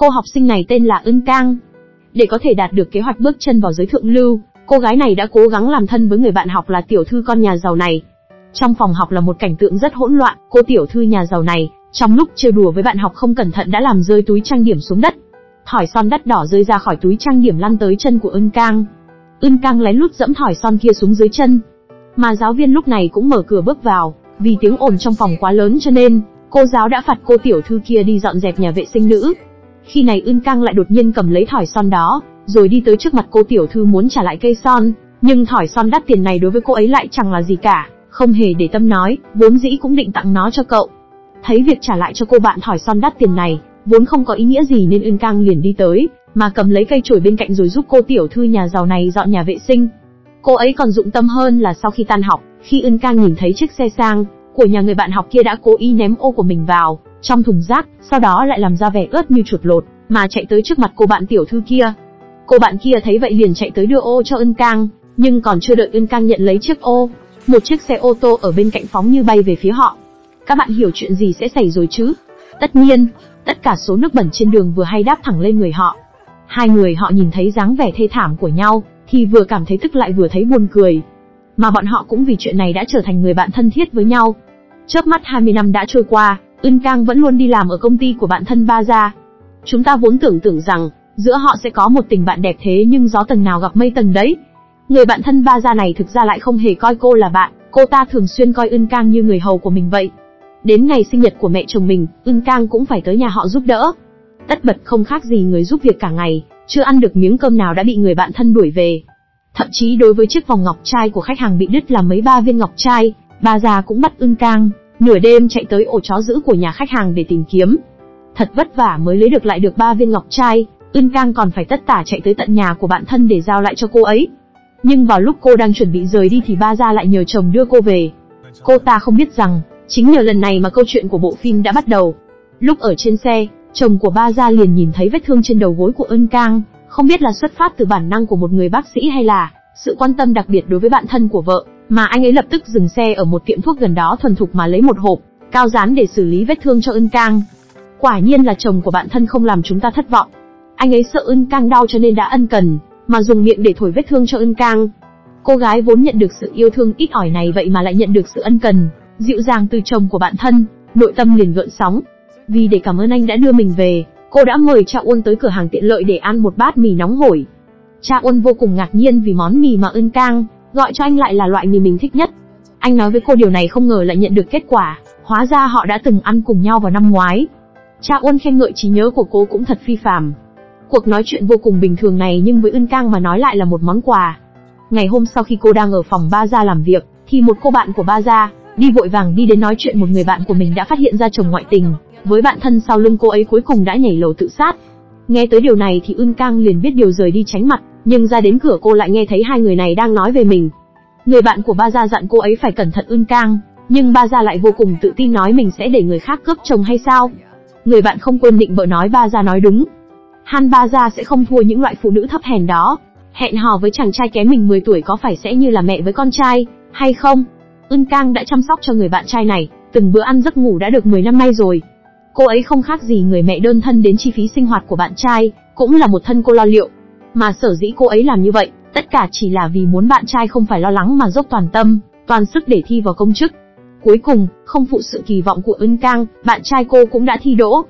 Cô học sinh này tên là Ưn Cang. Để có thể đạt được kế hoạch bước chân vào giới thượng lưu, cô gái này đã cố gắng làm thân với người bạn học là tiểu thư con nhà giàu này. Trong phòng học là một cảnh tượng rất hỗn loạn, cô tiểu thư nhà giàu này, trong lúc chơi đùa với bạn học không cẩn thận đã làm rơi túi trang điểm xuống đất. Thỏi son đắt đỏ rơi ra khỏi túi trang điểm lăn tới chân của Ưn Cang. Ưn Cang lén lút dẫm thỏi son kia xuống dưới chân. Mà giáo viên lúc này cũng mở cửa bước vào, vì tiếng ồn trong phòng quá lớn cho nên, cô giáo đã phạt cô tiểu thư kia đi dọn dẹp nhà vệ sinh nữ. Khi này Ưn Cang lại đột nhiên cầm lấy thỏi son đó, rồi đi tới trước mặt cô tiểu thư muốn trả lại cây son, nhưng thỏi son đắt tiền này đối với cô ấy lại chẳng là gì cả, không hề để tâm nói, vốn dĩ cũng định tặng nó cho cậu. Thấy việc trả lại cho cô bạn thỏi son đắt tiền này, vốn không có ý nghĩa gì nên Ưn Cang liền đi tới, mà cầm lấy cây chổi bên cạnh rồi giúp cô tiểu thư nhà giàu này dọn nhà vệ sinh. Cô ấy còn dụng tâm hơn là sau khi tan học, khi Ưn Cang nhìn thấy chiếc xe sang của nhà người bạn học kia đã cố ý ném ô của mình vào trong thùng rác, sau đó lại làm ra vẻ ướt như chuột lột, mà chạy tới trước mặt cô bạn tiểu thư kia. Cô bạn kia thấy vậy liền chạy tới đưa ô cho ân Cang, nhưng còn chưa đợi ân Cang nhận lấy chiếc ô, một chiếc xe ô tô ở bên cạnh phóng như bay về phía họ. Các bạn hiểu chuyện gì sẽ xảy rồi chứ? Tất nhiên, tất cả số nước bẩn trên đường vừa hay đáp thẳng lên người họ. Hai người họ nhìn thấy dáng vẻ thê thảm của nhau, thì vừa cảm thấy tức lại vừa thấy buồn cười. Mà bọn họ cũng vì chuyện này đã trở thành người bạn thân thiết với nhau. Chớp mắt 20 năm đã trôi qua, Ưn Cang vẫn luôn đi làm ở công ty của bạn thân Ba Gia. Chúng ta vốn tưởng tưởng rằng, giữa họ sẽ có một tình bạn đẹp thế nhưng gió tầng nào gặp mây tầng đấy. Người bạn thân Ba Gia này thực ra lại không hề coi cô là bạn, cô ta thường xuyên coi Ưn Cang như người hầu của mình vậy. Đến ngày sinh nhật của mẹ chồng mình, Ưn Cang cũng phải tới nhà họ giúp đỡ. Tất bật không khác gì người giúp việc cả ngày, chưa ăn được miếng cơm nào đã bị người bạn thân đuổi về. Thậm chí đối với chiếc vòng ngọc trai của khách hàng bị đứt là mấy ba viên ngọc trai, Ba Gia cũng bắt Ưn Cang, nửa đêm chạy tới ổ chó giữ của nhà khách hàng để tìm kiếm. Thật vất vả mới lấy được lại được ba viên ngọc trai, Ưn Cang còn phải tất tả chạy tới tận nhà của bạn thân để giao lại cho cô ấy. Nhưng vào lúc cô đang chuẩn bị rời đi thì ba gia lại nhờ chồng đưa cô về. Cô ta không biết rằng, chính nhờ lần này mà câu chuyện của bộ phim đã bắt đầu. Lúc ở trên xe, chồng của ba gia liền nhìn thấy vết thương trên đầu gối của Ưn Cang, không biết là xuất phát từ bản năng của một người bác sĩ hay là sự quan tâm đặc biệt đối với bạn thân của vợ, mà anh ấy lập tức dừng xe ở một tiệm thuốc gần đó thuần thục mà lấy một hộp cao dán để xử lý vết thương cho ân Cang. Quả nhiên là chồng của bạn thân không làm chúng ta thất vọng. Anh ấy sợ ân Cang đau cho nên đã ân cần, mà dùng miệng để thổi vết thương cho ân Cang. Cô gái vốn nhận được sự yêu thương ít ỏi này vậy mà lại nhận được sự ân cần, dịu dàng từ chồng của bạn thân, nội tâm liền gợn sóng. Vì để cảm ơn anh đã đưa mình về, cô đã mời Cha Uôn tới cửa hàng tiện lợi để ăn một bát mì nóng hổi. Cha Uôn vô cùng ngạc nhiên vì món mì mà ân Cang gọi cho anh lại là loại mì mình thích nhất. Anh nói với cô điều này không ngờ lại nhận được kết quả, hóa ra họ đã từng ăn cùng nhau vào năm ngoái. Cha uân khen ngợi trí nhớ của cô cũng thật phi phàm. Cuộc nói chuyện vô cùng bình thường này nhưng với Ưn Cang mà nói lại là một món quà. Ngày hôm sau khi cô đang ở phòng Ba Gia làm việc, thì một cô bạn của Ba Gia, đi vội vàng đi đến nói chuyện một người bạn của mình đã phát hiện ra chồng ngoại tình, với bạn thân sau lưng cô ấy cuối cùng đã nhảy lầu tự sát. Nghe tới điều này thì Ưn Cang liền biết điều rời đi tránh mặt, nhưng ra đến cửa cô lại nghe thấy hai người này đang nói về mình. Người bạn của Ba Gia dặn cô ấy phải cẩn thận ưng Cang, nhưng Ba Gia lại vô cùng tự tin nói mình sẽ để người khác cướp chồng hay sao? Người bạn không quên định bợ nói Ba Gia nói đúng. Han Ba Gia sẽ không thua những loại phụ nữ thấp hèn đó. Hẹn hò với chàng trai kém mình 10 tuổi có phải sẽ như là mẹ với con trai, hay không? Ưn Cang đã chăm sóc cho người bạn trai này, từng bữa ăn giấc ngủ đã được 10 năm nay rồi. Cô ấy không khác gì người mẹ đơn thân đến chi phí sinh hoạt của bạn trai, cũng là một thân cô lo liệu. Mà sở dĩ cô ấy làm như vậy, tất cả chỉ là vì muốn bạn trai không phải lo lắng mà dốc toàn tâm, toàn sức để thi vào công chức. Cuối cùng, không phụ sự kỳ vọng của Ân Cang, bạn trai cô cũng đã thi đỗ.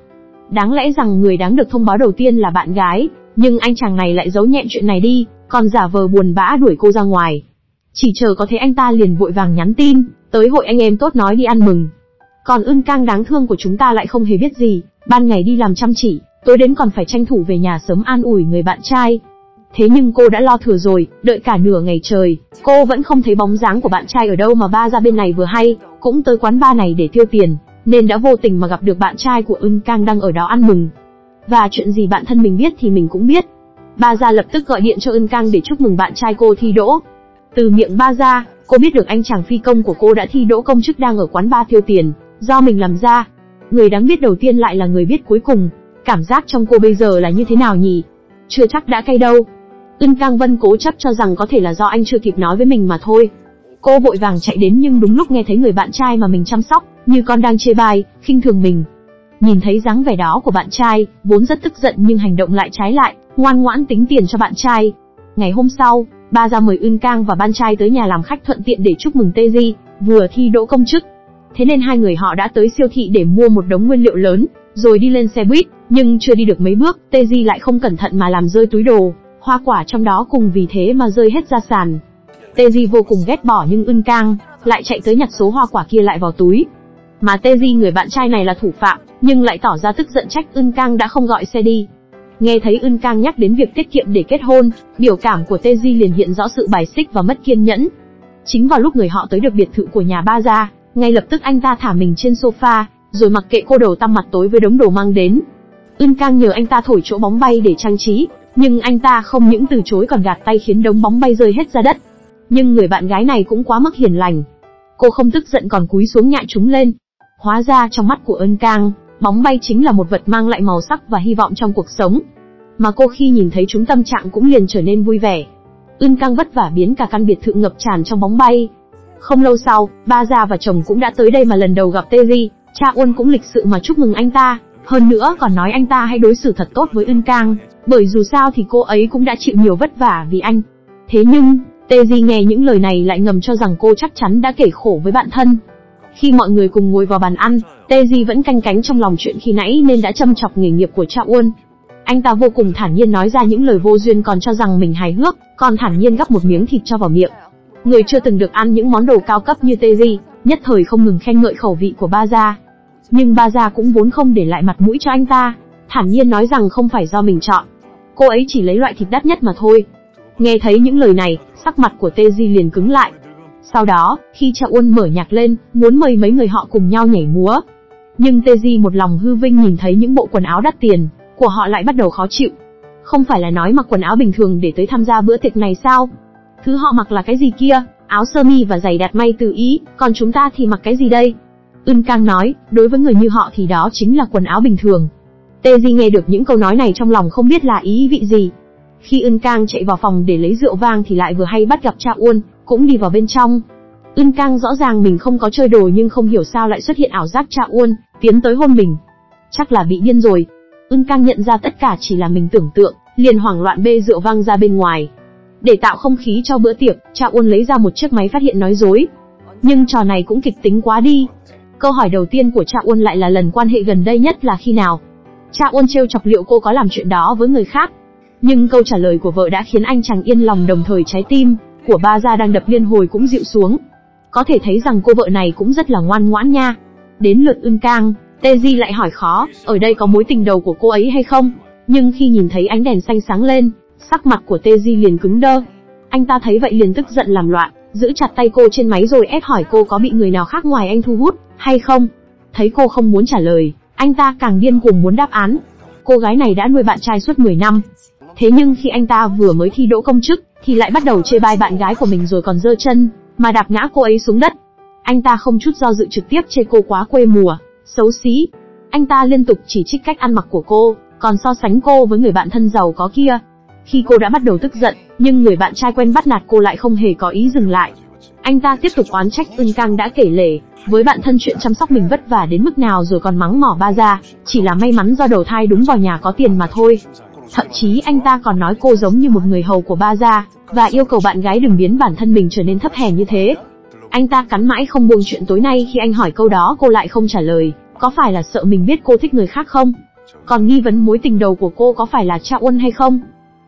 Đáng lẽ rằng người đáng được thông báo đầu tiên là bạn gái, nhưng anh chàng này lại giấu nhẹm chuyện này đi, còn giả vờ buồn bã đuổi cô ra ngoài. Chỉ chờ có thấy anh ta liền vội vàng nhắn tin, tới hội anh em tốt nói đi ăn mừng. Còn Ân Cang đáng thương của chúng ta lại không hề biết gì, ban ngày đi làm chăm chỉ, tối đến còn phải tranh thủ về nhà sớm an ủi người bạn trai. Thế nhưng cô đã lo thừa rồi, đợi cả nửa ngày trời, cô vẫn không thấy bóng dáng của bạn trai ở đâu mà ba ra bên này vừa hay, cũng tới quán ba này để tiêu tiền, nên đã vô tình mà gặp được bạn trai của Ưng Cang đang ở đó ăn mừng. Và chuyện gì bạn thân mình biết thì mình cũng biết. Ba Gia lập tức gọi điện cho Ưng Cang để chúc mừng bạn trai cô thi đỗ. Từ miệng Ba Gia, cô biết được anh chàng phi công của cô đã thi đỗ công chức đang ở quán ba tiêu tiền, do mình làm ra. Người đáng biết đầu tiên lại là người biết cuối cùng. Cảm giác trong cô bây giờ là như thế nào nhỉ? Chưa chắc đã cay đâu. Ưn Cang Vân cố chấp cho rằng có thể là do anh chưa kịp nói với mình mà thôi. Cô vội vàng chạy đến nhưng đúng lúc nghe thấy người bạn trai mà mình chăm sóc, như con đang chê bai, khinh thường mình. Nhìn thấy dáng vẻ đó của bạn trai, vốn rất tức giận nhưng hành động lại trái lại, ngoan ngoãn tính tiền cho bạn trai. Ngày hôm sau, ba ra mời Ưn Cang và ban trai tới nhà làm khách thuận tiện để chúc mừng Tê Di vừa thi đỗ công chức. Thế nên hai người họ đã tới siêu thị để mua một đống nguyên liệu lớn, rồi đi lên xe buýt, nhưng chưa đi được mấy bước, Tê Di lại không cẩn thận mà làm rơi túi đồ, hoa quả trong đó cùng vì thế mà rơi hết ra sàn. Teji vô cùng ghét bỏ nhưng Ưn Cang lại chạy tới nhặt số hoa quả kia lại vào túi. Mà Teji người bạn trai này là thủ phạm, nhưng lại tỏ ra tức giận trách Ưn Cang đã không gọi xe đi. Nghe thấy Ưn Cang nhắc đến việc tiết kiệm để kết hôn, biểu cảm của Teji liền hiện rõ sự bài xích và mất kiên nhẫn. Chính vào lúc người họ tới được biệt thự của nhà ba gia, ngay lập tức anh ta thả mình trên sofa, rồi mặc kệ cô đầu tăm mặt tối với đống đồ mang đến. Ưn Cang nhờ anh ta thổi chỗ bóng bay để trang trí, nhưng anh ta không những từ chối còn gạt tay khiến đống bóng bay rơi hết ra đất. Nhưng người bạn gái này cũng quá mức hiền lành. Cô không tức giận còn cúi xuống nhại chúng lên. Hóa ra trong mắt của Ân Cang, bóng bay chính là một vật mang lại màu sắc và hy vọng trong cuộc sống. Mà cô khi nhìn thấy chúng tâm trạng cũng liền trở nên vui vẻ. Ưn Cang vất vả biến cả căn biệt thự ngập tràn trong bóng bay. Không lâu sau, ba già và chồng cũng đã tới đây mà lần đầu gặp Terry, cha Uân cũng lịch sự mà chúc mừng anh ta, hơn nữa còn nói anh ta hãy đối xử thật tốt với Ân Cang, bởi dù sao thì cô ấy cũng đã chịu nhiều vất vả vì anh. Thế nhưng, Teji nghe những lời này lại ngầm cho rằng cô chắc chắn đã kể khổ với bạn thân. Khi mọi người cùng ngồi vào bàn ăn, Teji vẫn canh cánh trong lòng chuyện khi nãy nên đã châm chọc nghề nghiệp của Cha Uôn. Anh ta vô cùng thản nhiên nói ra những lời vô duyên còn cho rằng mình hài hước, còn thản nhiên gắp một miếng thịt cho vào miệng. Người chưa từng được ăn những món đồ cao cấp như Teji, nhất thời không ngừng khen ngợi khẩu vị của ba gia. Nhưng ba gia cũng vốn không để lại mặt mũi cho anh ta, thản nhiên nói rằng không phải do mình chọn. Cô ấy chỉ lấy loại thịt đắt nhất mà thôi. Nghe thấy những lời này, sắc mặt của Tê Di liền cứng lại. Sau đó, khi cha Uôn mở nhạc lên, muốn mời mấy người họ cùng nhau nhảy múa. Nhưng Tê Di một lòng hư vinh nhìn thấy những bộ quần áo đắt tiền, của họ lại bắt đầu khó chịu. Không phải là nói mặc quần áo bình thường để tới tham gia bữa tiệc này sao? Thứ họ mặc là cái gì kia? Áo sơ mi và giày đặt may từ Ý, còn chúng ta thì mặc cái gì đây? Ưn Cang nói, đối với người như họ thì đó chính là quần áo bình thường. Tê Di nghe được những câu nói này trong lòng không biết là ý vị gì. Khi Ưn Cang chạy vào phòng để lấy rượu vang thì lại vừa hay bắt gặp Cha Uôn, cũng đi vào bên trong. Ưn Cang rõ ràng mình không có chơi đồ nhưng không hiểu sao lại xuất hiện ảo giác Cha Uôn, tiến tới hôn mình. Chắc là bị điên rồi. Ưn Cang nhận ra tất cả chỉ là mình tưởng tượng, liền hoảng loạn bê rượu vang ra bên ngoài. Để tạo không khí cho bữa tiệc, Cha Uôn lấy ra một chiếc máy phát hiện nói dối. Nhưng trò này cũng kịch tính quá đi. Câu hỏi đầu tiên của Cha Uôn lại là lần quan hệ gần đây nhất là khi nào? Cha Uôn trêu chọc liệu cô có làm chuyện đó với người khác. Nhưng câu trả lời của vợ đã khiến anh chàng yên lòng đồng thời trái tim của ba gia đang đập liên hồi cũng dịu xuống. Có thể thấy rằng cô vợ này cũng rất là ngoan ngoãn nha. Đến lượt ưng cang, Teji lại hỏi khó, ở đây có mối tình đầu của cô ấy hay không? Nhưng khi nhìn thấy ánh đèn xanh sáng lên, sắc mặt của Teji liền cứng đơ. Anh ta thấy vậy liền tức giận làm loạn, giữ chặt tay cô trên máy rồi ép hỏi cô có bị người nào khác ngoài anh thu hút, hay không? Thấy cô không muốn trả lời, anh ta càng điên cuồng muốn đáp án. Cô gái này đã nuôi bạn trai suốt 10 năm. Thế nhưng khi anh ta vừa mới thi đỗ công chức, thì lại bắt đầu chê bai bạn gái của mình rồi còn dơ chân, mà đạp ngã cô ấy xuống đất. Anh ta không chút do dự trực tiếp chê cô quá quê mùa, xấu xí. Anh ta liên tục chỉ trích cách ăn mặc của cô, còn so sánh cô với người bạn thân giàu có kia. Khi cô đã bắt đầu tức giận, nhưng người bạn trai quen bắt nạt cô lại không hề có ý dừng lại. Anh ta tiếp tục oán trách Ưng Cang đã kể lể, với bạn thân chuyện chăm sóc mình vất vả đến mức nào rồi còn mắng mỏ ba ra, chỉ là may mắn do đầu thai đúng vào nhà có tiền mà thôi. Thậm chí anh ta còn nói cô giống như một người hầu của ba gia, và yêu cầu bạn gái đừng biến bản thân mình trở nên thấp hèn như thế. Anh ta cắn mãi không buông chuyện tối nay khi anh hỏi câu đó cô lại không trả lời, có phải là sợ mình biết cô thích người khác không? Còn nghi vấn mối tình đầu của cô có phải là Cha Uân hay không?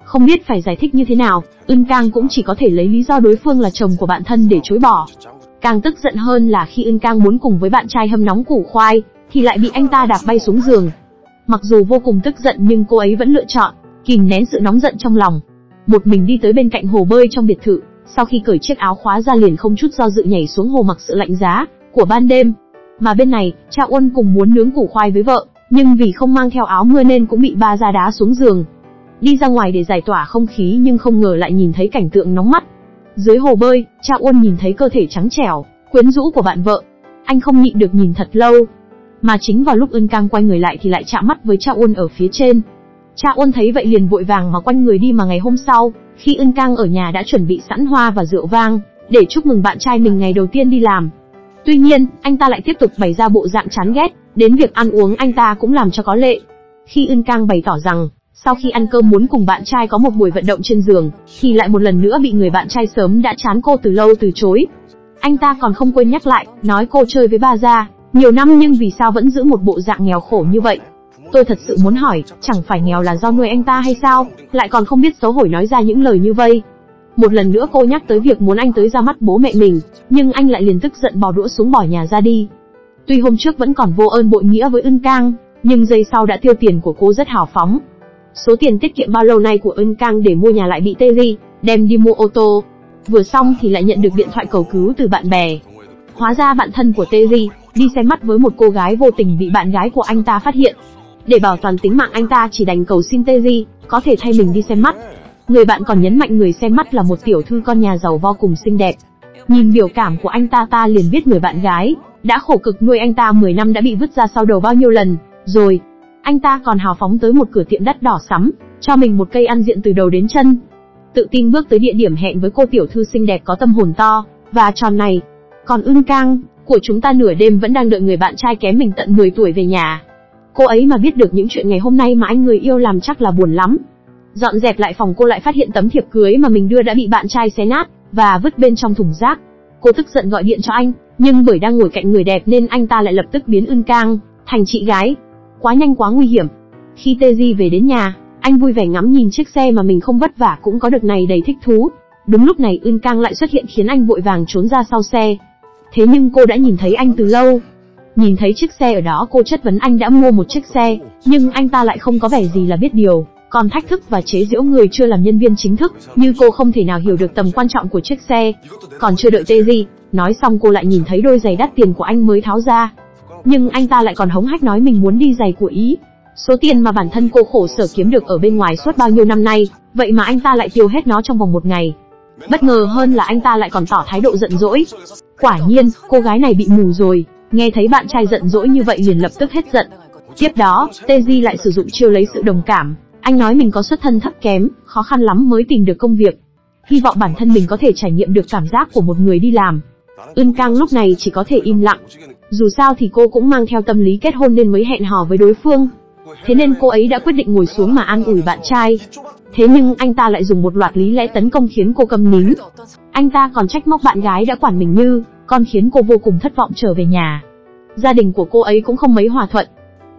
Không biết phải giải thích như thế nào, Ưn Cang cũng chỉ có thể lấy lý do đối phương là chồng của bạn thân để chối bỏ. Càng tức giận hơn là khi Ưn Cang muốn cùng với bạn trai hâm nóng củ khoai, thì lại bị anh ta đạp bay xuống giường. Mặc dù vô cùng tức giận nhưng cô ấy vẫn lựa chọn, kìm nén sự nóng giận trong lòng. Một mình đi tới bên cạnh hồ bơi trong biệt thự, sau khi cởi chiếc áo khóa ra liền không chút do dự nhảy xuống hồ mặc sự lạnh giá của ban đêm. Mà bên này, cha Uân cùng muốn nướng củ khoai với vợ, nhưng vì không mang theo áo mưa nên cũng bị ba ra đá xuống giường. Đi ra ngoài để giải tỏa không khí nhưng không ngờ lại nhìn thấy cảnh tượng nóng mắt. Dưới hồ bơi, cha Uân nhìn thấy cơ thể trắng trẻo, quyến rũ của bạn vợ. Anh không nhịn được nhìn thật lâu. Mà chính vào lúc Ưn Cang quay người lại thì lại chạm mắt với cha Uân ở phía trên. Cha Uân thấy vậy liền vội vàng mà quanh người đi mà ngày hôm sau, khi Ưn Cang ở nhà đã chuẩn bị sẵn hoa và rượu vang, để chúc mừng bạn trai mình ngày đầu tiên đi làm. Tuy nhiên, anh ta lại tiếp tục bày ra bộ dạng chán ghét, Đến việc ăn uống anh ta cũng làm cho có lệ. Khi Ưn Cang bày tỏ rằng, sau khi ăn cơm muốn cùng bạn trai có một buổi vận động trên giường, thì lại một lần nữa bị người bạn trai sớm đã chán cô từ lâu từ chối. Anh ta còn không quên nhắc lại, nói cô chơi với ba gia, nhiều năm nhưng vì sao vẫn giữ một bộ dạng nghèo khổ như vậy. Tôi thật sự muốn hỏi, chẳng phải nghèo là do nuôi anh ta hay sao, lại còn không biết xấu hổ nói ra những lời như vây. Một lần nữa cô nhắc tới việc muốn anh tới ra mắt bố mẹ mình, nhưng anh lại liền tức giận bỏ đũa xuống bỏ nhà ra đi. Tuy hôm trước vẫn còn vô ơn bội nghĩa với ưng Cang, nhưng giây sau đã tiêu tiền của cô rất hào phóng. Số tiền tiết kiệm bao lâu nay của Ân Cang để mua nhà lại bị tê ri, đem đi mua ô tô. Vừa xong thì lại nhận được điện thoại cầu cứu từ bạn bè. Hóa ra bạn thân của Terry đi xem mắt với một cô gái vô tình bị bạn gái của anh ta phát hiện. Để bảo toàn tính mạng anh ta chỉ đành cầu xin Terry có thể thay mình đi xem mắt. Người bạn còn nhấn mạnh người xem mắt là một tiểu thư con nhà giàu vô cùng xinh đẹp. Nhìn biểu cảm của anh ta ta liền biết người bạn gái đã khổ cực nuôi anh ta 10 năm đã bị vứt ra sau đầu bao nhiêu lần, rồi. Anh ta còn hào phóng tới một cửa tiệm đắt đỏ sắm, cho mình một cây ăn diện từ đầu đến chân. Tự tin bước tới địa điểm hẹn với cô tiểu thư xinh đẹp có tâm hồn to, và tròn này. Còn ưng cang, của chúng ta nửa đêm vẫn đang đợi người bạn trai kém mình tận 10 tuổi về nhà. Cô ấy mà biết được những chuyện ngày hôm nay mà anh người yêu làm chắc là buồn lắm. Dọn dẹp lại phòng cô lại phát hiện tấm thiệp cưới mà mình đưa đã bị bạn trai xé nát, và vứt bên trong thùng rác. Cô tức giận gọi điện cho anh, nhưng bởi đang ngồi cạnh người đẹp nên anh ta lại lập tức biến Ưng cang, thành chị gái. Quá nhanh quá nguy hiểm. Khi Teji về đến nhà, anh vui vẻ ngắm nhìn chiếc xe mà mình không vất vả cũng có được này đầy thích thú. Đúng lúc này ưn cang lại xuất hiện khiến anh vội vàng trốn ra sau xe. Thế nhưng cô đã nhìn thấy anh từ lâu. Nhìn thấy chiếc xe ở đó cô chất vấn anh đã mua một chiếc xe, nhưng anh ta lại không có vẻ gì là biết điều, còn thách thức và chế giễu người chưa làm nhân viên chính thức, như cô không thể nào hiểu được tầm quan trọng của chiếc xe. Còn chưa đợi Teji, nói xong cô lại nhìn thấy đôi giày đắt tiền của anh mới tháo ra. Nhưng anh ta lại còn hống hách nói mình muốn đi giày của Ý. Số tiền mà bản thân cô khổ sở kiếm được ở bên ngoài suốt bao nhiêu năm nay, vậy mà anh ta lại tiêu hết nó trong vòng một ngày. Bất ngờ hơn là anh ta lại còn tỏ thái độ giận dỗi. Quả nhiên, cô gái này bị mù rồi, nghe thấy bạn trai giận dỗi như vậy liền lập tức hết giận. Tiếp đó, Teji lại sử dụng chiêu lấy sự đồng cảm. Anh nói mình có xuất thân thấp kém, khó khăn lắm mới tìm được công việc. Hy vọng bản thân mình có thể trải nghiệm được cảm giác của một người đi làm. Ưn Cang lúc này chỉ có thể im lặng. Dù sao thì cô cũng mang theo tâm lý kết hôn nên mới hẹn hò với đối phương. Thế nên cô ấy đã quyết định ngồi xuống mà an ủi bạn trai. Thế nhưng anh ta lại dùng một loạt lý lẽ tấn công khiến cô câm nín. Anh ta còn trách móc bạn gái đã quản mình như, con khiến cô vô cùng thất vọng trở về nhà. Gia đình của cô ấy cũng không mấy hòa thuận.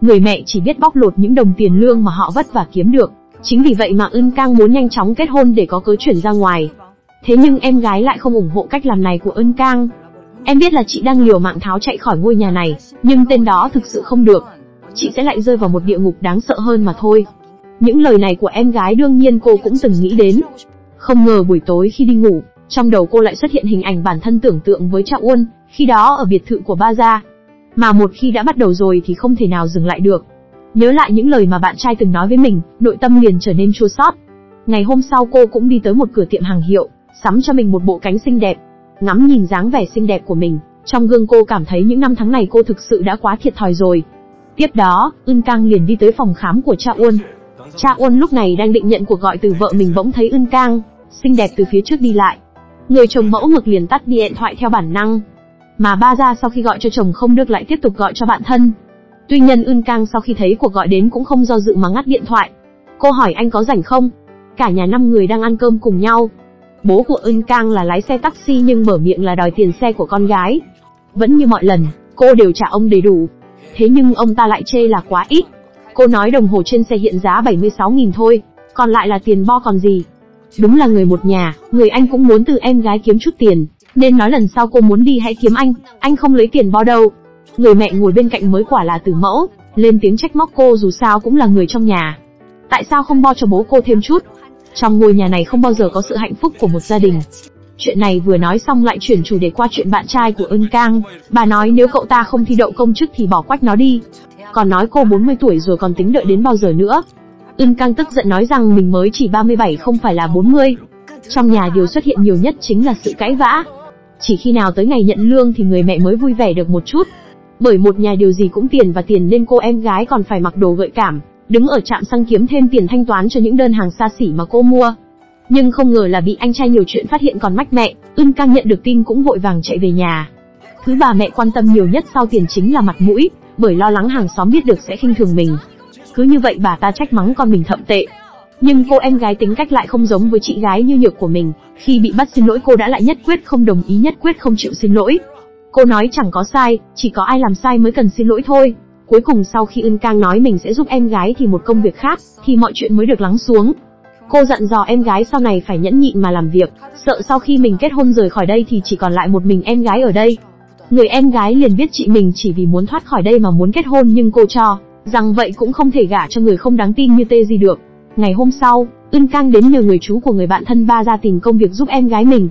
Người mẹ chỉ biết bóc lột những đồng tiền lương mà họ vất vả kiếm được. Chính vì vậy mà Ưn Cang muốn nhanh chóng kết hôn để có cớ chuyển ra ngoài. Thế nhưng em gái lại không ủng hộ cách làm này của ân Cang. Em biết là chị đang liều mạng tháo chạy khỏi ngôi nhà này, nhưng tên đó thực sự không được. Chị sẽ lại rơi vào một địa ngục đáng sợ hơn mà thôi. Những lời này của em gái đương nhiên cô cũng từng nghĩ đến. Không ngờ buổi tối khi đi ngủ, trong đầu cô lại xuất hiện hình ảnh bản thân tưởng tượng với Trọng Uân, khi đó ở biệt thự của Ba Gia. Mà một khi đã bắt đầu rồi thì không thể nào dừng lại được. Nhớ lại những lời mà bạn trai từng nói với mình, nội tâm liền trở nên chua xót. Ngày hôm sau cô cũng đi tới một cửa tiệm hàng hiệu, sắm cho mình một bộ cánh xinh đẹp. Ngắm nhìn dáng vẻ xinh đẹp của mình, trong gương cô cảm thấy những năm tháng này cô thực sự đã quá thiệt thòi rồi. Tiếp đó, Ưn Cang liền đi tới phòng khám của cha Uôn. Cha Uôn lúc này đang định nhận cuộc gọi từ vợ mình bỗng thấy Ưn Cang, xinh đẹp từ phía trước đi lại. Người chồng mẫu mực liền tắt đi điện thoại theo bản năng. Mà ba ra sau khi gọi cho chồng không được lại tiếp tục gọi cho bạn thân. Tuy nhiên Ưn Cang sau khi thấy cuộc gọi đến cũng không do dự mà ngắt điện thoại. Cô hỏi anh có rảnh không? Cả nhà năm người đang ăn cơm cùng nhau, Bố của Ân Cang là lái xe taxi nhưng mở miệng là đòi tiền xe của con gái. Vẫn như mọi lần, cô đều trả ông đầy đủ. Thế nhưng ông ta lại chê là quá ít. Cô nói đồng hồ trên xe hiện giá 76.000 thôi, còn lại là tiền bo còn gì. Đúng là người một nhà, người anh cũng muốn từ em gái kiếm chút tiền, nên nói lần sau cô muốn đi hãy kiếm anh, anh không lấy tiền bo đâu. Người mẹ ngồi bên cạnh mới quả là tử mẫu, lên tiếng trách móc cô dù sao cũng là người trong nhà. Tại sao không bo cho bố cô thêm chút? Trong ngôi nhà này không bao giờ có sự hạnh phúc của một gia đình. Chuyện này vừa nói xong lại chuyển chủ đề qua chuyện bạn trai của Ân Cang. Bà nói nếu cậu ta không thi đậu công chức thì bỏ quách nó đi. Còn nói cô 40 tuổi rồi còn tính đợi đến bao giờ nữa. Ân Cang tức giận nói rằng mình mới chỉ 37 không phải là 40. Trong nhà điều xuất hiện nhiều nhất chính là sự cãi vã. Chỉ khi nào tới ngày nhận lương thì người mẹ mới vui vẻ được một chút. Bởi một nhà điều gì cũng tiền và tiền nên cô em gái còn phải mặc đồ gợi cảm, đứng ở trạm xăng kiếm thêm tiền thanh toán cho những đơn hàng xa xỉ mà cô mua. Nhưng không ngờ là bị anh trai nhiều chuyện phát hiện còn mách mẹ, Ưn Cang nhận được tin cũng vội vàng chạy về nhà. Thứ bà mẹ quan tâm nhiều nhất sau tiền chính là mặt mũi, bởi lo lắng hàng xóm biết được sẽ khinh thường mình. Cứ như vậy bà ta trách mắng con mình thậm tệ. Nhưng cô em gái tính cách lại không giống với chị gái như nhược của mình, khi bị bắt xin lỗi cô đã lại nhất quyết không đồng ý nhất quyết không chịu xin lỗi. Cô nói chẳng có sai, chỉ có ai làm sai mới cần xin lỗi thôi. Cuối cùng sau khi Ưn Cang nói mình sẽ giúp em gái thì một công việc khác, thì mọi chuyện mới được lắng xuống. Cô dặn dò em gái sau này phải nhẫn nhịn mà làm việc, sợ sau khi mình kết hôn rời khỏi đây thì chỉ còn lại một mình em gái ở đây. Người em gái liền biết chị mình chỉ vì muốn thoát khỏi đây mà muốn kết hôn nhưng cô cho rằng vậy cũng không thể gả cho người không đáng tin như tê gì được. Ngày hôm sau, Ưn Cang đến nhờ người chú của người bạn thân ba ra tìm công việc giúp em gái mình.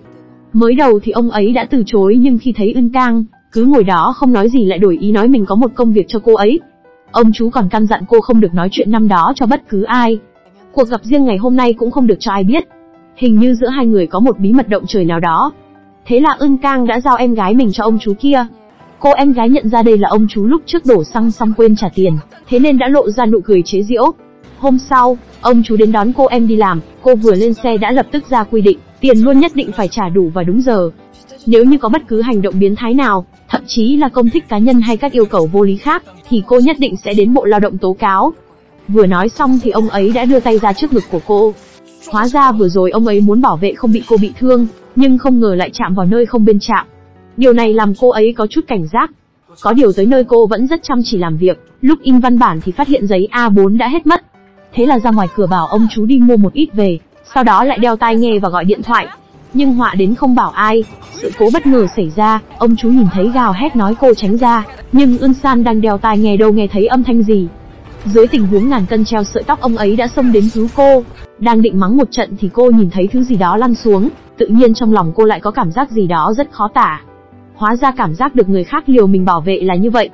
Mới đầu thì ông ấy đã từ chối nhưng khi thấy Ưn Cang, cứ ngồi đó không nói gì lại đổi ý nói mình có một công việc cho cô ấy. Ông chú còn căn dặn cô không được nói chuyện năm đó cho bất cứ ai. Cuộc gặp riêng ngày hôm nay cũng không được cho ai biết. Hình như giữa hai người có một bí mật động trời nào đó. Thế là Ưng Cang đã giao em gái mình cho ông chú kia. Cô em gái nhận ra đây là ông chú lúc trước đổ xăng xong quên trả tiền, thế nên đã lộ ra nụ cười chế giễu. Hôm sau, ông chú đến đón cô em đi làm, cô vừa lên xe đã lập tức ra quy định, tiền luôn nhất định phải trả đủ và đúng giờ. Nếu như có bất cứ hành động biến thái nào, thậm chí là công thích cá nhân hay các yêu cầu vô lý khác, thì cô nhất định sẽ đến Bộ Lao động tố cáo. Vừa nói xong thì ông ấy đã đưa tay ra trước ngực của cô. Hóa ra vừa rồi ông ấy muốn bảo vệ không bị cô bị thương, nhưng không ngờ lại chạm vào nơi không bên chạm. Điều này làm cô ấy có chút cảnh giác. Có điều tới nơi cô vẫn rất chăm chỉ làm việc, lúc in văn bản thì phát hiện giấy A4 đã hết mất. Thế là ra ngoài cửa bảo ông chú đi mua một ít về, sau đó lại đeo tai nghe và gọi điện thoại. Nhưng họa đến không bảo ai, sự cố bất ngờ xảy ra, ông chú nhìn thấy gào hét nói cô tránh ra, nhưng Ưn San đang đeo tai nghe đâu nghe thấy âm thanh gì. Dưới tình huống ngàn cân treo sợi tóc ông ấy đã xông đến cứu cô, đang định mắng một trận thì cô nhìn thấy thứ gì đó lăn xuống, tự nhiên trong lòng cô lại có cảm giác gì đó rất khó tả. Hóa ra cảm giác được người khác liều mình bảo vệ là như vậy.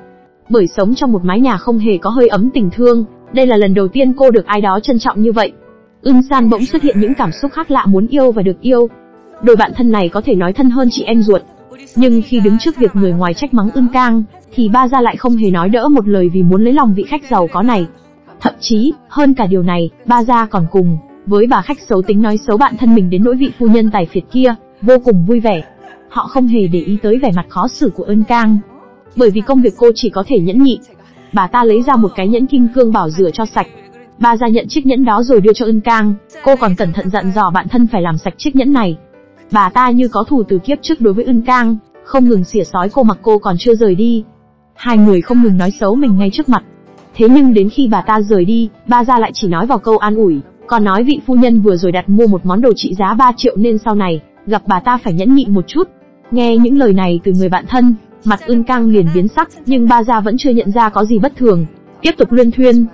Bởi sống trong một mái nhà không hề có hơi ấm tình thương, đây là lần đầu tiên cô được ai đó trân trọng như vậy. Ưn San bỗng xuất hiện những cảm xúc khác lạ muốn yêu và được yêu. Đôi bạn thân này có thể nói thân hơn chị em ruột. Nhưng khi đứng trước việc người ngoài trách mắng Ưng Cang, thì ba gia lại không hề nói đỡ một lời vì muốn lấy lòng vị khách giàu có này. Thậm chí, hơn cả điều này, ba gia còn cùng, với bà khách xấu tính nói xấu bạn thân mình đến nỗi vị phu nhân tài phiệt kia, vô cùng vui vẻ. Họ không hề để ý tới vẻ mặt khó xử của Ân Cang. Bởi vì công việc cô chỉ có thể nhẫn nhịn. Bà ta lấy ra một cái nhẫn kim cương bảo rửa cho sạch. Bà ra nhận chiếc nhẫn đó rồi đưa cho Ân Cang, cô còn cẩn thận dặn dò bạn thân phải làm sạch chiếc nhẫn này. Bà ta như có thù từ kiếp trước đối với Ân Cang, không ngừng xỉa sói cô mặc cô còn chưa rời đi. Hai người không ngừng nói xấu mình ngay trước mặt. Thế nhưng đến khi bà ta rời đi, ba gia lại chỉ nói vào câu an ủi, còn nói vị phu nhân vừa rồi đặt mua một món đồ trị giá 3 triệu nên sau này, gặp bà ta phải nhẫn nhịn một chút. Nghe những lời này từ người bạn thân, mặt ưn cang liền biến sắc, nhưng ba gia vẫn chưa nhận ra có gì bất thường. Tiếp tục luyên thuyên.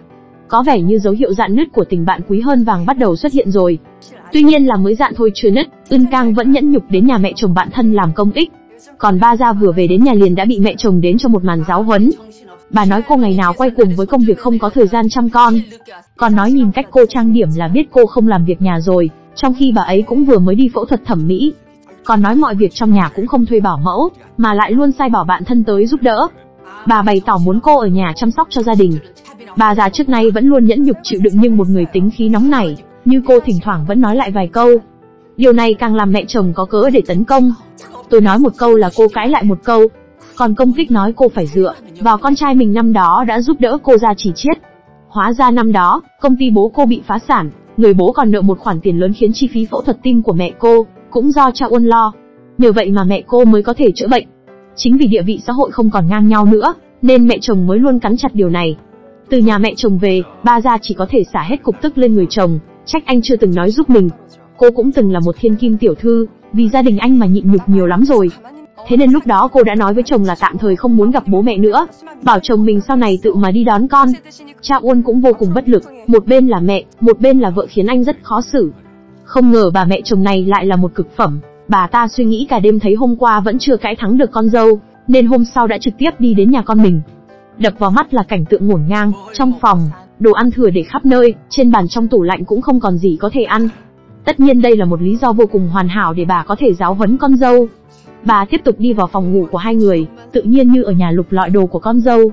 Có vẻ như dấu hiệu dạn nứt của tình bạn quý hơn vàng bắt đầu xuất hiện rồi. Tuy nhiên là mới dạn thôi chưa nứt, ưn cang vẫn nhẫn nhục đến nhà mẹ chồng bạn thân làm công ích. Còn ba gia vừa về đến nhà liền đã bị mẹ chồng đến cho một màn giáo huấn. Bà nói cô ngày nào quay cùng với công việc không có thời gian chăm con. Còn nói nhìn cách cô trang điểm là biết cô không làm việc nhà rồi, trong khi bà ấy cũng vừa mới đi phẫu thuật thẩm mỹ. Còn nói mọi việc trong nhà cũng không thuê bảo mẫu, mà lại luôn sai bảo bạn thân tới giúp đỡ. Bà bày tỏ muốn cô ở nhà chăm sóc cho gia đình. Bà già trước nay vẫn luôn nhẫn nhục chịu đựng nhưng một người tính khí nóng nảy, như cô thỉnh thoảng vẫn nói lại vài câu. Điều này càng làm mẹ chồng có cớ để tấn công. Tôi nói một câu là cô cãi lại một câu, còn công kích nói cô phải dựa vào con trai mình năm đó đã giúp đỡ cô ra chỉ chiết. Hóa ra năm đó, công ty bố cô bị phá sản, người bố còn nợ một khoản tiền lớn khiến chi phí phẫu thuật tim của mẹ cô cũng do cha Uân lo. Nhờ vậy mà mẹ cô mới có thể chữa bệnh. Chính vì địa vị xã hội không còn ngang nhau nữa, nên mẹ chồng mới luôn cắn chặt điều này. Từ nhà mẹ chồng về, ba gia chỉ có thể xả hết cục tức lên người chồng, trách anh chưa từng nói giúp mình. Cô cũng từng là một thiên kim tiểu thư, vì gia đình anh mà nhịn nhục nhiều lắm rồi, Thế nên lúc đó cô đã nói với chồng là tạm thời không muốn gặp bố mẹ nữa, bảo chồng mình sau này tự mà đi đón con. Cha Uôn cũng vô cùng bất lực, một bên là mẹ, một bên là vợ khiến anh rất khó xử. Không ngờ bà mẹ chồng này lại là một cực phẩm, bà ta suy nghĩ cả đêm thấy hôm qua vẫn chưa cãi thắng được con dâu, nên hôm sau đã trực tiếp đi đến nhà con mình. Đập vào mắt là cảnh tượng ngổn ngang, trong phòng, đồ ăn thừa để khắp nơi, trên bàn trong tủ lạnh cũng không còn gì có thể ăn. Tất nhiên đây là một lý do vô cùng hoàn hảo để bà có thể giáo huấn con dâu. Bà tiếp tục đi vào phòng ngủ của hai người, tự nhiên như ở nhà lục lọi đồ của con dâu.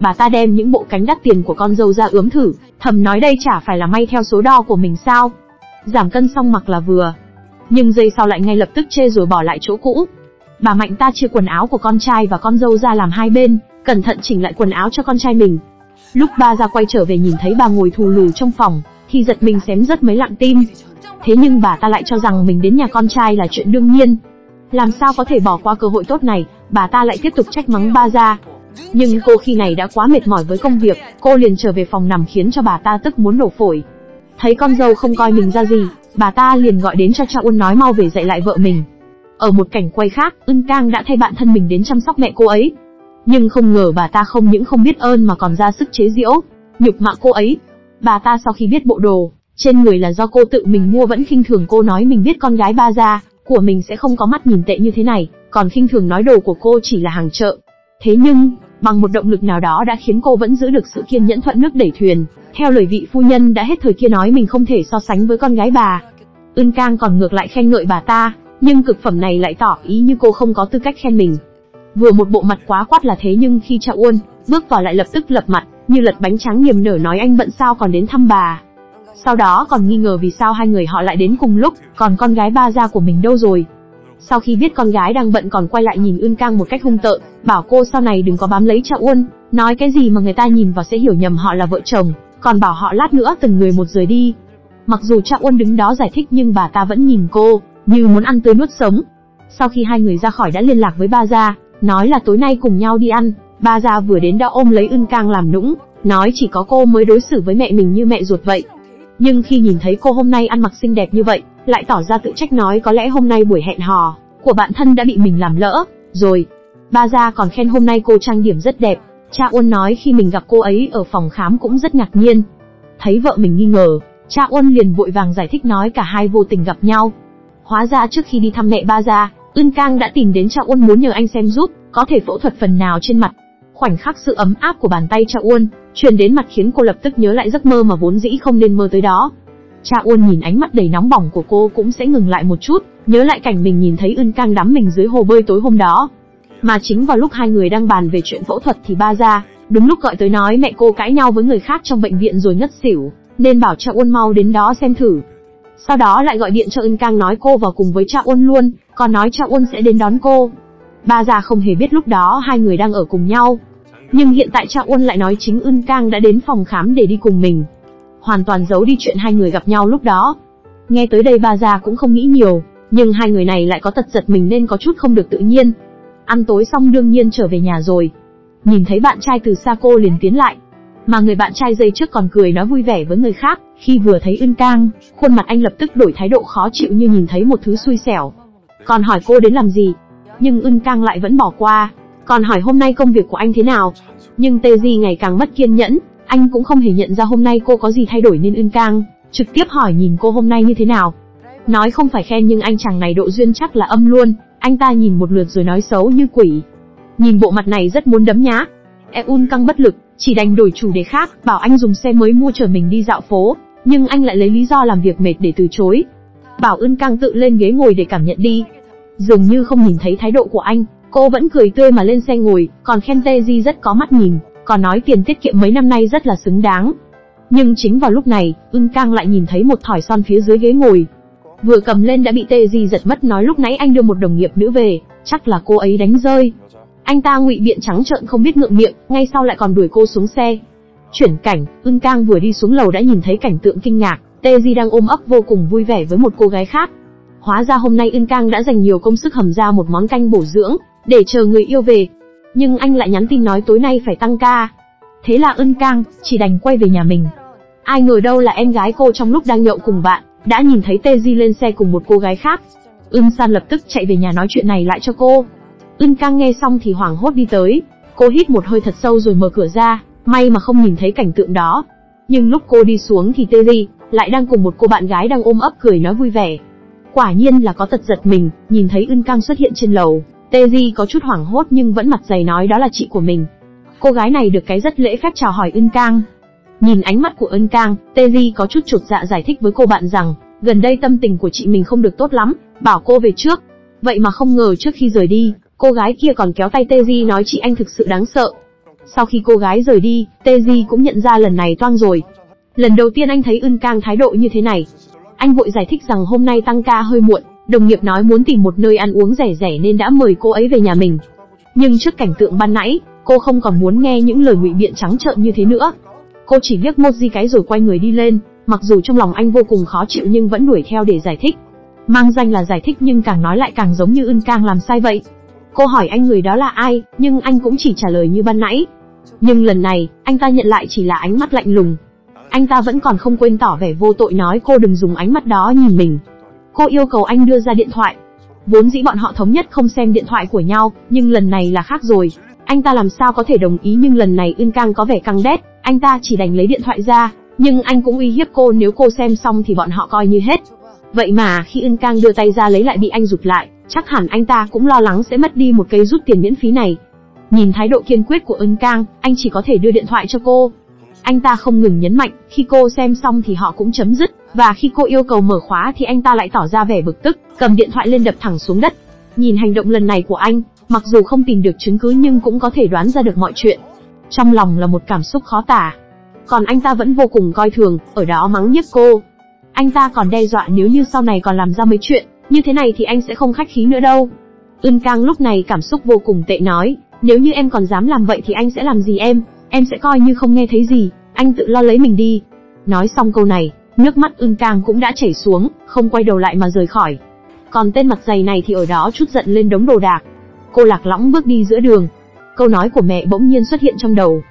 Bà ta đem những bộ cánh đắt tiền của con dâu ra ướm thử, thầm nói đây chả phải là may theo số đo của mình sao. Giảm cân xong mặc là vừa. Nhưng giây sau lại ngay lập tức chê rồi bỏ lại chỗ cũ. Bà mạnh ta chia quần áo của con trai và con dâu ra làm hai bên, cẩn thận chỉnh lại quần áo cho con trai mình. Lúc ba ra quay trở về nhìn thấy bà ngồi thù lù trong phòng, thì giật mình xém rất mấy lặng tim. Thế nhưng bà ta lại cho rằng mình đến nhà con trai là chuyện đương nhiên. Làm sao có thể bỏ qua cơ hội tốt này, bà ta lại tiếp tục trách mắng ba ra. Nhưng cô khi này đã quá mệt mỏi với công việc, cô liền trở về phòng nằm khiến cho bà ta tức muốn nổ phổi. Thấy con dâu không coi mình ra gì, bà ta liền gọi đến cho cha Uân nói mau về dạy lại vợ mình. Ở một cảnh quay khác, Ưn Cang đã thay bạn thân mình đến chăm sóc mẹ cô ấy. Nhưng không ngờ bà ta không những không biết ơn mà còn ra sức chế giễu, nhục mạ cô ấy. Bà ta sau khi biết bộ đồ, trên người là do cô tự mình mua vẫn khinh thường cô nói mình biết con gái ba gia của mình sẽ không có mắt nhìn tệ như thế này, còn khinh thường nói đồ của cô chỉ là hàng chợ. Thế nhưng, bằng một động lực nào đó đã khiến cô vẫn giữ được sự kiên nhẫn thuận nước đẩy thuyền. Theo lời vị phu nhân đã hết thời kia nói mình không thể so sánh với con gái bà. Ưn Cang còn ngược lại khen ngợi bà ta, nhưng cực phẩm này lại tỏ ý như cô không có tư cách khen mình. Vừa một bộ mặt quá quát là thế nhưng khi Cha Uôn bước vào lại lập tức lập mặt, như lật bánh trắng niềm nở nói anh bận sao còn đến thăm bà. Sau đó còn nghi ngờ vì sao hai người họ lại đến cùng lúc, còn con gái ba gia của mình đâu rồi. Sau khi biết con gái đang bận còn quay lại nhìn Ưn Cang một cách hung tợn, bảo cô sau này đừng có bám lấy Cha Uôn, nói cái gì mà người ta nhìn vào sẽ hiểu nhầm họ là vợ chồng, còn bảo họ lát nữa từng người một rời đi. Mặc dù Cha Uôn đứng đó giải thích nhưng bà ta vẫn nhìn cô, như muốn ăn tươi nuốt sống. Sau khi hai người ra khỏi đã liên lạc với ba gia, nói là tối nay cùng nhau đi ăn, ba gia vừa đến đã ôm lấy Ưn Cang làm nũng, nói chỉ có cô mới đối xử với mẹ mình như mẹ ruột vậy. Nhưng khi nhìn thấy cô hôm nay ăn mặc xinh đẹp như vậy, lại tỏ ra tự trách nói có lẽ hôm nay buổi hẹn hò của bạn thân đã bị mình làm lỡ, rồi. Ba gia còn khen hôm nay cô trang điểm rất đẹp, cha Uân nói khi mình gặp cô ấy ở phòng khám cũng rất ngạc nhiên. Thấy vợ mình nghi ngờ, cha Uân liền vội vàng giải thích nói cả hai vô tình gặp nhau, Hóa ra trước khi đi thăm mẹ ba gia, Ưn Cang đã tìm đến Cha Uôn muốn nhờ anh xem giúp, có thể phẫu thuật phần nào trên mặt. Khoảnh khắc sự ấm áp của bàn tay Cha Uôn truyền đến mặt khiến cô lập tức nhớ lại giấc mơ mà vốn dĩ không nên mơ tới đó. Cha Uôn nhìn ánh mắt đầy nóng bỏng của cô cũng sẽ ngừng lại một chút, nhớ lại cảnh mình nhìn thấy Ưn Cang đắm mình dưới hồ bơi tối hôm đó. Mà chính vào lúc hai người đang bàn về chuyện phẫu thuật thì ba Ra đúng lúc gọi tới nói mẹ cô cãi nhau với người khác trong bệnh viện rồi ngất xỉu, nên bảo Cha Uôn mau đến đó xem thử. Sau đó lại gọi điện cho Ân Cang nói cô vào cùng với Cha Uôn luôn, còn nói Cha Uân sẽ đến đón cô. Ba già không hề biết lúc đó hai người đang ở cùng nhau. Nhưng hiện tại Cha Uân lại nói chính Ưn Cang đã đến phòng khám để đi cùng mình. Hoàn toàn giấu đi chuyện hai người gặp nhau lúc đó. Nghe tới đây ba già cũng không nghĩ nhiều, nhưng hai người này lại có tật giật mình nên có chút không được tự nhiên. Ăn tối xong đương nhiên trở về nhà rồi. Nhìn thấy bạn trai từ xa cô liền tiến lại, mà người bạn trai giây trước còn cười nói vui vẻ với người khác, khi vừa thấy Ưn Cang, khuôn mặt anh lập tức đổi thái độ khó chịu như nhìn thấy một thứ xui xẻo. Còn hỏi cô đến làm gì? Nhưng Ưn Cang lại vẫn bỏ qua. Còn hỏi hôm nay công việc của anh thế nào? Nhưng Tê Di ngày càng mất kiên nhẫn, anh cũng không hề nhận ra hôm nay cô có gì thay đổi nên Ưn Cang trực tiếp hỏi nhìn cô hôm nay như thế nào. Nói không phải khen nhưng anh chàng này độ duyên chắc là âm luôn, anh ta nhìn một lượt rồi nói xấu như quỷ. Nhìn bộ mặt này rất muốn đấm nhá. Eun căng bất lực, chỉ đành đổi chủ đề khác, bảo anh dùng xe mới mua chở mình đi dạo phố, nhưng anh lại lấy lý do làm việc mệt để từ chối. Bảo Ưn Cang tự lên ghế ngồi để cảm nhận đi. Dường như không nhìn thấy thái độ của anh, cô vẫn cười tươi mà lên xe ngồi, còn khen Tê Di rất có mắt nhìn, còn nói tiền tiết kiệm mấy năm nay rất là xứng đáng. Nhưng chính vào lúc này, Ưn Cang lại nhìn thấy một thỏi son phía dưới ghế ngồi. Vừa cầm lên đã bị Tê Di giật mất nói lúc nãy anh đưa một đồng nghiệp nữ về, chắc là cô ấy đánh rơi. Anh ta ngụy biện trắng trợn không biết ngượng miệng, ngay sau lại còn đuổi cô xuống xe. Chuyển cảnh, Ưng Cang vừa đi xuống lầu đã nhìn thấy cảnh tượng kinh ngạc, Tê Di đang ôm ấp vô cùng vui vẻ với một cô gái khác. Hóa ra hôm nay Ưng Cang đã dành nhiều công sức hầm ra một món canh bổ dưỡng, để chờ người yêu về. Nhưng anh lại nhắn tin nói tối nay phải tăng ca. Thế là Ưng Cang, chỉ đành quay về nhà mình. Ai ngờ đâu là em gái cô trong lúc đang nhậu cùng bạn, đã nhìn thấy Tê Di lên xe cùng một cô gái khác. Ưng San lập tức chạy về nhà nói chuyện này lại cho cô. Ưng Cang nghe xong thì hoảng hốt đi tới, cô hít một hơi thật sâu rồi mở cửa ra, may mà không nhìn thấy cảnh tượng đó. Nhưng lúc cô đi xuống thì teji lại đang cùng một cô bạn gái đang ôm ấp cười nói vui vẻ. Quả nhiên là có tật giật mình, nhìn thấy Ưn Cang xuất hiện trên lầu, tê di có chút hoảng hốt nhưng vẫn mặt dày nói đó là chị của mình. Cô gái này được cái rất lễ phép chào hỏi Ưn Cang. Nhìn ánh mắt của Ưng Cang, Di có chút chột dạ giải thích với cô bạn rằng, gần đây tâm tình của chị mình không được tốt lắm, bảo cô về trước. Vậy mà không ngờ trước khi rời đi, Cô gái kia còn kéo tay tê di nói chị anh thực sự đáng sợ. Sau khi cô gái rời đi, tê di cũng nhận ra lần này toang rồi. Lần đầu tiên anh thấy Ưn Cang thái độ như thế này. Anh vội giải thích rằng hôm nay tăng ca hơi muộn, đồng nghiệp nói muốn tìm một nơi ăn uống rẻ rẻ nên đã mời cô ấy về nhà mình. Nhưng trước cảnh tượng ban nãy, Cô không còn muốn nghe những lời ngụy biện trắng trợn như thế nữa. Cô chỉ liếc một di cái rồi quay người đi lên, mặc dù trong lòng anh vô cùng khó chịu nhưng vẫn đuổi theo để giải thích. Mang danh là giải thích nhưng càng nói lại càng giống như ưn cang làm sai vậy. Cô hỏi anh người đó là ai, nhưng anh cũng chỉ trả lời như ban nãy. Nhưng lần này, anh ta nhận lại chỉ là ánh mắt lạnh lùng. Anh ta vẫn còn không quên tỏ vẻ vô tội nói cô đừng dùng ánh mắt đó nhìn mình. Cô yêu cầu anh đưa ra điện thoại. Vốn dĩ bọn họ thống nhất không xem điện thoại của nhau, nhưng lần này là khác rồi. Anh ta làm sao có thể đồng ý nhưng lần này Ưn Cang có vẻ căng đét, anh ta chỉ đành lấy điện thoại ra, nhưng anh cũng uy hiếp cô nếu cô xem xong thì bọn họ coi như hết. Vậy mà khi Ưn Cang đưa tay ra lấy lại bị anh rụt lại, chắc hẳn anh ta cũng lo lắng sẽ mất đi một cây rút tiền miễn phí này. Nhìn thái độ kiên quyết của Ân Cang, anh chỉ có thể đưa điện thoại cho cô. Anh ta không ngừng nhấn mạnh, khi cô xem xong thì họ cũng chấm dứt, và khi cô yêu cầu mở khóa thì anh ta lại tỏ ra vẻ bực tức, cầm điện thoại lên đập thẳng xuống đất. Nhìn hành động lần này của anh, mặc dù không tìm được chứng cứ nhưng cũng có thể đoán ra được mọi chuyện. Trong lòng là một cảm xúc khó tả. Còn anh ta vẫn vô cùng coi thường, ở đó mắng nhiếc cô. Anh ta còn đe dọa nếu như sau này còn làm ra mấy chuyện, như thế này thì anh sẽ không khách khí nữa đâu. Ưn Cang lúc này cảm xúc vô cùng tệ nói, nếu như em còn dám làm vậy thì anh sẽ làm gì em, em sẽ coi như không nghe thấy gì, anh tự lo lấy mình đi. Nói xong câu này, nước mắt Ưng Cang cũng đã chảy xuống, không quay đầu lại mà rời khỏi. Còn tên mặt dày này thì ở đó chút giận lên đống đồ đạc. Cô lạc lõng bước đi giữa đường. Câu nói của mẹ bỗng nhiên xuất hiện trong đầu.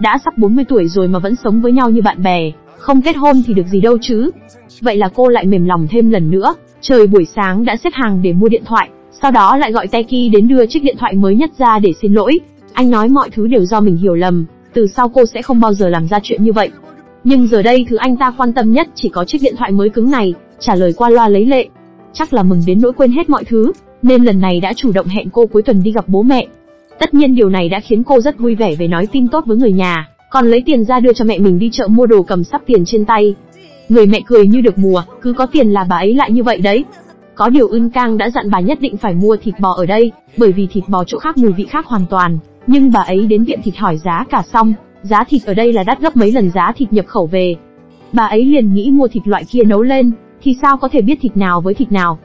Đã sắp 40 tuổi rồi mà vẫn sống với nhau như bạn bè, không kết hôn thì được gì đâu chứ. Vậy là cô lại mềm lòng thêm lần nữa, trời buổi sáng đã xếp hàng để mua điện thoại, sau đó lại gọi Teki đến đưa chiếc điện thoại mới nhất ra để xin lỗi. Anh nói mọi thứ đều do mình hiểu lầm, từ sau cô sẽ không bao giờ làm ra chuyện như vậy. Nhưng giờ đây thứ anh ta quan tâm nhất chỉ có chiếc điện thoại mới cứng này, trả lời qua loa lấy lệ. Chắc là mừng đến nỗi quên hết mọi thứ, nên lần này đã chủ động hẹn cô cuối tuần đi gặp bố mẹ. Tất nhiên điều này đã khiến cô rất vui vẻ về nói tin tốt với người nhà, còn lấy tiền ra đưa cho mẹ mình đi chợ mua đồ cầm sắp tiền trên tay. Người mẹ cười như được mùa, cứ có tiền là bà ấy lại như vậy đấy. Có điều Ưn Cang đã dặn bà nhất định phải mua thịt bò ở đây, bởi vì thịt bò chỗ khác mùi vị khác hoàn toàn. Nhưng bà ấy đến tiệm thịt hỏi giá cả xong, giá thịt ở đây là đắt gấp mấy lần giá thịt nhập khẩu về. Bà ấy liền nghĩ mua thịt loại kia nấu lên, thì sao có thể biết thịt nào với thịt nào.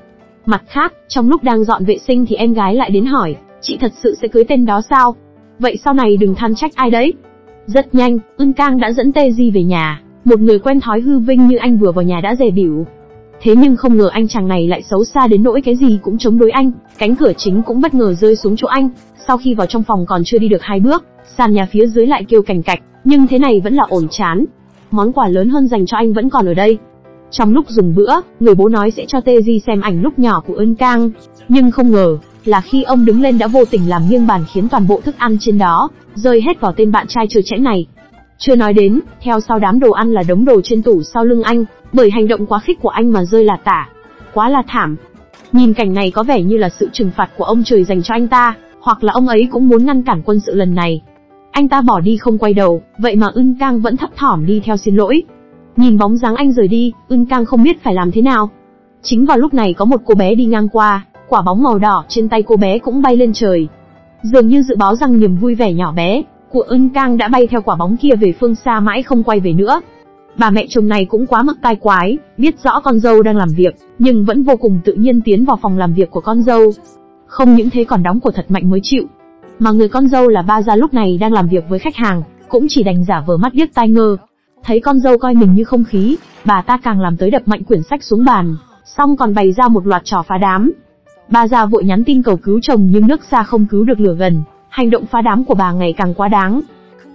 Mặt khác, trong lúc đang dọn vệ sinh thì em gái lại đến hỏi, chị thật sự sẽ cưới tên đó sao? Vậy sau này đừng than trách ai đấy. Rất nhanh, Ưn Cang đã dẫn Tê Di về nhà, một người quen thói hư vinh như anh vừa vào nhà đã dè bỉu, Thế nhưng không ngờ anh chàng này lại xấu xa đến nỗi cái gì cũng chống đối anh, cánh cửa chính cũng bất ngờ rơi xuống chỗ anh. Sau khi vào trong phòng còn chưa đi được hai bước, sàn nhà phía dưới lại kêu cảnh cạch, nhưng thế này vẫn là ổn chán. Món quà lớn hơn dành cho anh vẫn còn ở đây. Trong lúc dùng bữa, người bố nói sẽ cho Teji xem ảnh lúc nhỏ của Ân Cang, nhưng không ngờ là khi ông đứng lên đã vô tình làm nghiêng bàn khiến toàn bộ thức ăn trên đó rơi hết vào tên bạn trai trơ chẽ này. Chưa nói đến, theo sau đám đồ ăn là đống đồ trên tủ sau lưng anh, bởi hành động quá khích của anh mà rơi là tả. Quá là thảm. Nhìn cảnh này có vẻ như là sự trừng phạt của ông trời dành cho anh ta, hoặc là ông ấy cũng muốn ngăn cản quân sự lần này. Anh ta bỏ đi không quay đầu, vậy mà Ưn Cang vẫn thấp thỏm đi theo xin lỗi. Nhìn bóng dáng anh rời đi, Ưn Cang không biết phải làm thế nào. Chính vào lúc này có một cô bé đi ngang qua, quả bóng màu đỏ trên tay cô bé cũng bay lên trời. Dường như dự báo rằng niềm vui vẻ nhỏ bé của Ưn Cang đã bay theo quả bóng kia về phương xa mãi không quay về nữa. Bà mẹ chồng này cũng quá mắc tai quái, biết rõ con dâu đang làm việc, nhưng vẫn vô cùng tự nhiên tiến vào phòng làm việc của con dâu. Không những thế còn đóng của thật mạnh mới chịu. Mà người con dâu là ba gia lúc này đang làm việc với khách hàng, cũng chỉ đành giả vờ mắt điếc tai ngơ. Thấy con dâu coi mình như không khí, bà ta càng làm tới đập mạnh quyển sách xuống bàn, xong còn bày ra một loạt trò phá đám. Ba gia vội nhắn tin cầu cứu chồng nhưng nước xa không cứu được lửa gần, hành động phá đám của bà ngày càng quá đáng,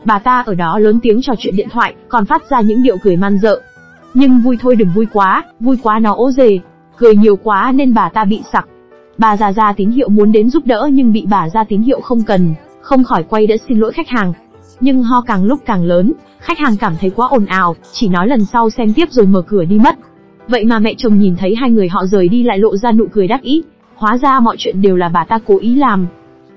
Bà ta ở đó lớn tiếng trò chuyện điện thoại, còn phát ra những điệu cười man dợ. Nhưng vui thôi đừng vui quá, vui quá nó ố dề. Cười nhiều quá nên bà ta bị sặc. Bà già ra tín hiệu muốn đến giúp đỡ nhưng bị bà ra tín hiệu không cần, không khỏi quay đã xin lỗi khách hàng. Nhưng ho càng lúc càng lớn, khách hàng cảm thấy quá ồn ào, chỉ nói lần sau xem tiếp rồi mở cửa đi mất. Vậy mà mẹ chồng nhìn thấy hai người họ rời đi lại lộ ra nụ cười đắc ý, hóa ra mọi chuyện đều là bà ta cố ý làm.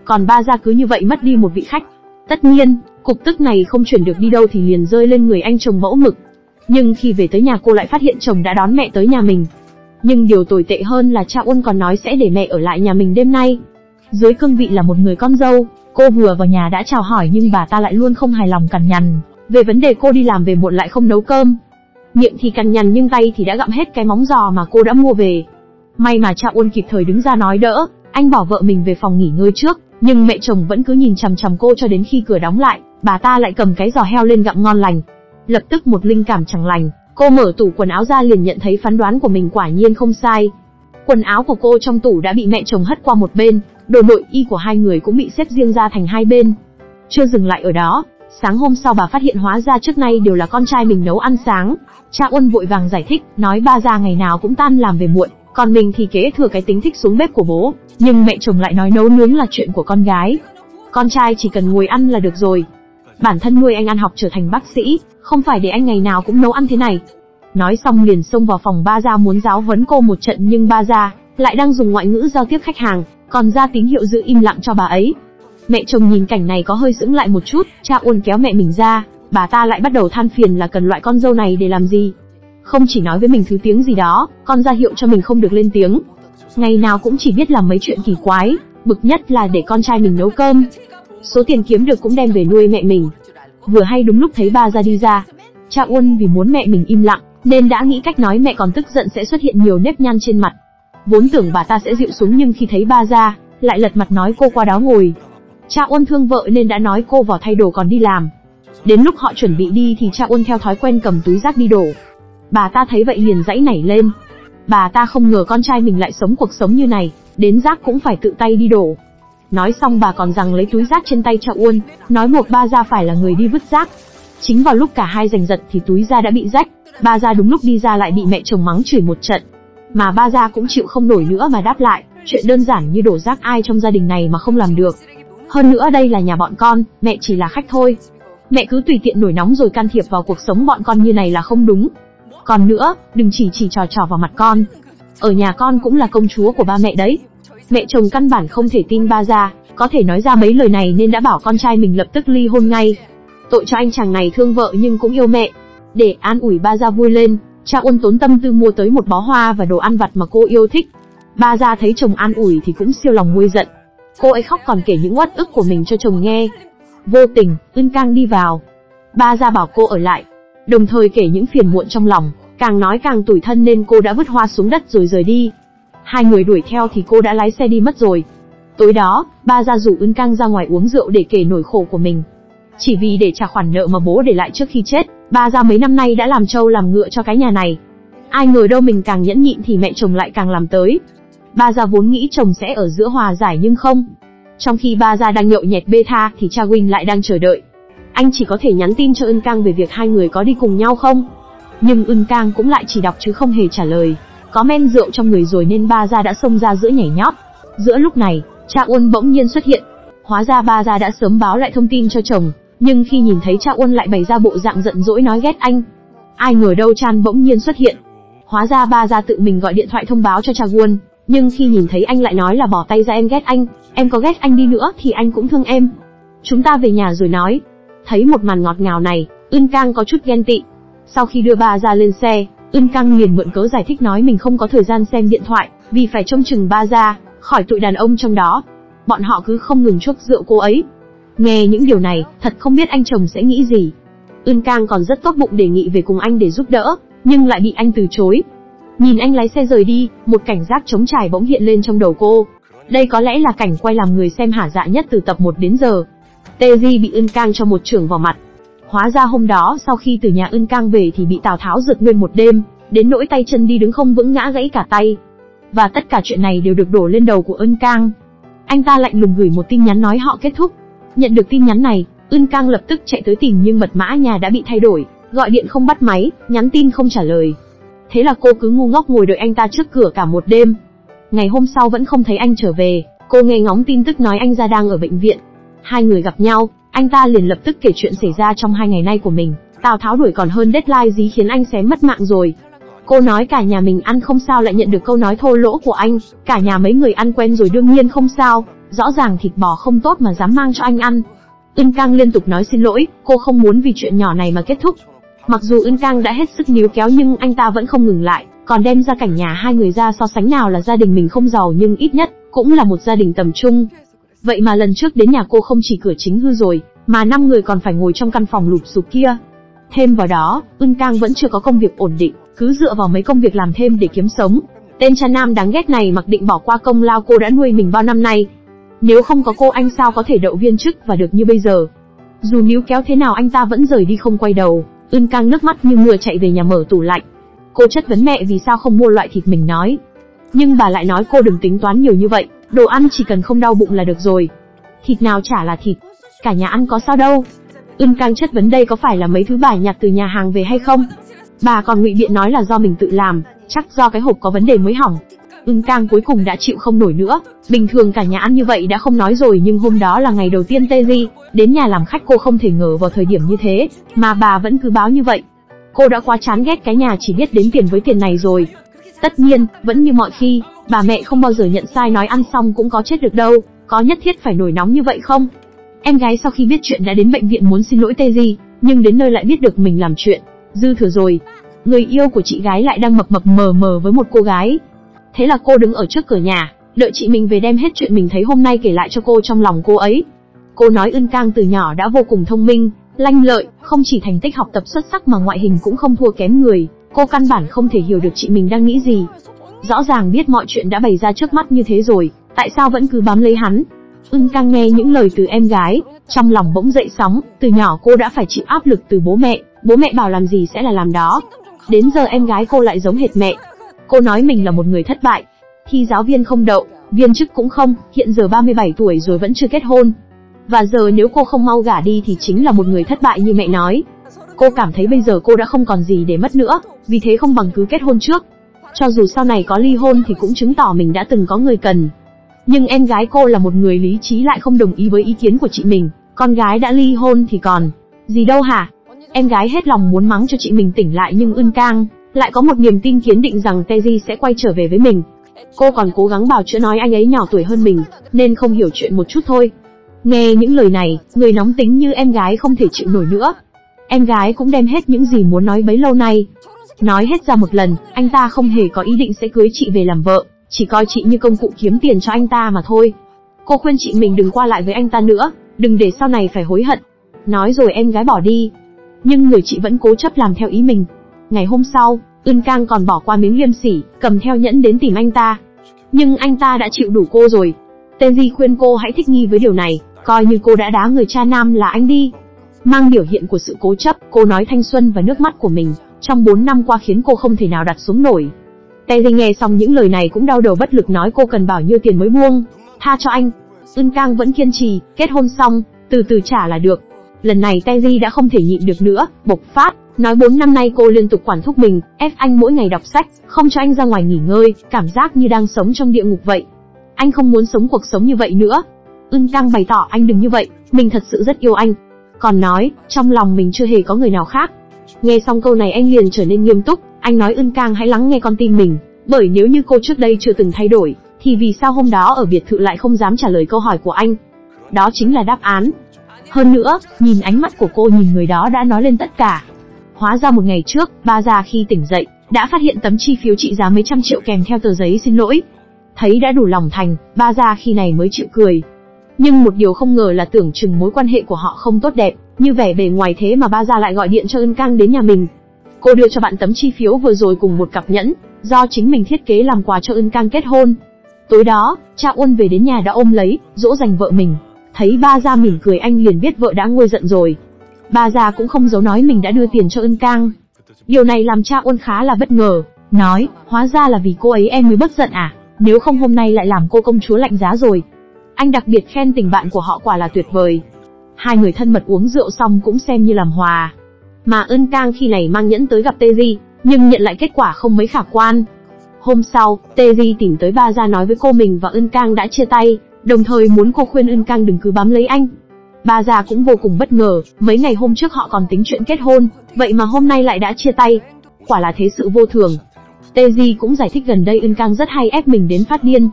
Còn ba gia cứ như vậy mất đi một vị khách. Tất nhiên, Cục tức này không chuyển được đi đâu thì liền rơi lên người anh chồng mẫu mực. Nhưng khi về tới nhà cô lại phát hiện chồng đã đón mẹ tới nhà mình. Nhưng điều tồi tệ hơn là cha Uân còn nói sẽ để mẹ ở lại nhà mình đêm nay. Dưới cương vị là một người con dâu, cô vừa vào nhà đã chào hỏi nhưng bà ta lại luôn không hài lòng cằn nhằn. Về vấn đề cô đi làm về muộn lại không nấu cơm. Miệng thì cằn nhằn nhưng tay thì đã gặm hết cái móng giò mà cô đã mua về. May mà cha Uân kịp thời đứng ra nói đỡ, anh bỏ vợ mình về phòng nghỉ ngơi trước, nhưng mẹ chồng vẫn cứ nhìn chằm chằm cô cho đến khi cửa đóng lại, bà ta lại cầm cái giò heo lên gặm ngon lành. Lập tức một linh cảm chẳng lành, cô mở tủ quần áo ra liền nhận thấy phán đoán của mình quả nhiên không sai. Quần áo của cô trong tủ đã bị mẹ chồng hất qua một bên, đồ nội y của hai người cũng bị xếp riêng ra thành hai bên. Chưa dừng lại ở đó, sáng hôm sau bà phát hiện hóa ra trước nay đều là con trai mình nấu ăn sáng. Cha Uân vội vàng giải thích, nói ba già ngày nào cũng tan làm về muộn, còn mình thì kế thừa cái tính thích xuống bếp của bố, nhưng mẹ chồng lại nói nấu nướng là chuyện của con gái. Con trai chỉ cần ngồi ăn là được rồi. Bản thân nuôi anh ăn học trở thành bác sĩ, không phải để anh ngày nào cũng nấu ăn thế này. Nói xong liền xông vào phòng ba gia muốn giáo vấn cô một trận nhưng ba gia lại đang dùng ngoại ngữ giao tiếp khách hàng, còn ra tín hiệu giữ im lặng cho bà ấy. Mẹ chồng nhìn cảnh này có hơi sững lại một chút, cha uôn kéo mẹ mình ra, bà ta lại bắt đầu than phiền là cần loại con dâu này để làm gì. Không chỉ nói với mình thứ tiếng gì đó, còn ra hiệu cho mình không được lên tiếng. Ngày nào cũng chỉ biết làm mấy chuyện kỳ quái, bực nhất là để con trai mình nấu cơm. Số tiền kiếm được cũng đem về nuôi mẹ mình. Vừa hay đúng lúc thấy ba ra đi ra. Cha Uân vì muốn mẹ mình im lặng, nên đã nghĩ cách nói mẹ còn tức giận sẽ xuất hiện nhiều nếp nhăn trên mặt. Vốn tưởng bà ta sẽ dịu xuống nhưng khi thấy ba ra, lại lật mặt nói cô qua đó ngồi. Cha Uân thương vợ nên đã nói cô vào thay đồ còn đi làm. Đến lúc họ chuẩn bị đi thì cha Uân theo thói quen cầm túi rác đi đổ. Bà ta thấy vậy liền dãy nảy lên. Bà ta không ngờ con trai mình lại sống cuộc sống như này, đến rác cũng phải tự tay đi đổ. Nói xong bà còn rằng lấy túi rác trên tay cho uôn nói buộc ba ra phải là người đi vứt rác. Chính vào lúc cả hai giành giật thì túi ra đã bị rách, ba ra đúng lúc đi ra lại bị mẹ chồng mắng chửi một trận. Mà ba ra cũng chịu không nổi nữa mà đáp lại, chuyện đơn giản như đổ rác ai trong gia đình này mà không làm được. Hơn nữa đây là nhà bọn con, mẹ chỉ là khách thôi. Mẹ cứ tùy tiện nổi nóng rồi can thiệp vào cuộc sống bọn con như này là không đúng. Còn nữa, đừng chỉ chỉ trò trò vào mặt con. Ở nhà con cũng là công chúa của ba mẹ đấy. Mẹ chồng căn bản không thể tin ba ra, có thể nói ra mấy lời này nên đã bảo con trai mình lập tức ly hôn ngay. Tội cho anh chàng này thương vợ nhưng cũng yêu mẹ. Để an ủi ba ra vui lên, cha ôn tốn tâm tư mua tới một bó hoa và đồ ăn vặt mà cô yêu thích. Ba ra thấy chồng an ủi thì cũng siêu lòng nguôi giận. Cô ấy khóc còn kể những uất ức của mình cho chồng nghe. Vô tình, Ưn Cang đi vào. Ba ra bảo cô ở lại, đồng thời kể những phiền muộn trong lòng, càng nói càng tủi thân nên cô đã vứt hoa xuống đất rồi rời đi. Hai người đuổi theo thì cô đã lái xe đi mất rồi. Tối đó, ba ra rủ Ưn Cang ra ngoài uống rượu để kể nỗi khổ của mình. Chỉ vì để trả khoản nợ mà bố để lại trước khi chết, ba ra mấy năm nay đã làm trâu làm ngựa cho cái nhà này. Ai ngờ đâu mình càng nhẫn nhịn thì mẹ chồng lại càng làm tới. Ba gia vốn nghĩ chồng sẽ ở giữa hòa giải nhưng không. Trong khi ba gia đang nhậu nhẹt bê tha thì cha Win lại đang chờ đợi. Anh chỉ có thể nhắn tin cho Ưn Cang về việc hai người có đi cùng nhau không. Nhưng Ưn Cang cũng lại chỉ đọc chứ không hề trả lời. Có men rượu trong người rồi nên ba gia đã xông ra giữa nhảy nhót. Giữa lúc này, cha Uân bỗng nhiên xuất hiện. Hóa ra ba gia đã sớm báo lại thông tin cho chồng, nhưng khi nhìn thấy cha Uân lại bày ra bộ dạng giận dỗi nói ghét anh. Ai ngờ đâu Chan bỗng nhiên xuất hiện. Hóa ra ba gia tự mình gọi điện thoại thông báo cho cha Uân, nhưng khi nhìn thấy anh lại nói là bỏ tay ra em ghét anh, em có ghét anh đi nữa thì anh cũng thương em. Chúng ta về nhà rồi nói. Thấy một màn ngọt ngào này, Ưn Cang có chút ghen tị. Sau khi đưa ba ra lên xe, Ưn Cang liền mượn cớ giải thích nói mình không có thời gian xem điện thoại, vì phải trông chừng ba ra, khỏi tụi đàn ông trong đó. Bọn họ cứ không ngừng chuốc rượu cô ấy. Nghe những điều này, thật không biết anh chồng sẽ nghĩ gì. Ưn Cang còn rất tốt bụng đề nghị về cùng anh để giúp đỡ, nhưng lại bị anh từ chối. Nhìn anh lái xe rời đi, một cảnh giác trống trải bỗng hiện lên trong đầu cô. Đây có lẽ là cảnh quay làm người xem hả dạ nhất từ tập 1 đến giờ. Tê Di bị Ưn Cang cho một trưởng vào mặt. Hóa ra hôm đó sau khi từ nhà Ưn Cang về thì bị Tào Tháo rượt nguyên một đêm, đến nỗi tay chân đi đứng không vững ngã gãy cả tay. Và tất cả chuyện này đều được đổ lên đầu của Ưn Cang. Anh ta lạnh lùng gửi một tin nhắn nói họ kết thúc. Nhận được tin nhắn này, Ưn Cang lập tức chạy tới tìm nhưng mật mã nhà đã bị thay đổi, gọi điện không bắt máy, nhắn tin không trả lời. Thế là cô cứ ngu ngốc ngồi đợi anh ta trước cửa cả một đêm. Ngày hôm sau vẫn không thấy anh trở về, cô nghe ngóng tin tức nói anh ra đang ở bệnh viện. Hai người gặp nhau, anh ta liền lập tức kể chuyện xảy ra trong hai ngày nay của mình. Tào Tháo đuổi còn hơn deadline dí khiến anh xém mất mạng rồi. Cô nói cả nhà mình ăn không sao lại nhận được câu nói thô lỗ của anh, cả nhà mấy người ăn quen rồi đương nhiên không sao, rõ ràng thịt bò không tốt mà dám mang cho anh ăn. Ưn Cang liên tục nói xin lỗi, cô không muốn vì chuyện nhỏ này mà kết thúc. Mặc dù Ưn Cang đã hết sức níu kéo nhưng anh ta vẫn không ngừng lại, còn đem ra cảnh nhà hai người ra so sánh nào là gia đình mình không giàu nhưng ít nhất cũng là một gia đình tầm trung. Vậy mà lần trước đến nhà cô không chỉ cửa chính hư rồi, mà năm người còn phải ngồi trong căn phòng lụp sụp kia. Thêm vào đó, Ưn Cang vẫn chưa có công việc ổn định, cứ dựa vào mấy công việc làm thêm để kiếm sống. Tên cha nam đáng ghét này mặc định bỏ qua công lao cô đã nuôi mình bao năm nay. Nếu không có cô anh sao có thể đậu viên chức và được như bây giờ. Dù níu kéo thế nào anh ta vẫn rời đi không quay đầu, ưn cang nước mắt như mưa chạy về nhà mở tủ lạnh. Cô chất vấn mẹ vì sao không mua loại thịt mình nói. Nhưng bà lại nói cô đừng tính toán nhiều như vậy, đồ ăn chỉ cần không đau bụng là được rồi. Thịt nào chả là thịt, cả nhà ăn có sao đâu. Ưn cang chất vấn đây có phải là mấy thứ bài nhặt từ nhà hàng về hay không? Bà còn ngụy biện nói là do mình tự làm, chắc do cái hộp có vấn đề mới hỏng. Ưng Cang cuối cùng đã chịu không nổi nữa, bình thường cả nhà ăn như vậy đã không nói rồi nhưng hôm đó là ngày đầu tiên Tê Di đến nhà làm khách cô không thể ngờ vào thời điểm như thế, mà bà vẫn cứ báo như vậy. Cô đã quá chán ghét cái nhà chỉ biết đến tiền với tiền này rồi. Tất nhiên, vẫn như mọi khi, bà mẹ không bao giờ nhận sai nói ăn xong cũng có chết được đâu, có nhất thiết phải nổi nóng như vậy không? Em gái sau khi biết chuyện đã đến bệnh viện muốn xin lỗi Tê Di, nhưng đến nơi lại biết được mình làm chuyện dư thừa rồi. Người yêu của chị gái lại đang mập mập mờ mờ với một cô gái, Thế là cô đứng ở trước cửa nhà, đợi chị mình về đem hết chuyện mình thấy hôm nay kể lại cho cô trong lòng cô ấy. Cô nói Ưn Cang từ nhỏ đã vô cùng thông minh, lanh lợi, không chỉ thành tích học tập xuất sắc mà ngoại hình cũng không thua kém người, cô căn bản không thể hiểu được chị mình đang nghĩ gì. Rõ ràng biết mọi chuyện đã bày ra trước mắt như thế rồi, tại sao vẫn cứ bám lấy hắn? Ưng Cang nghe những lời từ em gái, trong lòng bỗng dậy sóng, từ nhỏ cô đã phải chịu áp lực từ bố mẹ, bố mẹ bảo làm gì sẽ là làm đó. Đến giờ em gái cô lại giống hệt mẹ, Cô nói mình là một người thất bại. Thi giáo viên không đậu, viên chức cũng không, hiện giờ 37 tuổi rồi vẫn chưa kết hôn. Và giờ nếu cô không mau gả đi thì chính là một người thất bại như mẹ nói. Cô cảm thấy bây giờ cô đã không còn gì để mất nữa, vì thế không bằng cứ kết hôn trước. Cho dù sau này có ly hôn thì cũng chứng tỏ mình đã từng có người cần. Nhưng em gái cô là một người lý trí lại không đồng ý với ý kiến của chị mình, con gái đã ly hôn thì còn gì đâu hả? Em gái hết lòng muốn mắng cho chị mình tỉnh lại nhưng ưn cang lại có một niềm tin kiến định rằng Teji sẽ quay trở về với mình. Cô còn cố gắng bảo chữa nói anh ấy nhỏ tuổi hơn mình, nên không hiểu chuyện một chút thôi. Nghe những lời này, người nóng tính như em gái không thể chịu nổi nữa. Em gái cũng đem hết những gì muốn nói bấy lâu nay. Nói hết ra một lần, anh ta không hề có ý định sẽ cưới chị về làm vợ, chỉ coi chị như công cụ kiếm tiền cho anh ta mà thôi. Cô khuyên chị mình đừng qua lại với anh ta nữa, đừng để sau này phải hối hận. Nói rồi em gái bỏ đi. Nhưng người chị vẫn cố chấp làm theo ý mình, Ngày hôm sau, Ưn Cang còn bỏ qua miếng liêm sỉ, cầm theo nhẫn đến tìm anh ta. Nhưng anh ta đã chịu đủ cô rồi. Tenji khuyên cô hãy thích nghi với điều này, coi như cô đã đá người cha nam là anh đi. Mang biểu hiện của sự cố chấp, cô nói thanh xuân và nước mắt của mình, trong 4 năm qua khiến cô không thể nào đặt xuống nổi. Terry nghe xong những lời này cũng đau đầu bất lực nói cô cần bảo nhiêu tiền mới buông. Tha cho anh. Ưn Cang vẫn kiên trì, kết hôn xong, từ từ trả là được. Lần này Terry đã không thể nhịn được nữa, bộc phát, Nói 4 năm nay cô liên tục quản thúc mình, ép anh mỗi ngày đọc sách, không cho anh ra ngoài nghỉ ngơi, cảm giác như đang sống trong địa ngục vậy. Anh không muốn sống cuộc sống như vậy nữa. Ưn Cang bày tỏ anh đừng như vậy, mình thật sự rất yêu anh. Còn nói, trong lòng mình chưa hề có người nào khác. Nghe xong câu này anh liền trở nên nghiêm túc, anh nói Ưn Cang hãy lắng nghe con tim mình, bởi nếu như cô trước đây chưa từng thay đổi, thì vì sao hôm đó ở biệt thự lại không dám trả lời câu hỏi của anh? Đó chính là đáp án. Hơn nữa, nhìn ánh mắt của cô nhìn người đó đã nói lên tất cả. Hóa ra một ngày trước, ba già khi tỉnh dậy, đã phát hiện tấm chi phiếu trị giá mấy trăm triệu kèm theo tờ giấy xin lỗi. Thấy đã đủ lòng thành, ba già khi này mới chịu cười. Nhưng một điều không ngờ là tưởng chừng mối quan hệ của họ không tốt đẹp, như vẻ bề ngoài thế mà ba Gia lại gọi điện cho Ân Cang đến nhà mình. Cô đưa cho bạn tấm chi phiếu vừa rồi cùng một cặp nhẫn, do chính mình thiết kế làm quà cho Ân Cang kết hôn. Tối đó, cha Uân về đến nhà đã ôm lấy, dỗ dành vợ mình. Thấy ba gia mỉm cười anh liền biết vợ đã nguôi giận rồi, Ba Gia cũng không giấu nói mình đã đưa tiền cho Ân Cang. Điều này làm cha Uân khá là bất ngờ, nói, hóa ra là vì cô ấy em mới bất giận à, nếu không hôm nay lại làm cô công chúa lạnh giá rồi. Anh đặc biệt khen tình bạn của họ quả là tuyệt vời. Hai người thân mật uống rượu xong cũng xem như làm hòa. Mà Ân Cang khi này mang nhẫn tới gặp Teji, nhưng nhận lại kết quả không mấy khả quan. Hôm sau, Teji tìm tới ba ra nói với cô mình và Ân Cang đã chia tay, đồng thời muốn cô khuyên Ân Cang đừng cứ bám lấy anh, Ba già cũng vô cùng bất ngờ, mấy ngày hôm trước họ còn tính chuyện kết hôn, vậy mà hôm nay lại đã chia tay. Quả là thế sự vô thường. Teji cũng giải thích gần đây Ân Cang rất hay ép mình đến phát điên.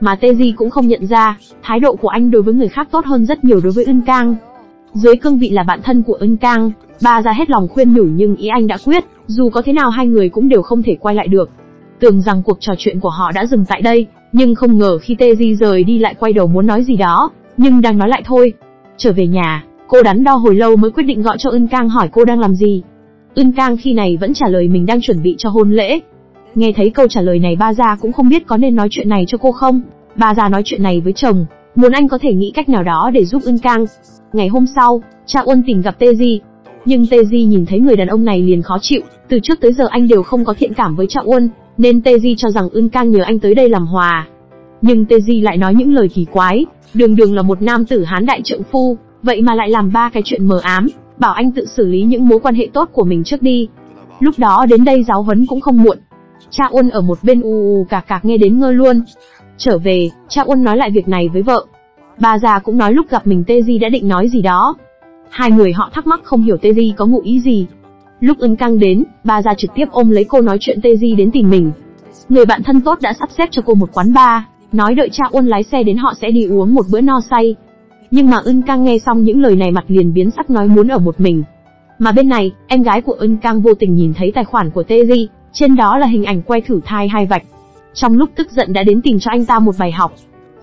Mà Teji cũng không nhận ra, thái độ của anh đối với người khác tốt hơn rất nhiều đối với Ưn Cang. Dưới cương vị là bạn thân của Ưn Cang, ba ra hết lòng khuyên nhủ nhưng ý anh đã quyết, dù có thế nào hai người cũng đều không thể quay lại được. Tưởng rằng cuộc trò chuyện của họ đã dừng tại đây, nhưng không ngờ khi Teji rời đi lại quay đầu muốn nói gì đó, nhưng đang nói lại thôi, Trở về nhà, cô đắn đo hồi lâu mới quyết định gọi cho Ưn Cang hỏi cô đang làm gì. Ưn Cang khi này vẫn trả lời mình đang chuẩn bị cho hôn lễ. Nghe thấy câu trả lời này ba già cũng không biết có nên nói chuyện này cho cô không. Ba già nói chuyện này với chồng, muốn anh có thể nghĩ cách nào đó để giúp Ưng Cang. Ngày hôm sau, Cha Uân tình gặp tê di, nhưng tê di nhìn thấy người đàn ông này liền khó chịu, từ trước tới giờ anh đều không có thiện cảm với Cha Uân, nên tê di cho rằng Ưng Cang nhờ anh tới đây làm hòa. Nhưng tê di lại nói những lời kỳ quái, đường đường là một nam tử hán đại trượng phu, vậy mà lại làm ba cái chuyện mờ ám, bảo anh tự xử lý những mối quan hệ tốt của mình trước đi. Lúc đó đến đây giáo huấn cũng không muộn. Cha Uân ở một bên u u cạc cạc nghe đến ngơ luôn. Trở về, cha Uân nói lại việc này với vợ. Bà già cũng nói lúc gặp mình Teji đã định nói gì đó. Hai người họ thắc mắc không hiểu Teji có ngụ ý gì. Lúc ưng căng đến, bà già trực tiếp ôm lấy cô nói chuyện Teji đến tìm mình. Người bạn thân tốt đã sắp xếp cho cô một quán bar, nói đợi cha Uân lái xe đến họ sẽ đi uống một bữa no say. Nhưng mà ưng căng nghe xong những lời này mặt liền biến sắc nói muốn ở một mình. Mà bên này, em gái của ưng căng vô tình nhìn thấy tài khoản của Teji, trên đó là hình ảnh quay thử thai hai vạch. Trong lúc tức giận đã đến tìm cho anh ta một bài học.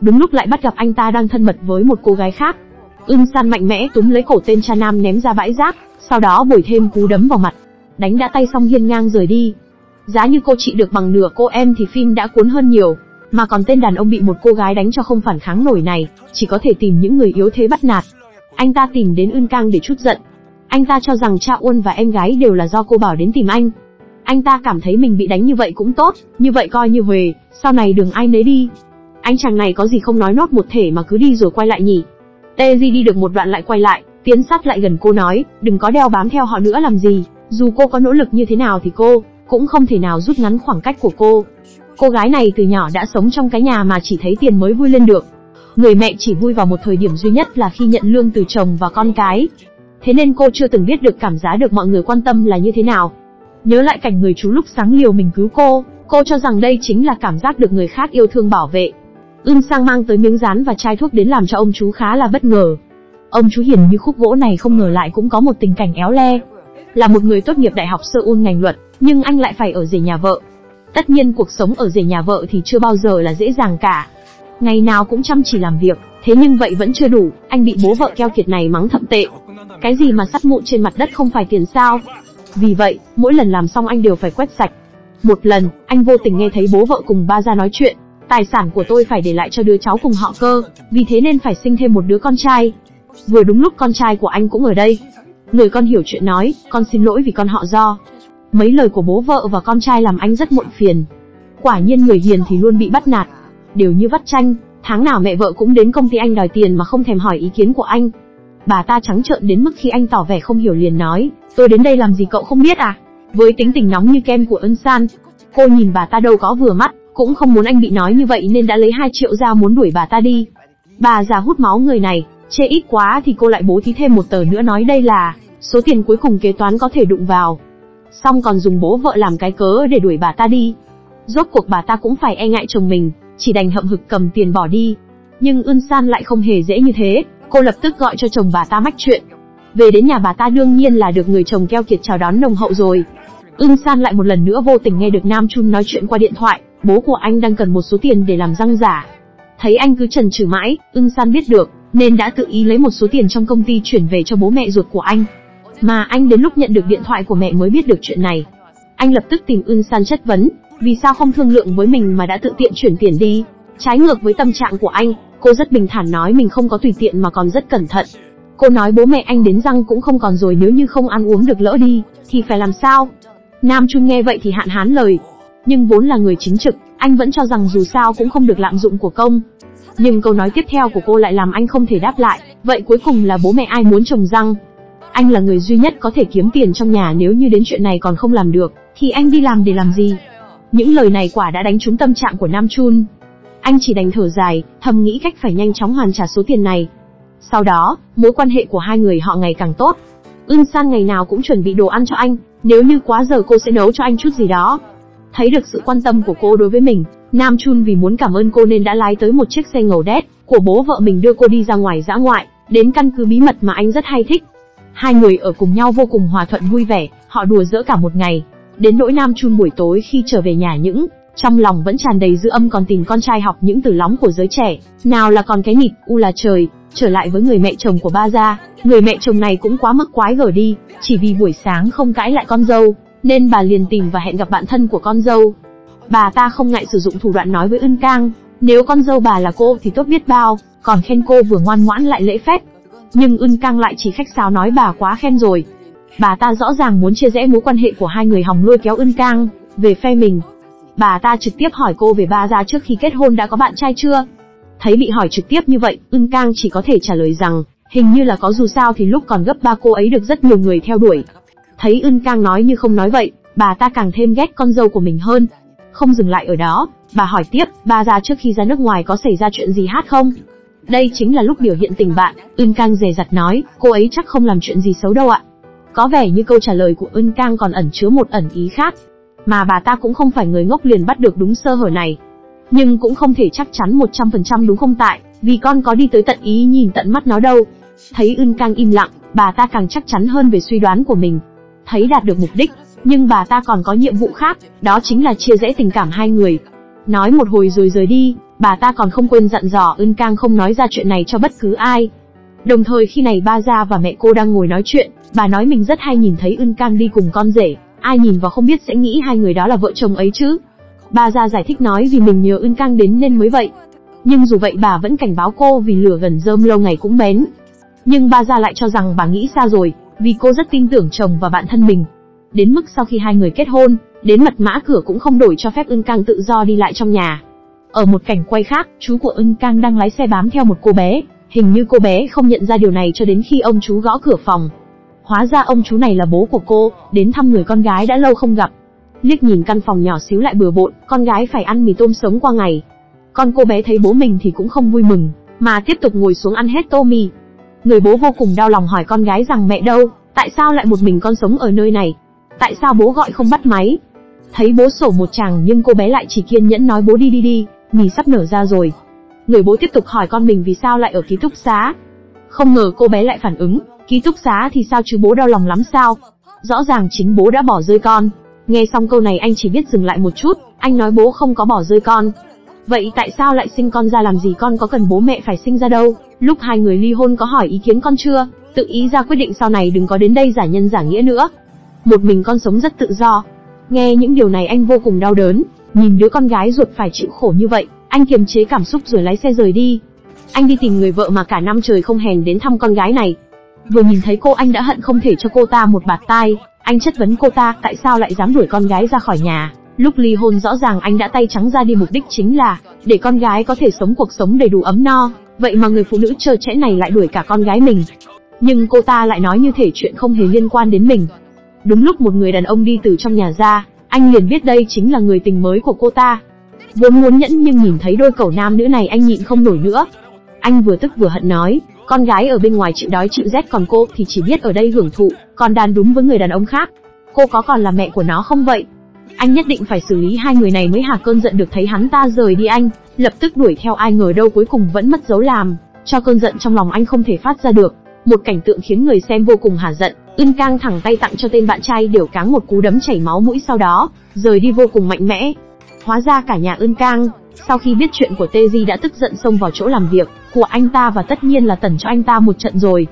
Đúng lúc lại bắt gặp anh ta đang thân mật với một cô gái khác. Ưng san mạnh mẽ túm lấy cổ tên cha nam ném ra bãi rác, sau đó bồi thêm cú đấm vào mặt. Đánh đã tay xong hiên ngang rời đi. Giá như cô chị được bằng nửa cô em thì phim đã cuốn hơn nhiều. Mà còn tên đàn ông bị một cô gái đánh cho không phản kháng nổi này, chỉ có thể tìm những người yếu thế bắt nạt. Anh ta tìm đến Ưn Cang để chút giận. Anh ta cho rằng cha Uân và em gái đều là do cô bảo đến tìm anh. Anh ta cảm thấy mình bị đánh như vậy cũng tốt, như vậy coi như huề, sau này đừng ai nấy đi. Anh chàng này có gì không nói nốt một thể mà cứ đi rồi quay lại nhỉ. Teji đi được một đoạn lại quay lại, tiến sát lại gần cô nói, đừng có đeo bám theo họ nữa làm gì, dù cô có nỗ lực như thế nào thì cô, cũng không thể nào rút ngắn khoảng cách của cô. Cô gái này từ nhỏ đã sống trong cái nhà mà chỉ thấy tiền mới vui lên được. Người mẹ chỉ vui vào một thời điểm duy nhất là khi nhận lương từ chồng và con cái. Thế nên cô chưa từng biết được cảm giá được mọi người quan tâm là như thế nào. Nhớ lại cảnh người chú lúc sáng liều mình cứu cô, cô cho rằng đây chính là cảm giác được người khác yêu thương bảo vệ. Ưm sang mang tới miếng rán và chai thuốc đến làm cho ông chú khá là bất ngờ. Ông chú hiền như khúc gỗ này không ngờ lại cũng có một tình cảnh éo le. Là một người tốt nghiệp đại học Seoul ngành luật, nhưng anh lại phải ở rể nhà vợ. Tất nhiên cuộc sống ở rể nhà vợ thì chưa bao giờ là dễ dàng cả. Ngày nào cũng chăm chỉ làm việc, thế nhưng vậy vẫn chưa đủ, anh bị bố vợ keo kiệt này mắng thậm tệ. Cái gì mà sắt mụn trên mặt đất không phải tiền sao? Vì vậy, mỗi lần làm xong anh đều phải quét sạch. Một lần, anh vô tình nghe thấy bố vợ cùng ba ra nói chuyện, tài sản của tôi phải để lại cho đứa cháu cùng họ cơ, vì thế nên phải sinh thêm một đứa con trai. Vừa đúng lúc con trai của anh cũng ở đây. Người con hiểu chuyện nói, con xin lỗi vì con họ do. Mấy lời của bố vợ và con trai làm anh rất muộn phiền. Quả nhiên người hiền thì luôn bị bắt nạt. Đều như vắt chanh, tháng nào mẹ vợ cũng đến công ty anh đòi tiền mà không thèm hỏi ý kiến của anh. Bà ta trắng trợn đến mức khi anh tỏ vẻ không hiểu liền nói, tôi đến đây làm gì cậu không biết à? Với tính tình nóng như kem của ân san, cô nhìn bà ta đâu có vừa mắt, cũng không muốn anh bị nói như vậy nên đã lấy 2 triệu ra muốn đuổi bà ta đi. Bà già hút máu người này, chê ít quá thì cô lại bố thí thêm một tờ nữa nói đây là số tiền cuối cùng kế toán có thể đụng vào. Xong còn dùng bố vợ làm cái cớ để đuổi bà ta đi. Rốt cuộc bà ta cũng phải e ngại chồng mình, chỉ đành hậm hực cầm tiền bỏ đi. Nhưng Ưn San lại không hề dễ như thế, cô lập tức gọi cho chồng bà ta mách chuyện. Về đến nhà bà ta đương nhiên là được người chồng keo kiệt chào đón nồng hậu rồi. Ưn San lại một lần nữa vô tình nghe được Nam Chun nói chuyện qua điện thoại, bố của anh đang cần một số tiền để làm răng giả. Thấy anh cứ trần trừ mãi, Ưn San biết được, nên đã tự ý lấy một số tiền trong công ty chuyển về cho bố mẹ ruột của anh. Mà anh đến lúc nhận được điện thoại của mẹ mới biết được chuyện này. Anh lập tức tìm Ưn San chất vấn, vì sao không thương lượng với mình mà đã tự tiện chuyển tiền đi. Trái ngược với tâm trạng của anh, cô rất bình thản nói mình không có tùy tiện mà còn rất cẩn thận. Cô nói bố mẹ anh đến răng cũng không còn rồi nếu như không ăn uống được lỡ đi, thì phải làm sao? Nam Chun nghe vậy thì hạn hán lời. Nhưng vốn là người chính trực, anh vẫn cho rằng dù sao cũng không được lạm dụng của công. Nhưng câu nói tiếp theo của cô lại làm anh không thể đáp lại, vậy cuối cùng là bố mẹ ai muốn trồng răng? Anh là người duy nhất có thể kiếm tiền trong nhà nếu như đến chuyện này còn không làm được, thì anh đi làm để làm gì? Những lời này quả đã đánh trúng tâm trạng của Nam Chun. Anh chỉ đành thở dài, thầm nghĩ cách phải nhanh chóng hoàn trả số tiền này. Sau đó, mối quan hệ của hai người họ ngày càng tốt. Ưn San ngày nào cũng chuẩn bị đồ ăn cho anh, nếu như quá giờ cô sẽ nấu cho anh chút gì đó. Thấy được sự quan tâm của cô đối với mình, Nam Chun vì muốn cảm ơn cô nên đã lái tới một chiếc xe ngầu đét của bố vợ mình đưa cô đi ra ngoài dã ngoại, đến căn cứ bí mật mà anh rất hay thích. Hai người ở cùng nhau vô cùng hòa thuận vui vẻ, họ đùa giỡn cả một ngày. Đến nỗi Nam Chun buổi tối khi trở về nhà những, trong lòng vẫn tràn đầy dư âm còn tìm con trai học những từ lóng của giới trẻ, nào là còn cái nghịch u là trời, trở lại với người mẹ chồng của ba gia, người mẹ chồng này cũng quá mức quái gở đi, chỉ vì buổi sáng không cãi lại con dâu, nên bà liền tìm và hẹn gặp bạn thân của con dâu. Bà ta không ngại sử dụng thủ đoạn nói với Ân Cang, Nếu con dâu bà là cô thì tốt biết bao, còn khen cô vừa ngoan ngoãn lại lễ phép. Nhưng ân cang lại chỉ khách sáo nói bà quá khen rồi. Bà ta rõ ràng muốn chia rẽ mối quan hệ của hai người hòng lôi kéo ân cang về phe mình. Bà ta trực tiếp hỏi cô về ba gia trước khi kết hôn đã có bạn trai chưa. Thấy bị hỏi trực tiếp như vậy, Ưng cang chỉ có thể trả lời rằng, hình như là có dù sao thì lúc còn gấp ba cô ấy được rất nhiều người theo đuổi. Thấy Ưng cang nói như không nói vậy, bà ta càng thêm ghét con dâu của mình hơn. Không dừng lại ở đó, bà hỏi tiếp, ba gia trước khi ra nước ngoài có xảy ra chuyện gì hát không? Đây chính là lúc biểu hiện tình bạn, Ưng cang dè dặt nói, cô ấy chắc không làm chuyện gì xấu đâu ạ. Có vẻ như câu trả lời của Ưng cang còn ẩn chứa một ẩn ý khác. Mà bà ta cũng không phải người ngốc liền bắt được đúng sơ hở này. Nhưng cũng không thể chắc chắn 100% đúng không tại, vì con có đi tới tận ý nhìn tận mắt nó đâu. Thấy ưn cang im lặng, bà ta càng chắc chắn hơn về suy đoán của mình. Thấy đạt được mục đích, nhưng bà ta còn có nhiệm vụ khác, đó chính là chia rẽ tình cảm hai người. Nói một hồi rồi rời đi, bà ta còn không quên dặn dò ưn cang không nói ra chuyện này cho bất cứ ai. Đồng thời khi này ba gia và mẹ cô đang ngồi nói chuyện, bà nói mình rất hay nhìn thấy ưn cang đi cùng con rể, ai nhìn vào không biết sẽ nghĩ hai người đó là vợ chồng ấy chứ. Bà gia giải thích nói vì mình nhớ ưn cang đến nên mới vậy. Nhưng dù vậy bà vẫn cảnh báo cô vì lửa gần rơm lâu ngày cũng bén. Nhưng ba gia lại cho rằng bà nghĩ xa rồi, vì cô rất tin tưởng chồng và bạn thân mình. Đến mức sau khi hai người kết hôn, đến mật mã cửa cũng không đổi cho phép Ưng cang tự do đi lại trong nhà. Ở một cảnh quay khác, chú của Ưng cang đang lái xe bám theo một cô bé, hình như cô bé không nhận ra điều này cho đến khi ông chú gõ cửa phòng. Hóa ra ông chú này là bố của cô, đến thăm người con gái đã lâu không gặp. Liếc nhìn căn phòng nhỏ xíu lại bừa bộn, con gái phải ăn mì tôm sống qua ngày. Con cô bé thấy bố mình thì cũng không vui mừng, mà tiếp tục ngồi xuống ăn hết tô mì. Người bố vô cùng đau lòng hỏi con gái rằng mẹ đâu, tại sao lại một mình con sống ở nơi này? Tại sao bố gọi không bắt máy? Thấy bố sổ một chàng nhưng cô bé lại chỉ kiên nhẫn nói bố đi đi đi, mì sắp nở ra rồi. Người bố tiếp tục hỏi con mình vì sao lại ở ký túc xá. Không ngờ cô bé lại phản ứng, ký túc xá thì sao chứ bố đau lòng lắm sao? Rõ ràng chính bố đã bỏ rơi con. Nghe xong câu này anh chỉ biết dừng lại một chút, anh nói bố không có bỏ rơi con. Vậy tại sao lại sinh con ra làm gì con có cần bố mẹ phải sinh ra đâu? Lúc hai người ly hôn có hỏi ý kiến con chưa? Tự ý ra quyết định sau này đừng có đến đây giả nhân giả nghĩa nữa. Một mình con sống rất tự do. Nghe những điều này anh vô cùng đau đớn, nhìn đứa con gái ruột phải chịu khổ như vậy, anh kiềm chế cảm xúc rồi lái xe rời đi. Anh đi tìm người vợ mà cả năm trời không hèn đến thăm con gái này. Vừa nhìn thấy cô anh đã hận không thể cho cô ta một bạt tai, anh chất vấn cô ta tại sao lại dám đuổi con gái ra khỏi nhà. Lúc ly hôn rõ ràng anh đã tay trắng ra đi mục đích chính là để con gái có thể sống cuộc sống đầy đủ ấm no, vậy mà người phụ nữ trơ trẽn này lại đuổi cả con gái mình. Nhưng cô ta lại nói như thể chuyện không hề liên quan đến mình. Đúng lúc một người đàn ông đi từ trong nhà ra, anh liền biết đây chính là người tình mới của cô ta. Vốn muốn nhẫn nhưng nhìn thấy đôi cẩu nam nữ này anh nhịn không nổi nữa. Anh vừa tức vừa hận nói, con gái ở bên ngoài chịu đói chịu rét còn cô thì chỉ biết ở đây hưởng thụ, còn đàn đúng với người đàn ông khác. Cô có còn là mẹ của nó không vậy? Anh nhất định phải xử lý hai người này mới hà cơn giận được thấy hắn ta rời đi anh, lập tức đuổi theo ai ngờ đâu cuối cùng vẫn mất dấu làm, cho cơn giận trong lòng anh không thể phát ra được. Một cảnh tượng khiến người xem vô cùng hà giận, Ưn Cang thẳng tay tặng cho tên bạn trai đều cáng một cú đấm chảy máu mũi sau đó, rời đi vô cùng mạnh mẽ. Hóa ra cả nhà Ưn Cang, sau khi biết chuyện của Tê Di đã tức giận xông vào chỗ làm việc của anh ta và tất nhiên là tẩn cho anh ta một trận rồi.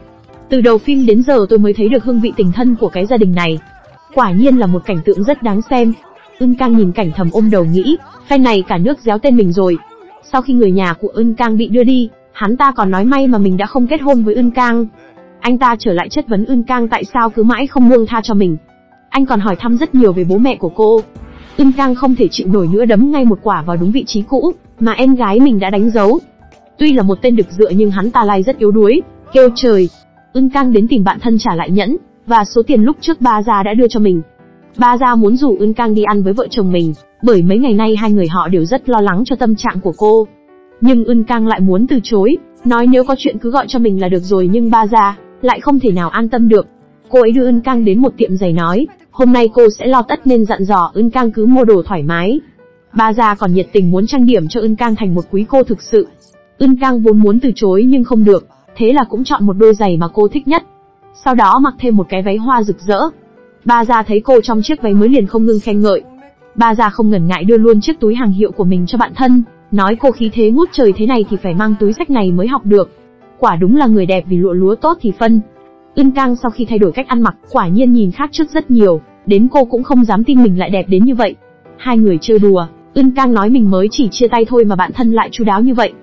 Từ đầu phim đến giờ tôi mới thấy được hương vị tình thân của cái gia đình này. Quả nhiên là một cảnh tượng rất đáng xem. Ưn Cang nhìn cảnh thầm ôm đầu nghĩ, phen này cả nước déo tên mình rồi. Sau khi người nhà của Ưn Cang bị đưa đi, hắn ta còn nói may mà mình đã không kết hôn với Ưn Cang. Anh ta trở lại chất vấn Ưn Cang tại sao cứ mãi không buông tha cho mình. Anh còn hỏi thăm rất nhiều về bố mẹ của cô. Ưng Cang không thể chịu nổi nữa đấm ngay một quả vào đúng vị trí cũ, mà em gái mình đã đánh dấu. Tuy là một tên đực dựa nhưng hắn ta lai rất yếu đuối, kêu trời. Ưng Cang đến tìm bạn thân trả lại nhẫn, và số tiền lúc trước ba gia đã đưa cho mình. Ba gia muốn rủ Ưng Cang đi ăn với vợ chồng mình, bởi mấy ngày nay hai người họ đều rất lo lắng cho tâm trạng của cô. Nhưng Ưng Cang lại muốn từ chối, nói nếu có chuyện cứ gọi cho mình là được rồi nhưng ba gia lại không thể nào an tâm được. Cô ấy đưa Ưng Cang đến một tiệm giày nói, hôm nay cô sẽ lo tất nên dặn dò Ưn Cang cứ mua đồ thoải mái. Ba gia còn nhiệt tình muốn trang điểm cho Ưn Cang thành một quý cô thực sự. Ưn Cang vốn muốn từ chối nhưng không được, thế là cũng chọn một đôi giày mà cô thích nhất. Sau đó mặc thêm một cái váy hoa rực rỡ. Ba gia thấy cô trong chiếc váy mới liền không ngưng khen ngợi. Ba gia không ngần ngại đưa luôn chiếc túi hàng hiệu của mình cho bạn thân, nói cô khí thế ngút trời thế này thì phải mang túi sách này mới học được. Quả đúng là người đẹp vì lụa lúa tốt thì phân. Ưn Cang sau khi thay đổi cách ăn mặc, quả nhiên nhìn khác trước rất nhiều, đến cô cũng không dám tin mình lại đẹp đến như vậy. Hai người chơi đùa, Ưn Cang nói mình mới chỉ chia tay thôi mà bạn thân lại chu đáo như vậy.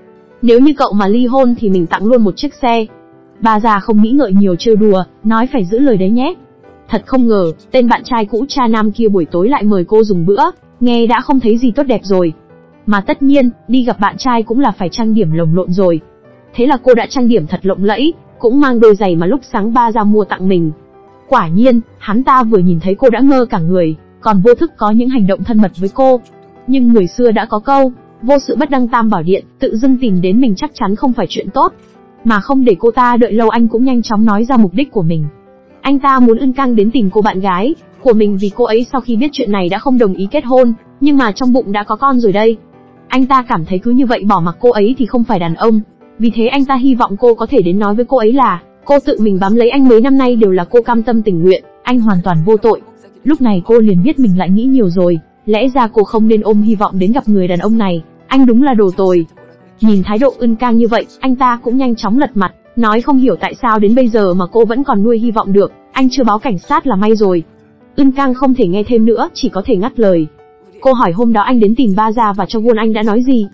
Nếu như cậu mà ly hôn thì mình tặng luôn một chiếc xe. Bà già không nghĩ ngợi nhiều trêu đùa, nói phải giữ lời đấy nhé. Thật không ngờ, tên bạn trai cũ cha nam kia buổi tối lại mời cô dùng bữa, nghe đã không thấy gì tốt đẹp rồi. Mà tất nhiên, đi gặp bạn trai cũng là phải trang điểm lồng lộn rồi. Thế là cô đã trang điểm thật lộng lẫy, cũng mang đôi giày mà lúc sáng ba ra mua tặng mình. Quả nhiên, hắn ta vừa nhìn thấy cô đã ngơ cả người, còn vô thức có những hành động thân mật với cô. Nhưng người xưa đã có câu, vô sự bất đăng tam bảo điện, tự dưng tìm đến mình chắc chắn không phải chuyện tốt. Mà không để cô ta đợi lâu anh cũng nhanh chóng nói ra mục đích của mình. Anh ta muốn ưn căng đến tìm cô bạn gái của mình vì cô ấy sau khi biết chuyện này đã không đồng ý kết hôn, nhưng mà trong bụng đã có con rồi đây. Anh ta cảm thấy cứ như vậy bỏ mặc cô ấy thì không phải đàn ông. Vì thế anh ta hy vọng cô có thể đến nói với cô ấy là, cô tự mình bám lấy anh mấy năm nay đều là cô cam tâm tình nguyện, anh hoàn toàn vô tội. Lúc này cô liền biết mình lại nghĩ nhiều rồi, lẽ ra cô không nên ôm hy vọng đến gặp người đàn ông này, anh đúng là đồ tồi. Nhìn thái độ ưn cang như vậy, anh ta cũng nhanh chóng lật mặt, nói không hiểu tại sao đến bây giờ mà cô vẫn còn nuôi hy vọng được, anh chưa báo cảnh sát là may rồi. Ưn cang không thể nghe thêm nữa, chỉ có thể ngắt lời. Cô hỏi hôm đó anh đến tìm ba gia và cho Won anh đã nói gì?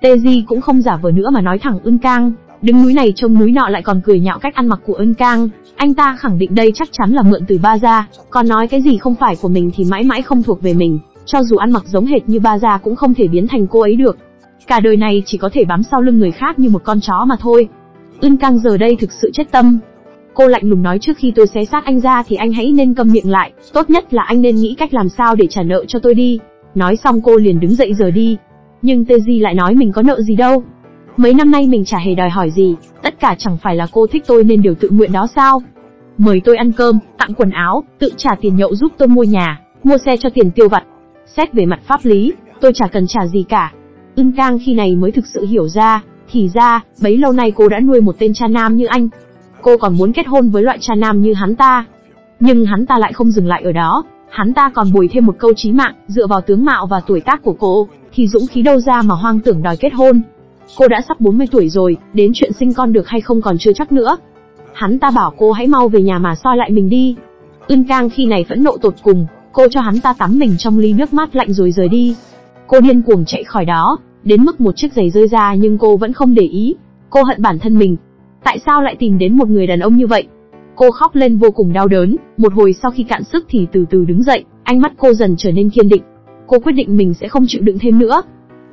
Tê Di cũng không giả vờ nữa mà nói thẳng Ưn cang, đứng núi này trông núi nọ lại còn cười nhạo cách ăn mặc của Ưn cang, anh ta khẳng định đây chắc chắn là mượn từ ba gia, còn nói cái gì không phải của mình thì mãi mãi không thuộc về mình, cho dù ăn mặc giống hệt như ba gia cũng không thể biến thành cô ấy được. Cả đời này chỉ có thể bám sau lưng người khác như một con chó mà thôi. Ưn cang giờ đây thực sự chết tâm, Cô lạnh lùng nói trước khi tôi xé xác anh ra thì anh hãy nên câm miệng lại, tốt nhất là anh nên nghĩ cách làm sao để trả nợ cho tôi đi. Nói xong cô liền đứng dậy rời đi. Nhưng Teji lại nói mình có nợ gì đâu. Mấy năm nay mình chả hề đòi hỏi gì, tất cả chẳng phải là cô thích tôi nên đều tự nguyện đó sao? Mời tôi ăn cơm, tặng quần áo, tự trả tiền nhậu giúp tôi mua nhà, mua xe cho tiền tiêu vặt. Xét về mặt pháp lý, tôi chả cần trả gì cả. ưng Cang khi này mới thực sự hiểu ra, thì ra, bấy lâu nay cô đã nuôi một tên cha nam như anh, Cô còn muốn kết hôn với loại cha nam như hắn ta. Nhưng hắn ta lại không dừng lại ở đó, hắn ta còn bồi thêm một câu chí mạng, dựa vào tướng mạo và tuổi tác của cô, thì dũng khí đâu ra mà hoang tưởng đòi kết hôn. Cô đã sắp 40 tuổi rồi, đến chuyện sinh con được hay không còn chưa chắc nữa. Hắn ta bảo cô hãy mau về nhà mà soi lại mình đi. Ưn Cang khi này phẫn nộ tột cùng, cô cho hắn ta tắm mình trong ly nước mát lạnh rồi rời đi. Cô điên cuồng chạy khỏi đó, đến mức một chiếc giày rơi ra nhưng cô vẫn không để ý. Cô hận bản thân mình, Tại sao lại tìm đến một người đàn ông như vậy? Cô khóc lên vô cùng đau đớn, một hồi sau khi cạn sức thì từ từ đứng dậy, ánh mắt cô dần trở nên kiên định. Cô quyết định mình sẽ không chịu đựng thêm nữa.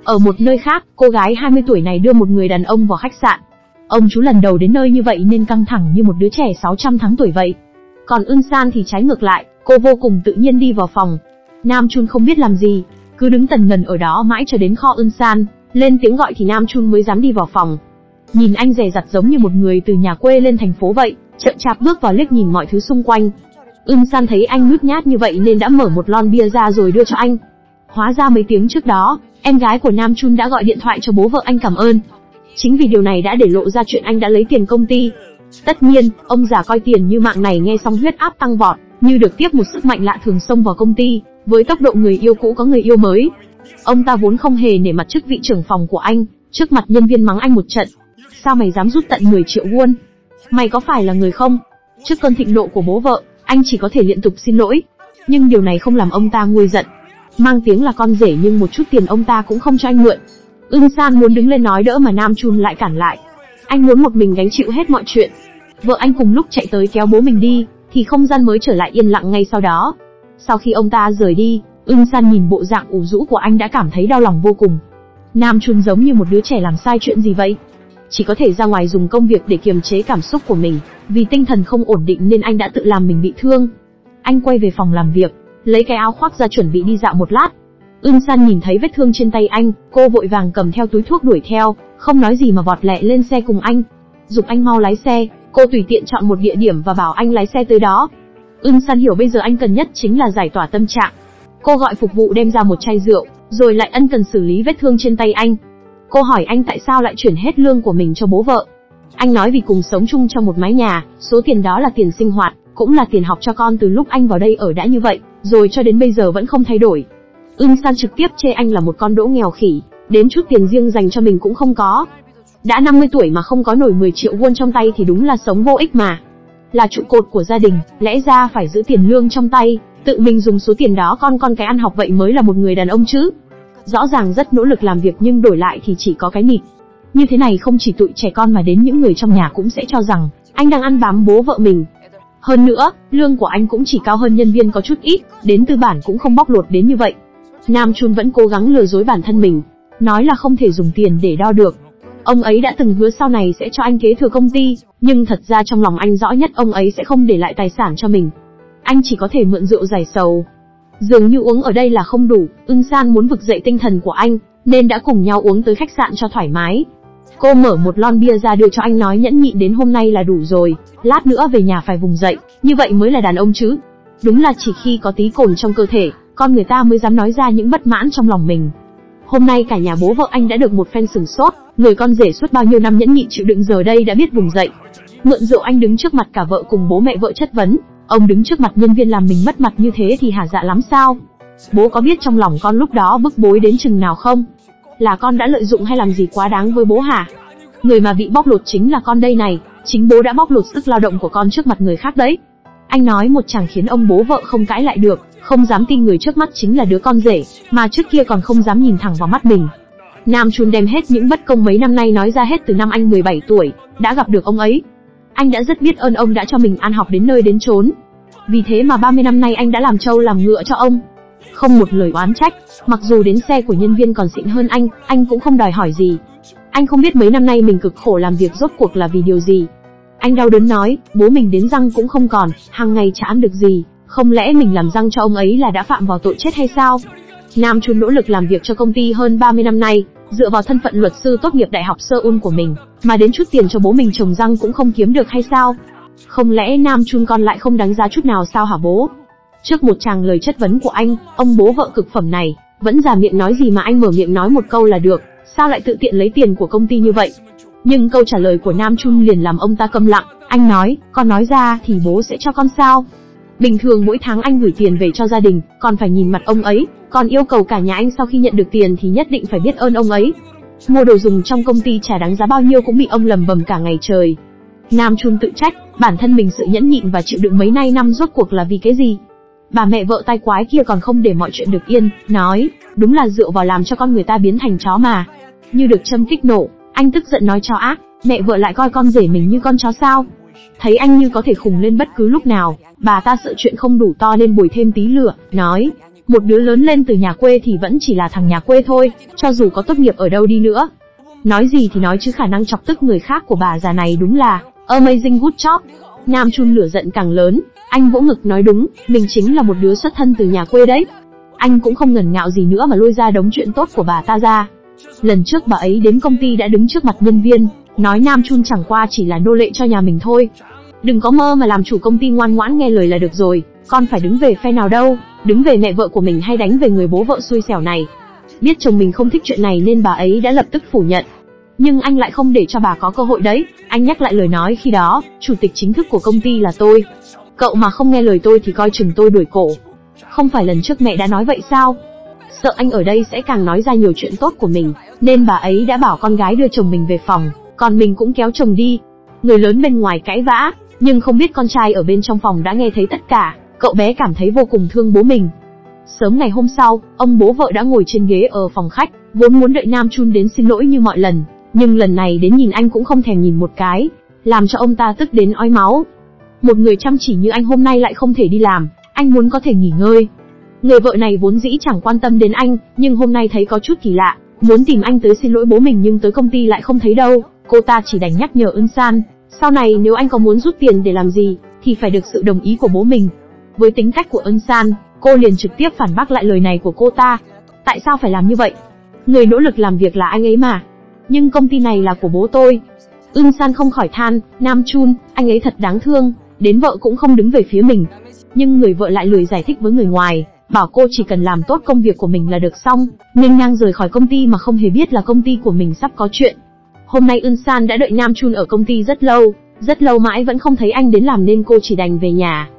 Ở một nơi khác, cô gái 20 tuổi này đưa một người đàn ông vào khách sạn. Ông chú lần đầu đến nơi như vậy nên căng thẳng như một đứa trẻ 600 tháng tuổi vậy. Còn Ưn San thì trái ngược lại, cô vô cùng tự nhiên đi vào phòng. Nam Chun không biết làm gì, cứ đứng tần ngần ở đó mãi cho đến kho Ưn San, lên tiếng gọi thì Nam Chun mới dám đi vào phòng. Nhìn anh rè rặt giống như một người từ nhà quê lên thành phố vậy, chậm chạp bước vào liếc nhìn mọi thứ xung quanh. Ưm San thấy anh nhút nhát như vậy nên đã mở một lon bia ra rồi đưa cho anh. Hóa ra mấy tiếng trước đó, em gái của Nam Chun đã gọi điện thoại cho bố vợ anh cảm ơn. Chính vì điều này đã để lộ ra chuyện anh đã lấy tiền công ty. Tất nhiên, ông già coi tiền như mạng này nghe xong huyết áp tăng vọt, như được tiếp một sức mạnh lạ thường xông vào công ty, với tốc độ người yêu cũ có người yêu mới. Ông ta vốn không hề nể mặt chức vị trưởng phòng của anh, trước mặt nhân viên mắng anh một trận, Sao mày dám rút tận 10 triệu won? Mày có phải là người không? Trước cơn thịnh nộ của bố vợ, anh chỉ có thể liên tục xin lỗi. Nhưng điều này không làm ông ta nguôi giận. Mang tiếng là con rể nhưng một chút tiền ông ta cũng không cho anh mượn. Ưng San muốn đứng lên nói đỡ mà Nam Chun lại cản lại. Anh muốn một mình gánh chịu hết mọi chuyện. Vợ anh cùng lúc chạy tới kéo bố mình đi, thì không gian mới trở lại yên lặng ngay sau đó. Sau khi ông ta rời đi, Ưng San nhìn bộ dạng ủ rũ của anh đã cảm thấy đau lòng vô cùng. Nam Chun giống như một đứa trẻ làm sai chuyện gì vậy? chỉ có thể ra ngoài dùng công việc để kiềm chế cảm xúc của mình, vì tinh thần không ổn định nên anh đã tự làm mình bị thương. Anh quay về phòng làm việc, lấy cái áo khoác ra chuẩn bị đi dạo một lát. Ưn San nhìn thấy vết thương trên tay anh, cô vội vàng cầm theo túi thuốc đuổi theo, không nói gì mà vọt lẹ lên xe cùng anh. Dục anh mau lái xe, cô tùy tiện chọn một địa điểm và bảo anh lái xe tới đó. Ưn San hiểu bây giờ anh cần nhất chính là giải tỏa tâm trạng. Cô gọi phục vụ đem ra một chai rượu, rồi lại ân cần xử lý vết thương trên tay anh. Cô hỏi anh tại sao lại chuyển hết lương của mình cho bố vợ. Anh nói vì cùng sống chung trong một mái nhà, số tiền đó là tiền sinh hoạt, cũng là tiền học cho con từ lúc anh vào đây ở đã như vậy, rồi cho đến bây giờ vẫn không thay đổi. Ưng San trực tiếp chê anh là một con đỗ nghèo khỉ, đến chút tiền riêng dành cho mình cũng không có. Đã 50 tuổi mà không có nổi 10 triệu won trong tay thì đúng là sống vô ích mà. Là trụ cột của gia đình, lẽ ra phải giữ tiền lương trong tay, tự mình dùng số tiền đó con con cái ăn học vậy mới là một người đàn ông chứ. rõ ràng rất nỗ lực làm việc nhưng đổi lại thì chỉ có cái nịt. Như thế này không chỉ tụi trẻ con mà đến những người trong nhà cũng sẽ cho rằng anh đang ăn bám bố vợ mình. Hơn nữa, lương của anh cũng chỉ cao hơn nhân viên có chút ít, đến tư bản cũng không bóc lột đến như vậy. Nam Chun vẫn cố gắng lừa dối bản thân mình, nói là không thể dùng tiền để đo được. Ông ấy đã từng hứa sau này sẽ cho anh kế thừa công ty, nhưng thật ra trong lòng anh rõ nhất ông ấy sẽ không để lại tài sản cho mình. Anh chỉ có thể mượn rượu giải sầu. Dường như uống ở đây là không đủ, ưng san muốn vực dậy tinh thần của anh, nên đã cùng nhau uống tới khách sạn cho thoải mái. Cô mở một lon bia ra đưa cho anh nói nhẫn nhịn đến hôm nay là đủ rồi, lát nữa về nhà phải vùng dậy, như vậy mới là đàn ông chứ. Đúng là chỉ khi có tí cồn trong cơ thể, con người ta mới dám nói ra những bất mãn trong lòng mình. Hôm nay cả nhà bố vợ anh đã được một phen sừng sốt, người con rể suốt bao nhiêu năm nhẫn nhịn chịu đựng giờ đây đã biết vùng dậy. Mượn rượu anh đứng trước mặt cả vợ cùng bố mẹ vợ chất vấn, ông đứng trước mặt nhân viên làm mình mất mặt như thế thì hả dạ lắm sao? Bố có biết trong lòng con lúc đó bức bối đến chừng nào không? Là con đã lợi dụng hay làm gì quá đáng với bố hả? Người mà bị bóc lột chính là con đây này, chính bố đã bóc lột sức lao động của con trước mặt người khác đấy. Anh nói một chàng khiến ông bố vợ không cãi lại được, không dám tin người trước mắt chính là đứa con rể, mà trước kia còn không dám nhìn thẳng vào mắt mình. Nam Chun đem hết những bất công mấy năm nay nói ra hết từ năm anh 17 tuổi, đã gặp được ông ấy. Anh đã rất biết ơn ông đã cho mình ăn học đến nơi đến chốn. Vì thế mà 30 năm nay anh đã làm trâu làm ngựa cho ông. Không một lời oán trách, mặc dù đến xe của nhân viên còn xịn hơn anh, anh cũng không đòi hỏi gì. Anh không biết mấy năm nay mình cực khổ làm việc rốt cuộc là vì điều gì. Anh đau đớn nói, bố mình đến răng cũng không còn, hàng ngày chả ăn được gì, không lẽ mình làm răng cho ông ấy là đã phạm vào tội chết hay sao? Nam Chun nỗ lực làm việc cho công ty hơn 30 năm nay, dựa vào thân phận luật sư tốt nghiệp đại học Seoul của mình, mà đến chút tiền cho bố mình trồng răng cũng không kiếm được hay sao? Không lẽ Nam Chun con lại không đáng giá chút nào sao hả bố? Trước một tràng lời chất vấn của anh, ông bố vợ cực phẩm này, vẫn giả miệng nói gì mà anh mở miệng nói một câu là được, sao lại tự tiện lấy tiền của công ty như vậy? Nhưng câu trả lời của Nam Chun liền làm ông ta câm lặng, anh nói, con nói ra thì bố sẽ cho con sao? Bình thường mỗi tháng anh gửi tiền về cho gia đình, còn phải nhìn mặt ông ấy, còn yêu cầu cả nhà anh sau khi nhận được tiền thì nhất định phải biết ơn ông ấy. Mua đồ dùng trong công ty chả đáng giá bao nhiêu cũng bị ông lầm bầm cả ngày trời. Nam Chun tự trách, bản thân mình sự nhẫn nhịn và chịu đựng mấy nay năm rốt cuộc là vì cái gì? Bà mẹ vợ tai quái kia còn không để mọi chuyện được yên, nói, đúng là dựa vào làm cho con người ta biến thành chó mà. Như được châm kích nổ, anh tức giận nói cho ác, mẹ vợ lại coi con rể mình như con chó sao? Thấy anh như có thể khùng lên bất cứ lúc nào, bà ta sợ chuyện không đủ to nên bồi thêm tí lửa, nói, một đứa lớn lên từ nhà quê thì vẫn chỉ là thằng nhà quê thôi, cho dù có tốt nghiệp ở đâu đi nữa. Nói gì thì nói chứ khả năng chọc tức người khác của bà già này đúng là amazing good job. Nam Chun lửa giận càng lớn, anh vỗ ngực nói đúng, mình chính là một đứa xuất thân từ nhà quê đấy. Anh cũng không ngần ngạo gì nữa mà lôi ra đống chuyện tốt của bà ta ra. Lần trước bà ấy đến công ty đã đứng trước mặt nhân viên, nói Nam Chun chẳng qua chỉ là nô lệ cho nhà mình thôi. Đừng có mơ mà làm chủ công ty ngoan ngoãn nghe lời là được rồi, con phải đứng về phe nào đâu, đứng về mẹ vợ của mình hay đánh về người bố vợ xui xẻo này. Biết chồng mình không thích chuyện này nên bà ấy đã lập tức phủ nhận. Nhưng anh lại không để cho bà có cơ hội đấy, anh nhắc lại lời nói khi đó, chủ tịch chính thức của công ty là tôi. Cậu mà không nghe lời tôi thì coi chừng tôi đuổi cổ. Không phải lần trước mẹ đã nói vậy sao? Sợ anh ở đây sẽ càng nói ra nhiều chuyện tốt của mình, nên bà ấy đã bảo con gái đưa chồng mình về phòng, còn mình cũng kéo chồng đi. Người lớn bên ngoài cãi vã, nhưng không biết con trai ở bên trong phòng đã nghe thấy tất cả, cậu bé cảm thấy vô cùng thương bố mình. Sớm ngày hôm sau, ông bố vợ đã ngồi trên ghế ở phòng khách, vốn muốn đợi Nam Chun đến xin lỗi như mọi lần, nhưng lần này đến nhìn anh cũng không thèm nhìn một cái, làm cho ông ta tức đến ói máu. Một người chăm chỉ như anh hôm nay lại không thể đi làm, anh muốn có thể nghỉ ngơi. Người vợ này vốn dĩ chẳng quan tâm đến anh, nhưng hôm nay thấy có chút kỳ lạ, muốn tìm anh tới xin lỗi bố mình nhưng tới công ty lại không thấy đâu. Cô ta chỉ đành nhắc nhở Ân San, sau này nếu anh có muốn rút tiền để làm gì, thì phải được sự đồng ý của bố mình. Với tính cách của Ân San, cô liền trực tiếp phản bác lại lời này của cô ta. Tại sao phải làm như vậy? Người nỗ lực làm việc là anh ấy mà. Nhưng công ty này là của bố tôi. Ân San không khỏi than, Nam Chun, anh ấy thật đáng thương, đến vợ cũng không đứng về phía mình. Nhưng người vợ lại lười giải thích với người ngoài, bảo cô chỉ cần làm tốt công việc của mình là được xong, nên ngang rời khỏi công ty mà không hề biết là công ty của mình sắp có chuyện. Hôm nay Ưn San đã đợi Nam Chun ở công ty rất lâu, rất lâu mãi vẫn không thấy anh đến làm nên cô chỉ đành về nhà.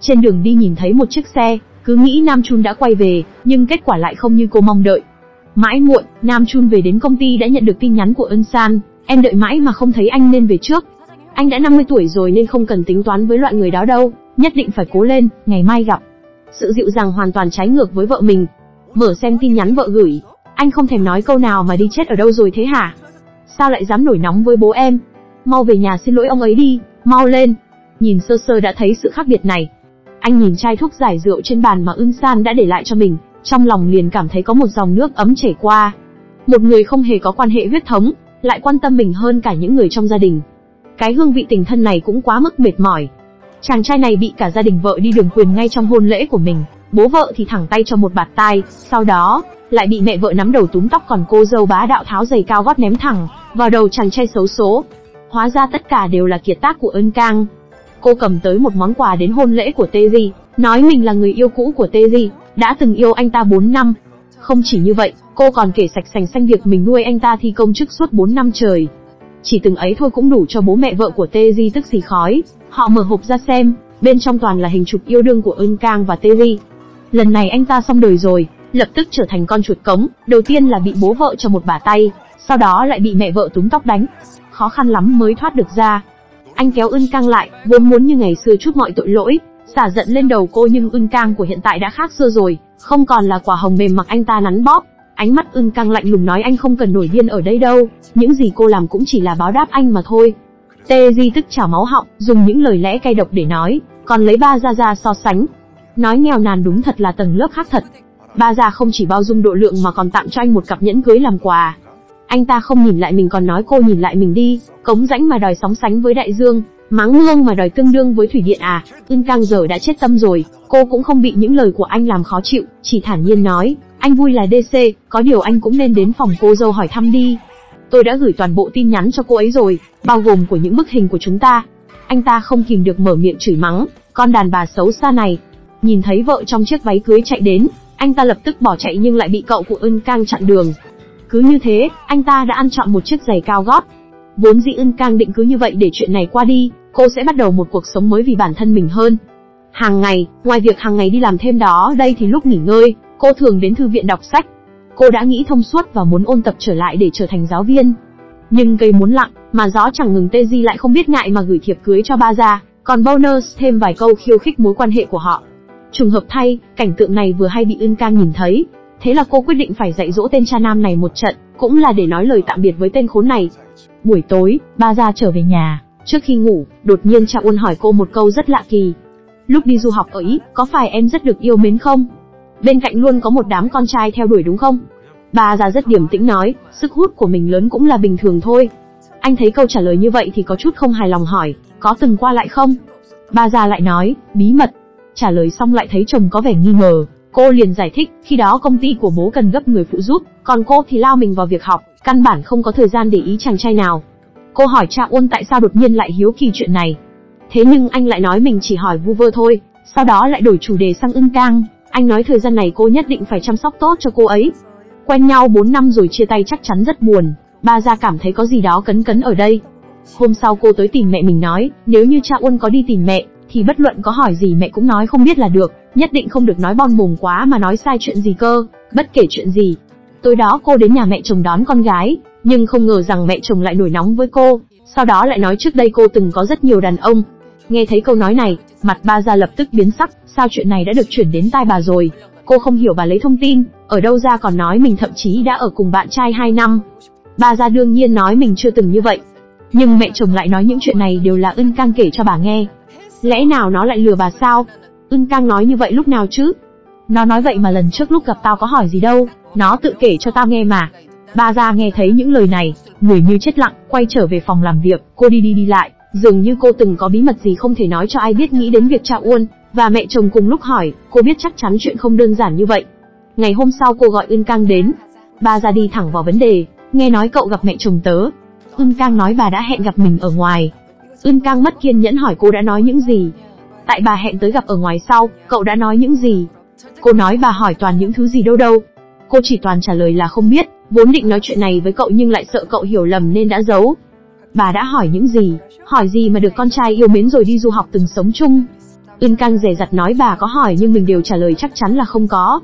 Trên đường đi nhìn thấy một chiếc xe, cứ nghĩ Nam Chun đã quay về, nhưng kết quả lại không như cô mong đợi. Mãi muộn, Nam Chun về đến công ty đã nhận được tin nhắn của Ân San, em đợi mãi mà không thấy anh nên về trước. Anh đã 50 tuổi rồi nên không cần tính toán với loại người đó đâu, nhất định phải cố lên, ngày mai gặp. Sự dịu dàng hoàn toàn trái ngược với vợ mình. Mở xem tin nhắn vợ gửi. Anh không thèm nói câu nào mà đi chết ở đâu rồi thế hả? Sao lại dám nổi nóng với bố em? Mau về nhà xin lỗi ông ấy đi, mau lên. Nhìn sơ sơ đã thấy sự khác biệt này. Anh nhìn chai thuốc giải rượu trên bàn mà Ưng San đã để lại cho mình, trong lòng liền cảm thấy có một dòng nước ấm chảy qua. Một người không hề có quan hệ huyết thống, lại quan tâm mình hơn cả những người trong gia đình. Cái hương vị tình thân này cũng quá mức mệt mỏi. Chàng trai này bị cả gia đình vợ đi đường quyền ngay trong hôn lễ của mình, bố vợ thì thẳng tay cho một bạt tai, sau đó, lại bị mẹ vợ nắm đầu túm tóc còn cô dâu bá đạo tháo giày cao gót ném thẳng vào đầu chàng trai xấu số. Hóa ra tất cả đều là kiệt tác của ơn cang. Cô cầm tới một món quà đến hôn lễ của Teji, nói mình là người yêu cũ của Teji, đã từng yêu anh ta 4 năm. Không chỉ như vậy, cô còn kể sạch sành xanh việc mình nuôi anh ta thi công chức suốt 4 năm trời. Chỉ từng ấy thôi cũng đủ cho bố mẹ vợ của Tê Di tức xì khói. Họ mở hộp ra xem, bên trong toàn là hình chụp yêu đương của Ân Cang và Tê Di. Lần này anh ta xong đời rồi, lập tức trở thành con chuột cống, đầu tiên là bị bố vợ cho một bả tay, sau đó lại bị mẹ vợ túm tóc đánh. Khó khăn lắm mới thoát được ra. Anh kéo Ưn Cang lại, vốn muốn như ngày xưa chút mọi tội lỗi, xả giận lên đầu cô nhưng ưng Cang của hiện tại đã khác xưa rồi, không còn là quả hồng mềm mặc anh ta nắn bóp. Ánh mắt ưng Cang lạnh lùng nói anh không cần nổi điên ở đây đâu, những gì cô làm cũng chỉ là báo đáp anh mà thôi. Tê Di tức chảo máu họng, dùng những lời lẽ cay độc để nói, còn lấy ba ra ra so sánh. Nói nghèo nàn đúng thật là tầng lớp khác thật, Ba già không chỉ bao dung độ lượng mà còn tặng cho anh một cặp nhẫn cưới làm quà. Anh ta không nhìn lại mình còn nói cô nhìn lại mình đi, cống rãnh mà đòi sóng sánh với đại dương, máng mương mà đòi tương đương với thủy điện à, ưng cang giờ đã chết tâm rồi, cô cũng không bị những lời của anh làm khó chịu, chỉ thản nhiên nói, anh vui là DC, có điều anh cũng nên đến phòng cô dâu hỏi thăm đi. Tôi đã gửi toàn bộ tin nhắn cho cô ấy rồi, bao gồm của những bức hình của chúng ta. Anh ta không kìm được mở miệng chửi mắng, con đàn bà xấu xa này. Nhìn thấy vợ trong chiếc váy cưới chạy đến, anh ta lập tức bỏ chạy nhưng lại bị cậu của Ân Cang chặn đường. Cứ như thế, anh ta đã ăn chọn một chiếc giày cao gót. Vốn dĩ Ưn Cang định cứ như vậy để chuyện này qua đi, cô sẽ bắt đầu một cuộc sống mới vì bản thân mình hơn. Hàng ngày, ngoài việc hàng ngày đi làm thêm đó đây thì lúc nghỉ ngơi, cô thường đến thư viện đọc sách. Cô đã nghĩ thông suốt và muốn ôn tập trở lại để trở thành giáo viên. Nhưng cây muốn lặng, mà gió chẳng ngừng tê di lại không biết ngại mà gửi thiệp cưới cho ba gia, còn bonus thêm vài câu khiêu khích mối quan hệ của họ. Trùng hợp thay, cảnh tượng này vừa hay bị Ưn Cang nhìn thấy. Thế là cô quyết định phải dạy dỗ tên cha nam này một trận, cũng là để nói lời tạm biệt với tên khốn này. Buổi tối, ba ra trở về nhà. Trước khi ngủ, đột nhiên cha Uôn hỏi cô một câu rất lạ kỳ. Lúc đi du học ở Ý, có phải em rất được yêu mến không? Bên cạnh luôn có một đám con trai theo đuổi đúng không? Bà già rất điềm tĩnh nói, sức hút của mình lớn cũng là bình thường thôi. Anh thấy câu trả lời như vậy thì có chút không hài lòng hỏi, có từng qua lại không? Bà già lại nói, bí mật, Trả lời xong lại thấy chồng có vẻ nghi ngờ, cô liền giải thích, khi đó công ty của bố cần gấp người phụ giúp, còn cô thì lao mình vào việc học, căn bản không có thời gian để ý chàng trai nào. Cô hỏi cha Uôn tại sao đột nhiên lại hiếu kỳ chuyện này. Thế nhưng anh lại nói mình chỉ hỏi vu vơ thôi, sau đó lại đổi chủ đề sang ưng cang. Anh nói thời gian này cô nhất định phải chăm sóc tốt cho cô ấy. Quen nhau 4 năm rồi chia tay chắc chắn rất buồn, ba ra cảm thấy có gì đó cấn cấn ở đây. Hôm sau cô tới tìm mẹ mình nói, nếu như cha Uôn có đi tìm mẹ, thì bất luận có hỏi gì mẹ cũng nói không biết là được, nhất định không được nói bon mồm quá mà nói sai chuyện gì cơ, bất kể chuyện gì. Tối đó cô đến nhà mẹ chồng đón con gái, nhưng không ngờ rằng mẹ chồng lại nổi nóng với cô, sau đó lại nói trước đây cô từng có rất nhiều đàn ông. Nghe thấy câu nói này, mặt ba ra lập tức biến sắc, sao chuyện này đã được chuyển đến tai bà rồi. Cô không hiểu bà lấy thông tin, ở đâu ra còn nói mình thậm chí đã ở cùng bạn trai 2 năm. ba ra đương nhiên nói mình chưa từng như vậy. Nhưng mẹ chồng lại nói những chuyện này đều là ân cang kể cho bà nghe, Lẽ nào nó lại lừa bà sao? Ưng Cang nói như vậy lúc nào chứ? Nó nói vậy mà lần trước lúc gặp tao có hỏi gì đâu, nó tự kể cho tao nghe mà. Ba ra nghe thấy những lời này, người như chết lặng, quay trở về phòng làm việc, cô đi đi đi lại, dường như cô từng có bí mật gì không thể nói cho ai biết nghĩ đến việc cha Uôn, và mẹ chồng cùng lúc hỏi, cô biết chắc chắn chuyện không đơn giản như vậy. Ngày hôm sau cô gọi Ưng Cang đến, ba ra đi thẳng vào vấn đề, nghe nói cậu gặp mẹ chồng tớ. Ưng Cang nói bà đã hẹn gặp mình ở ngoài, Ưng Cang mất kiên nhẫn hỏi cô đã nói những gì. Tại bà hẹn tới gặp ở ngoài sau, cậu đã nói những gì? Cô nói bà hỏi toàn những thứ gì đâu đâu. Cô chỉ toàn trả lời là không biết, vốn định nói chuyện này với cậu nhưng lại sợ cậu hiểu lầm nên đã giấu. Bà đã hỏi những gì, hỏi gì mà được con trai yêu mến rồi đi du học từng sống chung. Ưn Cang rẻ rặt nói bà có hỏi nhưng mình đều trả lời chắc chắn là không có.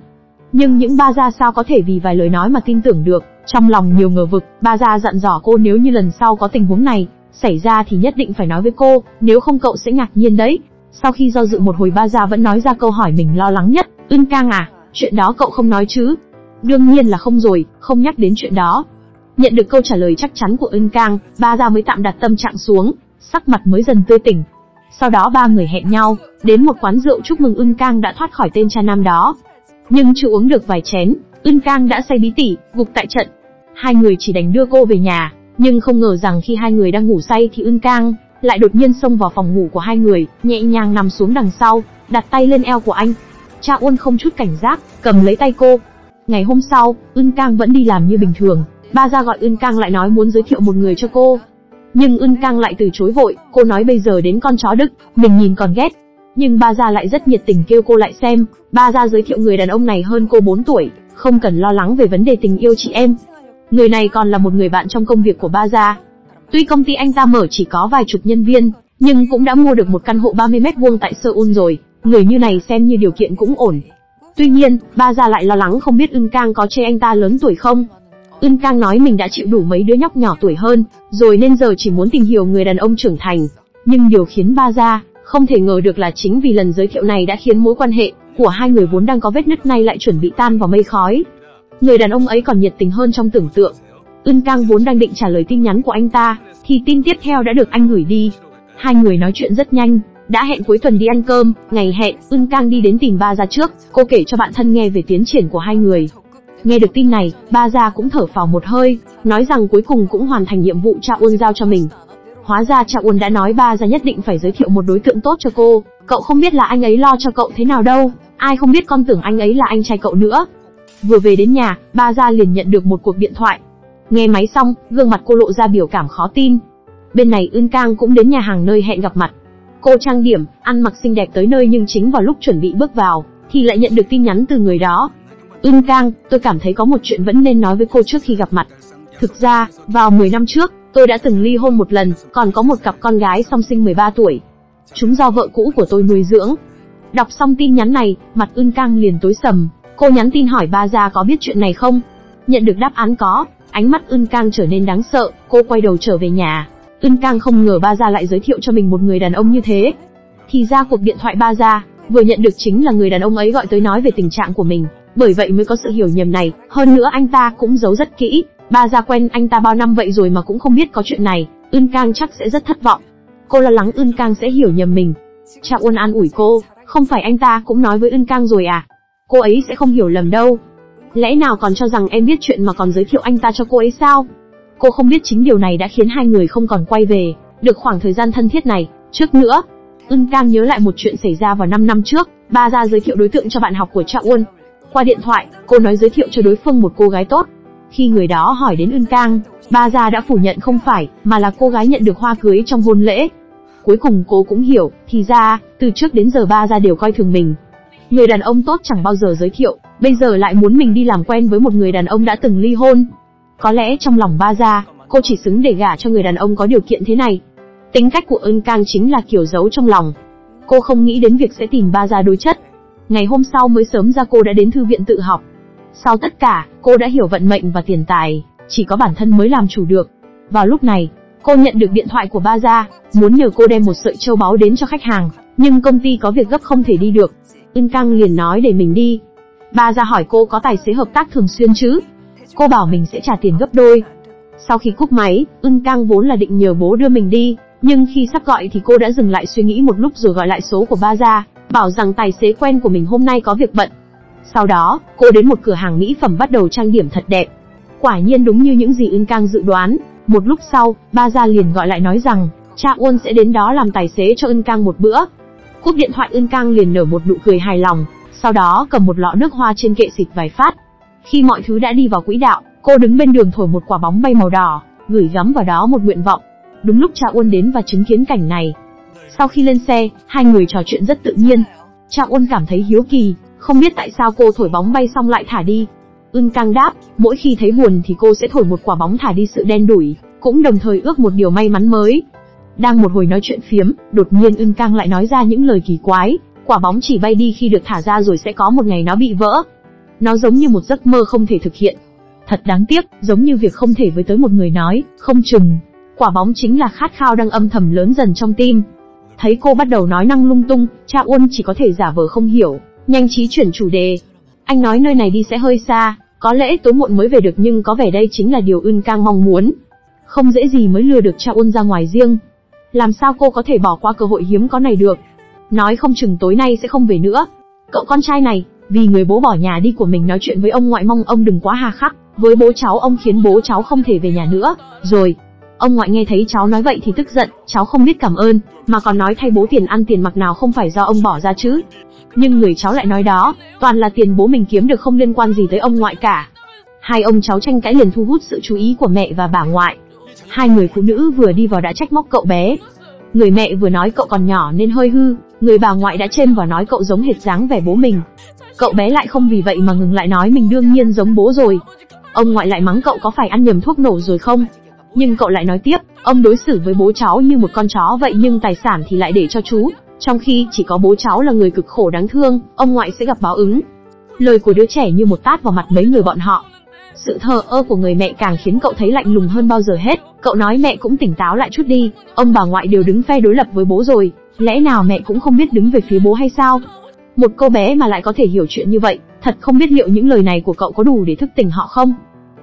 Nhưng những ba gia sao có thể vì vài lời nói mà tin tưởng được, trong lòng nhiều ngờ vực, ba gia dặn dò cô nếu như lần sau có tình huống này, xảy ra thì nhất định phải nói với cô, nếu không cậu sẽ ngạc nhiên đấy. Sau khi do dự một hồi ba già vẫn nói ra câu hỏi mình lo lắng nhất, Ưn Cang à, chuyện đó cậu không nói chứ? Đương nhiên là không rồi, không nhắc đến chuyện đó. Nhận được câu trả lời chắc chắn của Ân Cang, ba gia mới tạm đặt tâm trạng xuống, sắc mặt mới dần tươi tỉnh. Sau đó ba người hẹn nhau, đến một quán rượu chúc mừng Ân Cang đã thoát khỏi tên cha nam đó. Nhưng chưa uống được vài chén, Ân Cang đã say bí tỉ, gục tại trận. Hai người chỉ đành đưa cô về nhà, nhưng không ngờ rằng khi hai người đang ngủ say thì Ân Cang lại đột nhiên xông vào phòng ngủ của hai người, nhẹ nhàng nằm xuống đằng sau, đặt tay lên eo của anh. Cha Uân không chút cảnh giác, cầm lấy tay cô. Ngày hôm sau, Ưn Cang vẫn đi làm như bình thường, ba gia gọi Ưn Cang lại nói muốn giới thiệu một người cho cô. Nhưng Ưn Cang lại từ chối vội, cô nói bây giờ đến con chó Đức, mình nhìn còn ghét. Nhưng ba gia lại rất nhiệt tình kêu cô lại xem, ba gia giới thiệu người đàn ông này hơn cô 4 tuổi, không cần lo lắng về vấn đề tình yêu chị em. Người này còn là một người bạn trong công việc của ba gia, Tuy công ty anh ta mở chỉ có vài chục nhân viên, nhưng cũng đã mua được một căn hộ 30 mét vuông tại Seoul rồi, người như này xem như điều kiện cũng ổn. Tuy nhiên, ba già lại lo lắng không biết Ưng Cang có chê anh ta lớn tuổi không. Ưng Cang nói mình đã chịu đủ mấy đứa nhóc nhỏ tuổi hơn, rồi nên giờ chỉ muốn tìm hiểu người đàn ông trưởng thành. Nhưng điều khiến ba già không thể ngờ được là chính vì lần giới thiệu này đã khiến mối quan hệ của hai người vốn đang có vết nứt nay lại chuẩn bị tan vào mây khói. Người đàn ông ấy còn nhiệt tình hơn trong tưởng tượng, Ưn Cang vốn đang định trả lời tin nhắn của anh ta, thì tin tiếp theo đã được anh gửi đi. Hai người nói chuyện rất nhanh, đã hẹn cuối tuần đi ăn cơm, ngày hẹn, Ưn Cang đi đến tìm Ba Gia trước, cô kể cho bạn thân nghe về tiến triển của hai người. Nghe được tin này, Ba Gia cũng thở phào một hơi, nói rằng cuối cùng cũng hoàn thành nhiệm vụ Cha Uôn giao cho mình. Hóa ra Cha Uôn đã nói Ba Gia nhất định phải giới thiệu một đối tượng tốt cho cô, cậu không biết là anh ấy lo cho cậu thế nào đâu, ai không biết con tưởng anh ấy là anh trai cậu nữa. Vừa về đến nhà, Ba Gia liền nhận được một cuộc điện thoại, Nghe máy xong, gương mặt cô lộ ra biểu cảm khó tin. Bên này Ưn Cang cũng đến nhà hàng nơi hẹn gặp mặt. Cô trang điểm, ăn mặc xinh đẹp tới nơi nhưng chính vào lúc chuẩn bị bước vào, thì lại nhận được tin nhắn từ người đó. Ưn Cang, tôi cảm thấy có một chuyện vẫn nên nói với cô trước khi gặp mặt. Thực ra, vào 10 năm trước, tôi đã từng ly hôn một lần, còn có một cặp con gái song sinh 13 tuổi. Chúng do vợ cũ của tôi nuôi dưỡng. Đọc xong tin nhắn này, mặt Ưn Cang liền tối sầm. Cô nhắn tin hỏi ba gia có biết chuyện này không? Nhận được đáp án có, Ánh mắt Ưn Cang trở nên đáng sợ, cô quay đầu trở về nhà. Ưn Cang không ngờ ba gia lại giới thiệu cho mình một người đàn ông như thế. Thì ra cuộc điện thoại ba gia, vừa nhận được chính là người đàn ông ấy gọi tới nói về tình trạng của mình, bởi vậy mới có sự hiểu nhầm này, hơn nữa anh ta cũng giấu rất kỹ, ba gia quen anh ta bao năm vậy rồi mà cũng không biết có chuyện này, Ưn Cang chắc sẽ rất thất vọng. Cô lo lắng Ưn Cang sẽ hiểu nhầm mình. Cha Uân an ủi cô, không phải anh ta cũng nói với Ưn Cang rồi à? Cô ấy sẽ không hiểu lầm đâu, Lẽ nào còn cho rằng em biết chuyện mà còn giới thiệu anh ta cho cô ấy sao? Cô không biết chính điều này đã khiến hai người không còn quay về, được khoảng thời gian thân thiết này. Trước nữa, Ưng Cang nhớ lại một chuyện xảy ra vào 5 năm trước, ba ra giới thiệu đối tượng cho bạn học của Cha Uôn. Qua điện thoại, cô nói giới thiệu cho đối phương một cô gái tốt. Khi người đó hỏi đến Ưng Cang, ba gia đã phủ nhận không phải, mà là cô gái nhận được hoa cưới trong hôn lễ. Cuối cùng cô cũng hiểu, thì ra, từ trước đến giờ ba gia đều coi thường mình. Người đàn ông tốt chẳng bao giờ giới thiệu, bây giờ lại muốn mình đi làm quen với một người đàn ông đã từng ly hôn. Có lẽ trong lòng ba gia, cô chỉ xứng để gả cho người đàn ông có điều kiện thế này. Tính cách của ơn cang chính là kiểu giấu trong lòng. Cô không nghĩ đến việc sẽ tìm ba gia đối chất. Ngày hôm sau mới sớm ra cô đã đến thư viện tự học. Sau tất cả, cô đã hiểu vận mệnh và tiền tài, chỉ có bản thân mới làm chủ được. Vào lúc này, cô nhận được điện thoại của ba gia, muốn nhờ cô đem một sợi châu báu đến cho khách hàng, nhưng công ty có việc gấp không thể đi được. ân Cang liền nói để mình đi, Ba ra hỏi cô có tài xế hợp tác thường xuyên chứ? Cô bảo mình sẽ trả tiền gấp đôi. Sau khi cúp máy, ưng cang vốn là định nhờ bố đưa mình đi, nhưng khi sắp gọi thì cô đã dừng lại suy nghĩ một lúc rồi gọi lại số của ba ra, bảo rằng tài xế quen của mình hôm nay có việc bận. Sau đó, cô đến một cửa hàng mỹ phẩm bắt đầu trang điểm thật đẹp. Quả nhiên đúng như những gì ưng cang dự đoán, một lúc sau, ba ra liền gọi lại nói rằng, cha Uôn sẽ đến đó làm tài xế cho ưng cang một bữa. Cúp điện thoại ưng cang liền nở một nụ cười hài lòng, sau đó cầm một lọ nước hoa trên kệ xịt vài phát. Khi mọi thứ đã đi vào quỹ đạo, cô đứng bên đường thổi một quả bóng bay màu đỏ, gửi gắm vào đó một nguyện vọng. Đúng lúc cha Uôn đến và chứng kiến cảnh này. Sau khi lên xe, hai người trò chuyện rất tự nhiên. Cha Uôn cảm thấy hiếu kỳ, không biết tại sao cô thổi bóng bay xong lại thả đi. Ưn căng đáp, mỗi khi thấy buồn thì cô sẽ thổi một quả bóng thả đi sự đen đủi, cũng đồng thời ước một điều may mắn mới. Đang một hồi nói chuyện phiếm, đột nhiên Ưn căng lại nói ra những lời kỳ quái, Quả bóng chỉ bay đi khi được thả ra rồi sẽ có một ngày nó bị vỡ. Nó giống như một giấc mơ không thể thực hiện. Thật đáng tiếc, giống như việc không thể với tới một người nói, không chừng. Quả bóng chính là khát khao đang âm thầm lớn dần trong tim. Thấy cô bắt đầu nói năng lung tung, cha Uôn chỉ có thể giả vờ không hiểu, nhanh trí chuyển chủ đề. Anh nói nơi này đi sẽ hơi xa, Có lẽ tối muộn mới về được nhưng có vẻ đây chính là điều Ưn Cang mong muốn. Không dễ gì mới lừa được Cha Uôn ra ngoài riêng. Làm sao cô có thể bỏ qua cơ hội hiếm có này được? Nói không chừng tối nay sẽ không về nữa. Cậu con trai này, vì người bố bỏ nhà đi của mình nói chuyện với ông ngoại mong ông đừng quá hà khắc. Với bố cháu ông khiến bố cháu không thể về nhà nữa. Rồi, Ông ngoại nghe thấy cháu nói vậy thì tức giận, cháu không biết cảm ơn, mà còn nói thay bố tiền ăn tiền mặc nào không phải do ông bỏ ra chứ. Nhưng người cháu lại nói đó, toàn là tiền bố mình kiếm được không liên quan gì tới ông ngoại cả. Hai ông cháu tranh cãi liền thu hút sự chú ý của mẹ và bà ngoại. Hai người phụ nữ vừa đi vào đã trách móc cậu bé. Người mẹ vừa nói cậu còn nhỏ nên hơi hư, người bà ngoại đã chêm vào nói cậu giống hệt dáng vẻ bố mình. Cậu bé lại không vì vậy mà ngừng lại nói mình đương nhiên giống bố rồi. Ông ngoại lại mắng cậu có phải ăn nhầm thuốc nổ rồi không? Nhưng cậu lại nói tiếp, ông đối xử với bố cháu như một con chó vậy nhưng tài sản thì lại để cho chú, trong khi chỉ có bố cháu là người cực khổ đáng thương, ông ngoại sẽ gặp báo ứng. Lời của đứa trẻ như một tát vào mặt mấy người bọn họ. Sự thờ ơ của người mẹ càng khiến cậu thấy lạnh lùng hơn bao giờ hết, cậu nói mẹ cũng tỉnh táo lại chút đi, ông bà ngoại đều đứng phe đối lập với bố rồi, lẽ nào mẹ cũng không biết đứng về phía bố hay sao? Một cô bé mà lại có thể hiểu chuyện như vậy, thật không biết liệu những lời này của cậu có đủ để thức tỉnh họ không?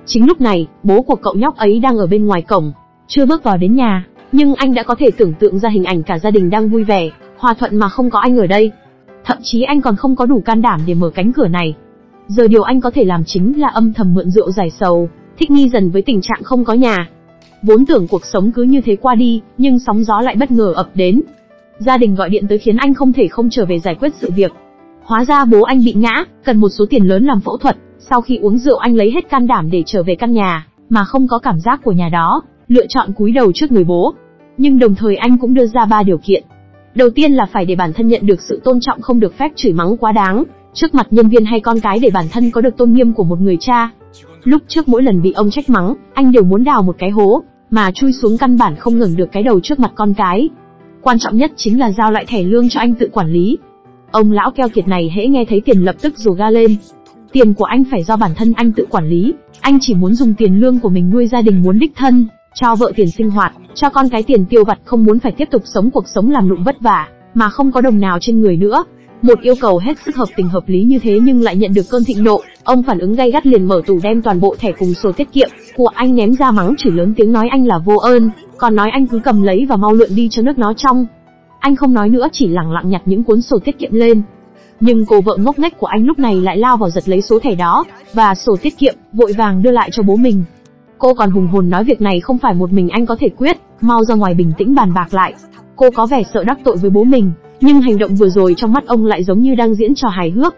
Chính lúc này, bố của cậu nhóc ấy đang ở bên ngoài cổng, chưa bước vào đến nhà, nhưng anh đã có thể tưởng tượng ra hình ảnh cả gia đình đang vui vẻ, hòa thuận mà không có anh ở đây. Thậm chí anh còn không có đủ can đảm để mở cánh cửa này. Giờ điều anh có thể làm chính là âm thầm mượn rượu giải sầu, thích nghi dần với tình trạng không có nhà. Vốn tưởng cuộc sống cứ như thế qua đi, nhưng sóng gió lại bất ngờ ập đến. Gia đình gọi điện tới khiến anh không thể không trở về giải quyết sự việc. Hóa ra bố anh bị ngã, cần một số tiền lớn làm phẫu thuật, sau khi uống rượu anh lấy hết can đảm để trở về căn nhà, mà không có cảm giác của nhà đó, lựa chọn cúi đầu trước người bố. Nhưng đồng thời anh cũng đưa ra ba điều kiện. Đầu tiên là phải để bản thân nhận được sự tôn trọng không được phép chửi mắng quá đáng, trước mặt nhân viên hay con cái để bản thân có được tôn nghiêm của một người cha. Lúc trước mỗi lần bị ông trách mắng, anh đều muốn đào một cái hố, mà chui xuống căn bản không ngừng được cái đầu trước mặt con cái. Quan trọng nhất chính là giao lại thẻ lương cho anh tự quản lý. Ông lão keo kiệt này hễ nghe thấy tiền lập tức rồ ga lên, Tiền của anh phải do bản thân anh tự quản lý, anh chỉ muốn dùng tiền lương của mình nuôi gia đình muốn đích thân, cho vợ tiền sinh hoạt, cho con cái tiền tiêu vặt không muốn phải tiếp tục sống cuộc sống làm lụng vất vả, mà không có đồng nào trên người nữa. Một yêu cầu hết sức hợp tình hợp lý như thế nhưng lại nhận được cơn thịnh nộ, ông phản ứng gay gắt liền mở tủ đem toàn bộ thẻ cùng sổ tiết kiệm của anh ném ra mắng chửi lớn tiếng nói anh là vô ơn, còn nói anh cứ cầm lấy và mau lượn đi cho nước nó trong. Anh không nói nữa chỉ lặng lặng nhặt những cuốn sổ tiết kiệm lên, nhưng cô vợ ngốc nghếch của anh lúc này lại lao vào giật lấy số thẻ đó, và sổ tiết kiệm, vội vàng đưa lại cho bố mình. Cô còn hùng hồn nói việc này không phải một mình anh có thể quyết, mau ra ngoài bình tĩnh bàn bạc lại. Cô có vẻ sợ đắc tội với bố mình, nhưng hành động vừa rồi trong mắt ông lại giống như đang diễn trò hài hước.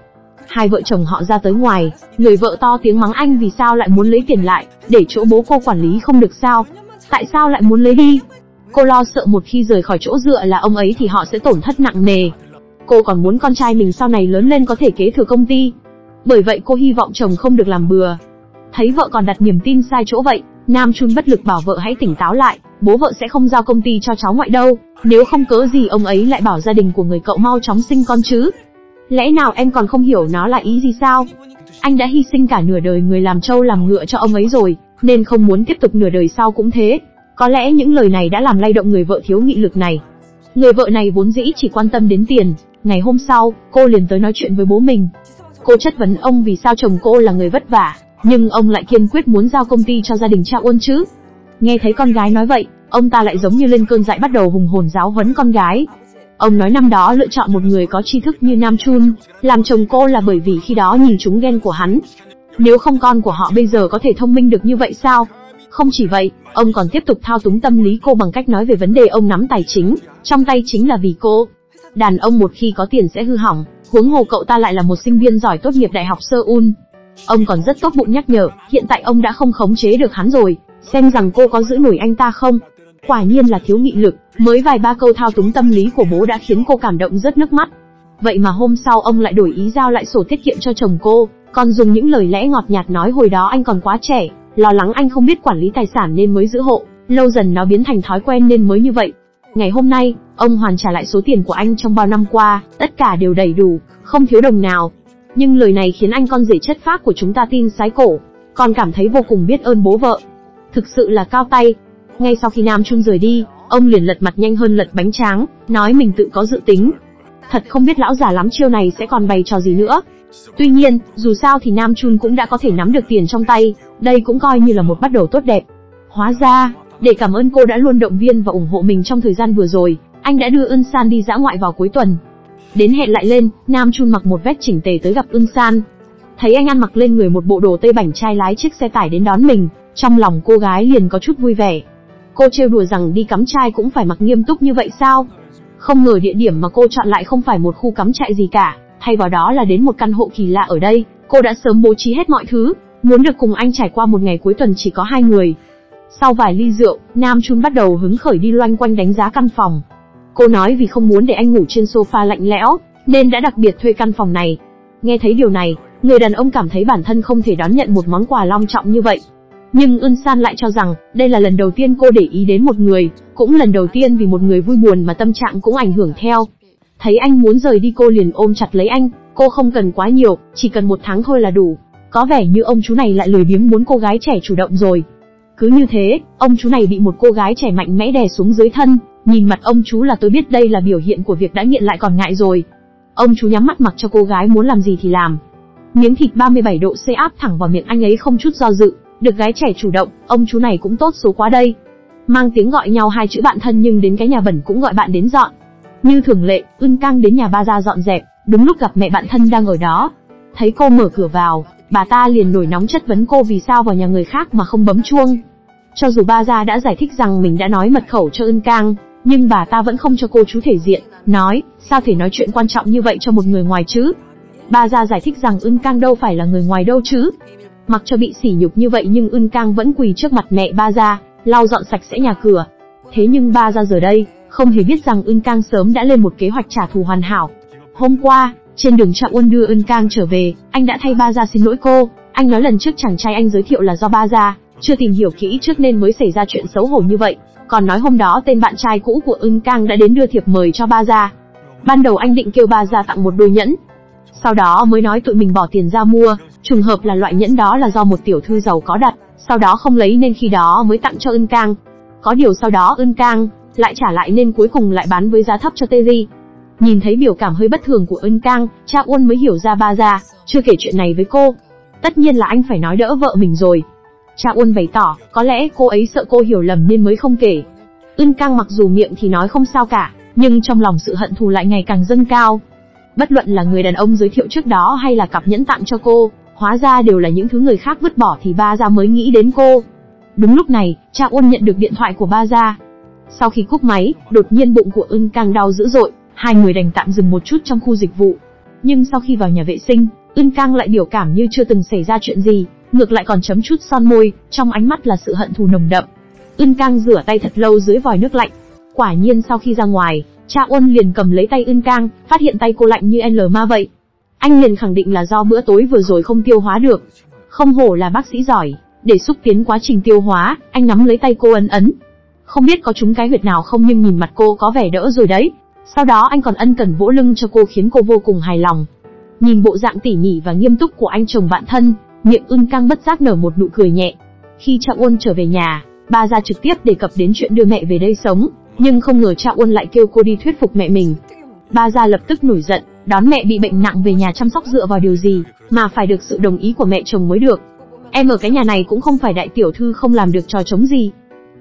Hai vợ chồng họ ra tới ngoài, người vợ to tiếng mắng anh vì sao lại muốn lấy tiền lại, để chỗ bố cô quản lý không được sao. Tại sao lại muốn lấy đi? Cô lo sợ một khi rời khỏi chỗ dựa là ông ấy thì họ sẽ tổn thất nặng nề, Cô còn muốn con trai mình sau này lớn lên có thể kế thừa công ty. Bởi vậy cô hy vọng chồng không được làm bừa. Thấy vợ còn đặt niềm tin sai chỗ vậy, Nam Chun bất lực bảo vợ hãy tỉnh táo lại, bố vợ sẽ không giao công ty cho cháu ngoại đâu, nếu không cớ gì ông ấy lại bảo gia đình của người cậu mau chóng sinh con chứ. Lẽ nào em còn không hiểu nó là ý gì sao? Anh đã hy sinh cả nửa đời người làm trâu làm ngựa cho ông ấy rồi, nên không muốn tiếp tục nửa đời sau cũng thế. Có lẽ những lời này đã làm lay động người vợ thiếu nghị lực này. Người vợ này vốn dĩ chỉ quan tâm đến tiền, Ngày hôm sau, cô liền tới nói chuyện với bố mình. Cô chất vấn ông vì sao chồng cô là người vất vả, nhưng ông lại kiên quyết muốn giao công ty cho gia đình cha Uôn chứ. Nghe thấy con gái nói vậy, ông ta lại giống như lên cơn dại bắt đầu hùng hồn giáo huấn con gái. Ông nói năm đó lựa chọn một người có tri thức như Nam Chun, làm chồng cô là bởi vì khi đó nhìn chúng ghen của hắn. Nếu không con của họ bây giờ có thể thông minh được như vậy sao? Không chỉ vậy, ông còn tiếp tục thao túng tâm lý cô bằng cách nói về vấn đề ông nắm tài chính, trong tay chính là vì cô. Đàn ông một khi có tiền sẽ hư hỏng, huống hồ cậu ta lại là một sinh viên giỏi tốt nghiệp đại học Seoul. Ông còn rất tốt bụng nhắc nhở, hiện tại ông đã không khống chế được hắn rồi, xem rằng cô có giữ nổi anh ta không. Quả nhiên là thiếu nghị lực, mới vài ba câu thao túng tâm lý của bố đã khiến cô cảm động rất nước mắt. Vậy mà hôm sau ông lại đổi ý giao lại sổ tiết kiệm cho chồng cô, còn dùng những lời lẽ ngọt nhạt nói hồi đó anh còn quá trẻ, lo lắng anh không biết quản lý tài sản nên mới giữ hộ, lâu dần nó biến thành thói quen nên mới như vậy. Ngày hôm nay, ông hoàn trả lại số tiền của anh trong bao năm qua, tất cả đều đầy đủ, không thiếu đồng nào. Nhưng lời này khiến anh con rể chất phác của chúng ta tin sái cổ, còn cảm thấy vô cùng biết ơn bố vợ. Thực sự là cao tay. Ngay sau khi Nam Trung rời đi, ông liền lật mặt nhanh hơn lật bánh tráng, nói mình tự có dự tính. Thật không biết lão già lắm chiêu này sẽ còn bày trò gì nữa. Tuy nhiên, dù sao thì Nam Chun cũng đã có thể nắm được tiền trong tay, đây cũng coi như là một bắt đầu tốt đẹp. Hóa ra, để cảm ơn cô đã luôn động viên và ủng hộ mình trong thời gian vừa rồi, anh đã đưa Ưn San đi dã ngoại vào cuối tuần. Đến hẹn lại lên, Nam Chun mặc một vest chỉnh tề tới gặp Ưng San. Thấy anh ăn mặc lên người một bộ đồ tây bảnh trai lái chiếc xe tải đến đón mình, trong lòng cô gái liền có chút vui vẻ. Cô trêu đùa rằng đi cắm trại cũng phải mặc nghiêm túc như vậy sao? Không ngờ địa điểm mà cô chọn lại không phải một khu cắm trại gì cả, thay vào đó là đến một căn hộ kỳ lạ ở đây. Cô đã sớm bố trí hết mọi thứ, muốn được cùng anh trải qua một ngày cuối tuần chỉ có hai người. Sau vài ly rượu, Nam Chun bắt đầu hứng khởi đi loanh quanh đánh giá căn phòng. Cô nói vì không muốn để anh ngủ trên sofa lạnh lẽo, nên đã đặc biệt thuê căn phòng này. Nghe thấy điều này, người đàn ông cảm thấy bản thân không thể đón nhận một món quà long trọng như vậy. Nhưng Ưn San lại cho rằng, đây là lần đầu tiên cô để ý đến một người, cũng lần đầu tiên vì một người vui buồn mà tâm trạng cũng ảnh hưởng theo. Thấy anh muốn rời đi cô liền ôm chặt lấy anh, cô không cần quá nhiều, chỉ cần một tháng thôi là đủ. Có vẻ như ông chú này lại lười biếng muốn cô gái trẻ chủ động rồi. Cứ như thế, ông chú này bị một cô gái trẻ mạnh mẽ đè xuống dưới thân, nhìn mặt ông chú là tôi biết đây là biểu hiện của việc đã nghiện lại còn ngại rồi. Ông chú nhắm mắt mặc cho cô gái muốn làm gì thì làm. Miếng thịt 37 độ C áp thẳng vào miệng anh ấy không chút do dự, được gái trẻ chủ động, ông chú này cũng tốt số quá đây. Mang tiếng gọi nhau hai chữ bạn thân nhưng đến cái nhà bẩn cũng gọi bạn đến dọn. Như thường lệ, Ưn Cang đến nhà ba gia dọn dẹp, đúng lúc gặp mẹ bạn thân đang ở đó. Thấy cô mở cửa vào, bà ta liền nổi nóng chất vấn cô vì sao vào nhà người khác mà không bấm chuông. Cho dù ba gia đã giải thích rằng mình đã nói mật khẩu cho ân Cang, nhưng bà ta vẫn không cho cô chú thể diện, nói, sao thể nói chuyện quan trọng như vậy cho một người ngoài chứ? Ba gia giải thích rằng ân Cang đâu phải là người ngoài đâu chứ. Mặc cho bị sỉ nhục như vậy nhưng ân Cang vẫn quỳ trước mặt mẹ ba gia, lau dọn sạch sẽ nhà cửa. Thế nhưng ba gia giờ đây, không hề biết rằng ân Cang sớm đã lên một kế hoạch trả thù hoàn hảo. Hôm qua, trên đường trạm Uân đưa Ân Cang trở về, anh đã thay ba gia xin lỗi cô, anh nói lần trước chàng trai anh giới thiệu là do ba gia, chưa tìm hiểu kỹ trước nên mới xảy ra chuyện xấu hổ như vậy. Còn nói hôm đó tên bạn trai cũ của Ân Cang đã đến đưa thiệp mời cho ba gia. Ban đầu anh định kêu ba gia tặng một đôi nhẫn, sau đó mới nói tụi mình bỏ tiền ra mua, trùng hợp là loại nhẫn đó là do một tiểu thư giàu có đặt, sau đó không lấy nên khi đó mới tặng cho Ân Cang. Có điều sau đó Ân Cang lại trả lại nên cuối cùng lại bán với giá thấp cho Teji. Nhìn thấy biểu cảm hơi bất thường của Ân Cang, cha Uôn mới hiểu ra ba ra, chưa kể chuyện này với cô. Tất nhiên là anh phải nói đỡ vợ mình rồi. Cha Uôn bày tỏ, có lẽ cô ấy sợ cô hiểu lầm nên mới không kể. Ân Cang mặc dù miệng thì nói không sao cả, nhưng trong lòng sự hận thù lại ngày càng dâng cao. Bất luận là người đàn ông giới thiệu trước đó hay là cặp nhẫn tặng cho cô, hóa ra đều là những thứ người khác vứt bỏ thì ba gia mới nghĩ đến cô. Đúng lúc này, cha Uôn nhận được điện thoại của ba gia. Sau khi cúp máy, đột nhiên bụng của Ân Cang đau dữ dội, hai người đành tạm dừng một chút trong khu dịch vụ. Nhưng sau khi vào nhà vệ sinh, Ưn Cang lại biểu cảm như chưa từng xảy ra chuyện gì, ngược lại còn chấm chút son môi, trong ánh mắt là sự hận thù nồng đậm. Ưn Cang rửa tay thật lâu dưới vòi nước lạnh. Quả nhiên sau khi ra ngoài, Cha Uân liền cầm lấy tay Ưn Cang, phát hiện tay cô lạnh như L ma vậy. Anh liền khẳng định là do bữa tối vừa rồi không tiêu hóa được. Không hổ là bác sĩ giỏi, để xúc tiến quá trình tiêu hóa, anh nắm lấy tay cô ấn ấn. Không biết có trúng cái huyệt nào không nhưng nhìn mặt cô có vẻ đỡ rồi đấy. Sau đó anh còn ân cần vỗ lưng cho cô khiến cô vô cùng hài lòng. Nhìn bộ dạng tỉ mỉ và nghiêm túc của anh chồng bạn thân, miệng ưng căng bất giác nở một nụ cười nhẹ. Khi Cha Uân trở về nhà, ba ra trực tiếp đề cập đến chuyện đưa mẹ về đây sống, nhưng không ngờ cha Uân lại kêu cô đi thuyết phục mẹ mình. Ba gia lập tức nổi giận, đón mẹ bị bệnh nặng về nhà chăm sóc dựa vào điều gì, mà phải được sự đồng ý của mẹ chồng mới được. Em ở cái nhà này cũng không phải đại tiểu thư không làm được trò chống gì.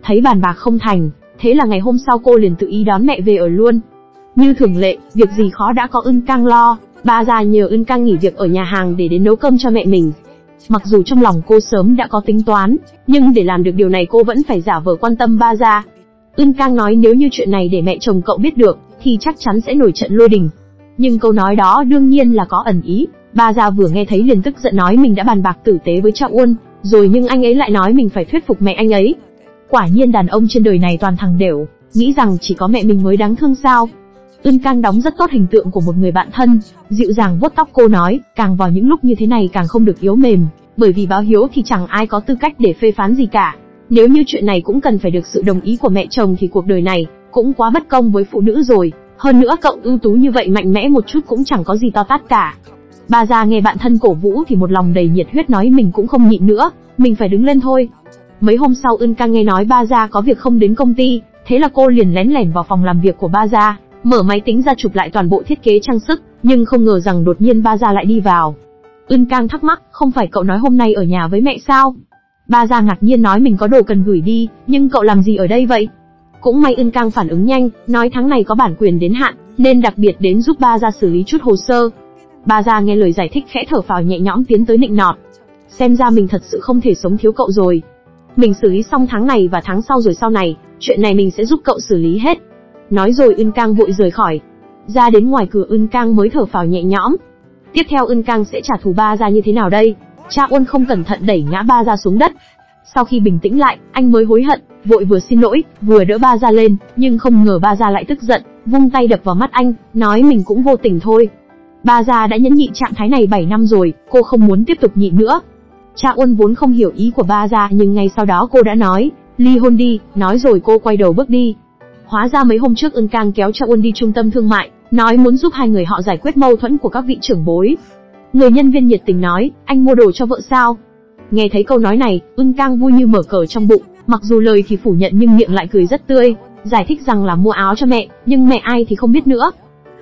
Thấy bàn bạc không thành, thế là ngày hôm sau cô liền tự ý đón mẹ về ở luôn. Như thường lệ, việc gì khó đã có ưng cang lo, ba già nhờ ưng cang nghỉ việc ở nhà hàng để đến nấu cơm cho mẹ mình. Mặc dù trong lòng cô sớm đã có tính toán, nhưng để làm được điều này cô vẫn phải giả vờ quan tâm ba gia. Ưn Cang nói nếu như chuyện này để mẹ chồng cậu biết được, thì chắc chắn sẽ nổi trận lôi đình. Nhưng câu nói đó đương nhiên là có ẩn ý, ba gia vừa nghe thấy liền tức giận nói mình đã bàn bạc tử tế với Trọng Uôn, rồi nhưng anh ấy lại nói mình phải thuyết phục mẹ anh ấy. Quả nhiên đàn ông trên đời này toàn thằng đều, nghĩ rằng chỉ có mẹ mình mới đáng thương sao. Ưn Cang đóng rất tốt hình tượng của một người bạn thân, dịu dàng vuốt tóc cô nói, càng vào những lúc như thế này càng không được yếu mềm, bởi vì báo hiếu thì chẳng ai có tư cách để phê phán gì cả. Nếu như chuyện này cũng cần phải được sự đồng ý của mẹ chồng thì cuộc đời này cũng quá bất công với phụ nữ rồi. Hơn nữa cậu ưu tú như vậy mạnh mẽ một chút cũng chẳng có gì to tát cả. Bà già nghe bạn thân cổ vũ thì một lòng đầy nhiệt huyết nói mình cũng không nhịn nữa, mình phải đứng lên thôi. Mấy hôm sau Ưn Cang nghe nói ba gia có việc không đến công ty, thế là cô liền lén lẻn vào phòng làm việc của ba gia, mở máy tính ra chụp lại toàn bộ thiết kế trang sức, Nhưng không ngờ rằng đột nhiên ba gia lại đi vào. Ưn Cang thắc mắc, không phải cậu nói hôm nay ở nhà với mẹ sao? Ba gia ngạc nhiên nói mình có đồ cần gửi đi, nhưng cậu làm gì ở đây vậy? Cũng may Ưn Cang phản ứng nhanh, nói tháng này có bản quyền đến hạn, nên đặc biệt đến giúp ba gia xử lý chút hồ sơ. Ba gia nghe lời giải thích khẽ thở phào nhẹ nhõm tiến tới nịnh nọt. Xem ra mình thật sự không thể sống thiếu cậu rồi. Mình xử lý xong tháng này và tháng sau rồi sau này, chuyện này mình sẽ giúp cậu xử lý hết. Nói rồi Ưn Cang vội rời khỏi. Ra đến ngoài cửa Ưn Cang mới thở phào nhẹ nhõm. Tiếp theo Ưn Cang sẽ trả thù ba gia như thế nào đây? Cha Uân không cẩn thận đẩy ngã ba gia xuống đất. Sau khi bình tĩnh lại, anh mới hối hận, vội vừa xin lỗi, vừa đỡ ba gia lên, nhưng không ngờ ba gia lại tức giận, vung tay đập vào mắt anh, nói mình cũng vô tình thôi. Ba gia đã nhẫn nhịn trạng thái này 7 năm rồi, cô không muốn tiếp tục nhịn nữa. Cha Uân vốn không hiểu ý của ba gia nhưng ngay sau đó cô đã nói, ly hôn đi, nói rồi cô quay đầu bước đi. Hóa ra mấy hôm trước Ưng Cang kéo cho Uân đi trung tâm thương mại, nói muốn giúp hai người họ giải quyết mâu thuẫn của các vị trưởng bối. Người nhân viên nhiệt tình nói, anh mua đồ cho vợ sao? Nghe thấy câu nói này, Ưng Cang vui như mở cờ trong bụng, mặc dù lời thì phủ nhận nhưng miệng lại cười rất tươi, giải thích rằng là mua áo cho mẹ, nhưng mẹ ai thì không biết nữa.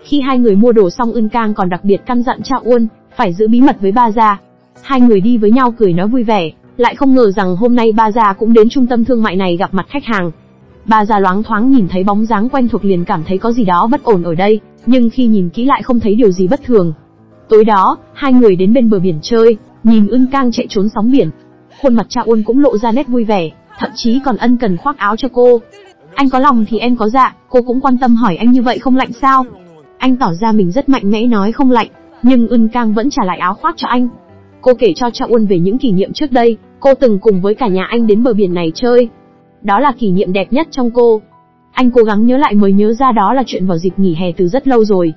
Khi hai người mua đồ xong Ưng Cang còn đặc biệt căn dặn Cha Uân phải giữ bí mật với ba gia. Hai người đi với nhau cười nói vui vẻ, lại không ngờ rằng hôm nay ba gia cũng đến trung tâm thương mại này gặp mặt khách hàng. Ba già loáng thoáng nhìn thấy bóng dáng quen thuộc liền cảm thấy có gì đó bất ổn ở đây, nhưng khi nhìn kỹ lại không thấy điều gì bất thường. Tối đó, hai người đến bên bờ biển chơi, nhìn ưng Cang chạy trốn sóng biển. Khuôn mặt Cha Uôn cũng lộ ra nét vui vẻ, thậm chí còn ân cần khoác áo cho cô. Anh có lòng thì em có dạ, cô cũng quan tâm hỏi anh như vậy không lạnh sao? Anh tỏ ra mình rất mạnh mẽ nói không lạnh, nhưng ưng Cang vẫn trả lại áo khoác cho anh. Cô kể cho Cha Uôn về những kỷ niệm trước đây, cô từng cùng với cả nhà anh đến bờ biển này chơi. Đó là kỷ niệm đẹp nhất trong cô. Anh cố gắng nhớ lại mới nhớ ra đó là chuyện vào dịp nghỉ hè từ rất lâu rồi.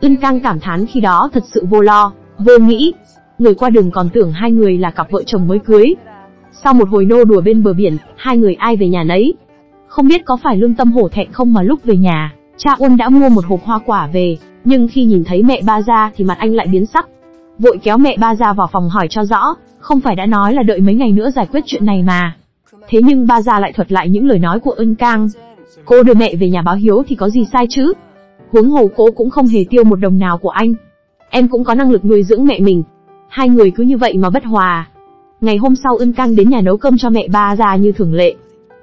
Ưn Cang cảm thán khi đó thật sự vô lo, vô nghĩ. Người qua đường còn tưởng hai người là cặp vợ chồng mới cưới. Sau một hồi nô đùa bên bờ biển, hai người ai về nhà nấy. Không biết có phải lương tâm hổ thẹn không mà lúc về nhà, cha Uân đã mua một hộp hoa quả về, nhưng khi nhìn thấy mẹ ba ra thì mặt anh lại biến sắc. Vội kéo mẹ ba ra vào phòng hỏi cho rõ, không phải đã nói là đợi mấy ngày nữa giải quyết chuyện này mà. Thế nhưng ba già lại thuật lại những lời nói của Ân Cang. Cô đưa mẹ về nhà báo hiếu thì có gì sai chứ? Huống hồ cô cũng không hề tiêu một đồng nào của anh. Em cũng có năng lực nuôi dưỡng mẹ mình. Hai người cứ như vậy mà bất hòa. Ngày hôm sau Ân Cang đến nhà nấu cơm cho mẹ ba già như thường lệ.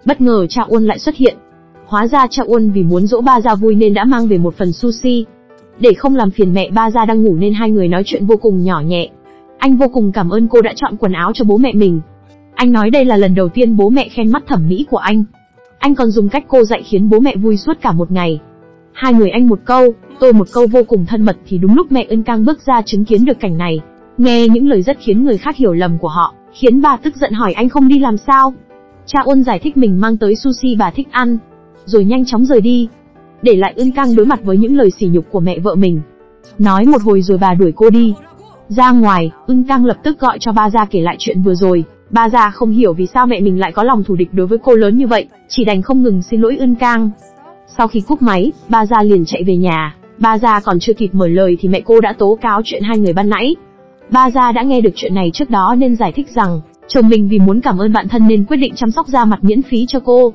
Bất ngờ cha Uân lại xuất hiện. Hóa ra cha Uân vì muốn dỗ ba già vui nên đã mang về một phần sushi. Để không làm phiền mẹ ba già đang ngủ nên hai người nói chuyện vô cùng nhỏ nhẹ. Anh vô cùng cảm ơn cô đã chọn quần áo cho bố mẹ mình. Anh nói đây là lần đầu tiên bố mẹ khen mắt thẩm mỹ của anh. Anh còn dùng cách cô dạy khiến bố mẹ vui suốt cả một ngày. Hai người anh một câu, tôi một câu vô cùng thân mật thì đúng lúc mẹ Ân Cang bước ra chứng kiến được cảnh này. Nghe những lời rất khiến người khác hiểu lầm của họ, khiến bà tức giận hỏi anh không đi làm sao. Cha Ôn giải thích mình mang tới sushi bà thích ăn, rồi nhanh chóng rời đi. Để lại Ân Cang đối mặt với những lời sỉ nhục của mẹ vợ mình. Nói một hồi rồi bà đuổi cô đi. Ra ngoài, Ưng Cang lập tức gọi cho ba ra kể lại chuyện vừa rồi. Ba già không hiểu vì sao mẹ mình lại có lòng thù địch đối với cô lớn như vậy, chỉ đành không ngừng xin lỗi Ưn Cang. Sau khi cúp máy, ba già liền chạy về nhà, ba già còn chưa kịp mở lời thì mẹ cô đã tố cáo chuyện hai người ban nãy. Ba già đã nghe được chuyện này trước đó nên giải thích rằng, chồng mình vì muốn cảm ơn bạn thân nên quyết định chăm sóc da mặt miễn phí cho cô.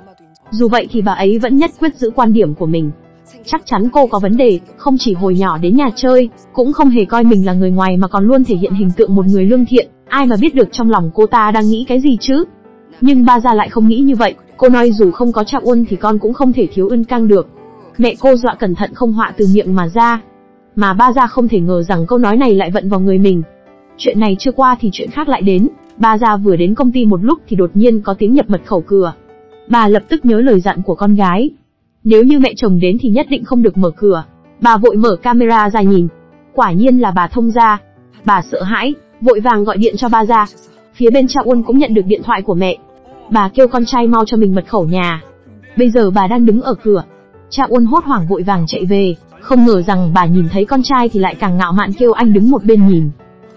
Dù vậy thì bà ấy vẫn nhất quyết giữ quan điểm của mình. Chắc chắn cô có vấn đề, không chỉ hồi nhỏ đến nhà chơi, cũng không hề coi mình là người ngoài mà còn luôn thể hiện hình tượng một người lương thiện, ai mà biết được trong lòng cô ta đang nghĩ cái gì chứ. Nhưng ba gia lại không nghĩ như vậy, cô nói dù không có cha uân thì con cũng không thể thiếu ân cang được. Mẹ cô dọa cẩn thận không họa từ miệng mà ra. Mà ba gia không thể ngờ rằng câu nói này lại vận vào người mình. Chuyện này chưa qua thì chuyện khác lại đến, ba gia vừa đến công ty một lúc thì đột nhiên có tiếng nhập mật khẩu cửa. Bà lập tức nhớ lời dặn của con gái, nếu như mẹ chồng đến thì nhất định không được mở cửa. Bà vội mở camera ra nhìn. Quả nhiên là bà thông gia. Bà sợ hãi, vội vàng gọi điện cho ba ra. Phía bên cha Uân cũng nhận được điện thoại của mẹ. Bà kêu con trai mau cho mình mật khẩu nhà. Bây giờ bà đang đứng ở cửa. Cha Uân hốt hoảng vội vàng chạy về, không ngờ rằng bà nhìn thấy con trai thì lại càng ngạo mạn kêu anh đứng một bên nhìn.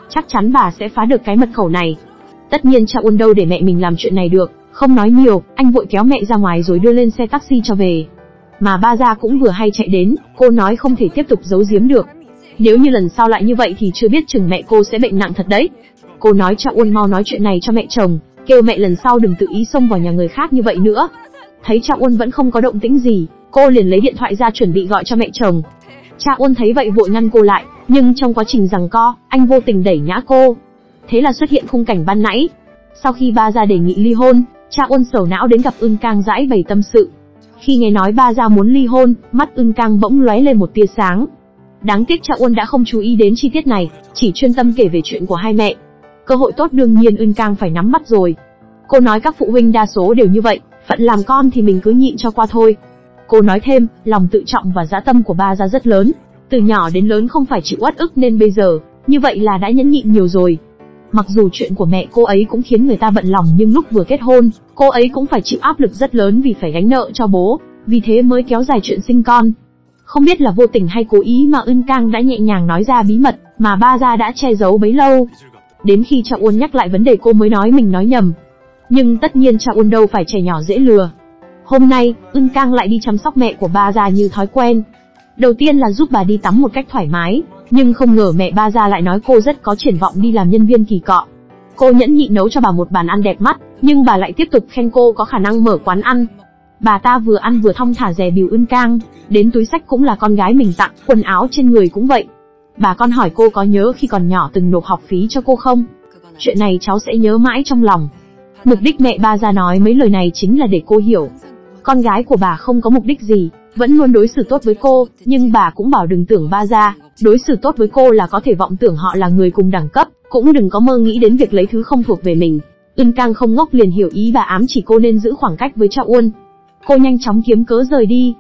Chắc chắn bà sẽ phá được cái mật khẩu này. Tất nhiên cha Uân đâu để mẹ mình làm chuyện này được, không nói nhiều, anh vội kéo mẹ ra ngoài rồi đưa lên xe taxi cho về. Mà ba gia cũng vừa hay chạy đến, cô nói không thể tiếp tục giấu giếm được. Nếu như lần sau lại như vậy thì chưa biết chừng mẹ cô sẽ bệnh nặng thật đấy. Cô nói cho Uôn mau nói chuyện này cho mẹ chồng, kêu mẹ lần sau đừng tự ý xông vào nhà người khác như vậy nữa. Thấy cha Uôn vẫn không có động tĩnh gì, cô liền lấy điện thoại ra chuẩn bị gọi cho mẹ chồng. Cha Uôn thấy vậy vội ngăn cô lại, nhưng trong quá trình giằng co, anh vô tình đẩy ngã cô. Thế là xuất hiện khung cảnh ban nãy. Sau khi ba gia đề nghị ly hôn, cha Uôn sầu não đến gặp Ưn Cang giải bày tâm sự. Khi nghe nói ba gia muốn ly hôn, mắt ưng Cang bỗng lóe lên một tia sáng. Đáng tiếc cha Uân đã không chú ý đến chi tiết này, chỉ chuyên tâm kể về chuyện của hai mẹ. Cơ hội tốt đương nhiên ưng Cang phải nắm bắt rồi. Cô nói các phụ huynh đa số đều như vậy, phận làm con thì mình cứ nhịn cho qua thôi. Cô nói thêm, lòng tự trọng và dã tâm của ba gia rất lớn, từ nhỏ đến lớn không phải chịu uất ức nên bây giờ, như vậy là đã nhẫn nhịn nhiều rồi. Mặc dù chuyện của mẹ cô ấy cũng khiến người ta bận lòng nhưng lúc vừa kết hôn, cô ấy cũng phải chịu áp lực rất lớn vì phải gánh nợ cho bố, vì thế mới kéo dài chuyện sinh con. Không biết là vô tình hay cố ý mà Ưn Cang đã nhẹ nhàng nói ra bí mật mà ba gia đã che giấu bấy lâu. Đến khi Cha Uôn nhắc lại vấn đề cô mới nói mình nói nhầm. Nhưng tất nhiên Cha Uôn đâu phải trẻ nhỏ dễ lừa. Hôm nay, Ưn Cang lại đi chăm sóc mẹ của ba gia như thói quen, Đầu tiên là giúp bà đi tắm một cách thoải mái, nhưng không ngờ mẹ ba Ra lại nói cô rất có triển vọng đi làm nhân viên kỳ cọ. Cô nhẫn nhịn nấu cho bà một bàn ăn đẹp mắt, nhưng bà lại tiếp tục khen cô có khả năng mở quán ăn. Bà ta vừa ăn vừa thong thả rè biểu ưn cang, đến túi sách cũng là con gái mình tặng, quần áo trên người cũng vậy. Bà con hỏi cô có nhớ khi còn nhỏ từng nộp học phí cho cô không? Chuyện này cháu sẽ nhớ mãi trong lòng. Mục đích mẹ ba ra nói mấy lời này chính là để cô hiểu. Con gái của bà không có mục đích gì, vẫn luôn đối xử tốt với cô, nhưng bà cũng bảo đừng tưởng ba ra, đối xử tốt với cô là có thể vọng tưởng họ là người cùng đẳng cấp, cũng đừng có mơ nghĩ đến việc lấy thứ không thuộc về mình. Ưn Cang không ngốc liền hiểu ý bà ám chỉ cô nên giữ khoảng cách với Cha Uôn. Cô nhanh chóng kiếm cớ rời đi.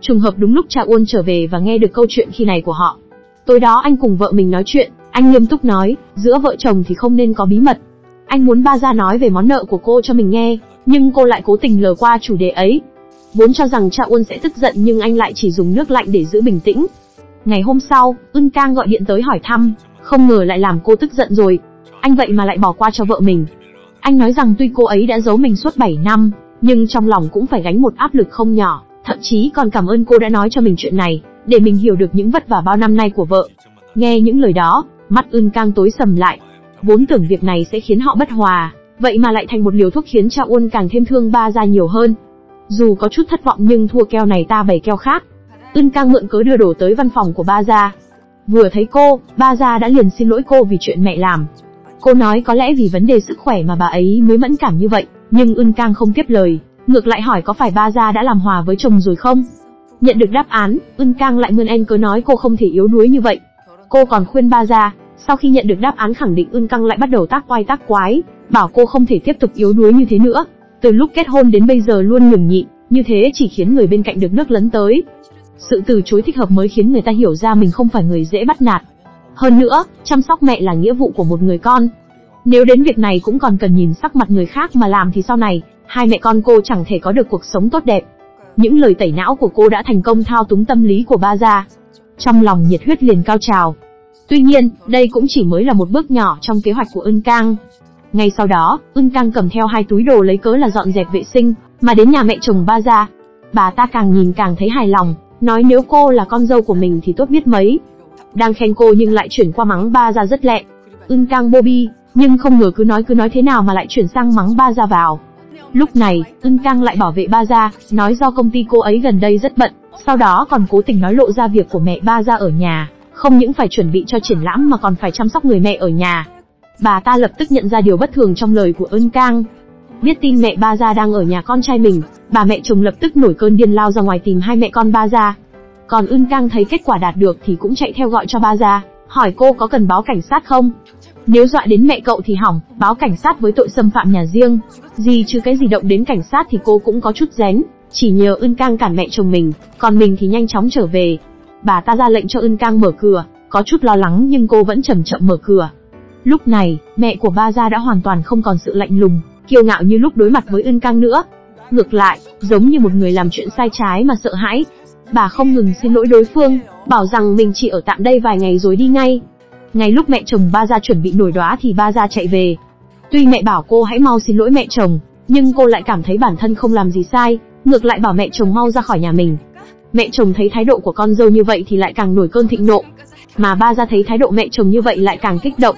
Trùng hợp đúng lúc Cha Uôn trở về và nghe được câu chuyện khi này của họ. Tối đó anh cùng vợ mình nói chuyện, anh nghiêm túc nói, giữa vợ chồng thì không nên có bí mật. Anh muốn ba ra nói về món nợ của cô cho mình nghe, nhưng cô lại cố tình lờ qua chủ đề ấy, Vốn cho rằng cha Uôn sẽ tức giận nhưng anh lại chỉ dùng nước lạnh để giữ bình tĩnh. Ngày hôm sau, Ưn Cang gọi điện tới hỏi thăm, không ngờ lại làm cô tức giận rồi. Anh vậy mà lại bỏ qua cho vợ mình. Anh nói rằng tuy cô ấy đã giấu mình suốt 7 năm, nhưng trong lòng cũng phải gánh một áp lực không nhỏ, thậm chí còn cảm ơn cô đã nói cho mình chuyện này, để mình hiểu được những vất vả bao năm nay của vợ. Nghe những lời đó, mắt Ưn Cang tối sầm lại. Vốn tưởng việc này sẽ khiến họ bất hòa, vậy mà lại thành một liều thuốc khiến cha Uôn càng thêm thương ba ra nhiều hơn. Dù có chút thất vọng nhưng thua keo này ta bảy keo khác. Ưn Cang mượn cớ đưa đổ tới văn phòng của ba gia. Vừa thấy cô, ba gia đã liền xin lỗi cô vì chuyện mẹ làm. Cô nói có lẽ vì vấn đề sức khỏe mà bà ấy mới mẫn cảm như vậy, nhưng Ưn Cang không tiếp lời, ngược lại hỏi có phải ba gia đã làm hòa với chồng rồi không? Nhận được đáp án, Ưn Cang lại mượn en cớ nói cô không thể yếu đuối như vậy. Cô còn khuyên ba gia, sau khi nhận được đáp án khẳng định Ưn Cang lại bắt đầu tác oai tác quái, bảo cô không thể tiếp tục yếu đuối như thế nữa, từ lúc kết hôn đến bây giờ luôn nhường nhịn, như thế chỉ khiến người bên cạnh được nước lấn tới. Sự từ chối thích hợp mới khiến người ta hiểu ra mình không phải người dễ bắt nạt. Hơn nữa, chăm sóc mẹ là nghĩa vụ của một người con. Nếu đến việc này cũng còn cần nhìn sắc mặt người khác mà làm thì sau này, hai mẹ con cô chẳng thể có được cuộc sống tốt đẹp. Những lời tẩy não của cô đã thành công thao túng tâm lý của ba gia. Trong lòng nhiệt huyết liền cao trào. Tuy nhiên, đây cũng chỉ mới là một bước nhỏ trong kế hoạch của Ân Cang. Ngay sau đó, Ưng Cang cầm theo hai túi đồ lấy cớ là dọn dẹp vệ sinh, mà đến nhà mẹ chồng ba Ra. Bà ta càng nhìn càng thấy hài lòng, nói nếu cô là con dâu của mình thì tốt biết mấy. Đang khen cô nhưng lại chuyển qua mắng ba Ra rất lẹ. Ưng Cang Bobby, nhưng không ngờ cứ nói cứ nói thế nào mà lại chuyển sang mắng ba Ra vào. Lúc này, Ưng Cang lại bảo vệ ba Ra, nói do công ty cô ấy gần đây rất bận, sau đó còn cố tình nói lộ ra việc của mẹ ba Ra ở nhà, không những phải chuẩn bị cho triển lãm mà còn phải chăm sóc người mẹ ở nhà. Bà ta lập tức nhận ra điều bất thường trong lời của ơn cang. Biết tin mẹ ba gia đang ở nhà con trai mình, bà mẹ chồng lập tức nổi cơn điên lao ra ngoài tìm hai mẹ con ba gia. Còn ân cang thấy kết quả đạt được thì cũng chạy theo gọi cho ba gia, hỏi cô có cần báo cảnh sát không? Nếu dọa đến mẹ cậu thì hỏng, báo cảnh sát với tội xâm phạm nhà riêng. Gì chứ cái gì động đến cảnh sát thì cô cũng có chút rén, chỉ nhờ ân cang cản mẹ chồng mình, còn mình thì nhanh chóng trở về. Bà ta ra lệnh cho ân cang mở cửa, có chút lo lắng nhưng cô vẫn chậm chậm mở cửa. Lúc này, mẹ của ba gia đã hoàn toàn không còn sự lạnh lùng, kiêu ngạo như lúc đối mặt với Ưn Cang nữa. Ngược lại, giống như một người làm chuyện sai trái mà sợ hãi. Bà không ngừng xin lỗi đối phương, bảo rằng mình chỉ ở tạm đây vài ngày rồi đi ngay. Ngay lúc mẹ chồng ba gia chuẩn bị nổi đóa thì ba gia chạy về. Tuy mẹ bảo cô hãy mau xin lỗi mẹ chồng, nhưng cô lại cảm thấy bản thân không làm gì sai, ngược lại bảo mẹ chồng mau ra khỏi nhà mình. Mẹ chồng thấy thái độ của con dâu như vậy thì lại càng nổi cơn thịnh nộ, mà ba gia thấy thái độ mẹ chồng như vậy lại càng kích động,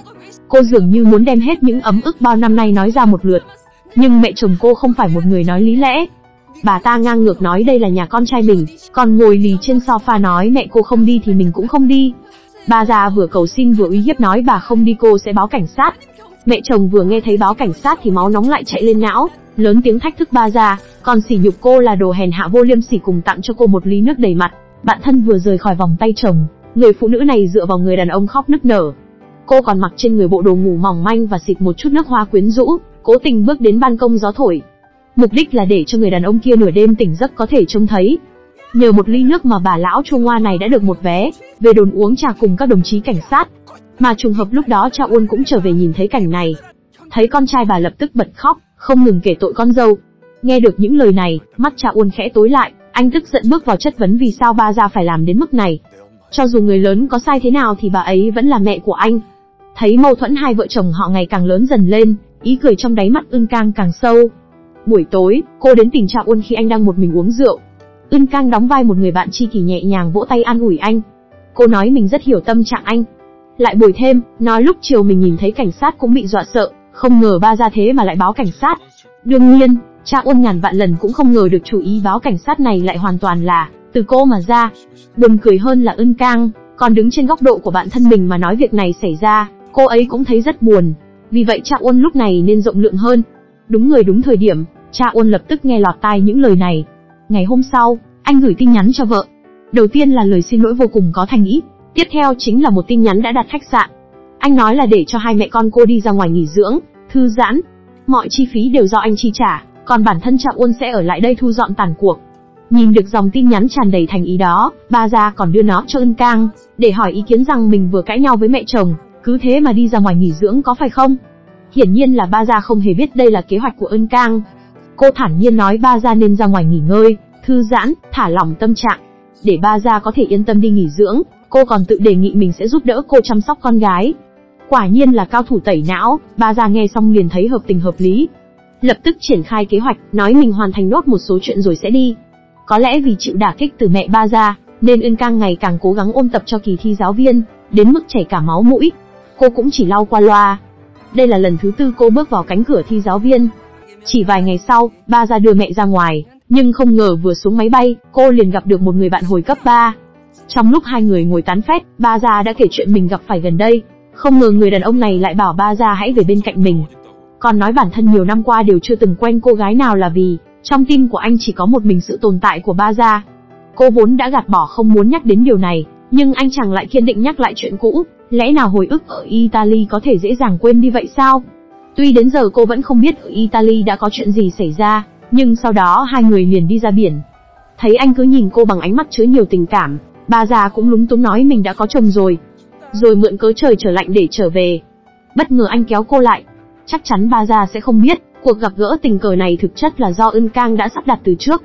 Cô dường như muốn đem hết những ấm ức bao năm nay nói ra một lượt. Nhưng mẹ chồng cô không phải một người nói lý lẽ. Bà ta ngang ngược nói đây là nhà con trai mình, còn ngồi lì trên sofa nói mẹ cô không đi thì mình cũng không đi. Bà già vừa cầu xin vừa uy hiếp nói bà không đi cô sẽ báo cảnh sát. Mẹ chồng vừa nghe thấy báo cảnh sát thì máu nóng lại chạy lên não, lớn tiếng thách thức ba già, còn sỉ nhục cô là đồ hèn hạ vô liêm sỉ cùng tặng cho cô một ly nước đầy mặt. Bạn thân vừa rời khỏi vòng tay chồng, người phụ nữ này dựa vào người đàn ông khóc nức nở. Cô còn mặc trên người bộ đồ ngủ mỏng manh và xịt một chút nước hoa quyến rũ, cố tình bước đến ban công gió thổi. Mục đích là để cho người đàn ông kia nửa đêm tỉnh giấc có thể trông thấy. Nhờ một ly nước mà bà lão chua ngoa này đã được một vé, về đồn uống trà cùng các đồng chí cảnh sát. Mà trùng hợp lúc đó cha Uôn cũng trở về nhìn thấy cảnh này. Thấy con trai bà lập tức bật khóc, không ngừng kể tội con dâu. Nghe được những lời này, mắt cha Uôn khẽ tối lại, anh tức giận bước vào chất vấn vì sao ba ra phải làm đến mức này. Cho dù người lớn có sai thế nào thì bà ấy vẫn là mẹ của anh. Thấy mâu thuẫn hai vợ chồng họ ngày càng lớn dần lên, ý cười trong đáy mắt ưng cang càng sâu. Buổi tối, cô đến tìm cha Uân khi anh đang một mình uống rượu. Ưng cang đóng vai một người bạn tri kỷ nhẹ nhàng vỗ tay an ủi anh. Cô nói mình rất hiểu tâm trạng anh. Lại bồi thêm, nói lúc chiều mình nhìn thấy cảnh sát cũng bị dọa sợ, không ngờ ba ra thế mà lại báo cảnh sát. Đương nhiên, cha Uôn ngàn vạn lần cũng không ngờ được chủ ý báo cảnh sát này lại hoàn toàn là từ cô mà ra. Buồn cười hơn là ưng cang, còn đứng trên góc độ của bạn thân mình mà nói việc này xảy ra, cô ấy cũng thấy rất buồn. Vì vậy cha Uôn lúc này nên rộng lượng hơn. Đúng người đúng thời điểm, cha Uôn lập tức nghe lọt tai những lời này. Ngày hôm sau, anh gửi tin nhắn cho vợ. Đầu tiên là lời xin lỗi vô cùng có thành ý, tiếp theo chính là một tin nhắn đã đặt khách sạn. Anh nói là để cho hai mẹ con cô đi ra ngoài nghỉ dưỡng, thư giãn. Mọi chi phí đều do anh chi trả, còn bản thân cha Uôn sẽ ở lại đây thu dọn tàn cuộc. Nhìn được dòng tin nhắn tràn đầy thành ý đó, ba gia còn đưa nó cho Ân Cang, để hỏi ý kiến rằng mình vừa cãi nhau với mẹ chồng, cứ thế mà đi ra ngoài nghỉ dưỡng có phải không? Hiển nhiên là ba gia không hề biết đây là kế hoạch của Ân Cang. Cô thản nhiên nói ba gia nên ra ngoài nghỉ ngơi, thư giãn, thả lỏng tâm trạng. Để ba gia có thể yên tâm đi nghỉ dưỡng, cô còn tự đề nghị mình sẽ giúp đỡ cô chăm sóc con gái. Quả nhiên là cao thủ tẩy não, ba gia nghe xong liền thấy hợp tình hợp lý. Lập tức triển khai kế hoạch, nói mình hoàn thành nốt một số chuyện rồi sẽ đi. Có lẽ vì chịu đả kích từ mẹ ba gia, nên Ưn Cang ngày càng cố gắng ôn tập cho kỳ thi giáo viên, đến mức chảy cả máu mũi. Cô cũng chỉ lau qua loa. Đây là lần thứ tư cô bước vào cánh cửa thi giáo viên. Chỉ vài ngày sau, ba gia đưa mẹ ra ngoài, nhưng không ngờ vừa xuống máy bay, cô liền gặp được một người bạn hồi cấp 3. Trong lúc hai người ngồi tán phét, ba gia đã kể chuyện mình gặp phải gần đây. Không ngờ người đàn ông này lại bảo ba gia hãy về bên cạnh mình. Còn nói bản thân nhiều năm qua đều chưa từng quen cô gái nào là vì, trong tim của anh chỉ có một mình sự tồn tại của ba gia. Cô vốn đã gạt bỏ không muốn nhắc đến điều này, nhưng anh chàng lại kiên định nhắc lại chuyện cũ, lẽ nào hồi ức ở Italy có thể dễ dàng quên đi vậy sao? Tuy đến giờ cô vẫn không biết ở Italy đã có chuyện gì xảy ra, nhưng sau đó hai người liền đi ra biển. Thấy anh cứ nhìn cô bằng ánh mắt chứa nhiều tình cảm, bà già cũng lúng túng nói mình đã có chồng rồi. Rồi mượn cớ trời trở lạnh để trở về. Bất ngờ anh kéo cô lại. Chắc chắn bà già sẽ không biết, cuộc gặp gỡ tình cờ này thực chất là do Ưn Cang đã sắp đặt từ trước.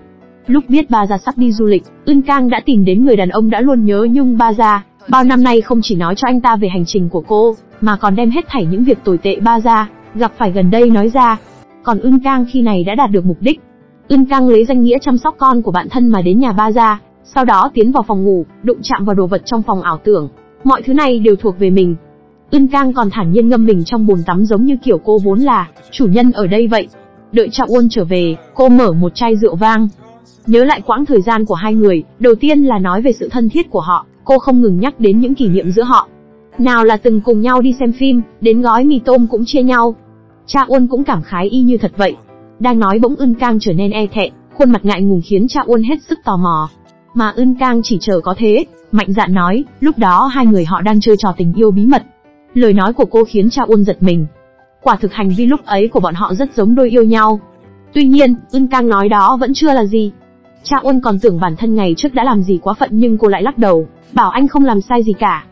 Lúc biết ba gia sắp đi du lịch, Ưn Cang đã tìm đến người đàn ông đã luôn nhớ nhung ba gia. Bao năm nay không chỉ nói cho anh ta về hành trình của cô, mà còn đem hết thảy những việc tồi tệ ba gia gặp phải gần đây nói ra. Còn Ưn Cang khi này đã đạt được mục đích. Ưn Cang lấy danh nghĩa chăm sóc con của bạn thân mà đến nhà ba gia, sau đó tiến vào phòng ngủ, đụng chạm vào đồ vật trong phòng ảo tưởng. Mọi thứ này đều thuộc về mình. Ưn Cang còn thản nhiên ngâm mình trong bồn tắm giống như kiểu cô vốn là chủ nhân ở đây vậy. Đợi Trọng Uôn trở về, cô mở một chai rượu vang. Nhớ lại quãng thời gian của hai người, đầu tiên là nói về sự thân thiết của họ, cô không ngừng nhắc đến những kỷ niệm giữa họ. Nào là từng cùng nhau đi xem phim, đến gói mì tôm cũng chia nhau. Cha Uôn cũng cảm khái y như thật vậy. Đang nói bỗng Ưn Cang trở nên e thẹn, khuôn mặt ngại ngùng khiến Cha Uôn hết sức tò mò. Mà Ưn Cang chỉ chờ có thế, mạnh dạn nói, lúc đó hai người họ đang chơi trò tình yêu bí mật. Lời nói của cô khiến Cha Uôn giật mình. Quả thực hành vi lúc ấy của bọn họ rất giống đôi yêu nhau. Tuy nhiên, Ưn Cang nói đó vẫn chưa là gì. Cha Uôn còn tưởng bản thân ngày trước đã làm gì quá phận nhưng cô lại lắc đầu, bảo anh không làm sai gì cả.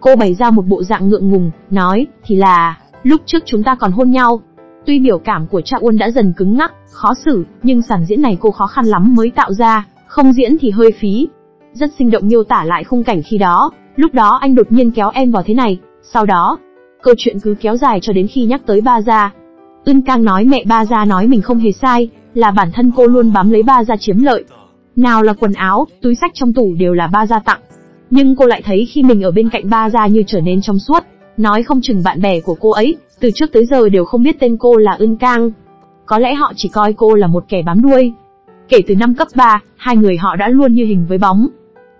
Cô bày ra một bộ dạng ngượng ngùng, nói, thì là, lúc trước chúng ta còn hôn nhau. Tuy biểu cảm của Cha Uôn đã dần cứng ngắc, khó xử, nhưng sản diễn này cô khó khăn lắm mới tạo ra, không diễn thì hơi phí. Rất sinh động miêu tả lại khung cảnh khi đó, lúc đó anh đột nhiên kéo em vào thế này, sau đó, câu chuyện cứ kéo dài cho đến khi nhắc tới ba gia. Ưn Cang nói mẹ ba gia nói mình không hề sai, là bản thân cô luôn bám lấy ba gia chiếm lợi. Nào là quần áo, túi sách trong tủ đều là ba gia tặng. Nhưng cô lại thấy khi mình ở bên cạnh ba gia như trở nên trong suốt, nói không chừng bạn bè của cô ấy, từ trước tới giờ đều không biết tên cô là Ưn Cang. Có lẽ họ chỉ coi cô là một kẻ bám đuôi. Kể từ năm cấp 3, hai người họ đã luôn như hình với bóng.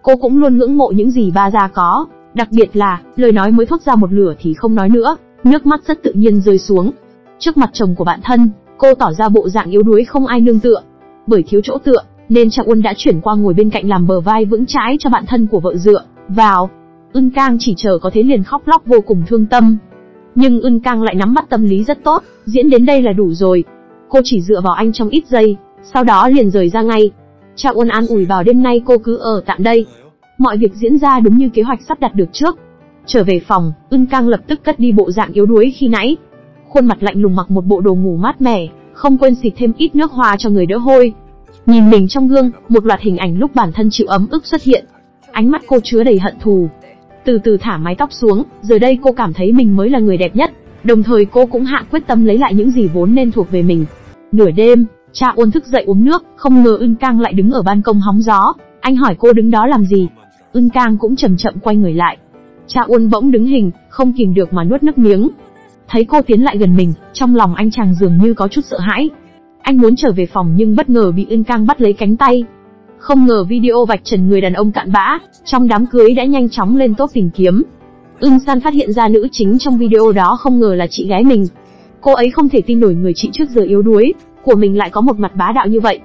Cô cũng luôn ngưỡng mộ những gì ba gia có, đặc biệt là, lời nói mới thốt ra một lửa thì không nói nữa, nước mắt rất tự nhiên rơi xuống. Trước mặt chồng của bạn thân, cô tỏ ra bộ dạng yếu đuối không ai nương tựa. Bởi thiếu chỗ tựa, nên Trạng Uân đã chuyển qua ngồi bên cạnh làm bờ vai vững chãi cho bạn thân của vợ dựa vào. Ưn Cang chỉ chờ có thế liền khóc lóc vô cùng thương tâm. Nhưng Ưn Cang lại nắm bắt tâm lý rất tốt, diễn đến đây là đủ rồi. Cô chỉ dựa vào anh trong ít giây, sau đó liền rời ra ngay. Trạng Uân an ủi bảo đêm nay cô cứ ở tạm đây. Mọi việc diễn ra đúng như kế hoạch sắp đặt được trước. Trở về phòng, Ưn Cang lập tức cất đi bộ dạng yếu đuối khi nãy. Khuôn mặt lạnh lùng mặc một bộ đồ ngủ mát mẻ, không quên xịt thêm ít nước hoa cho người đỡ hôi. Nhìn mình trong gương, một loạt hình ảnh lúc bản thân chịu ấm ức xuất hiện. Ánh mắt cô chứa đầy hận thù. Từ từ thả mái tóc xuống, giờ đây cô cảm thấy mình mới là người đẹp nhất. Đồng thời cô cũng hạ quyết tâm lấy lại những gì vốn nên thuộc về mình. Nửa đêm, cha Uôn thức dậy uống nước, không ngờ Ưn Cang lại đứng ở ban công hóng gió. Anh hỏi cô đứng đó làm gì? Ưn Cang cũng chậm chậm quay người lại. Cha Uôn bỗng đứng hình, không kìm được mà nuốt nước miếng. Thấy cô tiến lại gần mình, trong lòng anh chàng dường như có chút sợ hãi, anh muốn trở về phòng nhưng bất ngờ bị Ưn Cang bắt lấy cánh tay. Không ngờ video vạch trần người đàn ông cạn bã, trong đám cưới đã nhanh chóng lên top tìm kiếm. Ưn San phát hiện ra nữ chính trong video đó không ngờ là chị gái mình. Cô ấy không thể tin nổi người chị trước giờ yếu đuối, của mình lại có một mặt bá đạo như vậy.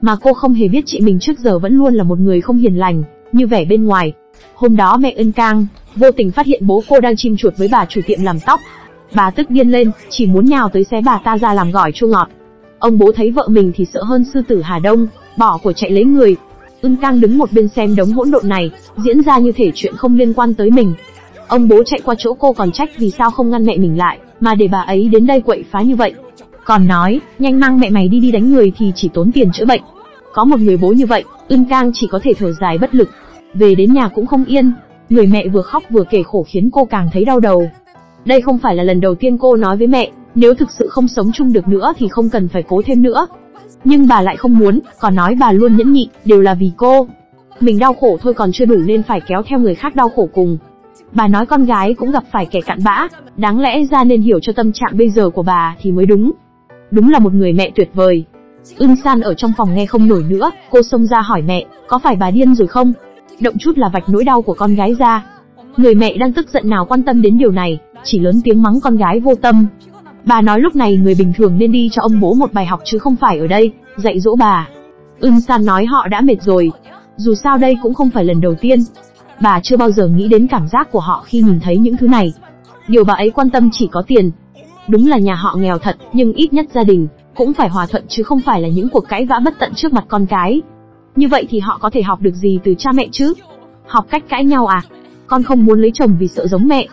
Mà cô không hề biết chị mình trước giờ vẫn luôn là một người không hiền lành, như vẻ bên ngoài. Hôm đó mẹ Ân Cang, vô tình phát hiện bố cô đang chim chuột với bà chủ tiệm làm tóc. Bà tức điên lên, chỉ muốn nhào tới xé bà ta ra làm gỏi chua ngọt. Ông bố thấy vợ mình thì sợ hơn sư tử Hà Đông, bỏ của chạy lấy người. ưng Cang đứng một bên xem đống hỗn độn này, diễn ra như thể chuyện không liên quan tới mình. Ông bố chạy qua chỗ cô còn trách vì sao không ngăn mẹ mình lại, mà để bà ấy đến đây quậy phá như vậy. Còn nói, nhanh mang mẹ mày đi đi đánh người thì chỉ tốn tiền chữa bệnh. Có một người bố như vậy, ưng Cang chỉ có thể thở dài bất lực. Về đến nhà cũng không yên, người mẹ vừa khóc vừa kể khổ khiến cô càng thấy đau đầu. Đây không phải là lần đầu tiên cô nói với mẹ, nếu thực sự không sống chung được nữa thì không cần phải cố thêm nữa. Nhưng bà lại không muốn, còn nói bà luôn nhẫn nhịn, đều là vì cô. Mình đau khổ thôi còn chưa đủ nên phải kéo theo người khác đau khổ cùng. Bà nói con gái cũng gặp phải kẻ cặn bã, đáng lẽ ra nên hiểu cho tâm trạng bây giờ của bà thì mới đúng. Đúng là một người mẹ tuyệt vời. Ưng San ở trong phòng nghe không nổi nữa, cô xông ra hỏi mẹ, có phải bà điên rồi không? Động chút là vạch nỗi đau của con gái ra. Người mẹ đang tức giận nào quan tâm đến điều này, chỉ lớn tiếng mắng con gái vô tâm, Bà nói lúc này người bình thường nên đi cho ông bố một bài học chứ không phải ở đây, dạy dỗ bà. Ưn San nói họ đã mệt rồi. Dù sao đây cũng không phải lần đầu tiên. Bà chưa bao giờ nghĩ đến cảm giác của họ khi nhìn thấy những thứ này. Điều bà ấy quan tâm chỉ có tiền. Đúng là nhà họ nghèo thật, nhưng ít nhất gia đình cũng phải hòa thuận chứ không phải là những cuộc cãi vã bất tận trước mặt con cái. Như vậy thì họ có thể học được gì từ cha mẹ chứ? Học cách cãi nhau à? Con không muốn lấy chồng vì sợ giống mẹ,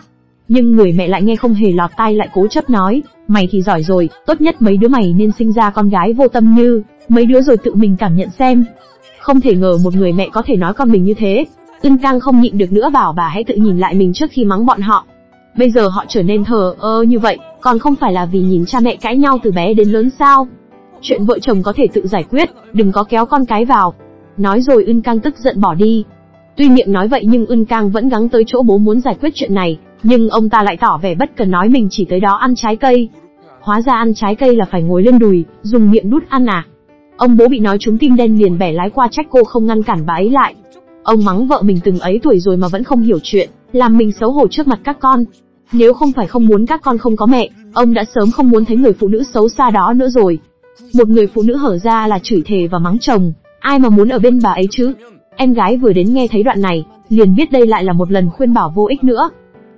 nhưng người mẹ lại nghe không hề lọt tai lại cố chấp nói, mày thì giỏi rồi, tốt nhất mấy đứa mày nên sinh ra con gái vô tâm như, mấy đứa rồi tự mình cảm nhận xem. Không thể ngờ một người mẹ có thể nói con mình như thế. Ưng Cang không nhịn được nữa bảo bà hãy tự nhìn lại mình trước khi mắng bọn họ. Bây giờ họ trở nên thờ ơ như vậy, còn không phải là vì nhìn cha mẹ cãi nhau từ bé đến lớn sao? Chuyện vợ chồng có thể tự giải quyết, đừng có kéo con cái vào. Nói rồi Ưng Cang tức giận bỏ đi. Tuy miệng nói vậy nhưng Ưn Cang vẫn gắng tới chỗ bố muốn giải quyết chuyện này, nhưng ông ta lại tỏ vẻ bất cần nói mình chỉ tới đó ăn trái cây. Hóa ra ăn trái cây là phải ngồi lên đùi, dùng miệng đút ăn à. Ông bố bị nói trúng tim đen liền bẻ lái qua trách cô không ngăn cản bà ấy lại. Ông mắng vợ mình từng ấy tuổi rồi mà vẫn không hiểu chuyện, làm mình xấu hổ trước mặt các con. Nếu không phải không muốn các con không có mẹ, ông đã sớm không muốn thấy người phụ nữ xấu xa đó nữa rồi. Một người phụ nữ hở ra là chửi thề và mắng chồng, ai mà muốn ở bên bà ấy chứ? Em gái vừa đến nghe thấy đoạn này, liền biết đây lại là một lần khuyên bảo vô ích nữa.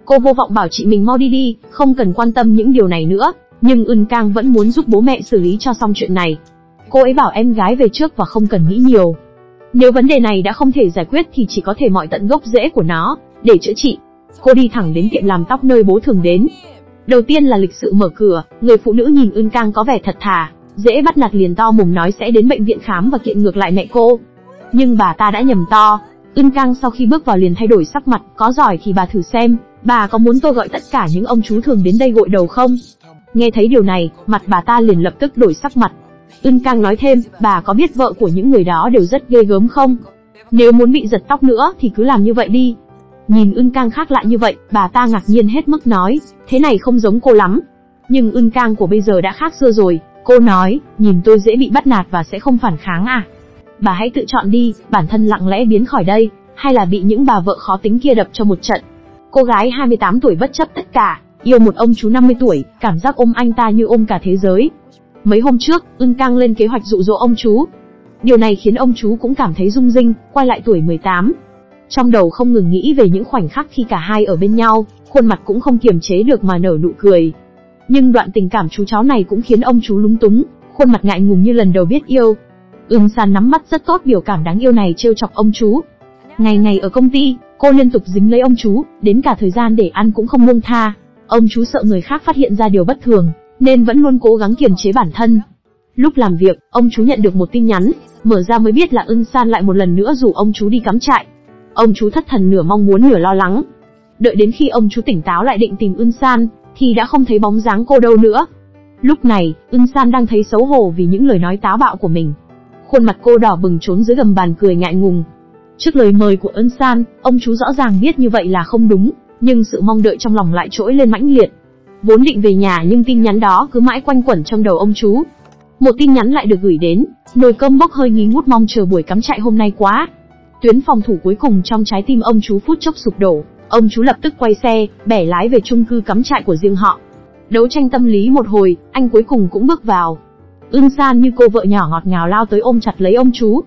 Cô vô vọng bảo chị mình mau đi đi, không cần quan tâm những điều này nữa, nhưng Ưn Cang vẫn muốn giúp bố mẹ xử lý cho xong chuyện này. Cô ấy bảo em gái về trước và không cần nghĩ nhiều. Nếu vấn đề này đã không thể giải quyết thì chỉ có thể mọi tận gốc rễ của nó, để chữa trị. Cô đi thẳng đến tiệm làm tóc nơi bố thường đến. Đầu tiên là lịch sự mở cửa, người phụ nữ nhìn Ưn Cang có vẻ thật thà, dễ bắt nạt liền to mồm nói sẽ đến bệnh viện khám và kiện ngược lại mẹ cô. Nhưng bà ta đã nhầm to, Ưn Cang sau khi bước vào liền thay đổi sắc mặt, có giỏi thì bà thử xem, Bà có muốn tôi gọi tất cả những ông chú thường đến đây gội đầu không? Nghe thấy điều này, mặt bà ta liền lập tức đổi sắc mặt. Ưn Cang nói thêm, bà có biết vợ của những người đó đều rất ghê gớm không? Nếu muốn bị giật tóc nữa thì cứ làm như vậy đi. Nhìn Ưn Cang khác lại như vậy, bà ta ngạc nhiên hết mức nói, thế này không giống cô lắm. Nhưng Ưn Cang của bây giờ đã khác xưa rồi, cô nói, nhìn tôi dễ bị bắt nạt và sẽ không phản kháng à? Bà hãy tự chọn đi, bản thân lặng lẽ biến khỏi đây, hay là bị những bà vợ khó tính kia đập cho một trận. Cô gái 28 tuổi bất chấp tất cả, yêu một ông chú 50 tuổi, cảm giác ôm anh ta như ôm cả thế giới. Mấy hôm trước, ưng cang lên kế hoạch dụ dỗ ông chú. Điều này khiến ông chú cũng cảm thấy rung rinh, quay lại tuổi 18. Trong đầu không ngừng nghĩ về những khoảnh khắc khi cả hai ở bên nhau, khuôn mặt cũng không kiềm chế được mà nở nụ cười. Nhưng đoạn tình cảm chú cháu này cũng khiến ông chú lúng túng, khuôn mặt ngại ngùng như lần đầu biết yêu. Ưng san nắm mắt rất tốt biểu cảm đáng yêu này trêu chọc ông chú. Ngày ngày ở công ty, cô liên tục dính lấy ông chú, đến cả thời gian để ăn cũng không buông tha. Ông chú sợ người khác phát hiện ra điều bất thường, nên vẫn luôn cố gắng kiềm chế bản thân. Lúc làm việc, ông chú nhận được một tin nhắn, mở ra mới biết là ưng san lại một lần nữa rủ ông chú đi cắm trại. Ông chú thất thần nửa mong muốn nửa lo lắng. Đợi đến khi ông chú tỉnh táo lại định tìm ưng san, thì đã không thấy bóng dáng cô đâu nữa. Lúc này, ưng san đang thấy xấu hổ vì những lời nói táo bạo của mình. Khuôn mặt cô đỏ bừng trốn dưới gầm bàn cười ngại ngùng. Trước lời mời của ân san, ông chú rõ ràng biết như vậy là không đúng, nhưng sự mong đợi trong lòng lại trỗi lên mãnh liệt. Vốn định về nhà nhưng tin nhắn đó cứ mãi quanh quẩn trong đầu ông chú. Một tin nhắn lại được gửi đến, nồi cơm bốc hơi nghi ngút mong chờ buổi cắm trại hôm nay quá. Tuyến phòng thủ cuối cùng trong trái tim ông chú phút chốc sụp đổ, ông chú lập tức quay xe, bẻ lái về chung cư cắm trại của riêng họ. Đấu tranh tâm lý một hồi, anh cuối cùng cũng bước vào. Ưng san như cô vợ nhỏ ngọt ngào lao tới ôm chặt lấy ông chú.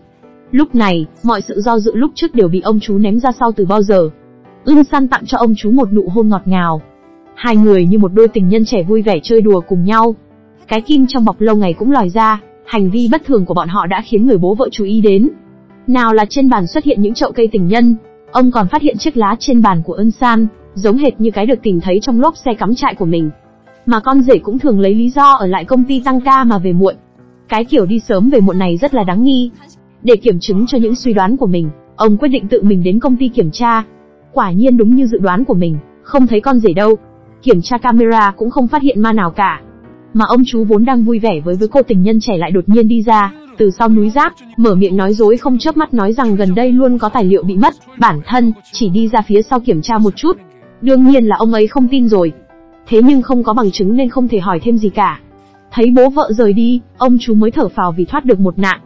Lúc này, mọi sự do dự lúc trước đều bị ông chú ném ra sau từ bao giờ. Ưng san tặng cho ông chú một nụ hôn ngọt ngào. Hai người như một đôi tình nhân trẻ vui vẻ chơi đùa cùng nhau. Cái kim trong bọc lâu ngày cũng lòi ra, hành vi bất thường của bọn họ đã khiến người bố vợ chú ý đến. Nào là trên bàn xuất hiện những chậu cây tình nhân, ông còn phát hiện chiếc lá trên bàn của Ưng san, giống hệt như cái được tìm thấy trong lốp xe cắm trại của mình. Mà con rể cũng thường lấy lý do ở lại công ty tăng ca mà về muộn. Cái kiểu đi sớm về muộn này rất là đáng nghi. Để kiểm chứng cho những suy đoán của mình, ông quyết định tự mình đến công ty kiểm tra. Quả nhiên đúng như dự đoán của mình, không thấy con rể đâu. Kiểm tra camera cũng không phát hiện ma nào cả. Mà ông chú vốn đang vui vẻ với với cô tình nhân trẻ lại đột nhiên đi ra, từ sau núi giáp, mở miệng nói dối không chớp mắt nói rằng gần đây luôn có tài liệu bị mất, bản thân, chỉ đi ra phía sau kiểm tra một chút. Đương nhiên là ông ấy không tin rồi. Thế nhưng không có bằng chứng nên không thể hỏi thêm gì cả. Thấy bố vợ rời đi, ông chú mới thở phào vì thoát được một nạn.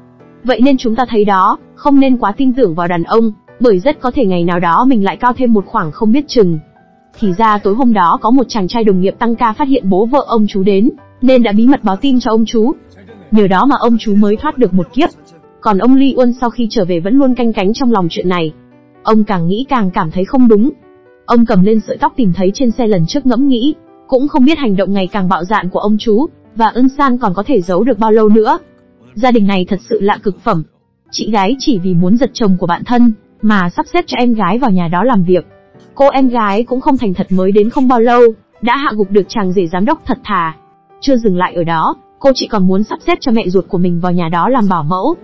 Vậy nên chúng ta thấy đó, không nên quá tin tưởng vào đàn ông, bởi rất có thể ngày nào đó mình lại cao thêm một khoảng không biết chừng. Thì ra tối hôm đó có một chàng trai đồng nghiệp tăng ca phát hiện bố vợ ông chú đến, nên đã bí mật báo tin cho ông chú. Nhờ đó mà ông chú mới thoát được một kiếp. Còn ông Ly Won sau khi trở về vẫn luôn canh cánh trong lòng chuyện này. Ông càng nghĩ càng cảm thấy không đúng. Ông cầm lên sợi tóc tìm thấy trên xe lần trước ngẫm nghĩ, cũng không biết hành động ngày càng bạo dạn của ông chú, và ân san còn có thể giấu được bao lâu nữa. Gia đình này thật sự lạ cực phẩm. Chị gái chỉ vì muốn giật chồng của bạn thân, mà sắp xếp cho em gái vào nhà đó làm việc. Cô em gái cũng không thành thật mới đến không bao lâu, đã hạ gục được chàng rể giám đốc thật thà. Chưa dừng lại ở đó, cô chị còn muốn sắp xếp cho mẹ ruột của mình vào nhà đó làm bảo mẫu.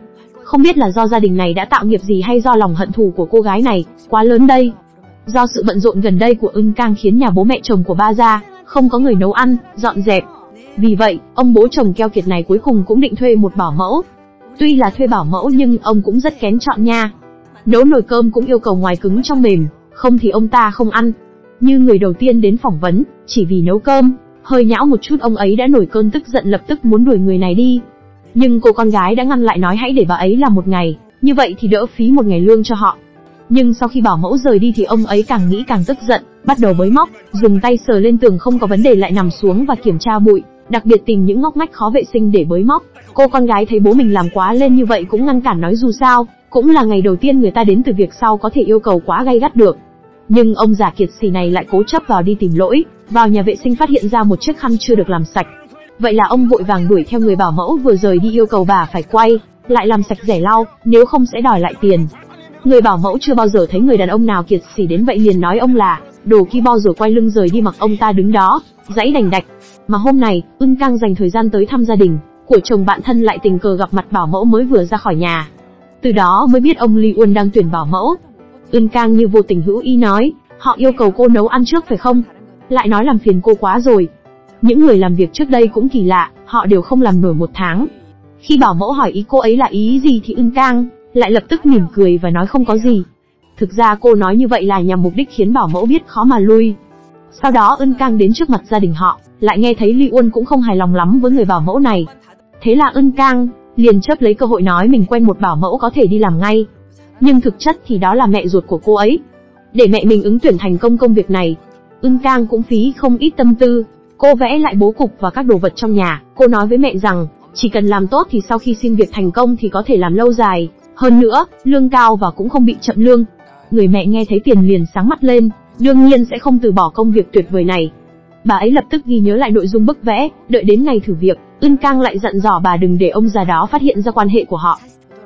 Không biết là do gia đình này đã tạo nghiệp gì hay do lòng hận thù của cô gái này, quá lớn đây. Do sự bận rộn gần đây của ưng cang khiến nhà bố mẹ chồng của ba gia, không có người nấu ăn, dọn dẹp. Vì vậy, ông bố chồng keo kiệt này cuối cùng cũng định thuê một bảo mẫu. Tuy là thuê bảo mẫu nhưng ông cũng rất kén chọn nha. Nấu nồi cơm cũng yêu cầu ngoài cứng trong mềm, không thì ông ta không ăn. Như người đầu tiên đến phỏng vấn, chỉ vì nấu cơm, hơi nhão một chút ông ấy đã nổi cơn tức giận lập tức muốn đuổi người này đi. Nhưng cô con gái đã ngăn lại nói hãy để bà ấy làm một ngày, như vậy thì đỡ phí một ngày lương cho họ. Nhưng sau khi bảo mẫu rời đi thì ông ấy càng nghĩ càng tức giận, bắt đầu bới móc, dùng tay sờ lên tường không có vấn đề lại nằm xuống và kiểm tra bụi, đặc biệt tìm những ngóc ngách khó vệ sinh để bới móc. Cô con gái thấy bố mình làm quá lên như vậy cũng ngăn cản nói dù sao, cũng là ngày đầu tiên người ta đến từ việc sau có thể yêu cầu quá gay gắt được. Nhưng ông già kiệt xì này lại cố chấp vào đi tìm lỗi, vào nhà vệ sinh phát hiện ra một chiếc khăn chưa được làm sạch. Vậy là ông vội vàng đuổi theo người bảo mẫu vừa rời đi yêu cầu bà phải quay, lại làm sạch rẻ lau, nếu không sẽ đòi lại tiền. Người bảo mẫu chưa bao giờ thấy người đàn ông nào kiệt xỉ đến vậy liền nói ông là, đồ ki bo rồi quay lưng rời đi mặc ông ta đứng đó, dãy đành đạch. Mà hôm nay ưng cang dành thời gian tới thăm gia đình, của chồng bạn thân lại tình cờ gặp mặt bảo mẫu mới vừa ra khỏi nhà. Từ đó mới biết ông Ly Uân đang tuyển bảo mẫu. Ưng cang như vô tình hữu ý nói, họ yêu cầu cô nấu ăn trước phải không? Lại nói làm phiền cô quá rồi. Những người làm việc trước đây cũng kỳ lạ, họ đều không làm nổi một tháng. Khi bảo mẫu hỏi ý cô ấy là ý gì thì ưng cang, lại lập tức mỉm cười và nói không có gì. Thực ra cô nói như vậy là nhằm mục đích khiến bảo mẫu biết khó mà lui. Sau đó ân cang đến trước mặt gia đình họ, lại nghe thấy Ly Uân cũng không hài lòng lắm với người bảo mẫu này. Thế là ân cang, liền chớp lấy cơ hội nói mình quen một bảo mẫu có thể đi làm ngay. Nhưng thực chất thì đó là mẹ ruột của cô ấy. Để mẹ mình ứng tuyển thành công công việc này, Ưng Cang cũng phí không ít tâm tư. Cô vẽ lại bố cục và các đồ vật trong nhà, cô nói với mẹ rằng, chỉ cần làm tốt thì sau khi xin việc thành công thì có thể làm lâu dài. Hơn nữa, lương cao và cũng không bị chậm lương. Người mẹ nghe thấy tiền liền sáng mắt lên, đương nhiên sẽ không từ bỏ công việc tuyệt vời này. Bà ấy lập tức ghi nhớ lại nội dung bức vẽ, đợi đến ngày thử việc, Ưn Cang lại dặn dò bà đừng để ông già đó phát hiện ra quan hệ của họ.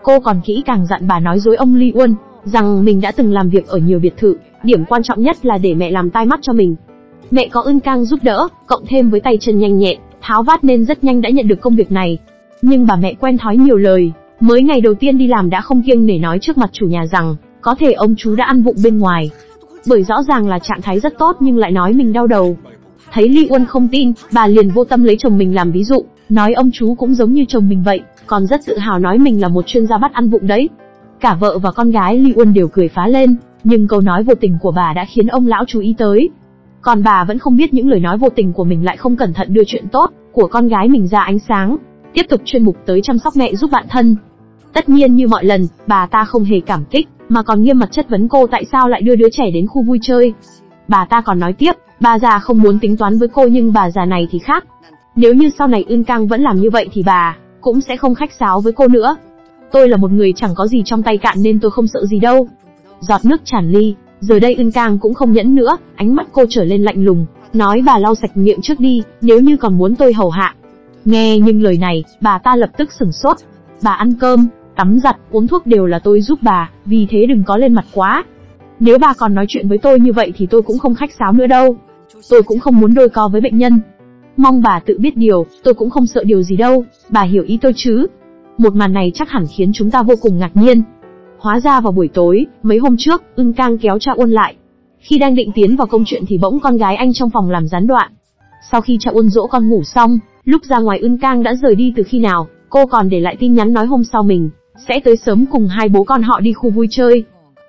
Cô còn kỹ càng dặn bà nói dối ông Ly Uân, rằng mình đã từng làm việc ở nhiều biệt thự, điểm quan trọng nhất là để mẹ làm tai mắt cho mình. Mẹ có Ưn Cang giúp đỡ, cộng thêm với tay chân nhanh nhẹn, tháo vát nên rất nhanh đã nhận được công việc này. Nhưng bà mẹ quen thói nhiều lời, mới ngày đầu tiên đi làm đã không kiêng để nói trước mặt chủ nhà rằng, có thể ông chú đã ăn vụng bên ngoài. Bởi rõ ràng là trạng thái rất tốt nhưng lại nói mình đau đầu. Thấy Ly Uân không tin, bà liền vô tâm lấy chồng mình làm ví dụ, nói ông chú cũng giống như chồng mình vậy, còn rất tự hào nói mình là một chuyên gia bắt ăn vụng đấy. Cả vợ và con gái Ly Uân đều cười phá lên, nhưng câu nói vô tình của bà đã khiến ông lão chú ý tới. Còn bà vẫn không biết những lời nói vô tình của mình lại không cẩn thận đưa chuyện tốt của con gái mình ra ánh sáng. Tiếp tục chuyên mục tới chăm sóc mẹ giúp bạn thân. Tất nhiên như mọi lần, bà ta không hề cảm kích, mà còn nghiêm mặt chất vấn cô tại sao lại đưa đứa trẻ đến khu vui chơi. Bà ta còn nói tiếp, bà già không muốn tính toán với cô nhưng bà già này thì khác. Nếu như sau này Ưn Cang vẫn làm như vậy thì bà cũng sẽ không khách sáo với cô nữa. Tôi là một người chẳng có gì trong tay cạn nên tôi không sợ gì đâu. Giọt nước tràn ly, giờ đây Ưn Cang cũng không nhẫn nữa, ánh mắt cô trở lên lạnh lùng, nói bà lau sạch miệng trước đi, nếu như còn muốn tôi hầu hạ. Nghe nhưng lời này, bà ta lập tức sửng sốt. Bà ăn cơm, tắm giặt, uống thuốc đều là tôi giúp bà, vì thế đừng có lên mặt quá. Nếu bà còn nói chuyện với tôi như vậy thì tôi cũng không khách sáo nữa đâu. Tôi cũng không muốn đôi co với bệnh nhân. Mong bà tự biết điều, tôi cũng không sợ điều gì đâu, bà hiểu ý tôi chứ. Một màn này chắc hẳn khiến chúng ta vô cùng ngạc nhiên. Hóa ra vào buổi tối, mấy hôm trước, ưng cang kéo cha uôn lại. Khi đang định tiến vào công chuyện thì bỗng con gái anh trong phòng làm gián đoạn. Sau khi cha uôn dỗ con ngủ xong, lúc ra ngoài ưng cang đã rời đi từ khi nào, cô còn để lại tin nhắn nói hôm sau mình, sẽ tới sớm cùng hai bố con họ đi khu vui chơi.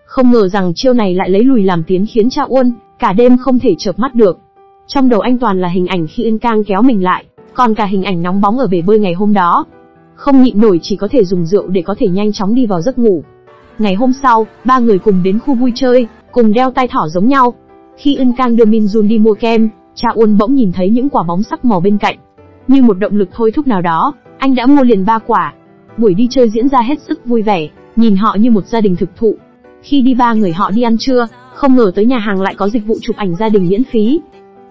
Không ngờ rằng chiêu này lại lấy lùi làm tiến khiến cha Uôn, cả đêm không thể chợp mắt được. Trong đầu anh toàn là hình ảnh khi Ân Cang kéo mình lại, còn cả hình ảnh nóng bóng ở bể bơi ngày hôm đó. Không nhịn nổi chỉ có thể dùng rượu để có thể nhanh chóng đi vào giấc ngủ. Ngày hôm sau, ba người cùng đến khu vui chơi, cùng đeo tai thỏ giống nhau. Khi Ân Cang đưa Min Jun đi mua kem, cha Uôn bỗng nhìn thấy những quả bóng sắc màu bên cạnh. Như một động lực thôi thúc nào đó, anh đã mua liền ba quả, Buổi đi chơi diễn ra hết sức vui vẻ, nhìn họ như một gia đình thực thụ. Khi đi ba người họ đi ăn trưa, không ngờ tới nhà hàng lại có dịch vụ chụp ảnh gia đình miễn phí.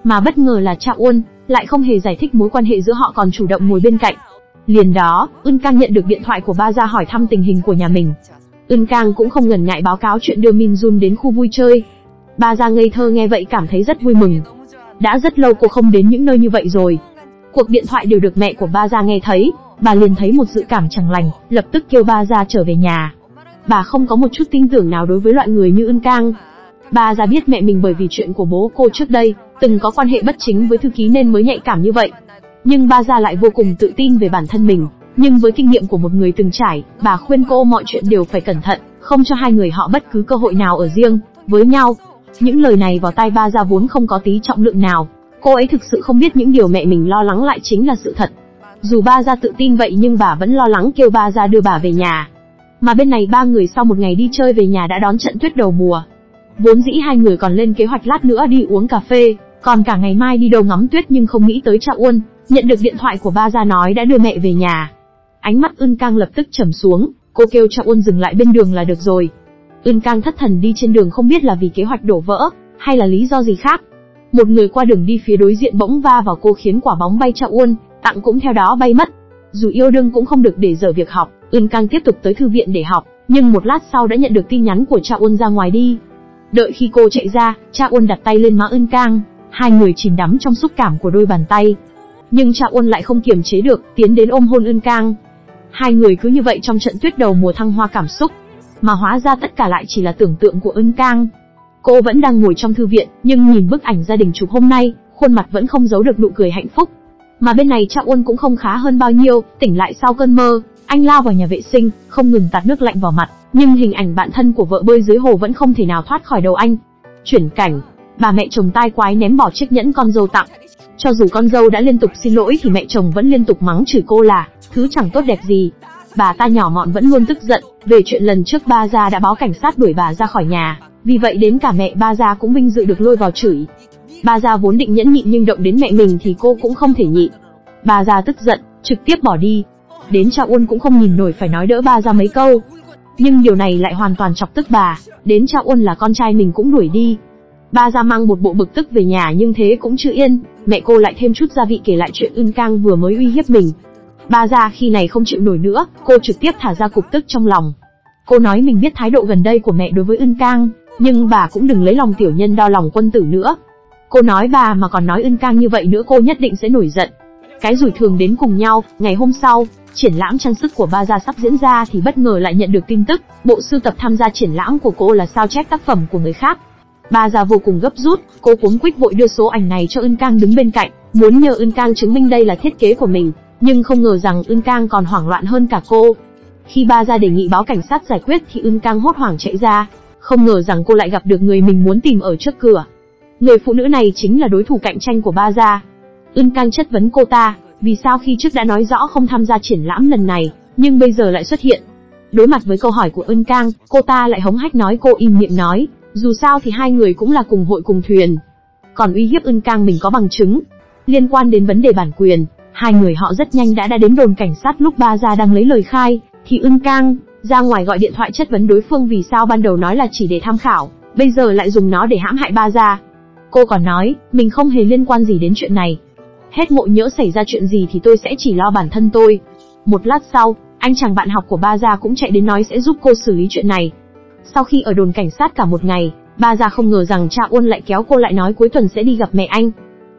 Mà bất ngờ là Cha Uôn, lại không hề giải thích mối quan hệ giữa họ còn chủ động ngồi bên cạnh. Liền đó, Ưn Cang nhận được điện thoại của ba ra hỏi thăm tình hình của nhà mình. Ưn Cang cũng không ngần ngại báo cáo chuyện đưa Min Jun đến khu vui chơi. Ba ra ngây thơ nghe vậy cảm thấy rất vui mừng. Đã rất lâu cô không đến những nơi như vậy rồi. Cuộc điện thoại đều được mẹ của ba ra nghe thấy, bà liền thấy một dự cảm chẳng lành, lập tức kêu ba ra trở về nhà. Bà không có một chút tin tưởng nào đối với loại người như Ưn Cang. Ba ra biết mẹ mình bởi vì chuyện của bố cô trước đây, từng có quan hệ bất chính với thư ký nên mới nhạy cảm như vậy. Nhưng ba ra lại vô cùng tự tin về bản thân mình, nhưng với kinh nghiệm của một người từng trải, bà khuyên cô mọi chuyện đều phải cẩn thận, không cho hai người họ bất cứ cơ hội nào ở riêng với nhau. Những lời này vào tai ba ra vốn không có tí trọng lượng nào, cô ấy thực sự không biết những điều mẹ mình lo lắng lại chính là sự thật. Dù ba gia tự tin vậy nhưng bà vẫn lo lắng kêu ba gia đưa bà về nhà. Mà bên này ba người sau một ngày đi chơi về nhà đã đón trận tuyết đầu mùa. Vốn dĩ hai người còn lên kế hoạch lát nữa đi uống cà phê, còn cả ngày mai đi đâu ngắm tuyết nhưng không nghĩ tới Cha Uôn, nhận được điện thoại của ba gia nói đã đưa mẹ về nhà. Ánh mắt Ưn Cang lập tức trầm xuống, cô kêu Cha Uôn dừng lại bên đường là được rồi. Ưn Cang thất thần đi trên đường không biết là vì kế hoạch đổ vỡ, hay là lý do gì khác. Một người qua đường đi phía đối diện bỗng va vào cô khiến quả bóng bay Cha Uôn, tặng cũng theo đó bay mất. Dù yêu đương cũng không được để dở việc học, Ưn Cang tiếp tục tới thư viện để học, nhưng một lát sau đã nhận được tin nhắn của cha Uôn ra ngoài đi. Đợi khi cô chạy ra, cha Uôn đặt tay lên má Ưn Cang, hai người chìm đắm trong xúc cảm của đôi bàn tay. Nhưng cha Uôn lại không kiềm chế được, tiến đến ôm hôn Ưn Cang. Hai người cứ như vậy trong trận tuyết đầu mùa thăng hoa cảm xúc, mà hóa ra tất cả lại chỉ là tưởng tượng của Ưn Cang. Cô vẫn đang ngồi trong thư viện, nhưng nhìn bức ảnh gia đình chụp hôm nay, khuôn mặt vẫn không giấu được nụ cười hạnh phúc. Mà bên này Cha Uôn cũng không khá hơn bao nhiêu, tỉnh lại sau cơn mơ, anh lao vào nhà vệ sinh, không ngừng tạt nước lạnh vào mặt, nhưng hình ảnh bạn thân của vợ bơi dưới hồ vẫn không thể nào thoát khỏi đầu anh. Chuyển cảnh, bà mẹ chồng tai quái ném bỏ chiếc nhẫn con dâu tặng. Cho dù con dâu đã liên tục xin lỗi thì mẹ chồng vẫn liên tục mắng chửi cô là thứ chẳng tốt đẹp gì. bà ta nhỏ mọn vẫn luôn tức giận, về chuyện lần trước ba gia đã báo cảnh sát đuổi bà ra khỏi nhà, vì vậy đến cả mẹ ba gia cũng vinh dự được lôi vào chửi. Ba gia vốn định nhẫn nhịn nhưng động đến mẹ mình thì cô cũng không thể nhịn. Ba gia tức giận, trực tiếp bỏ đi. Đến cha Uôn cũng không nhìn nổi phải nói đỡ ba gia mấy câu. Nhưng điều này lại hoàn toàn chọc tức bà, đến cha Uôn là con trai mình cũng đuổi đi. Ba gia mang một bộ bực tức về nhà nhưng thế cũng chưa yên, mẹ cô lại thêm chút gia vị kể lại chuyện Ưn Cang vừa mới uy hiếp mình. Ba gia khi này không chịu nổi nữa, cô trực tiếp thả ra cục tức trong lòng. Cô nói mình biết thái độ gần đây của mẹ đối với Ưn Cang, nhưng bà cũng đừng lấy lòng tiểu nhân đo lòng quân tử nữa. Cô nói bà mà còn nói ân Cang như vậy nữa cô nhất định sẽ nổi giận. Cái rủi thường đến cùng nhau, ngày hôm sau, triển lãm trang sức của ba gia sắp diễn ra thì bất ngờ lại nhận được tin tức, bộ sưu tập tham gia triển lãm của cô là sao chép tác phẩm của người khác. Ba gia vô cùng gấp rút, cô cuống quýt vội đưa số ảnh này cho Ưn Cang đứng bên cạnh, muốn nhờ Ưn Cang chứng minh đây là thiết kế của mình, nhưng không ngờ rằng Ưn Cang còn hoảng loạn hơn cả cô. Khi ba gia đề nghị báo cảnh sát giải quyết thì Ưn Cang hốt hoảng chạy ra, không ngờ rằng cô lại gặp được người mình muốn tìm ở trước cửa. Người phụ nữ này chính là đối thủ cạnh tranh của ba gia. Ưn Cang chất vấn cô ta, vì sao khi trước đã nói rõ không tham gia triển lãm lần này, nhưng bây giờ lại xuất hiện. Đối mặt với câu hỏi của Ưn Cang, cô ta lại hống hách nói cô im miệng nói, dù sao thì hai người cũng là cùng hội cùng thuyền. Còn uy hiếp Ưn Cang mình có bằng chứng. Liên quan đến vấn đề bản quyền, hai người họ rất nhanh đã đã đến đồn cảnh sát lúc ba gia đang lấy lời khai, thì Ưn Cang ra ngoài gọi điện thoại chất vấn đối phương vì sao ban đầu nói là chỉ để tham khảo, bây giờ lại dùng nó để hãm hại ba gia. Cô còn nói, mình không hề liên quan gì đến chuyện này. Hết ngộ nhỡ xảy ra chuyện gì thì tôi sẽ chỉ lo bản thân tôi. Một lát sau, anh chàng bạn học của ba gia cũng chạy đến nói sẽ giúp cô xử lý chuyện này. Sau khi ở đồn cảnh sát cả một ngày, ba gia không ngờ rằng cha Uôn lại kéo cô lại nói cuối tuần sẽ đi gặp mẹ anh.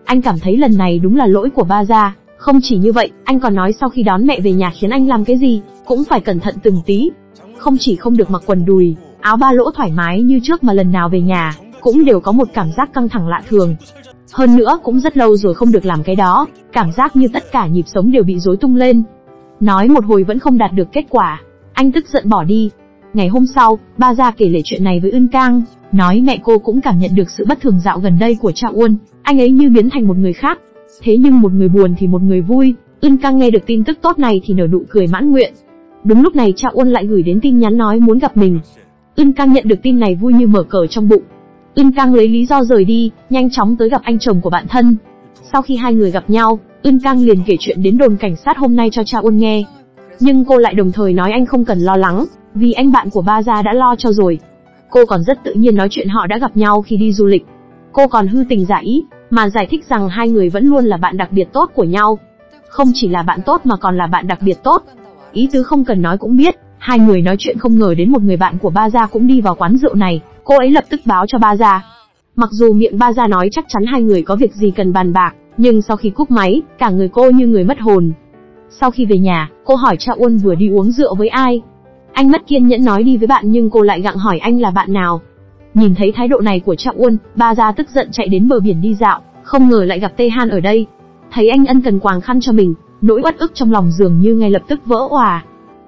Anh cảm thấy lần này đúng là lỗi của ba gia. Không chỉ như vậy, anh còn nói sau khi đón mẹ về nhà khiến anh làm cái gì, cũng phải cẩn thận từng tí. Không chỉ không được mặc quần đùi, áo ba lỗ thoải mái như trước mà lần nào về nhà, cũng đều có một cảm giác căng thẳng lạ thường. Hơn nữa cũng rất lâu rồi không được làm cái đó, cảm giác như tất cả nhịp sống đều bị rối tung lên. Nói một hồi vẫn không đạt được kết quả, anh tức giận bỏ đi. Ngày hôm sau, ba ra kể lể chuyện này với Ưn Cang, nói mẹ cô cũng cảm nhận được sự bất thường dạo gần đây của cha Uôn, anh ấy như biến thành một người khác. Thế nhưng một người buồn thì một người vui, Ưn Cang nghe được tin tức tốt này thì nở nụ cười mãn nguyện. Đúng lúc này cha Uôn lại gửi đến tin nhắn nói muốn gặp mình. Ưn Cang nhận được tin này vui như mở cờ trong bụng, Ưn Cang lấy lý do rời đi, nhanh chóng tới gặp anh chồng của bạn thân. Sau khi hai người gặp nhau, Ưn Cang liền kể chuyện đến đồn cảnh sát hôm nay cho cha Uôn nghe. Nhưng cô lại đồng thời nói anh không cần lo lắng, vì anh bạn của ba gia đã lo cho rồi. Cô còn rất tự nhiên nói chuyện họ đã gặp nhau khi đi du lịch. Cô còn hư tình giả ý, mà giải thích rằng hai người vẫn luôn là bạn đặc biệt tốt của nhau. Không chỉ là bạn tốt mà còn là bạn đặc biệt tốt. Ý tứ không cần nói cũng biết, hai người nói chuyện không ngờ đến một người bạn của ba gia cũng đi vào quán rượu này, Cô ấy lập tức báo cho ba gia. Mặc dù miệng ba gia nói chắc chắn hai người có việc gì cần bàn bạc, nhưng sau khi cúp máy, cả người cô như người mất hồn. Sau khi về nhà, cô hỏi cha Uôn vừa đi uống rượu với ai. Anh mất kiên nhẫn nói đi với bạn nhưng cô lại gặng hỏi anh là bạn nào. Nhìn thấy thái độ này của cha Uôn, ba gia tức giận chạy đến bờ biển đi dạo, không ngờ lại gặp Tê Han ở đây. Thấy anh ân cần quàng khăn cho mình, nỗi uất ức trong lòng dường như ngay lập tức vỡ òa.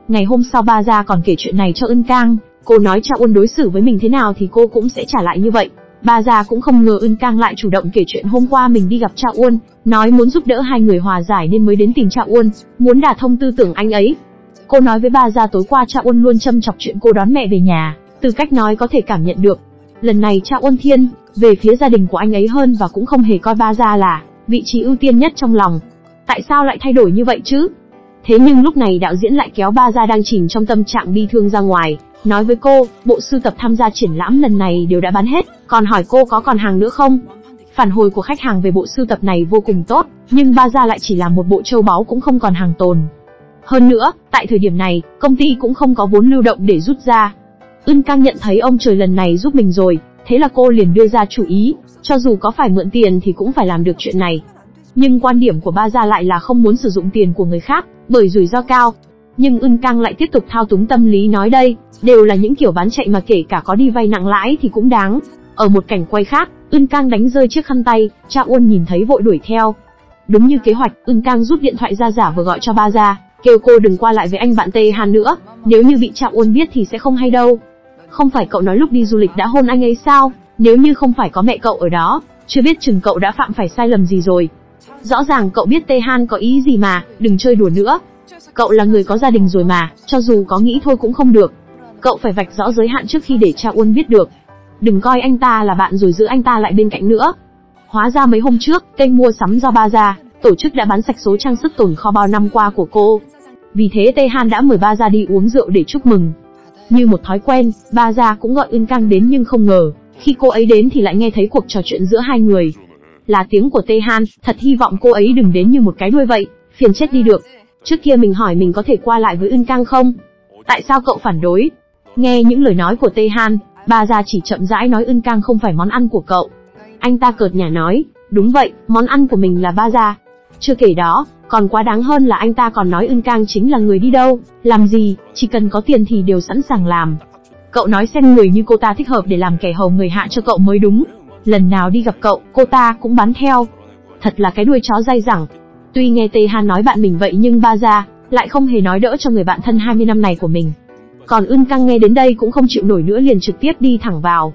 Ngày hôm sau ba gia còn kể chuyện này cho Ân Cang, Cô nói cha Uôn đối xử với mình thế nào thì cô cũng sẽ trả lại như vậy. Bà gia cũng không ngờ ân Cang lại chủ động kể chuyện hôm qua mình đi gặp cha Uôn, nói muốn giúp đỡ hai người hòa giải nên mới đến tìm cha Uôn, muốn đả thông tư tưởng anh ấy. Cô nói với bà gia tối qua cha Uôn luôn châm chọc chuyện cô đón mẹ về nhà, từ cách nói có thể cảm nhận được. Lần này cha Uân thiên, về phía gia đình của anh ấy hơn và cũng không hề coi ba gia là vị trí ưu tiên nhất trong lòng. Tại sao lại thay đổi như vậy chứ? Thế nhưng lúc này đạo diễn lại kéo ba gia đang chìm trong tâm trạng bi thương ra ngoài, nói với cô, bộ sưu tập tham gia triển lãm lần này đều đã bán hết, còn hỏi cô có còn hàng nữa không? Phản hồi của khách hàng về bộ sưu tập này vô cùng tốt, nhưng ba gia lại chỉ là một bộ châu báu cũng không còn hàng tồn. Hơn nữa, tại thời điểm này, công ty cũng không có vốn lưu động để rút ra. Ưn Cang nhận thấy ông trời lần này giúp mình rồi, thế là cô liền đưa ra chủ ý, cho dù có phải mượn tiền thì cũng phải làm được chuyện này. Nhưng quan điểm của ba gia lại là không muốn sử dụng tiền của người khác, bởi rủi ro cao. Nhưng Ưn Cang lại tiếp tục thao túng tâm lý nói đây, đều là những kiểu bán chạy mà kể cả có đi vay nặng lãi thì cũng đáng. Ở một cảnh quay khác, Ưn Cang đánh rơi chiếc khăn tay, Cha Uôn nhìn thấy vội đuổi theo. Đúng như kế hoạch, Ưn Cang rút điện thoại ra giả vừa gọi cho ba gia, kêu cô đừng qua lại với anh bạn Tê Hàn nữa, nếu như bị Cha Uôn biết thì sẽ không hay đâu. Không phải cậu nói lúc đi du lịch đã hôn anh ấy sao? Nếu như không phải có mẹ cậu ở đó, chưa biết chừng cậu đã phạm phải sai lầm gì rồi. Rõ ràng cậu biết Tê Han có ý gì mà, đừng chơi đùa nữa. Cậu là người có gia đình rồi mà, cho dù có nghĩ thôi cũng không được. Cậu phải vạch rõ giới hạn trước khi để cha Uân biết được. Đừng coi anh ta là bạn rồi giữ anh ta lại bên cạnh nữa. Hóa ra mấy hôm trước, kênh mua sắm do ba ra, tổ chức đã bán sạch số trang sức tồn kho bao năm qua của cô. Vì thế Tê Han đã mời ba ra đi uống rượu để chúc mừng. Như một thói quen, ba ra cũng gọi Ưn Cang đến nhưng không ngờ, khi cô ấy đến thì lại nghe thấy cuộc trò chuyện giữa hai người. Là tiếng của Tê Han, thật hy vọng cô ấy đừng đến như một cái đuôi vậy, phiền chết đi được. Trước kia mình hỏi mình có thể qua lại với Ưn Cang không? Tại sao cậu phản đối? Nghe những lời nói của Tê Han, ba ra chỉ chậm rãi nói Ưn Cang không phải món ăn của cậu. Anh ta cợt nhả nói, đúng vậy, món ăn của mình là ba ra. Chưa kể đó, còn quá đáng hơn là anh ta còn nói Ưng Cang chính là người đi đâu, làm gì, chỉ cần có tiền thì đều sẵn sàng làm. Cậu nói xem người như cô ta thích hợp để làm kẻ hầu người hạ cho cậu mới đúng. Lần nào đi gặp cậu, cô ta cũng bắn theo. Thật là cái đuôi chó dai dẳng. Tuy nghe Tê Han nói bạn mình vậy nhưng ba ra, lại không hề nói đỡ cho người bạn thân 20 năm này của mình. Còn Ưng Căng nghe đến đây cũng không chịu nổi nữa liền trực tiếp đi thẳng vào.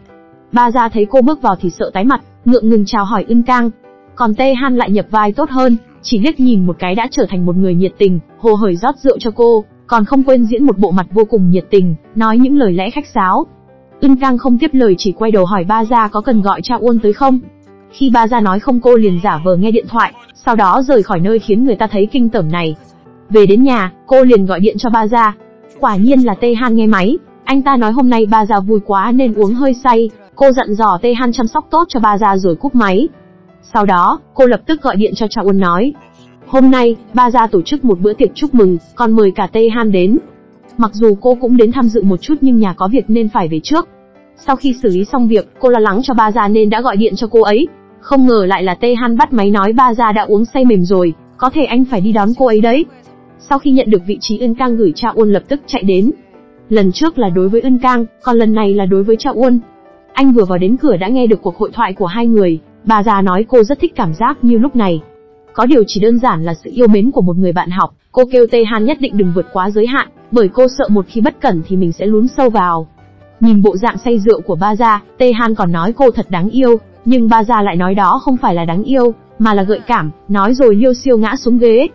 Ba ra thấy cô bước vào thì sợ tái mặt, ngượng ngừng chào hỏi Ưng Cang. Còn Tê Han lại nhập vai tốt hơn, chỉ liếc nhìn một cái đã trở thành một người nhiệt tình, hồ hởi rót rượu cho cô, còn không quên diễn một bộ mặt vô cùng nhiệt tình, nói những lời lẽ khách sáo. Ưn Cang không tiếp lời chỉ quay đầu hỏi ba gia có cần gọi cha Uôn tới không. Khi ba gia nói không cô liền giả vờ nghe điện thoại, sau đó rời khỏi nơi khiến người ta thấy kinh tởm này. Về đến nhà, cô liền gọi điện cho ba gia. Quả nhiên là Tê Han nghe máy, anh ta nói hôm nay ba gia vui quá nên uống hơi say, cô dặn dò Tê Han chăm sóc tốt cho ba gia rồi cúp máy. Sau đó, cô lập tức gọi điện cho Cha Uân nói, Hôm nay, ba gia tổ chức một bữa tiệc chúc mừng, còn mời cả Tê Han đến. Mặc dù cô cũng đến tham dự một chút nhưng nhà có việc nên phải về trước. Sau khi xử lý xong việc, cô lo lắng cho ba gia nên đã gọi điện cho cô ấy. Không ngờ lại là Tê Han bắt máy nói ba gia đã uống say mềm rồi, có thể anh phải đi đón cô ấy đấy. Sau khi nhận được vị trí Ân Cang gửi Cha Uôn lập tức chạy đến. Lần trước là đối với Ân Cang, còn lần này là đối với Cha Uôn. Anh vừa vào đến cửa đã nghe được cuộc hội thoại của hai người, bà già nói cô rất thích cảm giác như lúc này, có điều chỉ đơn giản là sự yêu mến của một người bạn học, cô kêu Tê Han nhất định đừng vượt quá giới hạn, bởi cô sợ một khi bất cẩn thì mình sẽ lún sâu vào. Nhìn bộ dạng say rượu của ba gia, Tê Han còn nói cô thật đáng yêu, nhưng ba gia lại nói đó không phải là đáng yêu, mà là gợi cảm, nói rồi liêu siêu ngã xuống ghế.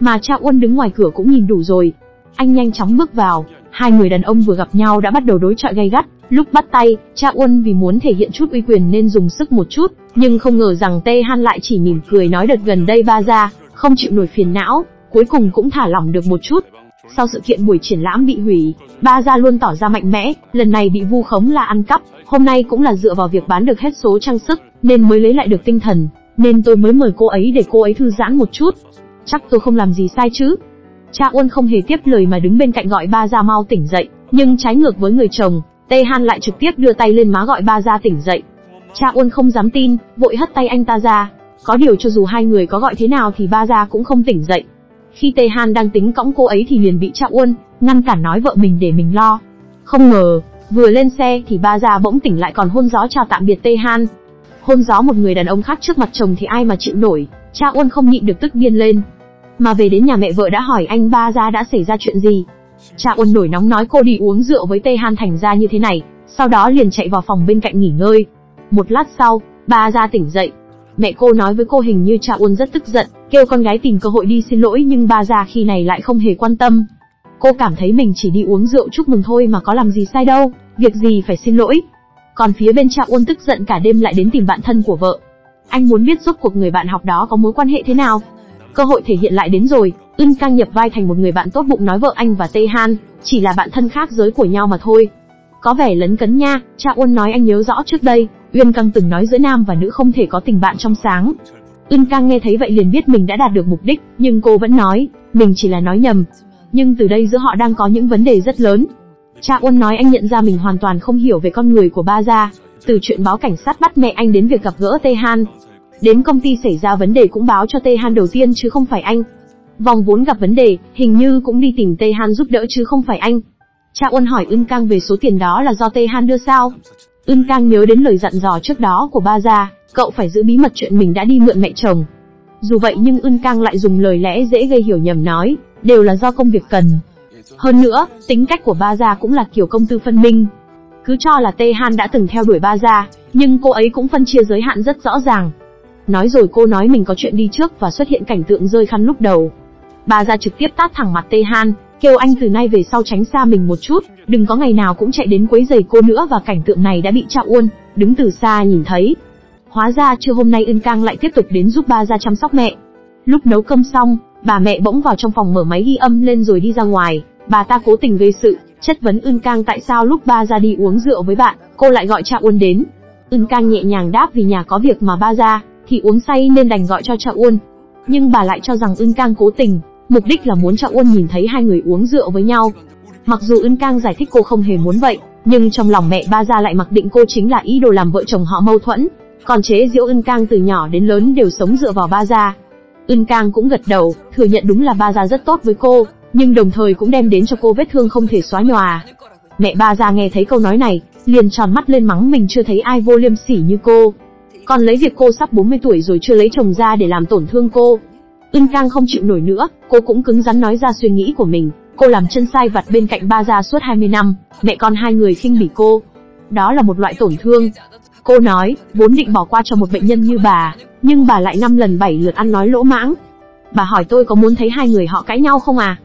Mà cha Uân đứng ngoài cửa cũng nhìn đủ rồi. Anh nhanh chóng bước vào, hai người đàn ông vừa gặp nhau đã bắt đầu đối chọi gay gắt, Lúc bắt tay, cha Uân vì muốn thể hiện chút uy quyền nên dùng sức một chút, nhưng không ngờ rằng Tê Han lại chỉ mỉm cười nói đợt gần đây ba ra, không chịu nổi phiền não, cuối cùng cũng thả lỏng được một chút. Sau sự kiện buổi triển lãm bị hủy, ba gia luôn tỏ ra mạnh mẽ, lần này bị vu khống là ăn cắp, hôm nay cũng là dựa vào việc bán được hết số trang sức, nên mới lấy lại được tinh thần, nên tôi mới mời cô ấy để cô ấy thư giãn một chút. Chắc tôi không làm gì sai chứ. Cha Uân không hề tiếp lời mà đứng bên cạnh gọi ba gia mau tỉnh dậy, nhưng trái ngược với người chồng, Tê Han lại trực tiếp đưa tay lên má gọi ba ra tỉnh dậy. Cha Uân không dám tin, vội hất tay anh ta ra. Có điều cho dù hai người có gọi thế nào thì ba ra cũng không tỉnh dậy. Khi Tê Han đang tính cõng cô ấy thì liền bị Cha Uân ngăn cản nói vợ mình để mình lo. Không ngờ, vừa lên xe thì ba ra bỗng tỉnh lại còn hôn gió chào tạm biệt Tê Han. Hôn gió một người đàn ông khác trước mặt chồng thì ai mà chịu nổi, Cha Uân không nhịn được tức điên lên. Mà về đến nhà mẹ vợ đã hỏi anh ba ra đã xảy ra chuyện gì, Cha Uân nổi nóng nói cô đi uống rượu với Tê Han thành ra như thế này, sau đó liền chạy vào phòng bên cạnh nghỉ ngơi. Một lát sau, ba ra tỉnh dậy. Mẹ cô nói với cô hình như cha Uân rất tức giận, kêu con gái tìm cơ hội đi xin lỗi nhưng ba ra khi này lại không hề quan tâm. Cô cảm thấy mình chỉ đi uống rượu chúc mừng thôi mà có làm gì sai đâu, việc gì phải xin lỗi. Còn phía bên cha Uân tức giận cả đêm lại đến tìm bạn thân của vợ. Anh muốn biết rốt cuộc người bạn học đó có mối quan hệ thế nào. Cơ hội thể hiện lại đến rồi, Ưn Cang nhập vai thành một người bạn tốt bụng nói vợ anh và Tê Han, chỉ là bạn thân khác giới của nhau mà thôi. Có vẻ lấn cấn nha, cha Uân nói anh nhớ rõ trước đây, Uyên Cang từng nói giữa nam và nữ không thể có tình bạn trong sáng. Ưn Cang nghe thấy vậy liền biết mình đã đạt được mục đích, nhưng cô vẫn nói, mình chỉ là nói nhầm. Nhưng từ đây giữa họ đang có những vấn đề rất lớn. Cha Uân nói anh nhận ra mình hoàn toàn không hiểu về con người của ba gia, từ chuyện báo cảnh sát bắt mẹ anh đến việc gặp gỡ Tê Han. Đến công ty xảy ra vấn đề cũng báo cho Tê Han đầu tiên chứ không phải anh. Vòng vốn gặp vấn đề, hình như cũng đi tìm Tê Han giúp đỡ chứ không phải anh. Cha Uân hỏi Ưn Cang về số tiền đó là do Tê Han đưa sao? Ưn Cang nhớ đến lời dặn dò trước đó của ba gia, cậu phải giữ bí mật chuyện mình đã đi mượn mẹ chồng. Dù vậy nhưng Ưn Cang lại dùng lời lẽ dễ gây hiểu nhầm nói, đều là do công việc cần. Hơn nữa, tính cách của ba gia cũng là kiểu công tư phân minh. Cứ cho là Tê Han đã từng theo đuổi ba gia, nhưng cô ấy cũng phân chia giới hạn rất rõ ràng. Nói rồi cô nói mình có chuyện đi trước và xuất hiện cảnh tượng rơi khăn lúc đầu. bà ra trực tiếp tát thẳng mặt Tê Han, kêu anh từ nay về sau tránh xa mình một chút, đừng có ngày nào cũng chạy đến quấy giày cô nữa và cảnh tượng này đã bị cha Uôn, đứng từ xa nhìn thấy. Hóa ra trưa hôm nay Ưn Cang lại tiếp tục đến giúp ba ra chăm sóc mẹ. Lúc nấu cơm xong, bà mẹ bỗng vào trong phòng mở máy ghi âm lên rồi đi ra ngoài, bà ta cố tình gây sự, chất vấn Ưn Cang tại sao lúc ba ra đi uống rượu với bạn, cô lại gọi cha Uôn đến. Ưn Cang nhẹ nhàng đáp vì nhà có việc mà ba ra, thì uống say nên đành gọi cho Cha Uôn. Nhưng bà lại cho rằng Ưn Cang cố tình, mục đích là muốn Cha Uôn nhìn thấy hai người uống rượu với nhau. Mặc dù Ưn Cang giải thích cô không hề muốn vậy, nhưng trong lòng mẹ ba Gia lại mặc định cô chính là ý đồ làm vợ chồng họ mâu thuẫn, còn chế diễu Ưn Cang từ nhỏ đến lớn đều sống dựa vào ba gia. Ưn Cang cũng gật đầu, thừa nhận đúng là ba gia rất tốt với cô, nhưng đồng thời cũng đem đến cho cô vết thương không thể xóa nhòa. Mẹ ba gia nghe thấy câu nói này, liền tròn mắt lên mắng mình chưa thấy ai vô liêm sỉ như cô. Còn lấy việc cô sắp 40 tuổi rồi chưa lấy chồng ra để làm tổn thương cô. Ưng Cang không chịu nổi nữa, cô cũng cứng rắn nói ra suy nghĩ của mình. Cô làm chân sai vặt bên cạnh ba gia suốt 20 năm, mẹ con hai người khinh bỉ cô. Đó là một loại tổn thương. Cô nói, vốn định bỏ qua cho một bệnh nhân như bà, nhưng bà lại năm lần bảy lượt ăn nói lỗ mãng. Bà hỏi tôi có muốn thấy hai người họ cãi nhau không à?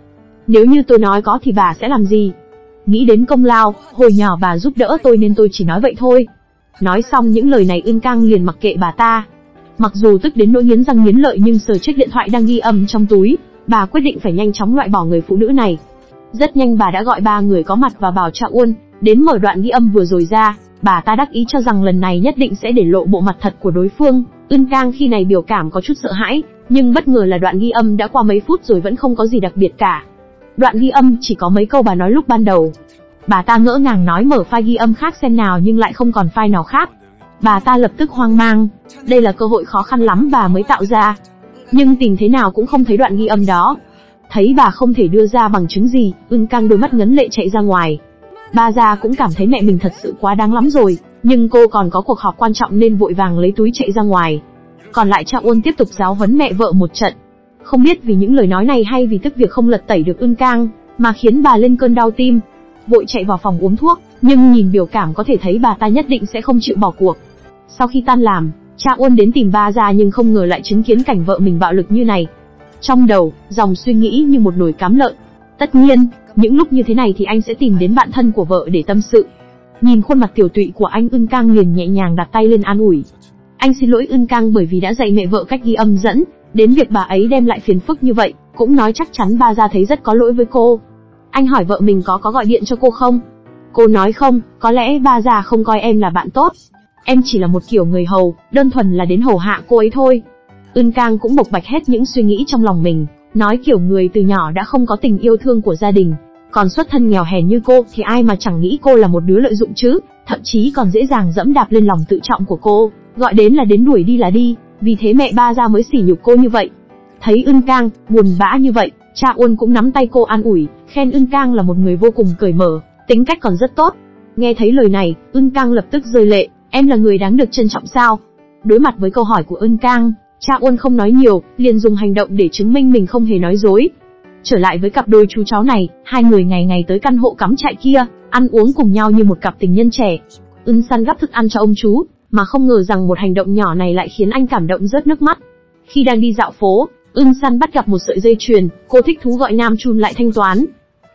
Nếu như tôi nói có thì bà sẽ làm gì? Nghĩ đến công lao, hồi nhỏ bà giúp đỡ tôi nên tôi chỉ nói vậy thôi. Nói xong những lời này ưng Cang liền mặc kệ bà ta. Mặc dù tức đến nỗi nghiến răng nghiến lợi nhưng sờ chiếc điện thoại đang ghi âm trong túi, bà quyết định phải nhanh chóng loại bỏ người phụ nữ này. Rất nhanh bà đã gọi ba người có mặt và bảo Cha Uôn, đến mở đoạn ghi âm vừa rồi ra, bà ta đắc ý cho rằng lần này nhất định sẽ để lộ bộ mặt thật của đối phương. Ưn Cang khi này biểu cảm có chút sợ hãi, nhưng bất ngờ là đoạn ghi âm đã qua mấy phút rồi vẫn không có gì đặc biệt cả. Đoạn ghi âm chỉ có mấy câu bà nói lúc ban đầu. Bà ta ngỡ ngàng nói mở file ghi âm khác xem nào nhưng lại không còn file nào khác. Bà ta lập tức hoang mang, đây là cơ hội khó khăn lắm bà mới tạo ra. Nhưng tìm thế nào cũng không thấy đoạn ghi âm đó. Thấy bà không thể đưa ra bằng chứng gì, ưng căng đôi mắt ngấn lệ chạy ra ngoài. Ba gia cũng cảm thấy mẹ mình thật sự quá đáng lắm rồi, nhưng cô còn có cuộc họp quan trọng nên vội vàng lấy túi chạy ra ngoài. Còn lại cha Uôn tiếp tục giáo huấn mẹ vợ một trận. Không biết vì những lời nói này hay vì tức việc không lật tẩy được ưng cang, mà khiến bà lên cơn đau tim. Vội chạy vào phòng uống thuốc, nhưng nhìn biểu cảm có thể thấy bà ta nhất định sẽ không chịu bỏ cuộc. Sau khi tan làm, cha Uôn đến tìm ba gia nhưng không ngờ lại chứng kiến cảnh vợ mình bạo lực như này. Trong đầu, dòng suy nghĩ như một nồi cám lợn. Tất nhiên, những lúc như thế này thì anh sẽ tìm đến bạn thân của vợ để tâm sự. Nhìn khuôn mặt tiểu tụy của anh Ưng Cang liền nhẹ nhàng đặt tay lên an ủi. Anh xin lỗi Ưng Cang bởi vì đã dạy mẹ vợ cách ghi âm dẫn, đến việc bà ấy đem lại phiền phức như vậy, cũng nói chắc chắn ba gia thấy rất có lỗi với cô. Anh hỏi vợ mình có có gọi điện cho cô không? Cô nói không, có lẽ ba già không coi em là bạn tốt. Em chỉ là một kiểu người hầu, đơn thuần là đến hầu hạ cô ấy thôi. Ưn Cang cũng bộc bạch hết những suy nghĩ trong lòng mình, nói kiểu người từ nhỏ đã không có tình yêu thương của gia đình, còn xuất thân nghèo hèn như cô thì ai mà chẳng nghĩ cô là một đứa lợi dụng chứ, thậm chí còn dễ dàng dẫm đạp lên lòng tự trọng của cô, gọi đến là đến đuổi đi là đi, vì thế mẹ ba ra mới sỉ nhục cô như vậy. Thấy Ưn Cang buồn bã như vậy, cha Uôn cũng nắm tay cô an ủi, khen Ưn Cang là một người vô cùng cởi mở, tính cách còn rất tốt. Nghe thấy lời này, Ưn Cang lập tức rơi lệ, em là người đáng được trân trọng sao? Đối mặt với câu hỏi của Ưn Cang, cha Uôn không nói nhiều, liền dùng hành động để chứng minh mình không hề nói dối. Trở lại với cặp đôi chú cháu này, hai người ngày ngày tới căn hộ cắm trại kia, ăn uống cùng nhau như một cặp tình nhân trẻ. Ưn San gắp thức ăn cho ông chú, mà không ngờ rằng một hành động nhỏ này lại khiến anh cảm động rớt nước mắt. Khi đang đi dạo phố, Ưng San bắt gặp một sợi dây chuyền, cô thích thú gọi Nam Chun lại thanh toán.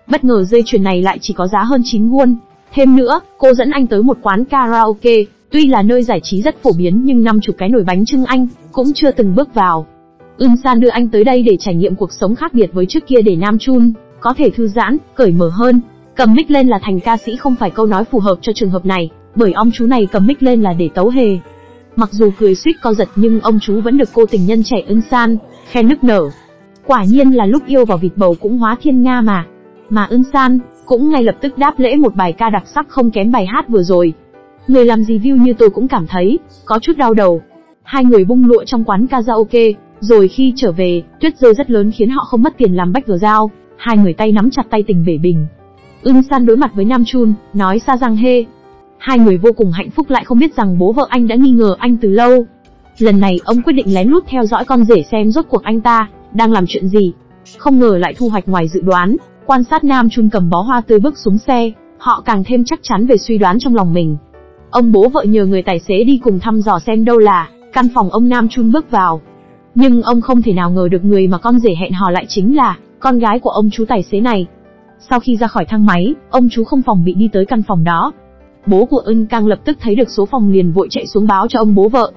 Bất ngờ dây chuyền này lại chỉ có giá hơn 9 won. Thêm nữa, cô dẫn anh tới một quán karaoke, tuy là nơi giải trí rất phổ biến nhưng năm chục cái nồi bánh trưng anh cũng chưa từng bước vào. Ưng San đưa anh tới đây để trải nghiệm cuộc sống khác biệt với trước kia để Nam Chun có thể thư giãn, cởi mở hơn. Cầm mic lên là thành ca sĩ không phải câu nói phù hợp cho trường hợp này, bởi ông chú này cầm mic lên là để tấu hề. Mặc dù cười suýt co giật nhưng ông chú vẫn được cô tình nhân trẻ Ưng San khen nức nở. Quả nhiên là lúc yêu vào vịt bầu cũng hóa thiên nga mà. Mà ưng San cũng ngay lập tức đáp lễ một bài ca đặc sắc không kém bài hát vừa rồi. Người làm review như tôi cũng cảm thấy có chút đau đầu. Hai người bung lụa trong quán karaoke, rồi khi trở về, tuyết rơi rất lớn khiến họ không mất tiền làm bách vừa dao. Hai người tay nắm chặt tay tình bể bình. ưng San đối mặt với Nam Chun, nói xa rằng hê. Hai người vô cùng hạnh phúc lại không biết rằng bố vợ anh đã nghi ngờ anh từ lâu. Lần này ông quyết định lén lút theo dõi con rể xem rốt cuộc anh ta đang làm chuyện gì. Không ngờ lại thu hoạch ngoài dự đoán, quan sát Nam Chun cầm bó hoa tươi bước xuống xe, họ càng thêm chắc chắn về suy đoán trong lòng mình. Ông bố vợ nhờ người tài xế đi cùng thăm dò xem đâu là căn phòng ông Nam Chun bước vào. Nhưng ông không thể nào ngờ được người mà con rể hẹn hò lại chính là con gái của ông chú tài xế này. Sau khi ra khỏi thang máy, ông chú không phòng bị đi tới căn phòng đó. Bố của Ưn Cang lập tức thấy được số phòng liền vội chạy xuống báo cho ông bố vợ.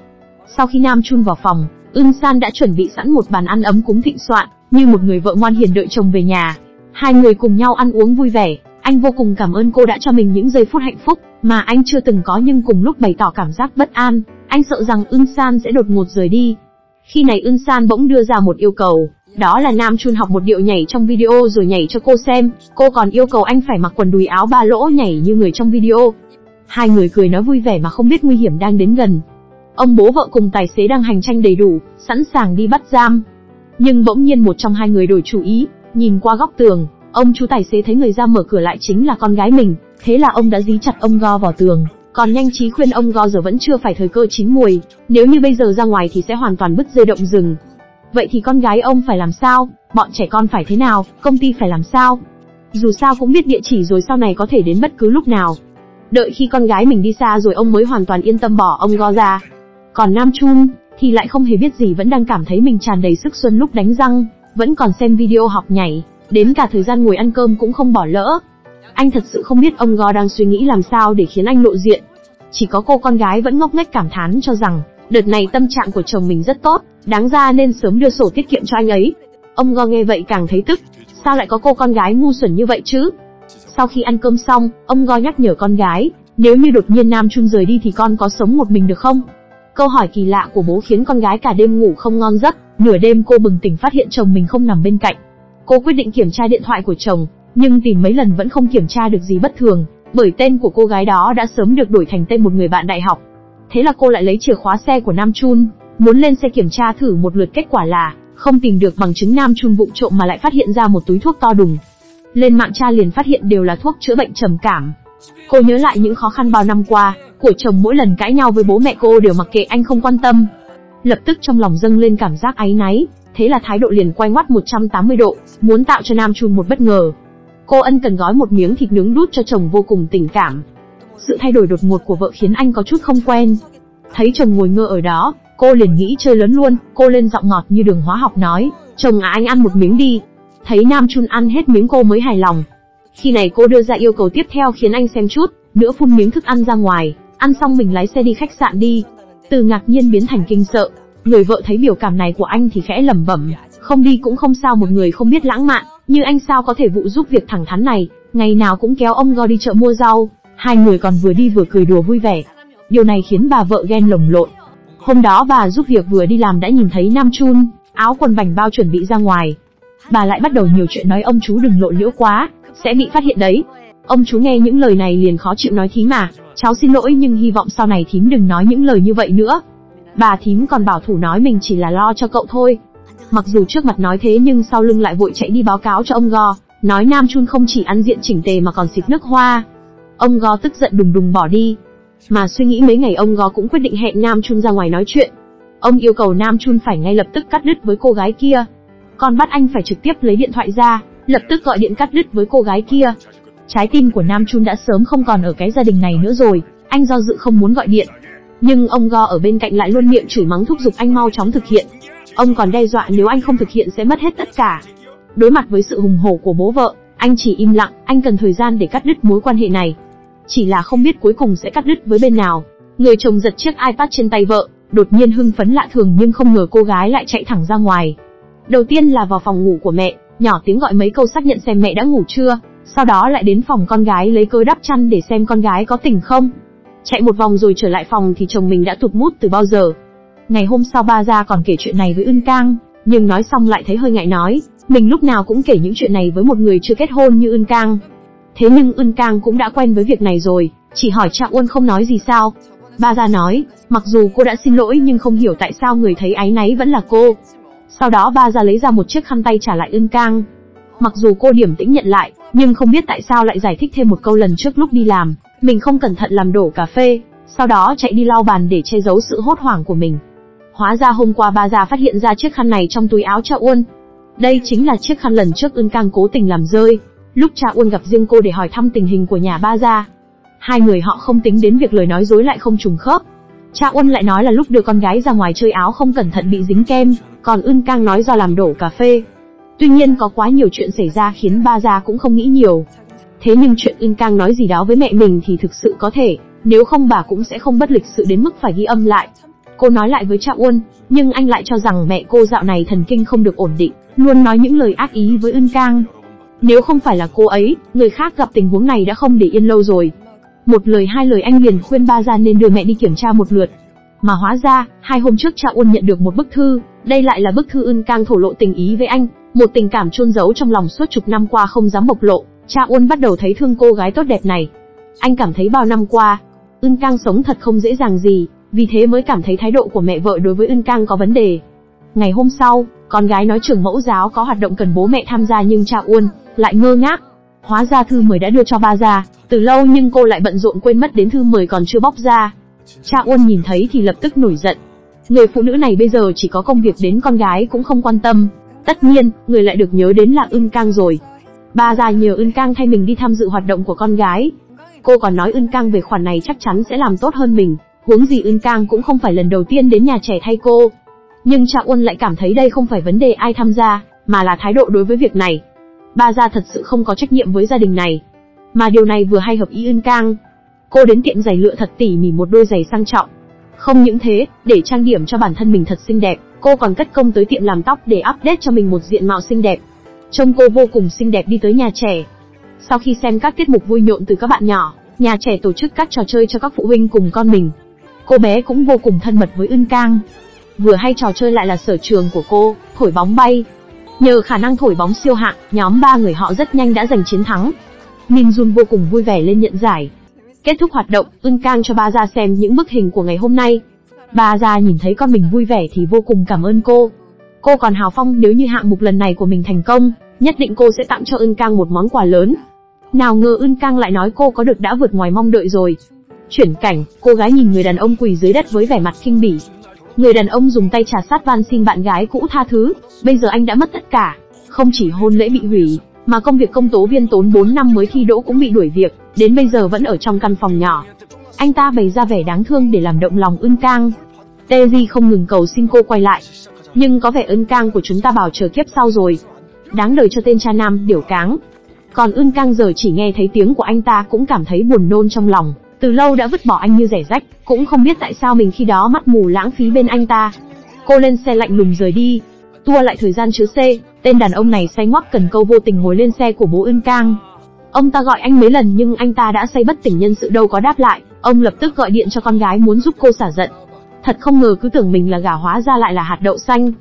Sau khi Nam Chun vào phòng, Ưn San đã chuẩn bị sẵn một bàn ăn ấm cúng thịnh soạn, như một người vợ ngoan hiền đợi chồng về nhà. Hai người cùng nhau ăn uống vui vẻ, anh vô cùng cảm ơn cô đã cho mình những giây phút hạnh phúc mà anh chưa từng có nhưng cùng lúc bày tỏ cảm giác bất an, anh sợ rằng Ưn San sẽ đột ngột rời đi. Khi này Ưn San bỗng đưa ra một yêu cầu, đó là Nam Chun học một điệu nhảy trong video rồi nhảy cho cô xem, cô còn yêu cầu anh phải mặc quần đùi áo ba lỗ nhảy như người trong video. Hai người cười nói vui vẻ mà không biết nguy hiểm đang đến gần. Ông bố vợ cùng tài xế đang hành tranh đầy đủ, sẵn sàng đi bắt giam. Nhưng bỗng nhiên một trong hai người đổi chủ ý, nhìn qua góc tường, ông chú tài xế thấy người ra mở cửa lại chính là con gái mình, thế là ông đã dí chặt ông Go vào tường, còn nhanh trí khuyên ông Go giờ vẫn chưa phải thời cơ chín mùi, nếu như bây giờ ra ngoài thì sẽ hoàn toàn bứt dây động rừng. Vậy thì con gái ông phải làm sao, bọn trẻ con phải thế nào, công ty phải làm sao? Dù sao cũng biết địa chỉ rồi sau này có thể đến bất cứ lúc nào. Đợi khi con gái mình đi xa rồi ông mới hoàn toàn yên tâm bỏ ông Go ra. Còn Nam Chun, thì lại không hề biết gì vẫn đang cảm thấy mình tràn đầy sức xuân lúc đánh răng, vẫn còn xem video học nhảy, đến cả thời gian ngồi ăn cơm cũng không bỏ lỡ. Anh thật sự không biết ông Go đang suy nghĩ làm sao để khiến anh lộ diện. Chỉ có cô con gái vẫn ngốc nghếch cảm thán cho rằng, đợt này tâm trạng của chồng mình rất tốt, đáng ra nên sớm đưa sổ tiết kiệm cho anh ấy. Ông Go nghe vậy càng thấy tức, sao lại có cô con gái ngu xuẩn như vậy chứ? Sau khi ăn cơm xong, ông Go nhắc nhở con gái, nếu như đột nhiên Nam Chun rời đi thì con có sống một mình được không? Câu hỏi kỳ lạ của bố khiến con gái cả đêm ngủ không ngon giấc, nửa đêm cô bừng tỉnh phát hiện chồng mình không nằm bên cạnh. Cô quyết định kiểm tra điện thoại của chồng, nhưng tìm mấy lần vẫn không kiểm tra được gì bất thường, bởi tên của cô gái đó đã sớm được đổi thành tên một người bạn đại học. Thế là cô lại lấy chìa khóa xe của Nam Chun, muốn lên xe kiểm tra thử một lượt kết quả là không tìm được bằng chứng Nam Chun vụ trộm mà lại phát hiện ra một túi thuốc to đùng. Lên mạng tra liền phát hiện đều là thuốc chữa bệnh trầm cảm. Cô nhớ lại những khó khăn bao năm qua, của chồng mỗi lần cãi nhau với bố mẹ cô đều mặc kệ anh không quan tâm. Lập tức trong lòng dâng lên cảm giác áy náy, thế là thái độ liền quay ngoắt 180 độ, muốn tạo cho Nam Chun một bất ngờ. Cô ân cần gói một miếng thịt nướng đút cho chồng vô cùng tình cảm. Sự thay đổi đột ngột của vợ khiến anh có chút không quen. Thấy chồng ngồi ngơ ở đó, cô liền nghĩ chơi lớn luôn, cô lên giọng ngọt như đường hóa học nói, chồng à anh ăn một miếng đi. Thấy Nam Chun ăn hết miếng cô mới hài lòng. Khi này cô đưa ra yêu cầu tiếp theo khiến anh xem chút, nữa phun miếng thức ăn ra ngoài, ăn xong mình lái xe đi khách sạn đi. Từ ngạc nhiên biến thành kinh sợ, người vợ thấy biểu cảm này của anh thì khẽ lẩm bẩm, không đi cũng không sao một người không biết lãng mạn, như anh sao có thể vụ giúp việc thẳng thắn này, ngày nào cũng kéo ông Go đi chợ mua rau, hai người còn vừa đi vừa cười đùa vui vẻ. Điều này khiến bà vợ ghen lồng lộn. Hôm đó bà giúp việc vừa đi làm đã nhìn thấy Nam Chun, áo quần bảnh bao chuẩn bị ra ngoài. Bà lại bắt đầu nhiều chuyện nói ông chú đừng lộ liễu quá, sẽ bị phát hiện đấy. Ông chú nghe những lời này liền khó chịu nói thím mà, cháu xin lỗi nhưng hy vọng sau này thím đừng nói những lời như vậy nữa. Bà thím còn bảo thủ nói mình chỉ là lo cho cậu thôi. Mặc dù trước mặt nói thế nhưng sau lưng lại vội chạy đi báo cáo cho ông Go, nói Nam Chun không chỉ ăn diện chỉnh tề mà còn xịt nước hoa. Ông Go tức giận đùng đùng bỏ đi. Mà suy nghĩ mấy ngày ông Go cũng quyết định hẹn Nam Chun ra ngoài nói chuyện. Ông yêu cầu Nam Chun phải ngay lập tức cắt đứt với cô gái kia. Còn bắt anh phải trực tiếp lấy điện thoại ra, lập tức gọi điện cắt đứt với cô gái kia. Trái tim của Nam Chun đã sớm không còn ở cái gia đình này nữa rồi, anh do dự không muốn gọi điện. Nhưng ông Go ở bên cạnh lại luôn miệng chửi mắng thúc giục anh mau chóng thực hiện. Ông còn đe dọa nếu anh không thực hiện sẽ mất hết tất cả. Đối mặt với sự hùng hổ của bố vợ, anh chỉ im lặng, anh cần thời gian để cắt đứt mối quan hệ này. Chỉ là không biết cuối cùng sẽ cắt đứt với bên nào. Người chồng giật chiếc iPad trên tay vợ, đột nhiên hưng phấn lạ thường nhưng không ngờ cô gái lại chạy thẳng ra ngoài. Đầu tiên là vào phòng ngủ của mẹ, nhỏ tiếng gọi mấy câu xác nhận xem mẹ đã ngủ chưa, sau đó lại đến phòng con gái lấy cớ đắp chăn để xem con gái có tỉnh không. Chạy một vòng rồi trở lại phòng thì chồng mình đã tụt mút từ bao giờ. Ngày hôm sau ba ra còn kể chuyện này với Ưn Cang, nhưng nói xong lại thấy hơi ngại nói, mình lúc nào cũng kể những chuyện này với một người chưa kết hôn như Ưn Cang. Thế nhưng Ưn Cang cũng đã quen với việc này rồi, chỉ hỏi cha Uân không nói gì sao. Ba ra nói, mặc dù cô đã xin lỗi nhưng không hiểu tại sao người thấy áy náy vẫn là cô. Sau đó ba ra lấy ra một chiếc khăn tay trả lại Ưng Cang. Mặc dù cô điểm tĩnh nhận lại, nhưng không biết tại sao lại giải thích thêm một câu lần trước lúc đi làm, mình không cẩn thận làm đổ cà phê, sau đó chạy đi lau bàn để che giấu sự hốt hoảng của mình. Hóa ra hôm qua ba già phát hiện ra chiếc khăn này trong túi áo cha Uôn. Đây chính là chiếc khăn lần trước Ưng Cang cố tình làm rơi, lúc cha Uôn gặp riêng cô để hỏi thăm tình hình của nhà ba gia. Hai người họ không tính đến việc lời nói dối lại không trùng khớp. Cha Uân lại nói là lúc đưa con gái ra ngoài chơi áo không cẩn thận bị dính kem, Còn Ưn Cang nói do làm đổ cà phê. Tuy nhiên có quá nhiều chuyện xảy ra khiến ba gia cũng không nghĩ nhiều. Thế nhưng chuyện Ưn Cang nói gì đó với mẹ mình thì thực sự có thể, nếu không bà cũng sẽ không bất lịch sự đến mức phải ghi âm lại. Cô nói lại với cha Uân, nhưng anh lại cho rằng mẹ cô dạo này thần kinh không được ổn định, luôn nói những lời ác ý với Ưn Cang. Nếu không phải là cô ấy, người khác gặp tình huống này đã không để yên lâu rồi. Một lời hai lời anh liền khuyên ba ra nên đưa mẹ đi kiểm tra một lượt. Mà hóa ra, hai hôm trước cha Uôn nhận được một bức thư, đây lại là bức thư Ưn Cang thổ lộ tình ý với anh, một tình cảm chôn giấu trong lòng suốt chục năm qua không dám bộc lộ, cha Uôn bắt đầu thấy thương cô gái tốt đẹp này. Anh cảm thấy bao năm qua, Ưn Cang sống thật không dễ dàng gì, vì thế mới cảm thấy thái độ của mẹ vợ đối với Ưn Cang có vấn đề. Ngày hôm sau, con gái nói trường mẫu giáo có hoạt động cần bố mẹ tham gia nhưng cha Uôn lại ngơ ngác. Hóa ra thư mời đã đưa cho ba ra, từ lâu nhưng cô lại bận rộn quên mất đến thư mời còn chưa bóc ra. Cha Uôn nhìn thấy thì lập tức nổi giận. Người phụ nữ này bây giờ chỉ có công việc đến con gái cũng không quan tâm. Tất nhiên, người lại được nhớ đến là Ưn Cang rồi. Ba ra nhờ Ưn Cang thay mình đi tham dự hoạt động của con gái. Cô còn nói Ưn Cang về khoản này chắc chắn sẽ làm tốt hơn mình, huống gì Ưn Cang cũng không phải lần đầu tiên đến nhà trẻ thay cô. Nhưng Cha Uôn lại cảm thấy đây không phải vấn đề ai tham gia, mà là thái độ đối với việc này. Ba gia thật sự không có trách nhiệm với gia đình này. Mà điều này vừa hay hợp ý Ưn Cang. Cô đến tiệm giày lựa thật tỉ mỉ một đôi giày sang trọng. Không những thế, để trang điểm cho bản thân mình thật xinh đẹp, cô còn cất công tới tiệm làm tóc để update cho mình một diện mạo xinh đẹp. Trông cô vô cùng xinh đẹp đi tới nhà trẻ. Sau khi xem các tiết mục vui nhộn từ các bạn nhỏ, nhà trẻ tổ chức các trò chơi cho các phụ huynh cùng con mình. Cô bé cũng vô cùng thân mật với Ưn Cang. Vừa hay trò chơi lại là sở trường của cô, thổi bóng bay, Nhờ khả năng thổi bóng siêu hạng, nhóm ba người họ rất nhanh đã giành chiến thắng. Min Jun vô cùng vui vẻ lên nhận giải. Kết thúc hoạt động, Ưn Cang cho ba ra xem những bức hình của ngày hôm nay. Ba ra nhìn thấy con mình vui vẻ thì vô cùng cảm ơn cô. Cô còn hào phong nếu như hạng mục lần này của mình thành công, nhất định cô sẽ tặng cho Ưn Cang một món quà lớn. Nào ngờ Ưn Cang lại nói cô có được đã vượt ngoài mong đợi rồi. Chuyển cảnh, cô gái nhìn người đàn ông quỳ dưới đất với vẻ mặt kinh bỉ, Người đàn ông dùng tay trà sát van xin bạn gái cũ tha thứ, bây giờ anh đã mất tất cả. Không chỉ hôn lễ bị hủy, mà công việc công tố viên tốn 4 năm mới thi đỗ cũng bị đuổi việc, đến bây giờ vẫn ở trong căn phòng nhỏ. Anh ta bày ra vẻ đáng thương để làm động lòng ưn cang. Teji không ngừng cầu xin cô quay lại. Nhưng có vẻ ưn cang của chúng ta bảo chờ kiếp sau rồi. Đáng đời cho tên cha nam điểu cáng. Còn ưn cang giờ chỉ nghe thấy tiếng của anh ta cũng cảm thấy buồn nôn trong lòng. Từ lâu đã vứt bỏ anh như rẻ rách, cũng không biết tại sao mình khi đó mắt mù lãng phí bên anh ta. Cô lên xe lạnh lùng rời đi. Tua lại thời gian chứa C, tên đàn ông này say ngoắc cần câu vô tình ngồi lên xe của bố Ưn Cang. Ông ta gọi anh mấy lần nhưng anh ta đã say bất tỉnh nhân sự đâu có đáp lại, ông lập tức gọi điện cho con gái muốn giúp cô xả giận. Thật không ngờ cứ tưởng mình là gà hóa ra lại là hạt đậu xanh.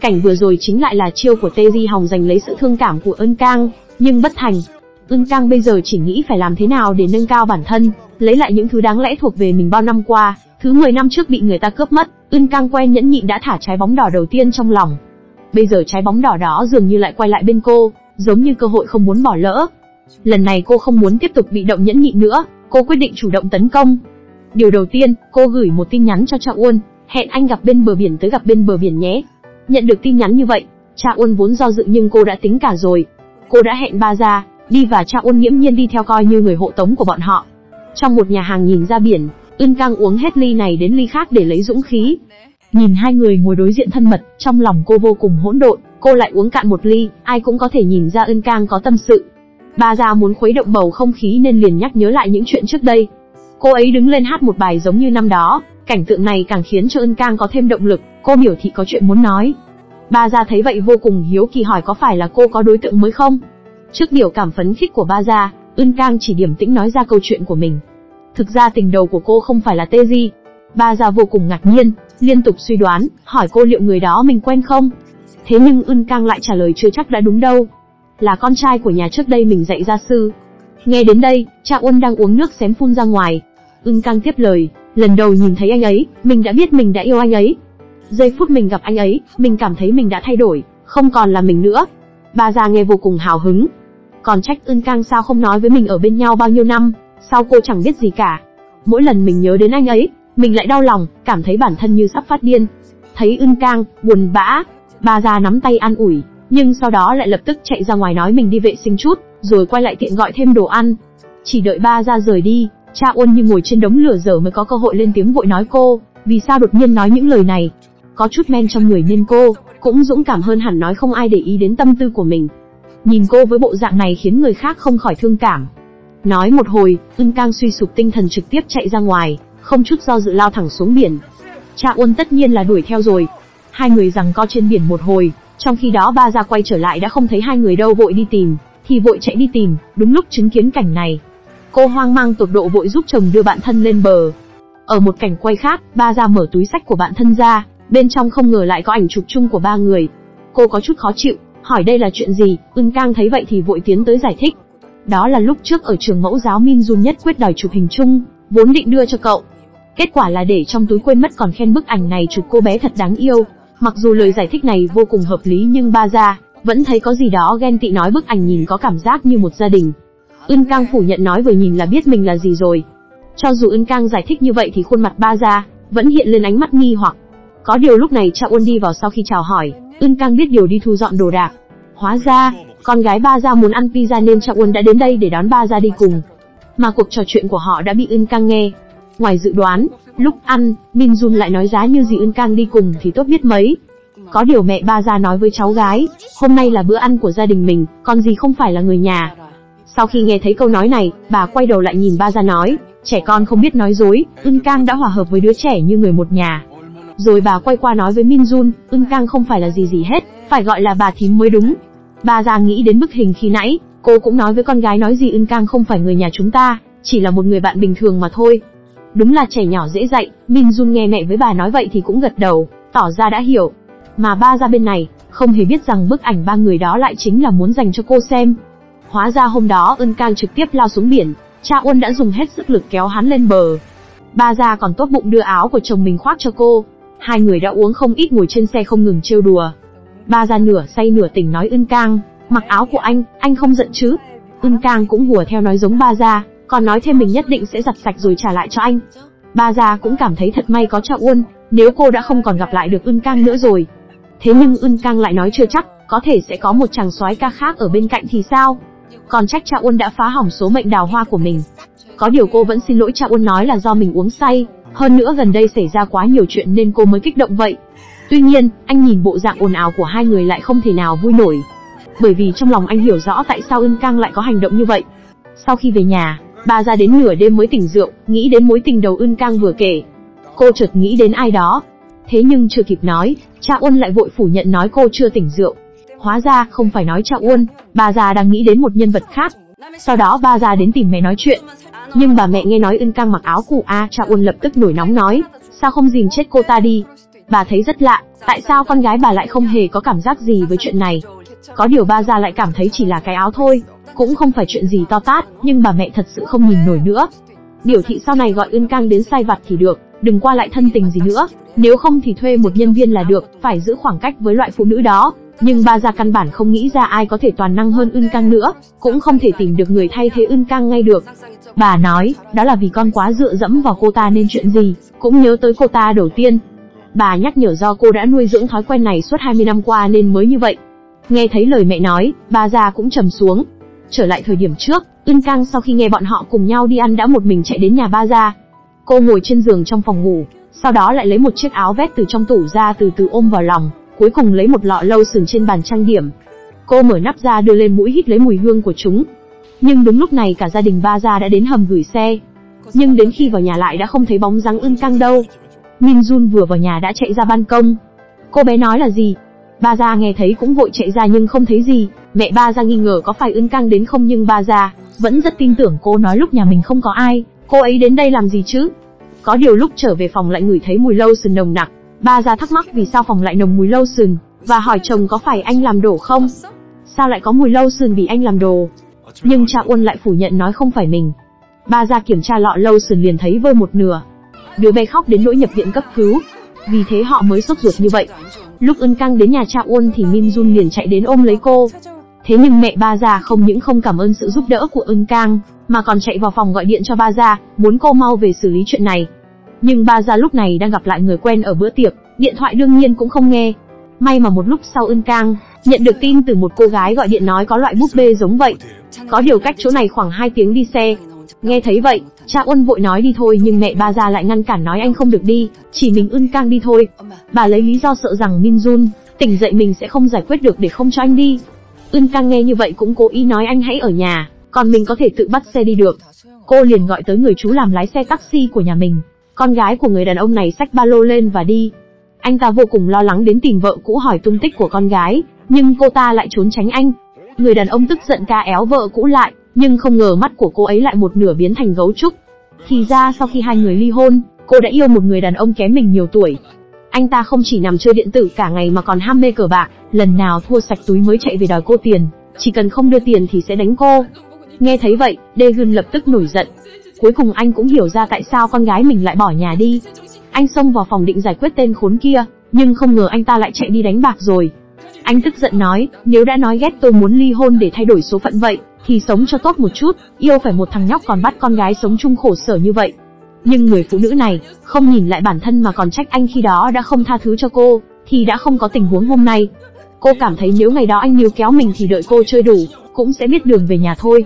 Cảnh vừa rồi chính lại là chiêu của Tê Di Hồng giành lấy sự thương cảm của Ân Cang, nhưng bất thành. Ân Cang bây giờ chỉ nghĩ phải làm thế nào để nâng cao bản thân, lấy lại những thứ đáng lẽ thuộc về mình bao năm qua, thứ 10 năm trước bị người ta cướp mất, Ưn Cang quen nhẫn nhịn đã thả trái bóng đỏ đầu tiên trong lòng. Bây giờ trái bóng đỏ đó dường như lại quay lại bên cô, giống như cơ hội không muốn bỏ lỡ. Lần này cô không muốn tiếp tục bị động nhẫn nhịn nữa, cô quyết định chủ động tấn công. Điều đầu tiên, cô gửi một tin nhắn cho Cha Uôn, hẹn anh gặp bên bờ biển tới gặp bên bờ biển nhé. Nhận được tin nhắn như vậy, Cha Uôn vốn do dự nhưng cô đã tính cả rồi. Cô đã hẹn ba ra, đi và Cha Uôn nghiễm nhiên đi theo coi như người hộ tống của bọn họ. Trong một nhà hàng nhìn ra biển, Ưn Cang uống hết ly này đến ly khác để lấy dũng khí. Nhìn hai người ngồi đối diện thân mật, trong lòng cô vô cùng hỗn độn, cô lại uống cạn một ly, ai cũng có thể nhìn ra Ưn Cang có tâm sự. Ba gia muốn khuấy động bầu không khí nên liền nhắc nhớ lại những chuyện trước đây. Cô ấy đứng lên hát một bài giống như năm đó, cảnh tượng này càng khiến cho Ưn Cang có thêm động lực, cô biểu thị có chuyện muốn nói. Ba gia thấy vậy vô cùng hiếu kỳ hỏi có phải là cô có đối tượng mới không? Trước điều cảm phấn khích của ba gia, Ưn Cang chỉ điểm tĩnh nói ra câu chuyện của mình. Thực ra tình đầu của cô không phải là Tê Di. Ba già vô cùng ngạc nhiên, liên tục suy đoán, hỏi cô liệu người đó mình quen không. Thế nhưng Ưn Cang lại trả lời chưa chắc đã đúng đâu. Là con trai của nhà trước đây mình dạy gia sư. Nghe đến đây, cha Uân đang uống nước xém phun ra ngoài. Ưn Cang tiếp lời, lần đầu nhìn thấy anh ấy, mình đã biết mình đã yêu anh ấy. Giây phút mình gặp anh ấy, mình cảm thấy mình đã thay đổi, không còn là mình nữa. Bà già nghe vô cùng hào hứng, còn trách Ưn Cang sao không nói với mình ở bên nhau bao nhiêu năm, sao cô chẳng biết gì cả. Mỗi lần mình nhớ đến anh ấy, mình lại đau lòng, cảm thấy bản thân như sắp phát điên. Thấy Ưn Cang, buồn bã, bà già nắm tay an ủi, nhưng sau đó lại lập tức chạy ra ngoài nói mình đi vệ sinh chút, rồi quay lại tiện gọi thêm đồ ăn. Chỉ đợi ba ra rời đi, cha Uân như ngồi trên đống lửa dở mới có cơ hội lên tiếng vội nói cô, vì sao đột nhiên nói những lời này. có chút men trong người nên cô cũng dũng cảm hơn hẳn nói không ai để ý đến tâm tư của mình. Nhìn cô với bộ dạng này khiến người khác không khỏi thương cảm. Nói một hồi, Ưng Cang suy sụp tinh thần trực tiếp chạy ra ngoài, không chút do dự lao thẳng xuống biển. Cha Uân tất nhiên là đuổi theo rồi. Hai người rằng co trên biển một hồi, trong khi đó ba gia quay trở lại đã không thấy hai người đâu vội đi tìm, thì vội chạy đi tìm, đúng lúc chứng kiến cảnh này. Cô hoang mang tột độ vội giúp chồng đưa bạn thân lên bờ. Ở một cảnh quay khác, ba gia mở túi sách của bạn thân ra, bên trong không ngờ lại có ảnh chụp chung của ba người. Cô có chút khó chịu, hỏi đây là chuyện gì, Ưng Cang thấy vậy thì vội tiến tới giải thích. Đó là lúc trước ở trường mẫu giáo Min Jun nhất quyết đòi chụp hình chung, vốn định đưa cho cậu. Kết quả là để trong túi quên mất còn khen bức ảnh này chụp cô bé thật đáng yêu. Mặc dù lời giải thích này vô cùng hợp lý nhưng ba gia vẫn thấy có gì đó ghen tị nói bức ảnh nhìn có cảm giác như một gia đình. Ưn Cang phủ nhận nói vừa nhìn là biết mình là gì rồi. Cho dù Ưn Cang giải thích như vậy thì khuôn mặt ba gia vẫn hiện lên ánh mắt nghi hoặc. Có điều lúc này Cha Uân đi vào sau khi chào hỏi, Ưn Cang biết điều đi thu dọn đồ đạc. Hóa ra, con gái ba gia muốn ăn pizza nên Cha Uân đã đến đây để đón ba gia đi cùng. Mà cuộc trò chuyện của họ đã bị Ưn Cang nghe. Ngoài dự đoán, lúc ăn, Min Jun lại nói giá như gì Ưn Cang đi cùng thì tốt biết mấy. Có điều mẹ ba gia nói với cháu gái, hôm nay là bữa ăn của gia đình mình, con gì không phải là người nhà. Sau khi nghe thấy câu nói này, bà quay đầu lại nhìn ba gia nói, trẻ con không biết nói dối, Ưn Cang đã hòa hợp với đứa trẻ như người một nhà. Rồi bà quay qua nói với Min Jun, ưng Cang không phải là gì gì hết, phải gọi là bà thím mới đúng. Ba già nghĩ đến bức hình khi nãy, cô cũng nói với con gái nói gì ưng Cang không phải người nhà chúng ta, chỉ là một người bạn bình thường mà thôi. Đúng là trẻ nhỏ dễ dạy, Min Jun nghe mẹ với bà nói vậy thì cũng gật đầu, tỏ ra đã hiểu. Mà ba Ra bên này, không hề biết rằng bức ảnh ba người đó lại chính là muốn dành cho cô xem. Hóa ra hôm đó Ân Cang trực tiếp lao xuống biển, cha Uân đã dùng hết sức lực kéo hắn lên bờ. Ba Ra còn tốt bụng đưa áo của chồng mình khoác cho cô. Hai người đã uống không ít ngồi trên xe không ngừng trêu đùa. Ba gia nửa say nửa tỉnh nói Ưn Cang, mặc áo của anh, anh không giận chứ? Ưn Cang cũng hùa theo nói giống ba gia, còn nói thêm mình nhất định sẽ giặt sạch rồi trả lại cho anh. Ba gia cũng cảm thấy thật may có cha Uôn, nếu cô đã không còn gặp lại được Ưn Cang nữa rồi. Thế nhưng Ưn Cang lại nói chưa chắc, có thể sẽ có một chàng soái ca khác ở bên cạnh thì sao? Còn trách cha Uôn đã phá hỏng số mệnh đào hoa của mình. Có điều cô vẫn xin lỗi cha Uôn nói là do mình uống say, hơn nữa gần đây xảy ra quá nhiều chuyện nên cô mới kích động vậy. Tuy nhiên, anh nhìn bộ dạng ồn ào của hai người lại không thể nào vui nổi. Bởi vì trong lòng anh hiểu rõ tại sao Ân Cang lại có hành động như vậy. Sau khi về nhà, bà ra đến nửa đêm mới tỉnh rượu, nghĩ đến mối tình đầu Ân Cang vừa kể. Cô chợt nghĩ đến ai đó. Thế nhưng chưa kịp nói, cha Uân lại vội phủ nhận nói cô chưa tỉnh rượu. Hóa ra không phải nói cha Uân, bà già đang nghĩ đến một nhân vật khác. Sau đó ba ra đến tìm mẹ nói chuyện. Nhưng bà mẹ nghe nói Ân Cang mặc áo cụ A, cha Uân lập tức nổi nóng nói, sao không dìm chết cô ta đi. Bà thấy rất lạ, tại sao con gái bà lại không hề có cảm giác gì với chuyện này. Có điều ba ra lại cảm thấy chỉ là cái áo thôi, cũng không phải chuyện gì to tát, nhưng bà mẹ thật sự không nhìn nổi nữa. Điều thị sau này gọi Ân Cang đến sai vặt thì được, đừng qua lại thân tình gì nữa, nếu không thì thuê một nhân viên là được, phải giữ khoảng cách với loại phụ nữ đó. Nhưng ba gia căn bản không nghĩ ra ai có thể toàn năng hơn Ưn Cang nữa, cũng không thể tìm được người thay thế Ưn Cang ngay được. Bà nói, đó là vì con quá dựa dẫm vào cô ta nên chuyện gì, cũng nhớ tới cô ta đầu tiên. Bà nhắc nhở do cô đã nuôi dưỡng thói quen này suốt 20 năm qua nên mới như vậy. Nghe thấy lời mẹ nói, ba gia cũng trầm xuống. Trở lại thời điểm trước, Ưn Cang sau khi nghe bọn họ cùng nhau đi ăn đã một mình chạy đến nhà ba gia. Cô ngồi trên giường trong phòng ngủ, sau đó lại lấy một chiếc áo vest từ trong tủ ra từ từ ôm vào lòng, cuối cùng lấy một lọ lâu sừng trên bàn trang điểm. Cô mở nắp ra đưa lên mũi hít lấy mùi hương của chúng. Nhưng đúng lúc này cả gia đình ba gia đã đến hầm gửi xe. Nhưng đến khi vào nhà lại đã không thấy bóng dáng ưng căng đâu. Min Jun vừa vào nhà đã chạy ra ban công. Cô bé nói là gì? Ba gia nghe thấy cũng vội chạy ra nhưng không thấy gì. Mẹ ba gia nghi ngờ có phải ưng căng đến không nhưng ba gia vẫn rất tin tưởng cô nói lúc nhà mình không có ai. Cô ấy đến đây làm gì chứ? Có điều lúc trở về phòng lại ngửi thấy mùi lâu sừng nồng nặc. Ba gia thắc mắc vì sao phòng lại nồng mùi lâu sườn, và hỏi chồng có phải anh làm đổ không? Sao lại có mùi lâu sườn bị anh làm đồ? Nhưng cha Uân lại phủ nhận nói không phải mình. Ba gia kiểm tra lọ lâu sườn liền thấy vơi một nửa. Đứa bé khóc đến nỗi nhập viện cấp cứu. Vì thế họ mới sốt ruột như vậy. Lúc Ân Căng đến nhà cha Uân thì Min Jun liền chạy đến ôm lấy cô. Thế nhưng mẹ ba già không những không cảm ơn sự giúp đỡ của Ân Cang, mà còn chạy vào phòng gọi điện cho ba gia, muốn cô mau về xử lý chuyện này. Nhưng ba gia lúc này đang gặp lại người quen ở bữa tiệc, điện thoại đương nhiên cũng không nghe. May mà một lúc sau Ân Cang nhận được tin từ một cô gái gọi điện nói có loại búp bê giống vậy. Có điều cách chỗ này khoảng 2 tiếng đi xe. Nghe thấy vậy, cha Uân vội nói đi thôi nhưng mẹ ba ra lại ngăn cản nói anh không được đi, chỉ mình ân Cang đi thôi. Bà lấy lý do sợ rằng Min Jun tỉnh dậy mình sẽ không giải quyết được để không cho anh đi. Ưn Cang nghe như vậy cũng cố ý nói anh hãy ở nhà, còn mình có thể tự bắt xe đi được. Cô liền gọi tới người chú làm lái xe taxi của nhà mình. Con gái của người đàn ông này xách ba lô lên và đi. Anh ta vô cùng lo lắng đến tìm vợ cũ hỏi tung tích của con gái, nhưng cô ta lại trốn tránh anh. Người đàn ông tức giận ca éo vợ cũ lại, nhưng không ngờ mắt của cô ấy lại một nửa biến thành gấu trúc. Thì ra sau khi hai người ly hôn, cô đã yêu một người đàn ông kém mình nhiều tuổi. Anh ta không chỉ nằm chơi điện tử cả ngày mà còn ham mê cờ bạc, lần nào thua sạch túi mới chạy về đòi cô tiền, chỉ cần không đưa tiền thì sẽ đánh cô. Nghe thấy vậy, Daegun lập tức nổi giận. Cuối cùng anh cũng hiểu ra tại sao con gái mình lại bỏ nhà đi. Anh xông vào phòng định giải quyết tên khốn kia, nhưng không ngờ anh ta lại chạy đi đánh bạc rồi. Anh tức giận nói, nếu đã nói ghét tôi muốn ly hôn để thay đổi số phận vậy, thì sống cho tốt một chút, yêu phải một thằng nhóc còn bắt con gái sống chung khổ sở như vậy. Nhưng người phụ nữ này, không nhìn lại bản thân mà còn trách anh khi đó đã không tha thứ cho cô, thì đã không có tình huống hôm nay. Cô cảm thấy nếu ngày đó anh níu kéo mình thì đợi cô chơi đủ, cũng sẽ biết đường về nhà thôi.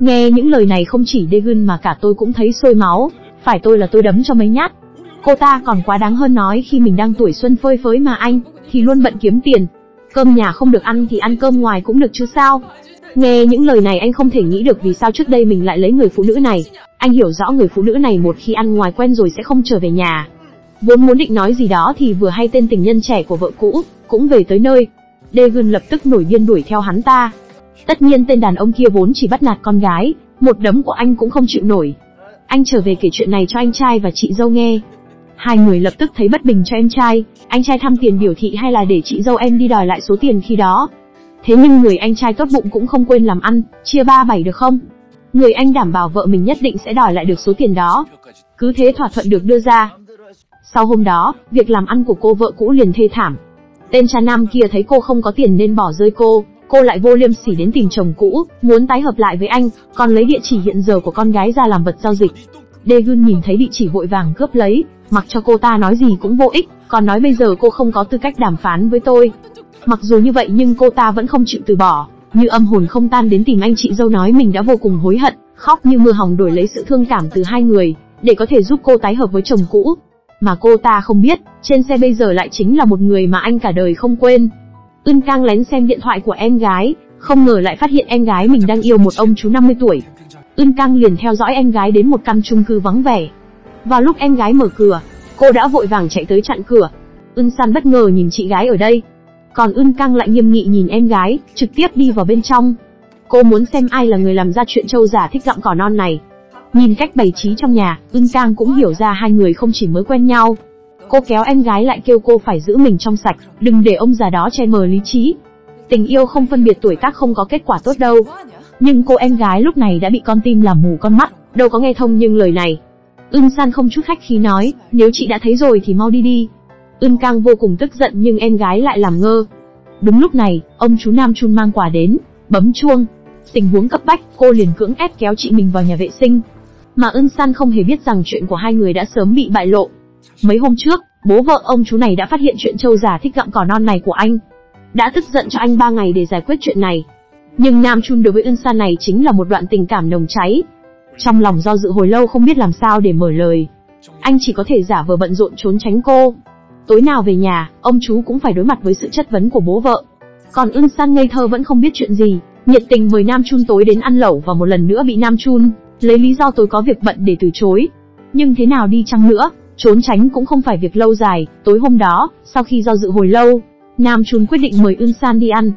Nghe những lời này không chỉ Daegun mà cả tôi cũng thấy sôi máu, phải tôi là tôi đấm cho mấy nhát. Cô ta còn quá đáng hơn nói khi mình đang tuổi xuân phơi phới mà anh, thì luôn bận kiếm tiền. Cơm nhà không được ăn thì ăn cơm ngoài cũng được chứ sao. Nghe những lời này anh không thể nghĩ được vì sao trước đây mình lại lấy người phụ nữ này. Anh hiểu rõ người phụ nữ này một khi ăn ngoài quen rồi sẽ không trở về nhà. Vốn muốn định nói gì đó thì vừa hay tên tình nhân trẻ của vợ cũ, cũng về tới nơi. Daegun lập tức nổi điên đuổi theo hắn ta. Tất nhiên tên đàn ông kia vốn chỉ bắt nạt con gái, một đấm của anh cũng không chịu nổi. Anh trở về kể chuyện này cho anh trai và chị dâu nghe. Hai người lập tức thấy bất bình cho em trai, anh trai thăm tiền biểu thị hay là để chị dâu em đi đòi lại số tiền khi đó. Thế nhưng người anh trai tốt bụng cũng không quên làm ăn, chia ba bảy được không? Người anh đảm bảo vợ mình nhất định sẽ đòi lại được số tiền đó. Cứ thế thỏa thuận được đưa ra. Sau hôm đó, việc làm ăn của cô vợ cũ liền thê thảm. Tên cha nam kia thấy cô không có tiền nên bỏ rơi cô, cô lại vô liêm sỉ đến tìm chồng cũ, muốn tái hợp lại với anh, còn lấy địa chỉ hiện giờ của con gái ra làm vật giao dịch. Daegun nhìn thấy địa chỉ vội vàng cướp lấy, mặc cho cô ta nói gì cũng vô ích, còn nói bây giờ cô không có tư cách đàm phán với tôi. Mặc dù như vậy nhưng cô ta vẫn không chịu từ bỏ, như âm hồn không tan đến tìm anh chị dâu nói mình đã vô cùng hối hận, khóc như mưa hồng đổi lấy sự thương cảm từ hai người, để có thể giúp cô tái hợp với chồng cũ. Mà cô ta không biết, trên xe bây giờ lại chính là một người mà anh cả đời không quên. Ưn Cang lén xem điện thoại của em gái, không ngờ lại phát hiện em gái mình đang yêu một ông chú 50 tuổi. Ưn Cang liền theo dõi em gái đến một căn chung cư vắng vẻ. Vào lúc em gái mở cửa, cô đã vội vàng chạy tới chặn cửa. Ưn San bất ngờ nhìn chị gái ở đây, còn Ưn Cang lại nghiêm nghị nhìn em gái, trực tiếp đi vào bên trong. Cô muốn xem ai là người làm ra chuyện trâu giả thích gặm cỏ non này. Nhìn cách bày trí trong nhà, Ưn Cang cũng hiểu ra hai người không chỉ mới quen nhau. Cô kéo em gái lại kêu cô phải giữ mình trong sạch, đừng để ông già đó che mờ lý trí. Tình yêu không phân biệt tuổi tác không có kết quả tốt đâu. Nhưng cô em gái lúc này đã bị con tim làm mù con mắt, đâu có nghe thông nhưng lời này. Ưn San không chút khách khí nói, nếu chị đã thấy rồi thì mau đi đi, Ưn Cang vô cùng tức giận nhưng em gái lại làm ngơ. Đúng lúc này, ông chú Nam Chun mang quà đến, bấm chuông. Tình huống cấp bách, cô liền cưỡng ép kéo chị mình vào nhà vệ sinh. Mà Ưn San không hề biết rằng chuyện của hai người đã sớm bị bại lộ. Mấy hôm trước, bố vợ ông chú này đã phát hiện chuyện châu già thích gặm cỏ non này của anh. Đã tức giận cho anh ba ngày để giải quyết chuyện này. Nhưng Nam Chun đối với Ưn San này chính là một đoạn tình cảm nồng cháy. Trong lòng do dự hồi lâu không biết làm sao để mở lời. Anh chỉ có thể giả vờ bận rộn trốn tránh cô. Tối nào về nhà, ông chú cũng phải đối mặt với sự chất vấn của bố vợ. Còn Ưn San ngây thơ vẫn không biết chuyện gì, nhiệt tình mời Nam Chun tối đến ăn lẩu và một lần nữa bị Nam Chun lấy lý do tôi có việc bận để từ chối. Nhưng thế nào đi chăng nữa, trốn tránh cũng không phải việc lâu dài, tối hôm đó, sau khi do dự hồi lâu, Nam Chun quyết định mời Ưn San đi ăn.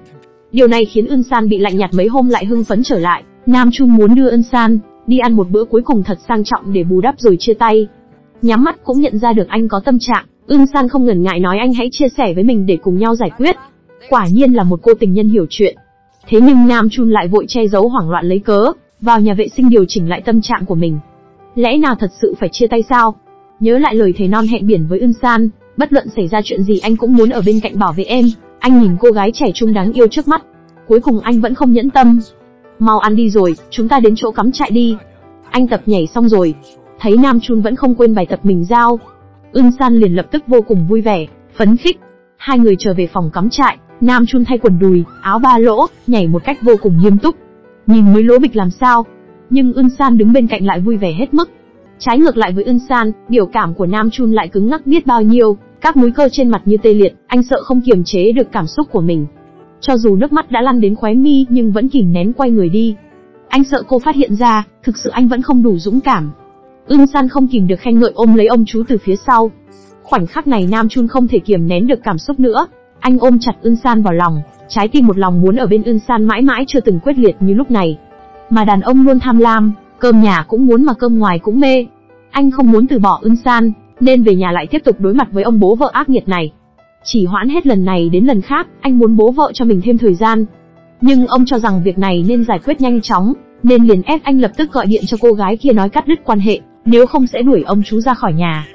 Điều này khiến Ưn San bị lạnh nhạt mấy hôm lại hưng phấn trở lại, Nam Chun muốn đưa Ưn San đi ăn một bữa cuối cùng thật sang trọng để bù đắp rồi chia tay. Nhắm mắt cũng nhận ra được anh có tâm trạng, Ưn San không ngần ngại nói anh hãy chia sẻ với mình để cùng nhau giải quyết. Quả nhiên là một cô tình nhân hiểu chuyện. Thế nhưng Nam Chun lại vội che giấu hoảng loạn lấy cớ, vào nhà vệ sinh điều chỉnh lại tâm trạng của mình. Lẽ nào thật sự phải chia tay sao? Nhớ lại lời thầy non hẹn biển với Ưn San, bất luận xảy ra chuyện gì anh cũng muốn ở bên cạnh bảo vệ em. Anh nhìn cô gái trẻ trung đáng yêu trước mắt, cuối cùng anh vẫn không nhẫn tâm. Mau ăn đi rồi, chúng ta đến chỗ cắm trại đi. Anh tập nhảy xong rồi, thấy Nam Chun vẫn không quên bài tập mình giao, Ưn San liền lập tức vô cùng vui vẻ, phấn khích. Hai người trở về phòng cắm trại, Nam Chun thay quần đùi, áo ba lỗ, nhảy một cách vô cùng nghiêm túc. Nhìn mới lỗ bịch làm sao? nhưng Ưn San đứng bên cạnh lại vui vẻ hết mức. Trái ngược lại với Ưn San, biểu cảm của Nam Chun lại cứng ngắc biết bao nhiêu, các múi cơ trên mặt như tê liệt, anh sợ không kiềm chế được cảm xúc của mình. Cho dù nước mắt đã lăn đến khóe mi nhưng vẫn kìm nén quay người đi. Anh sợ cô phát hiện ra, thực sự anh vẫn không đủ dũng cảm. Ưn San không kìm được khen ngợi ôm lấy ông chú từ phía sau. Khoảnh khắc này Nam Chun không thể kiềm nén được cảm xúc nữa. Anh ôm chặt Ưn San vào lòng, trái tim một lòng muốn ở bên Ưn San mãi mãi chưa từng quyết liệt như lúc này. Mà đàn ông luôn tham lam, cơm nhà cũng muốn mà cơm ngoài cũng mê. Anh không muốn từ bỏ Ưn San, nên về nhà lại tiếp tục đối mặt với ông bố vợ ác nghiệt này. Chỉ hoãn hết lần này đến lần khác, anh muốn bố vợ cho mình thêm thời gian. Nhưng ông cho rằng việc này nên giải quyết nhanh chóng, nên liền ép anh lập tức gọi điện cho cô gái kia nói cắt đứt quan hệ, nếu không sẽ đuổi ông chú ra khỏi nhà.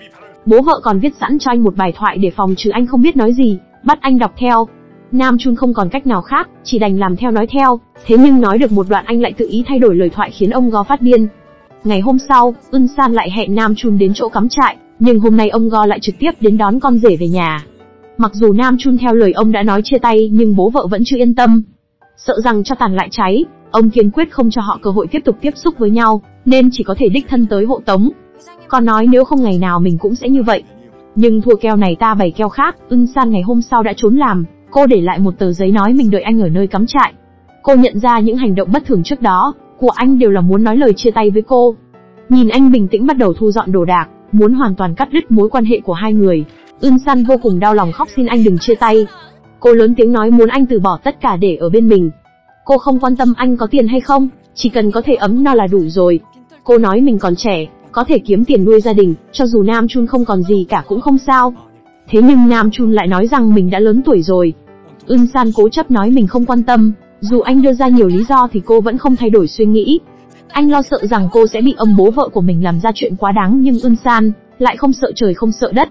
Bố vợ còn viết sẵn cho anh một bài thoại để phòng trừ anh không biết nói gì, bắt anh đọc theo. Nam Chun không còn cách nào khác, chỉ đành làm theo nói theo, thế nhưng nói được một đoạn anh lại tự ý thay đổi lời thoại khiến ông Go phát điên. Ngày hôm sau, Ưn San lại hẹn Nam Chun đến chỗ cắm trại, nhưng hôm nay ông Go lại trực tiếp đến đón con rể về nhà. Mặc dù Nam Chun theo lời ông đã nói chia tay nhưng bố vợ vẫn chưa yên tâm. Sợ rằng cho tàn lại cháy, ông kiên quyết không cho họ cơ hội tiếp tục tiếp xúc với nhau, nên chỉ có thể đích thân tới hộ tống. Còn nói nếu không ngày nào mình cũng sẽ như vậy. Nhưng thua keo này ta bày keo khác, Ưn san ngày hôm sau đã trốn làm, cô để lại một tờ giấy nói mình đợi anh ở nơi cắm trại. Cô nhận ra những hành động bất thường trước đó, của anh đều là muốn nói lời chia tay với cô. Nhìn anh bình tĩnh bắt đầu thu dọn đồ đạc, muốn hoàn toàn cắt đứt mối quan hệ của hai người. Ưn San vô cùng đau lòng khóc xin anh đừng chia tay. Cô lớn tiếng nói muốn anh từ bỏ tất cả để ở bên mình. Cô không quan tâm anh có tiền hay không, chỉ cần có thể ấm no là đủ rồi. Cô nói mình còn trẻ, có thể kiếm tiền nuôi gia đình, cho dù Nam Chun không còn gì cả cũng không sao. Thế nhưng Nam Chun lại nói rằng mình đã lớn tuổi rồi. Ưn San cố chấp nói mình không quan tâm, dù anh đưa ra nhiều lý do thì cô vẫn không thay đổi suy nghĩ. Anh lo sợ rằng cô sẽ bị ông bố vợ của mình làm ra chuyện quá đáng nhưng Ưn San lại không sợ trời không sợ đất.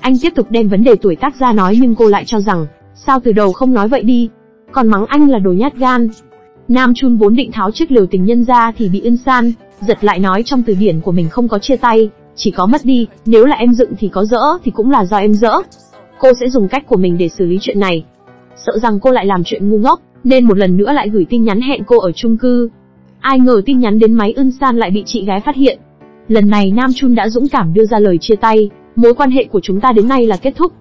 Anh tiếp tục đem vấn đề tuổi tác ra nói nhưng cô lại cho rằng, sao từ đầu không nói vậy đi, còn mắng anh là đồ nhát gan. Nam Chun vốn định tháo chiếc liều tình nhân ra thì bị Ưn San giật lại nói trong từ điển của mình không có chia tay, chỉ có mất đi, nếu là em dựng thì có dỡ thì cũng là do em dỡ. Cô sẽ dùng cách của mình để xử lý chuyện này. Sợ rằng cô lại làm chuyện ngu ngốc, nên một lần nữa lại gửi tin nhắn hẹn cô ở chung cư. Ai ngờ tin nhắn đến máy Ưn San lại bị chị gái phát hiện. Lần này Nam Chun đã dũng cảm đưa ra lời chia tay, mối quan hệ của chúng ta đến nay là kết thúc.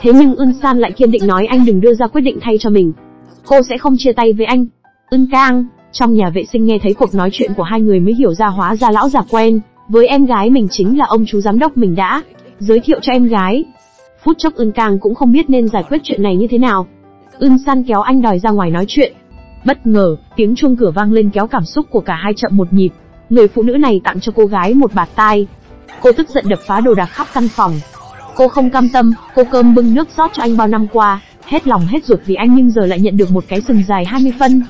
Thế nhưng Ưn San lại kiên định nói anh đừng đưa ra quyết định thay cho mình. Cô sẽ không chia tay với anh. Ưn Cang, trong nhà vệ sinh nghe thấy cuộc nói chuyện của hai người mới hiểu ra hóa ra lão già quen, với em gái mình chính là ông chú giám đốc mình đã giới thiệu cho em gái. Phút chốc Ưn Cang cũng không biết nên giải quyết chuyện này như thế nào. Ưn San kéo anh đòi ra ngoài nói chuyện. Bất ngờ, tiếng chuông cửa vang lên kéo cảm xúc của cả hai chậm một nhịp. Người phụ nữ này tặng cho cô gái một bạt tai. Cô tức giận đập phá đồ đạc khắp căn phòng. Cô không cam tâm, cô cơm bưng nước rót cho anh bao năm qua, hết lòng hết ruột vì anh nhưng giờ lại nhận được một cái sừng dài 20 phân.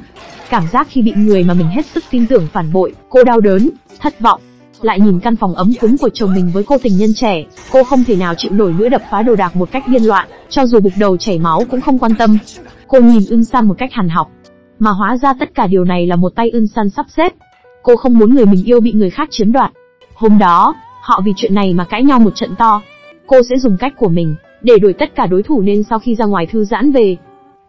Cảm giác khi bị người mà mình hết sức tin tưởng phản bội, cô đau đớn, thất vọng. Lại nhìn căn phòng ấm cúng của chồng mình với cô tình nhân trẻ, cô không thể nào chịu nổi nữa đập phá đồ đạc một cách điên loạn, cho dù bục đầu chảy máu cũng không quan tâm. Cô nhìn Ưn San một cách hằn học, mà hóa ra tất cả điều này là một tay Ưn San sắp xếp. Cô không muốn người mình yêu bị người khác chiếm đoạt. Hôm đó, họ vì chuyện này mà cãi nhau một trận to. Cô sẽ dùng cách của mình, để đuổi tất cả đối thủ nên sau khi ra ngoài thư giãn về,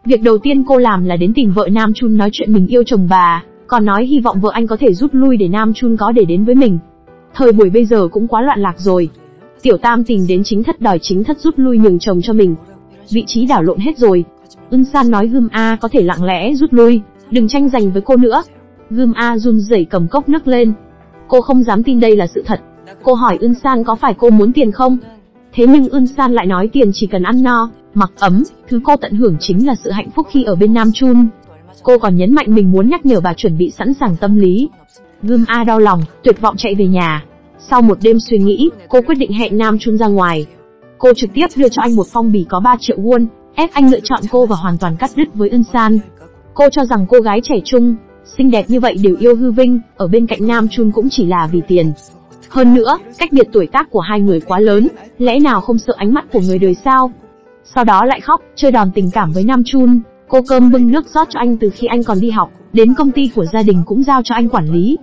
Việc đầu tiên cô làm là đến tìm vợ Nam Chun nói chuyện mình yêu chồng bà, còn nói hy vọng vợ anh có thể rút lui để Nam Chun có để đến với mình. Thời buổi bây giờ cũng quá loạn lạc rồi. Tiểu Tam tìm đến chính thất đòi chính thất rút lui nhường chồng cho mình. Vị trí đảo lộn hết rồi. Ưn San nói Gươm A có thể lặng lẽ rút lui, đừng tranh giành với cô nữa. Gươm A run rẩy cầm cốc nước lên. Cô không dám tin đây là sự thật. Cô hỏi Ưn San có phải cô muốn tiền không? Thế nhưng Ưn San lại nói tiền chỉ cần ăn no, mặc ấm, thứ cô tận hưởng chính là sự hạnh phúc khi ở bên Nam Chun. Cô còn nhấn mạnh mình muốn nhắc nhở bà chuẩn bị sẵn sàng tâm lý. Gươm A đau lòng, tuyệt vọng chạy về nhà. Sau một đêm suy nghĩ, cô quyết định hẹn Nam Chun ra ngoài. Cô trực tiếp đưa cho anh một phong bì có 3 triệu won, ép anh lựa chọn cô và hoàn toàn cắt đứt với Ưn San. Cô cho rằng cô gái trẻ trung, xinh đẹp như vậy đều yêu hư vinh, ở bên cạnh Nam Chun cũng chỉ là vì tiền. Hơn nữa, cách biệt tuổi tác của hai người quá lớn, lẽ nào không sợ ánh mắt của người đời sao? Sau đó lại khóc, chơi đòn tình cảm với Nam Chun, cô cơm bưng nước rót cho anh từ khi anh còn đi học, đến công ty của gia đình cũng giao cho anh quản lý.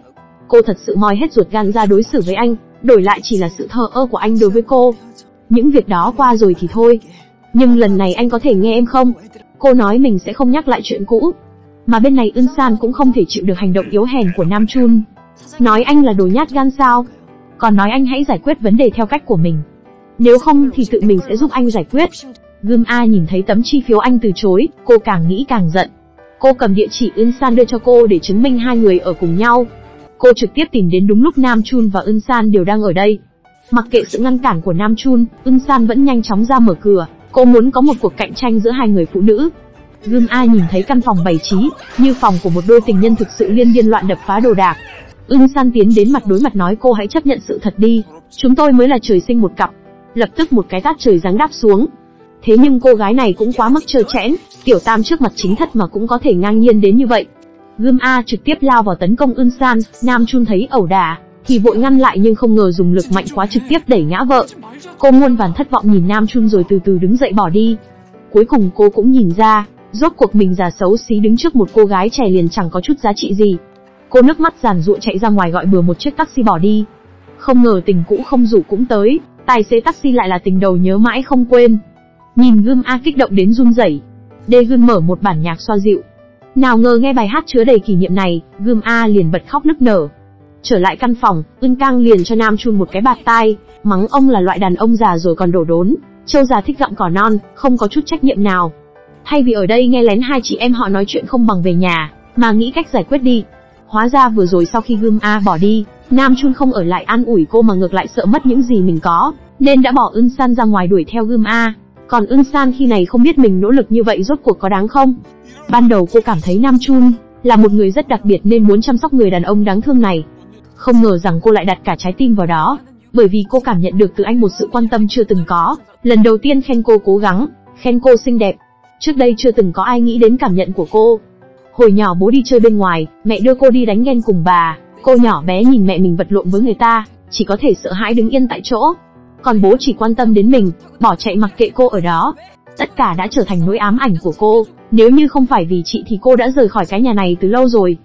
Cô thật sự moi hết ruột gan ra đối xử với anh, đổi lại chỉ là sự thờ ơ của anh đối với cô. Những việc đó qua rồi thì thôi. Nhưng lần này anh có thể nghe em không? Cô nói mình sẽ không nhắc lại chuyện cũ. Mà bên này Ưn San cũng không thể chịu được hành động yếu hèn của Nam Chun. Nói anh là đồ nhát gan sao? Còn nói anh hãy giải quyết vấn đề theo cách của mình. Nếu không thì tự mình sẽ giúp anh giải quyết. Gươm A nhìn thấy tấm chi phiếu anh từ chối, cô càng nghĩ càng giận. Cô cầm địa chỉ Ưn San đưa cho cô để chứng minh hai người ở cùng nhau. Cô trực tiếp tìm đến đúng lúc Nam Chun và Ưn San đều đang ở đây. Mặc kệ sự ngăn cản của Nam Chun, Ưn San vẫn nhanh chóng ra mở cửa. Cô muốn có một cuộc cạnh tranh giữa hai người phụ nữ. Gươm A nhìn thấy căn phòng bày trí, như phòng của một đôi tình nhân thực sự liên điên loạn đập phá đồ đạc. Ưn San tiến đến mặt đối mặt nói cô hãy chấp nhận sự thật đi, chúng tôi mới là trời sinh một cặp. Lập tức một cái tát trời giáng đáp xuống. Thế nhưng cô gái này cũng quá mức trơ chẽn, tiểu tam trước mặt chính thất mà cũng có thể ngang nhiên đến như vậy. Gươm A trực tiếp lao vào tấn công Ưn San, Nam Chun thấy ẩu đả, thì vội ngăn lại nhưng không ngờ dùng lực mạnh quá trực tiếp đẩy ngã vợ. Cô muôn vàn thất vọng nhìn Nam Chun rồi từ từ đứng dậy bỏ đi. Cuối cùng cô cũng nhìn ra, rốt cuộc mình già xấu xí đứng trước một cô gái trẻ liền chẳng có chút giá trị gì. Cô nước mắt giàn ruộng chạy ra ngoài gọi bừa một chiếc taxi bỏ đi. Không ngờ tình cũ không rủ cũng tới, tài xế taxi lại là tình đầu nhớ mãi không quên. Nhìn gươm A kích động đến run rẩy, Đê Gương mở một bản nhạc xoa dịu. Nào ngờ nghe bài hát chứa đầy kỷ niệm này, gươm A liền bật khóc nức nở. Trở lại căn phòng, Ưn Cang liền cho Nam Chun một cái bạt tai, mắng ông là loại đàn ông già rồi còn đổ đốn, trâu già thích gặm cỏ non, không có chút trách nhiệm nào. Thay vì ở đây nghe lén hai chị em họ nói chuyện không bằng về nhà, mà nghĩ cách giải quyết đi. Hóa ra vừa rồi sau khi gươm A bỏ đi, Nam Chun không ở lại an ủi cô mà ngược lại sợ mất những gì mình có, nên đã bỏ Ưn San ra ngoài đuổi theo gươm A. Còn Ưng San khi này không biết mình nỗ lực như vậy rốt cuộc có đáng không? Ban đầu cô cảm thấy Nam Chun là một người rất đặc biệt nên muốn chăm sóc người đàn ông đáng thương này. Không ngờ rằng cô lại đặt cả trái tim vào đó, bởi vì cô cảm nhận được từ anh một sự quan tâm chưa từng có. Lần đầu tiên khen cô cố gắng, khen cô xinh đẹp. Trước đây chưa từng có ai nghĩ đến cảm nhận của cô. Hồi nhỏ bố đi chơi bên ngoài, mẹ đưa cô đi đánh ghen cùng bà. Cô nhỏ bé nhìn mẹ mình vật lộn với người ta, chỉ có thể sợ hãi đứng yên tại chỗ. Còn bố chỉ quan tâm đến mình, bỏ chạy mặc kệ cô ở đó. Tất cả đã trở thành nỗi ám ảnh của cô. Nếu như không phải vì chị thì cô đã rời khỏi cái nhà này từ lâu rồi.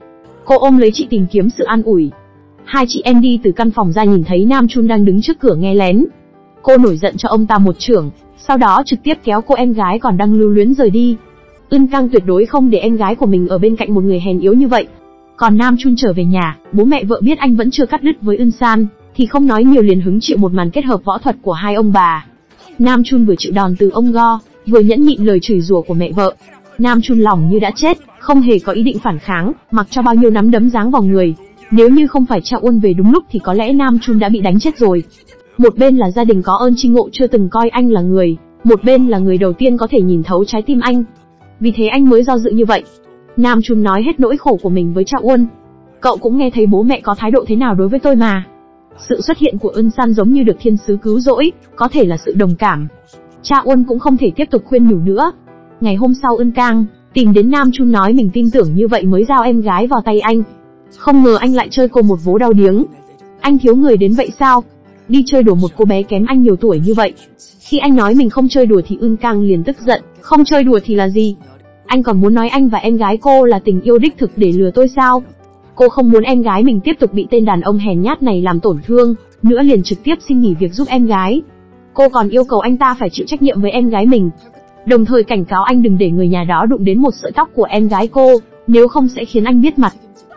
Cô ôm lấy chị tìm kiếm sự an ủi, Hai chị em đi từ căn phòng ra nhìn thấy Nam Chun đang đứng trước cửa nghe lén. Cô nổi giận cho ông ta một trưởng, sau đó trực tiếp kéo cô em gái còn đang lưu luyến rời đi. Ưn Cang tuyệt đối không để em gái của mình ở bên cạnh một người hèn yếu như vậy. Còn Nam Chun trở về nhà, bố mẹ vợ biết anh vẫn chưa cắt đứt với Ưn San, thì không nói nhiều liền hứng chịu một màn kết hợp võ thuật của hai ông bà. Nam Chun vừa chịu đòn từ ông Go, vừa nhẫn nhịn lời chửi rủa của mẹ vợ. Nam Chun lòng như đã chết, không hề có ý định phản kháng, mặc cho bao nhiêu nắm đấm giáng vào người, nếu như không phải Cha Uân về đúng lúc thì có lẽ Nam Chun đã bị đánh chết rồi. Một bên là gia đình có ơn trinh ngộ chưa từng coi anh là người, một bên là người đầu tiên có thể nhìn thấu trái tim anh. Vì thế anh mới do dự như vậy. Nam Chun nói hết nỗi khổ của mình với Cha Uân. Cậu cũng nghe thấy bố mẹ có thái độ thế nào đối với tôi mà. Sự xuất hiện của Ân San giống như được thiên sứ cứu rỗi, có thể là sự đồng cảm. Cha Ân cũng không thể tiếp tục khuyên nhủ nữa. Ngày hôm sau Ân Cang tìm đến Nam Trung nói mình tin tưởng như vậy mới giao em gái vào tay anh. Không ngờ anh lại chơi cô một vố đau điếng. Anh thiếu người đến vậy sao? Đi chơi đùa một cô bé kém anh nhiều tuổi như vậy. Khi anh nói mình không chơi đùa thì ưn cang liền tức giận, không chơi đùa thì là gì? Anh còn muốn nói anh và em gái cô là tình yêu đích thực để lừa tôi sao? Cô không muốn em gái mình tiếp tục bị tên đàn ông hèn nhát này làm tổn thương, nữa liền trực tiếp xin nghỉ việc giúp em gái. Cô còn yêu cầu anh ta phải chịu trách nhiệm với em gái mình. Đồng thời cảnh cáo anh đừng để người nhà đó đụng đến một sợi tóc của em gái cô, nếu không sẽ khiến anh biết mặt.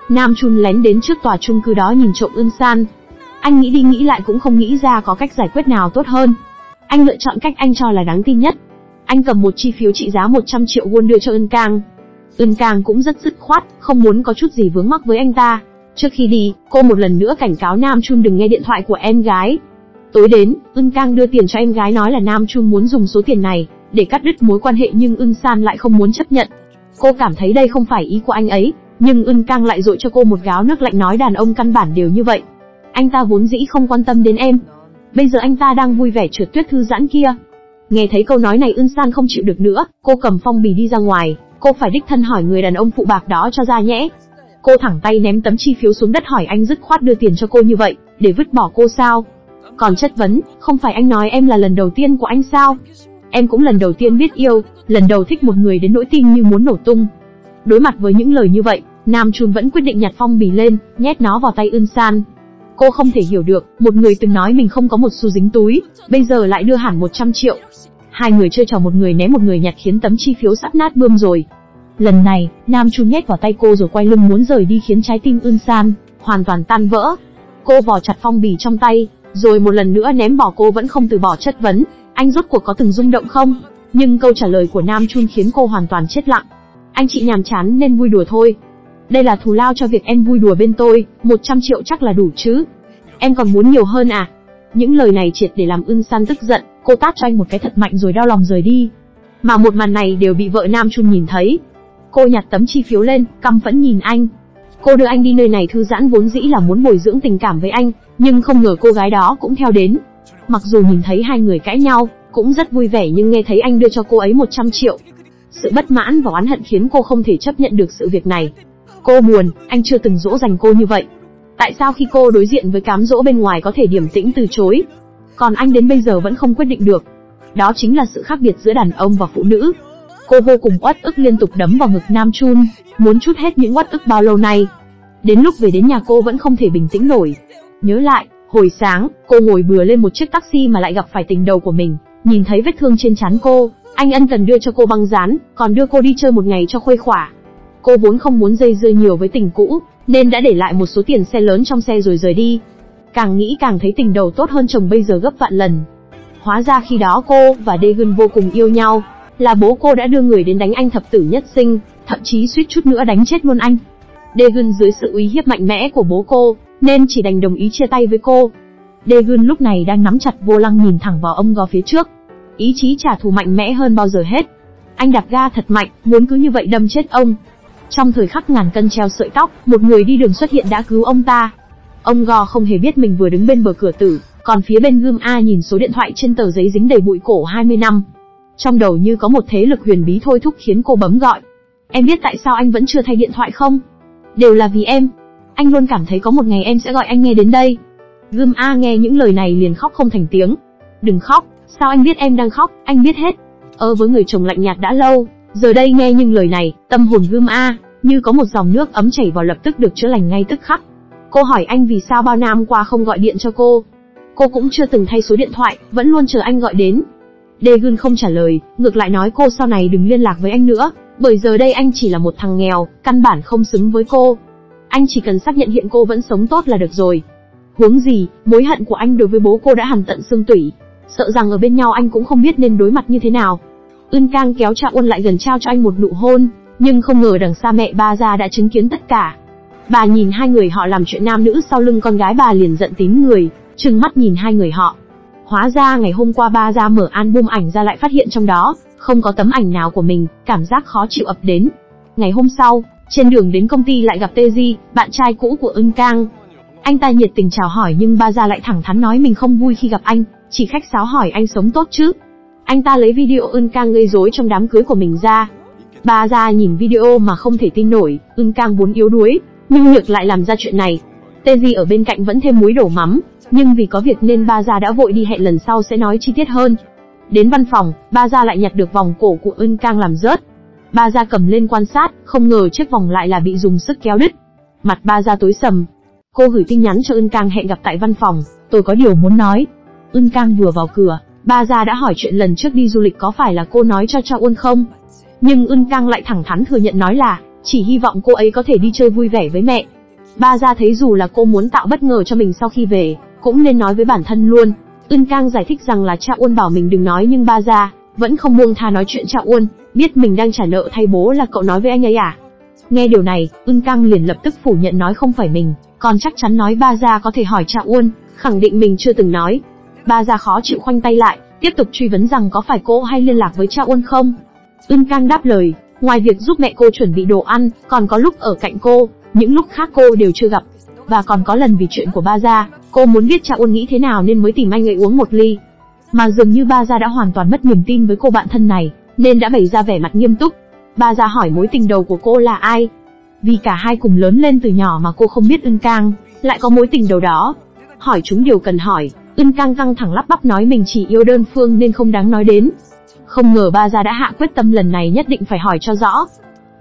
Nam Chun lén đến trước tòa chung cư đó nhìn trộm Ưn San. Anh nghĩ đi nghĩ lại cũng không nghĩ ra có cách giải quyết nào tốt hơn. Anh lựa chọn cách anh cho là đáng tin nhất. Anh cầm một chi phiếu trị giá 100 triệu won đưa cho Ưn Cang. Ưn Cang cũng rất dứt khoát, không muốn có chút gì vướng mắc với anh ta. Trước khi đi, cô một lần nữa cảnh cáo Nam Chun đừng nghe điện thoại của em gái. Tối đến, Ưn Cang đưa tiền cho em gái nói là Nam Chun muốn dùng số tiền này để cắt đứt mối quan hệ nhưng Ưn San lại không muốn chấp nhận. Cô cảm thấy đây không phải ý của anh ấy, nhưng Ưn Cang lại dội cho cô một gáo nước lạnh nói đàn ông căn bản đều như vậy. Anh ta vốn dĩ không quan tâm đến em. Bây giờ anh ta đang vui vẻ trượt tuyết thư giãn kia. Nghe thấy câu nói này Ưn San không chịu được nữa, cô cầm phong bì đi ra ngoài, cô phải đích thân hỏi người đàn ông phụ bạc đó cho ra nhẽ. Cô thẳng tay ném tấm chi phiếu xuống đất hỏi anh dứt khoát đưa tiền cho cô như vậy, để vứt bỏ cô sao? Còn chất vấn, không phải anh nói em là lần đầu tiên của anh sao? Em cũng lần đầu tiên biết yêu, lần đầu thích một người đến nỗi tim như muốn nổ tung. Đối mặt với những lời như vậy, Nam Chun vẫn quyết định nhặt phong bì lên, nhét nó vào tay Ưn San. Cô không thể hiểu được, một người từng nói mình không có một xu dính túi, bây giờ lại đưa hẳn 100 triệu. Hai người chơi trò một người ném một người nhặt khiến tấm chi phiếu sắp nát bươm rồi. Lần này, Nam Chu nhét vào tay cô rồi quay lưng muốn rời đi khiến trái tim Ưn San hoàn toàn tan vỡ. Cô vò chặt phong bì trong tay, rồi một lần nữa ném bỏ cô vẫn không từ bỏ chất vấn, anh rốt cuộc có từng rung động không? Nhưng câu trả lời của Nam Chun khiến cô hoàn toàn chết lặng. Anh chị nhàm chán nên vui đùa thôi. Đây là thù lao cho việc em vui đùa bên tôi, 100 triệu chắc là đủ chứ. Em còn muốn nhiều hơn à? Những lời này triệt để làm ưn san tức giận, cô tát cho anh một cái thật mạnh rồi đau lòng rời đi. Mà một màn này đều bị vợ Nam Chun nhìn thấy. Cô nhặt tấm chi phiếu lên, căm phẫn nhìn anh. Cô đưa anh đi nơi này thư giãn vốn dĩ là muốn bồi dưỡng tình cảm với anh, nhưng không ngờ cô gái đó cũng theo đến. Mặc dù nhìn thấy hai người cãi nhau, cũng rất vui vẻ nhưng nghe thấy anh đưa cho cô ấy 100 triệu. Sự bất mãn và oán hận khiến cô không thể chấp nhận được sự việc này. Cô buồn, anh chưa từng dỗ dành cô như vậy. Tại sao khi cô đối diện với cám dỗ bên ngoài có thể điểm tĩnh từ chối, còn anh đến bây giờ vẫn không quyết định được. Đó chính là sự khác biệt giữa đàn ông và phụ nữ. Cô vô cùng uất ức liên tục đấm vào ngực Nam Chun, muốn chút hết những uất ức bao lâu nay. Đến lúc về đến nhà cô vẫn không thể bình tĩnh nổi. Nhớ lại, hồi sáng, cô ngồi bừa lên một chiếc taxi mà lại gặp phải tình đầu của mình, nhìn thấy vết thương trên trán cô, anh ân cần đưa cho cô băng dán, còn đưa cô đi chơi một ngày cho khuây khỏa. Cô vốn không muốn dây dưa nhiều với tình cũ, nên đã để lại một số tiền xe lớn trong xe rồi rời đi. Càng nghĩ càng thấy tình đầu tốt hơn chồng bây giờ gấp vạn lần. Hóa ra khi đó cô và Daegun vô cùng yêu nhau, là bố cô đã đưa người đến đánh anh thập tử nhất sinh, thậm chí suýt chút nữa đánh chết luôn anh. Daegun dưới sự uy hiếp mạnh mẽ của bố cô, nên chỉ đành đồng ý chia tay với cô. Daegun lúc này đang nắm chặt vô lăng nhìn thẳng vào ông gò phía trước. Ý chí trả thù mạnh mẽ hơn bao giờ hết. Anh đạp ga thật mạnh, muốn cứ như vậy đâm chết ông. Trong thời khắc ngàn cân treo sợi tóc, một người đi đường xuất hiện đã cứu ông ta. Ông go không hề biết mình vừa đứng bên bờ cửa tử, còn phía bên gươm A nhìn số điện thoại trên tờ giấy dính đầy bụi cổ 20 năm. Trong đầu như có một thế lực huyền bí thôi thúc khiến cô bấm gọi. Em biết tại sao anh vẫn chưa thay điện thoại không? Đều là vì em. Anh luôn cảm thấy có một ngày em sẽ gọi anh nghe đến đây. Gươm A nghe những lời này liền khóc không thành tiếng. Đừng khóc, sao anh biết em đang khóc, anh biết hết. Ơ với người chồng lạnh nhạt đã lâu, giờ đây nghe những lời này, tâm hồn Gươm A, như có một dòng nước ấm chảy vào lập tức được chữa lành ngay tức khắc. Cô hỏi anh vì sao bao năm qua không gọi điện cho cô. Cô cũng chưa từng thay số điện thoại, vẫn luôn chờ anh gọi đến. Daegun không trả lời, ngược lại nói cô sau này đừng liên lạc với anh nữa, bởi giờ đây anh chỉ là một thằng nghèo, căn bản không xứng với cô. Anh chỉ cần xác nhận hiện cô vẫn sống tốt là được rồi. Huống gì, mối hận của anh đối với bố cô đã hằn tận xương tủy, sợ rằng ở bên nhau anh cũng không biết nên đối mặt như thế nào. Ưn Cang kéo Cha Uân lại gần trao cho anh một nụ hôn, nhưng không ngờ đằng xa mẹ ba ra đã chứng kiến tất cả. Bà nhìn hai người họ làm chuyện nam nữ sau lưng con gái bà liền giận tím người, trừng mắt nhìn hai người họ. Hóa ra ngày hôm qua ba ra mở album ảnh ra lại phát hiện trong đó, không có tấm ảnh nào của mình, cảm giác khó chịu ập đến. Ngày hôm sau, trên đường đến công ty lại gặp tê di, bạn trai cũ của Ưng Cang. Anh ta nhiệt tình chào hỏi nhưng ba ra lại thẳng thắn nói mình không vui khi gặp anh, chỉ khách sáo hỏi anh sống tốt chứ. Anh ta lấy video Ưng Cang gây rối trong đám cưới của mình ra. Ba ra nhìn video mà không thể tin nổi, Ưng Cang muốn yếu đuối, nhưng ngược lại làm ra chuyện này. Tê Di ở bên cạnh vẫn thêm muối đổ mắm, nhưng vì có việc nên ba gia đã vội đi hẹn lần sau sẽ nói chi tiết hơn. Đến văn phòng, ba gia lại nhặt được vòng cổ của Ân Cang làm rớt. Ba gia cầm lên quan sát, không ngờ chiếc vòng lại là bị dùng sức kéo đứt. Mặt ba gia tối sầm. Cô gửi tin nhắn cho Ân Cang hẹn gặp tại văn phòng, tôi có điều muốn nói. Ân Cang vừa vào cửa, ba gia đã hỏi chuyện lần trước đi du lịch có phải là cô nói cho Cha Uân không? Nhưng Ân Cang lại thẳng thắn thừa nhận nói là, chỉ hy vọng cô ấy có thể đi chơi vui vẻ với mẹ. Ba gia thấy dù là cô muốn tạo bất ngờ cho mình sau khi về, cũng nên nói với bản thân luôn. Ưn Cang giải thích rằng là cha Uôn bảo mình đừng nói nhưng ba gia vẫn không buông tha nói chuyện cha Uôn, biết mình đang trả nợ thay bố là cậu nói với anh ấy à? Nghe điều này, Ưn Cang liền lập tức phủ nhận nói không phải mình, còn chắc chắn nói ba gia có thể hỏi cha Uôn, khẳng định mình chưa từng nói. Ba gia khó chịu khoanh tay lại, tiếp tục truy vấn rằng có phải cô hay liên lạc với cha Uôn không? Ưn Cang đáp lời, ngoài việc giúp mẹ cô chuẩn bị đồ ăn, còn có lúc ở cạnh cô, những lúc khác cô đều chưa gặp. Và còn có lần vì chuyện của ba gia, cô muốn biết cha Uân nghĩ thế nào nên mới tìm anh ấy uống một ly. Mà dường như ba gia đã hoàn toàn mất niềm tin với cô bạn thân này, nên đã bày ra vẻ mặt nghiêm túc. Ba gia hỏi mối tình đầu của cô là ai? Vì cả hai cùng lớn lên từ nhỏ mà cô không biết Ưng Cang, lại có mối tình đầu đó. Hỏi chúng điều cần hỏi, Ưng Cang căng thẳng lắp bắp nói mình chỉ yêu đơn phương nên không đáng nói đến. Không ngờ ba gia đã hạ quyết tâm lần này nhất định phải hỏi cho rõ.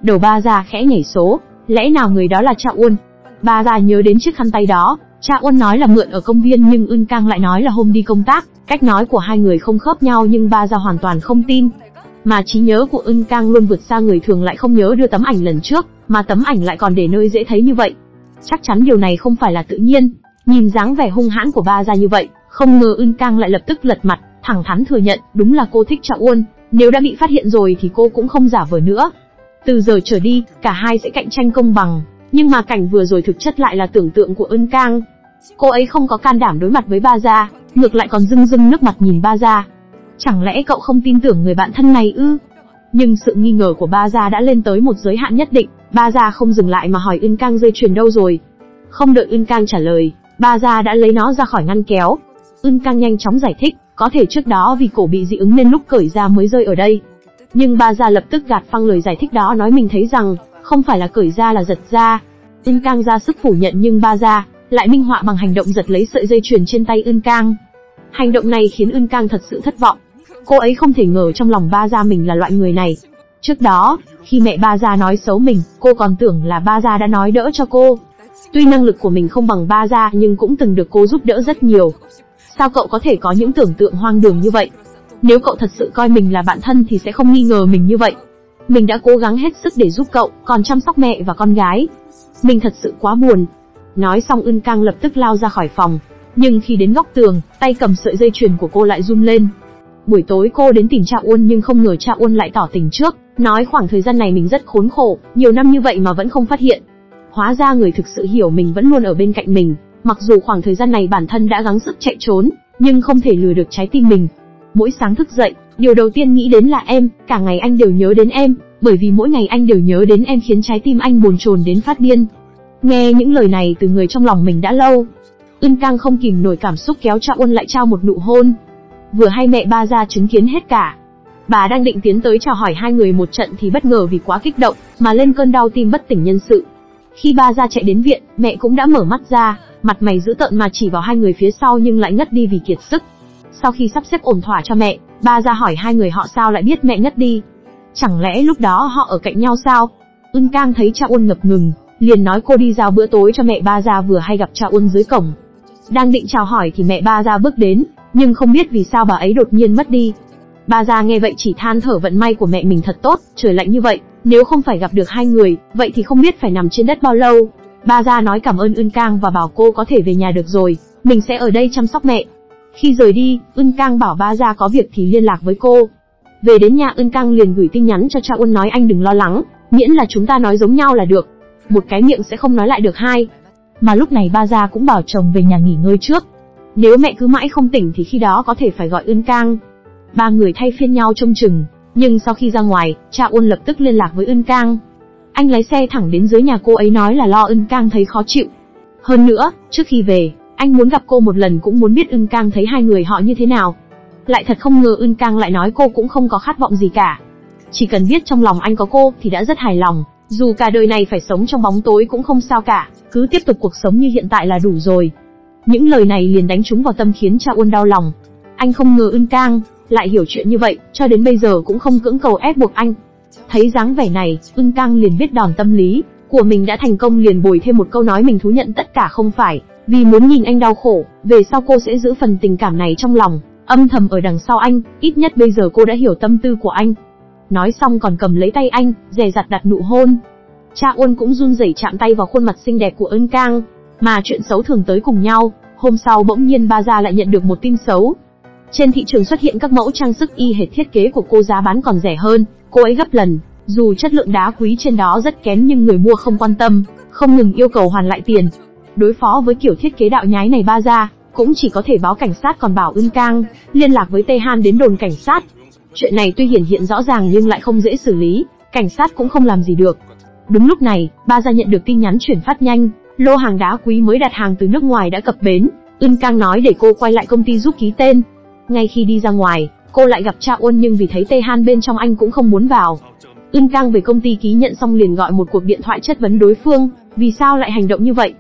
Đầu ba gia khẽ nhảy số, lẽ nào người đó là cha Uôn? Ba gia nhớ đến chiếc khăn tay đó, cha Uôn nói là mượn ở công viên nhưng Ưn Cang lại nói là hôm đi công tác, cách nói của hai người không khớp nhau nhưng ba gia hoàn toàn không tin. Mà trí nhớ của Ưn Cang luôn vượt xa người thường lại không nhớ đưa tấm ảnh lần trước, mà tấm ảnh lại còn để nơi dễ thấy như vậy. Chắc chắn điều này không phải là tự nhiên. Nhìn dáng vẻ hung hãn của ba gia như vậy, không ngờ Ưn Cang lại lập tức lật mặt, thẳng thắn thừa nhận, đúng là cô thích Trạo Uôn, nếu đã bị phát hiện rồi thì cô cũng không giả vờ nữa. Từ giờ trở đi, cả hai sẽ cạnh tranh công bằng, nhưng mà cảnh vừa rồi thực chất lại là tưởng tượng của Ân Cang. Cô ấy không có can đảm đối mặt với ba gia, ngược lại còn rưng rưng nước mặt nhìn ba gia. Chẳng lẽ cậu không tin tưởng người bạn thân này ư? Nhưng sự nghi ngờ của ba gia đã lên tới một giới hạn nhất định, ba gia không dừng lại mà hỏi Ân Cang dây chuyền đâu rồi. Không đợi Ân Cang trả lời, ba gia đã lấy nó ra khỏi ngăn kéo. Ưn Cang nhanh chóng giải thích, có thể trước đó vì cổ bị dị ứng nên lúc cởi ra mới rơi ở đây. Nhưng ba gia lập tức gạt phăng lời giải thích đó nói mình thấy rằng, không phải là cởi ra là giật ra. Ưn Cang ra sức phủ nhận nhưng ba gia lại minh họa bằng hành động giật lấy sợi dây chuyền trên tay Ưn Cang. Hành động này khiến Ưn Cang thật sự thất vọng. Cô ấy không thể ngờ trong lòng ba gia mình là loại người này. Trước đó, khi mẹ ba gia nói xấu mình, cô còn tưởng là ba gia đã nói đỡ cho cô. Tuy năng lực của mình không bằng ba gia nhưng cũng từng được cô giúp đỡ rất nhiều. Sao cậu có thể có những tưởng tượng hoang đường như vậy? Nếu cậu thật sự coi mình là bạn thân thì sẽ không nghi ngờ mình như vậy. Mình đã cố gắng hết sức để giúp cậu, còn chăm sóc mẹ và con gái. Mình thật sự quá buồn. Nói xong Ưn Cang lập tức lao ra khỏi phòng. Nhưng khi đến góc tường, tay cầm sợi dây chuyền của cô lại run lên. Buổi tối cô đến tìm Cha Uôn nhưng không ngờ Cha Uôn lại tỏ tình trước, nói khoảng thời gian này mình rất khốn khổ, nhiều năm như vậy mà vẫn không phát hiện. Hóa ra người thực sự hiểu mình vẫn luôn ở bên cạnh mình, mặc dù khoảng thời gian này bản thân đã gắng sức chạy trốn, nhưng không thể lừa được trái tim mình. Mỗi sáng thức dậy, điều đầu tiên nghĩ đến là em, cả ngày anh đều nhớ đến em, bởi vì mỗi ngày anh đều nhớ đến em khiến trái tim anh bồn chồn đến phát điên. Nghe những lời này từ người trong lòng mình đã lâu, Ưn Cang không kìm nổi cảm xúc kéo Cha Uân lại trao một nụ hôn. Vừa hay mẹ ba ra chứng kiến hết cả. Bà đang định tiến tới chào hỏi hai người một trận thì bất ngờ vì quá kích động, mà lên cơn đau tim bất tỉnh nhân sự. Khi ba ra chạy đến viện, mẹ cũng đã mở mắt ra, mặt mày dữ tợn mà chỉ vào hai người phía sau nhưng lại ngất đi vì kiệt sức. Sau khi sắp xếp ổn thỏa cho mẹ, ba ra hỏi hai người họ sao lại biết mẹ ngất đi. Chẳng lẽ lúc đó họ ở cạnh nhau sao? ưng Cang thấy cha Uôn ngập ngừng, liền nói cô đi giao bữa tối cho mẹ ba ra vừa hay gặp cha Uôn dưới cổng. Đang định chào hỏi thì mẹ ba ra bước đến, nhưng không biết vì sao bà ấy đột nhiên mất đi. Ba gia nghe vậy chỉ than thở vận may của mẹ mình thật tốt, trời lạnh như vậy, nếu không phải gặp được hai người, vậy thì không biết phải nằm trên đất bao lâu. Ba gia nói cảm ơn Ưn Cang và bảo cô có thể về nhà được rồi, mình sẽ ở đây chăm sóc mẹ. Khi rời đi, Ưn Cang bảo ba gia có việc thì liên lạc với cô. Về đến nhà Ưn Cang liền gửi tin nhắn cho cha Uân nói anh đừng lo lắng, miễn là chúng ta nói giống nhau là được. Một cái miệng sẽ không nói lại được hai. Mà lúc này ba gia cũng bảo chồng về nhà nghỉ ngơi trước. Nếu mẹ cứ mãi không tỉnh thì khi đó có thể phải gọi Ưn Cang. Ba người thay phiên nhau trông chừng, nhưng sau khi ra ngoài, cha uôn lập tức liên lạc với Ưn Cang. Anh lái xe thẳng đến dưới nhà cô ấy nói là lo Ưn Cang thấy khó chịu. Hơn nữa, trước khi về, anh muốn gặp cô một lần cũng muốn biết ưng Cang thấy hai người họ như thế nào. Lại thật không ngờ Ưn Cang lại nói cô cũng không có khát vọng gì cả. Chỉ cần biết trong lòng anh có cô thì đã rất hài lòng, dù cả đời này phải sống trong bóng tối cũng không sao cả, cứ tiếp tục cuộc sống như hiện tại là đủ rồi. Những lời này liền đánh trúng vào tâm khiến cha uôn đau lòng. Anh không ngờ Ưn Cang lại hiểu chuyện như vậy, cho đến bây giờ cũng không cưỡng cầu ép buộc anh. Thấy dáng vẻ này, Ưng Cang liền biết đòn tâm lý của mình đã thành công liền bồi thêm một câu nói mình thú nhận tất cả không phải, vì muốn nhìn anh đau khổ, về sau cô sẽ giữ phần tình cảm này trong lòng, âm thầm ở đằng sau anh, ít nhất bây giờ cô đã hiểu tâm tư của anh. Nói xong còn cầm lấy tay anh, dè dặt đặt nụ hôn. Cha Uân cũng run rẩy chạm tay vào khuôn mặt xinh đẹp của Ân Cang, mà chuyện xấu thường tới cùng nhau, hôm sau bỗng nhiên ba gia lại nhận được một tin xấu. Trên thị trường xuất hiện các mẫu trang sức y hệt thiết kế của cô giá bán còn rẻ hơn, cô ấy gấp lần, dù chất lượng đá quý trên đó rất kém nhưng người mua không quan tâm, không ngừng yêu cầu hoàn lại tiền. Đối phó với kiểu thiết kế đạo nhái này ba gia, cũng chỉ có thể báo cảnh sát còn bảo Ưn Cang, liên lạc với Tê Han đến đồn cảnh sát. Chuyện này tuy hiển hiện rõ ràng nhưng lại không dễ xử lý, cảnh sát cũng không làm gì được. Đúng lúc này, ba gia nhận được tin nhắn chuyển phát nhanh, lô hàng đá quý mới đặt hàng từ nước ngoài đã cập bến. Ưn Cang nói để cô quay lại công ty giúp ký tên. Ngay khi đi ra ngoài, cô lại gặp Cha Uân nhưng vì thấy Tê Han bên trong anh cũng không muốn vào. Ưng Cang về công ty ký nhận xong liền gọi một cuộc điện thoại chất vấn đối phương, vì sao lại hành động như vậy?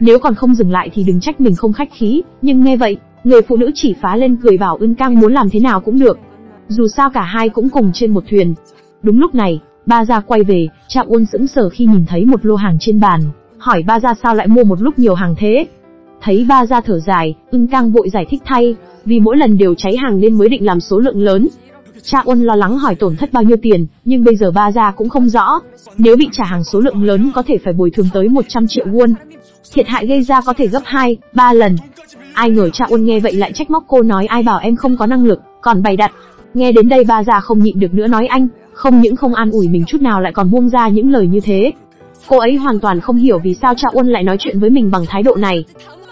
Nếu còn không dừng lại thì đừng trách mình không khách khí, nhưng nghe vậy, người phụ nữ chỉ phá lên cười bảo Ưng Cang muốn làm thế nào cũng được. Dù sao cả hai cũng cùng trên một thuyền. Đúng lúc này, ba gia quay về, cha Uân sững sờ khi nhìn thấy một lô hàng trên bàn, hỏi ba gia sao lại mua một lúc nhiều hàng thế. Thấy ba ra thở dài, ưng Cang vội giải thích thay, vì mỗi lần đều cháy hàng nên mới định làm số lượng lớn. Cha Uân lo lắng hỏi tổn thất bao nhiêu tiền, nhưng bây giờ ba ra cũng không rõ. Nếu bị trả hàng số lượng lớn có thể phải bồi thường tới 100 triệu won. thiệt hại gây ra có thể gấp 2, 3 lần. Ai ngờ cha Uân nghe vậy lại trách móc cô nói ai bảo em không có năng lực, còn bày đặt. Nghe đến đây ba già không nhịn được nữa nói anh, không những không an ủi mình chút nào lại còn buông ra những lời như thế. Cô ấy hoàn toàn không hiểu vì sao cha Uân lại nói chuyện với mình bằng thái độ này.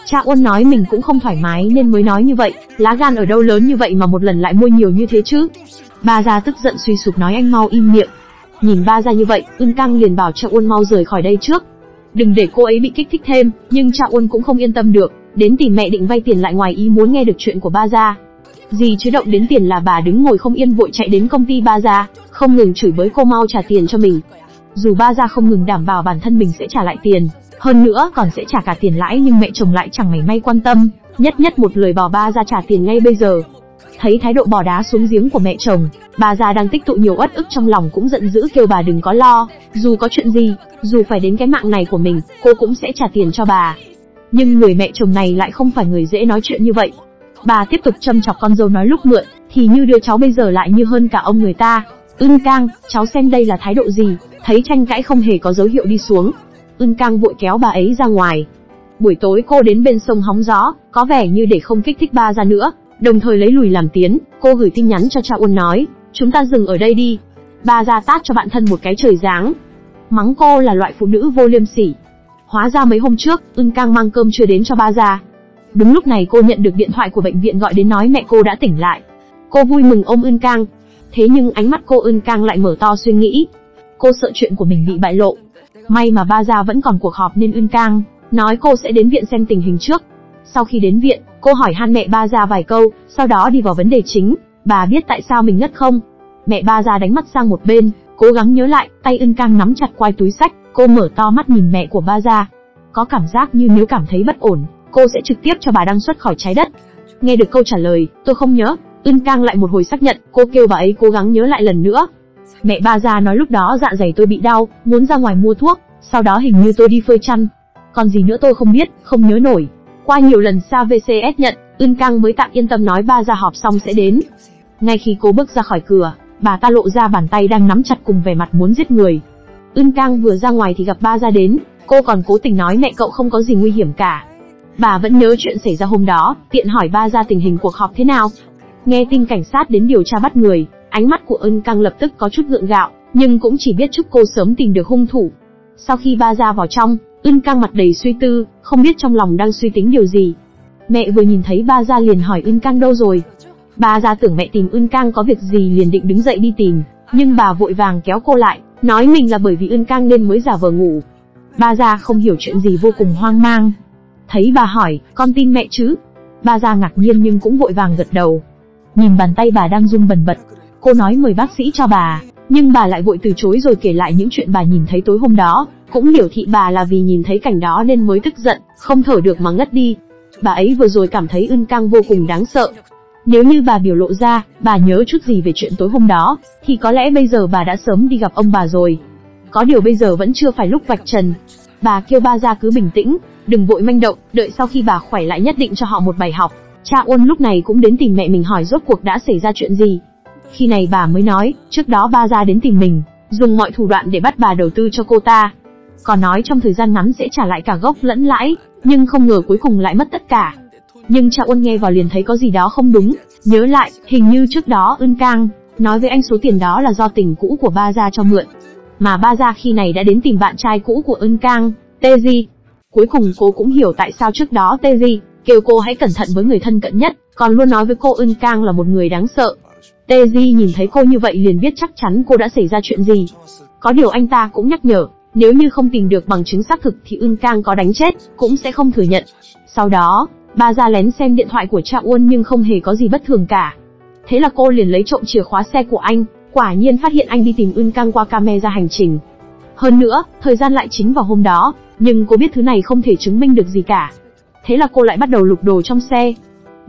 Cha Uân nói mình cũng không thoải mái nên mới nói như vậy, lá gan ở đâu lớn như vậy mà một lần lại mua nhiều như thế chứ. Ba gia tức giận suy sụp nói anh mau im miệng. Nhìn ba gia như vậy, Ưn Căng liền bảo cha Uân mau rời khỏi đây trước. Đừng để cô ấy bị kích thích thêm, nhưng cha Uân cũng không yên tâm được, đến tìm mẹ định vay tiền lại ngoài ý muốn nghe được chuyện của ba gia. Gì chứ động đến tiền là bà đứng ngồi không yên vội chạy đến công ty ba gia, không ngừng chửi bới cô mau trả tiền cho mình. Dù ba gia không ngừng đảm bảo bản thân mình sẽ trả lại tiền, hơn nữa còn sẽ trả cả tiền lãi nhưng mẹ chồng lại chẳng mảy may quan tâm, nhất nhất một lời bảo ba gia trả tiền ngay bây giờ. Thấy thái độ bỏ đá xuống giếng của mẹ chồng, bà già đang tích tụ nhiều uất ức trong lòng cũng giận dữ kêu bà đừng có lo, dù có chuyện gì, dù phải đến cái mạng này của mình, cô cũng sẽ trả tiền cho bà. Nhưng người mẹ chồng này lại không phải người dễ nói chuyện như vậy. Bà tiếp tục châm chọc con dâu nói lúc mượn, thì như đứa cháu bây giờ lại như hơn cả ông người ta. Ưn Cang, cháu xem đây là thái độ gì? Thấy tranh cãi không hề có dấu hiệu đi xuống. Ưn Cang vội kéo bà ấy ra ngoài. Buổi tối cô đến bên sông hóng gió, có vẻ như để không kích thích ba ra nữa, đồng thời lấy lùi làm tiến, cô gửi tin nhắn cho cha Uân nói, chúng ta dừng ở đây đi. Ba ra tát cho bạn thân một cái trời giáng. Mắng cô là loại phụ nữ vô liêm sỉ. Hóa ra mấy hôm trước, Ưn Cang mang cơm chưa đến cho ba ra. Đúng lúc này cô nhận được điện thoại của bệnh viện gọi đến nói mẹ cô đã tỉnh lại. Cô vui mừng ôm Ưn Cang. Thế nhưng ánh mắt cô Ưn Cang lại mở to suy nghĩ. Cô sợ chuyện của mình bị bại lộ. May mà ba gia vẫn còn cuộc họp nên Ưn Cang nói cô sẽ đến viện xem tình hình trước. Sau khi đến viện, cô hỏi han mẹ ba gia vài câu, sau đó đi vào vấn đề chính. Bà biết tại sao mình ngất không? Mẹ ba gia đánh mắt sang một bên, cố gắng nhớ lại, tay ưng cang nắm chặt quai túi sách, cô mở to mắt nhìn mẹ của ba gia. Có cảm giác như nếu cảm thấy bất ổn, cô sẽ trực tiếp cho bà đăng xuất khỏi trái đất. Nghe được câu trả lời, tôi không nhớ, ưng cang lại một hồi xác nhận, cô kêu bà ấy cố gắng nhớ lại lần nữa. Mẹ ba ra nói lúc đó dạ dày tôi bị đau, muốn ra ngoài mua thuốc, sau đó hình như tôi đi phơi chăn. Còn gì nữa tôi không biết, không nhớ nổi. Qua nhiều lần xa VCS nhận, Ưn Cang mới tạm yên tâm nói ba ra họp xong sẽ đến. Ngay khi cô bước ra khỏi cửa, bà ta lộ ra bàn tay đang nắm chặt cùng vẻ mặt muốn giết người. Ưn Cang vừa ra ngoài thì gặp ba ra đến, cô còn cố tình nói mẹ cậu không có gì nguy hiểm cả. Bà vẫn nhớ chuyện xảy ra hôm đó, tiện hỏi ba ra tình hình cuộc họp thế nào. Nghe tin cảnh sát đến điều tra bắt người, ánh mắt của Ân Cang lập tức có chút gượng gạo, nhưng cũng chỉ biết chúc cô sớm tìm được hung thủ. Sau khi ba ra vào trong, Ân Cang mặt đầy suy tư, không biết trong lòng đang suy tính điều gì. Mẹ vừa nhìn thấy ba gia liền hỏi Ân Cang đâu rồi. Ba gia tưởng mẹ tìm Ân Cang có việc gì liền định đứng dậy đi tìm, nhưng bà vội vàng kéo cô lại, nói mình là bởi vì Ân Cang nên mới giả vờ ngủ. Ba gia không hiểu chuyện gì vô cùng hoang mang. Thấy bà hỏi, con tin mẹ chứ? Ba gia ngạc nhiên nhưng cũng vội vàng gật đầu. Nhìn bàn tay bà đang run bần bật, cô nói mời bác sĩ cho bà, nhưng bà lại vội từ chối rồi kể lại những chuyện bà nhìn thấy tối hôm đó, cũng biểu thị bà là vì nhìn thấy cảnh đó nên mới tức giận, không thở được mà ngất đi. Bà ấy vừa rồi cảm thấy ưn căng vô cùng đáng sợ. Nếu như bà biểu lộ ra, bà nhớ chút gì về chuyện tối hôm đó, thì có lẽ bây giờ bà đã sớm đi gặp ông bà rồi. Có điều bây giờ vẫn chưa phải lúc vạch trần. Bà kêu ba ra cứ bình tĩnh, đừng vội manh động, đợi sau khi bà khỏe lại nhất định cho họ một bài học. Cha uôn lúc này cũng đến tìm mẹ mình hỏi rốt cuộc đã xảy ra chuyện gì. Khi này bà mới nói, trước đó ba ra đến tìm mình, dùng mọi thủ đoạn để bắt bà đầu tư cho cô ta. Còn nói trong thời gian ngắn sẽ trả lại cả gốc lẫn lãi, nhưng không ngờ cuối cùng lại mất tất cả. Nhưng cha Uân nghe vào liền thấy có gì đó không đúng, nhớ lại, hình như trước đó Ưn Cang nói với anh số tiền đó là do tình cũ của ba gia cho mượn. Mà ba gia khi này đã đến tìm bạn trai cũ của Ưn Cang, Teji. Cuối cùng cô cũng hiểu tại sao trước đó Teji kêu cô hãy cẩn thận với người thân cận nhất, còn luôn nói với cô Ưn Cang là một người đáng sợ. Teji nhìn thấy cô như vậy liền biết chắc chắn cô đã xảy ra chuyện gì. Có điều anh ta cũng nhắc nhở, nếu như không tìm được bằng chứng xác thực thì Ưng Cang có đánh chết, cũng sẽ không thừa nhận. Sau đó, bà ra lén xem điện thoại của cha Uôn nhưng không hề có gì bất thường cả. Thế là cô liền lấy trộm chìa khóa xe của anh, quả nhiên phát hiện anh đi tìm Ưng Cang qua camera hành trình. Hơn nữa, thời gian lại chính vào hôm đó, nhưng cô biết thứ này không thể chứng minh được gì cả. Thế là cô lại bắt đầu lục đồ trong xe.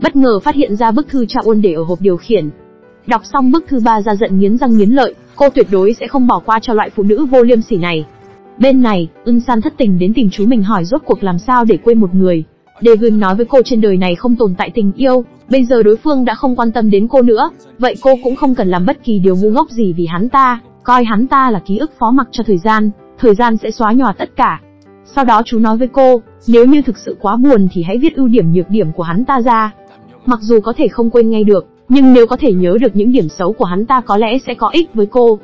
Bất ngờ phát hiện ra bức thư cha Uôn để ở hộp điều khiển. Đọc xong bức thư ba ra giận nghiến răng nghiến lợi, cô tuyệt đối sẽ không bỏ qua cho loại phụ nữ vô liêm sỉ này. Bên này, ưng san thất tình đến tìm chú mình hỏi rốt cuộc làm sao để quên một người. Daegun nói với cô trên đời này không tồn tại tình yêu, bây giờ đối phương đã không quan tâm đến cô nữa, vậy cô cũng không cần làm bất kỳ điều ngu ngốc gì vì hắn ta, coi hắn ta là ký ức phó mặc cho thời gian, thời gian sẽ xóa nhòa tất cả. Sau đó chú nói với cô, nếu như thực sự quá buồn thì hãy viết ưu điểm nhược điểm của hắn ta ra. Mặc dù có thể không quên ngay được, nhưng nếu có thể nhớ được những điểm xấu của hắn ta có lẽ sẽ có ích với cô.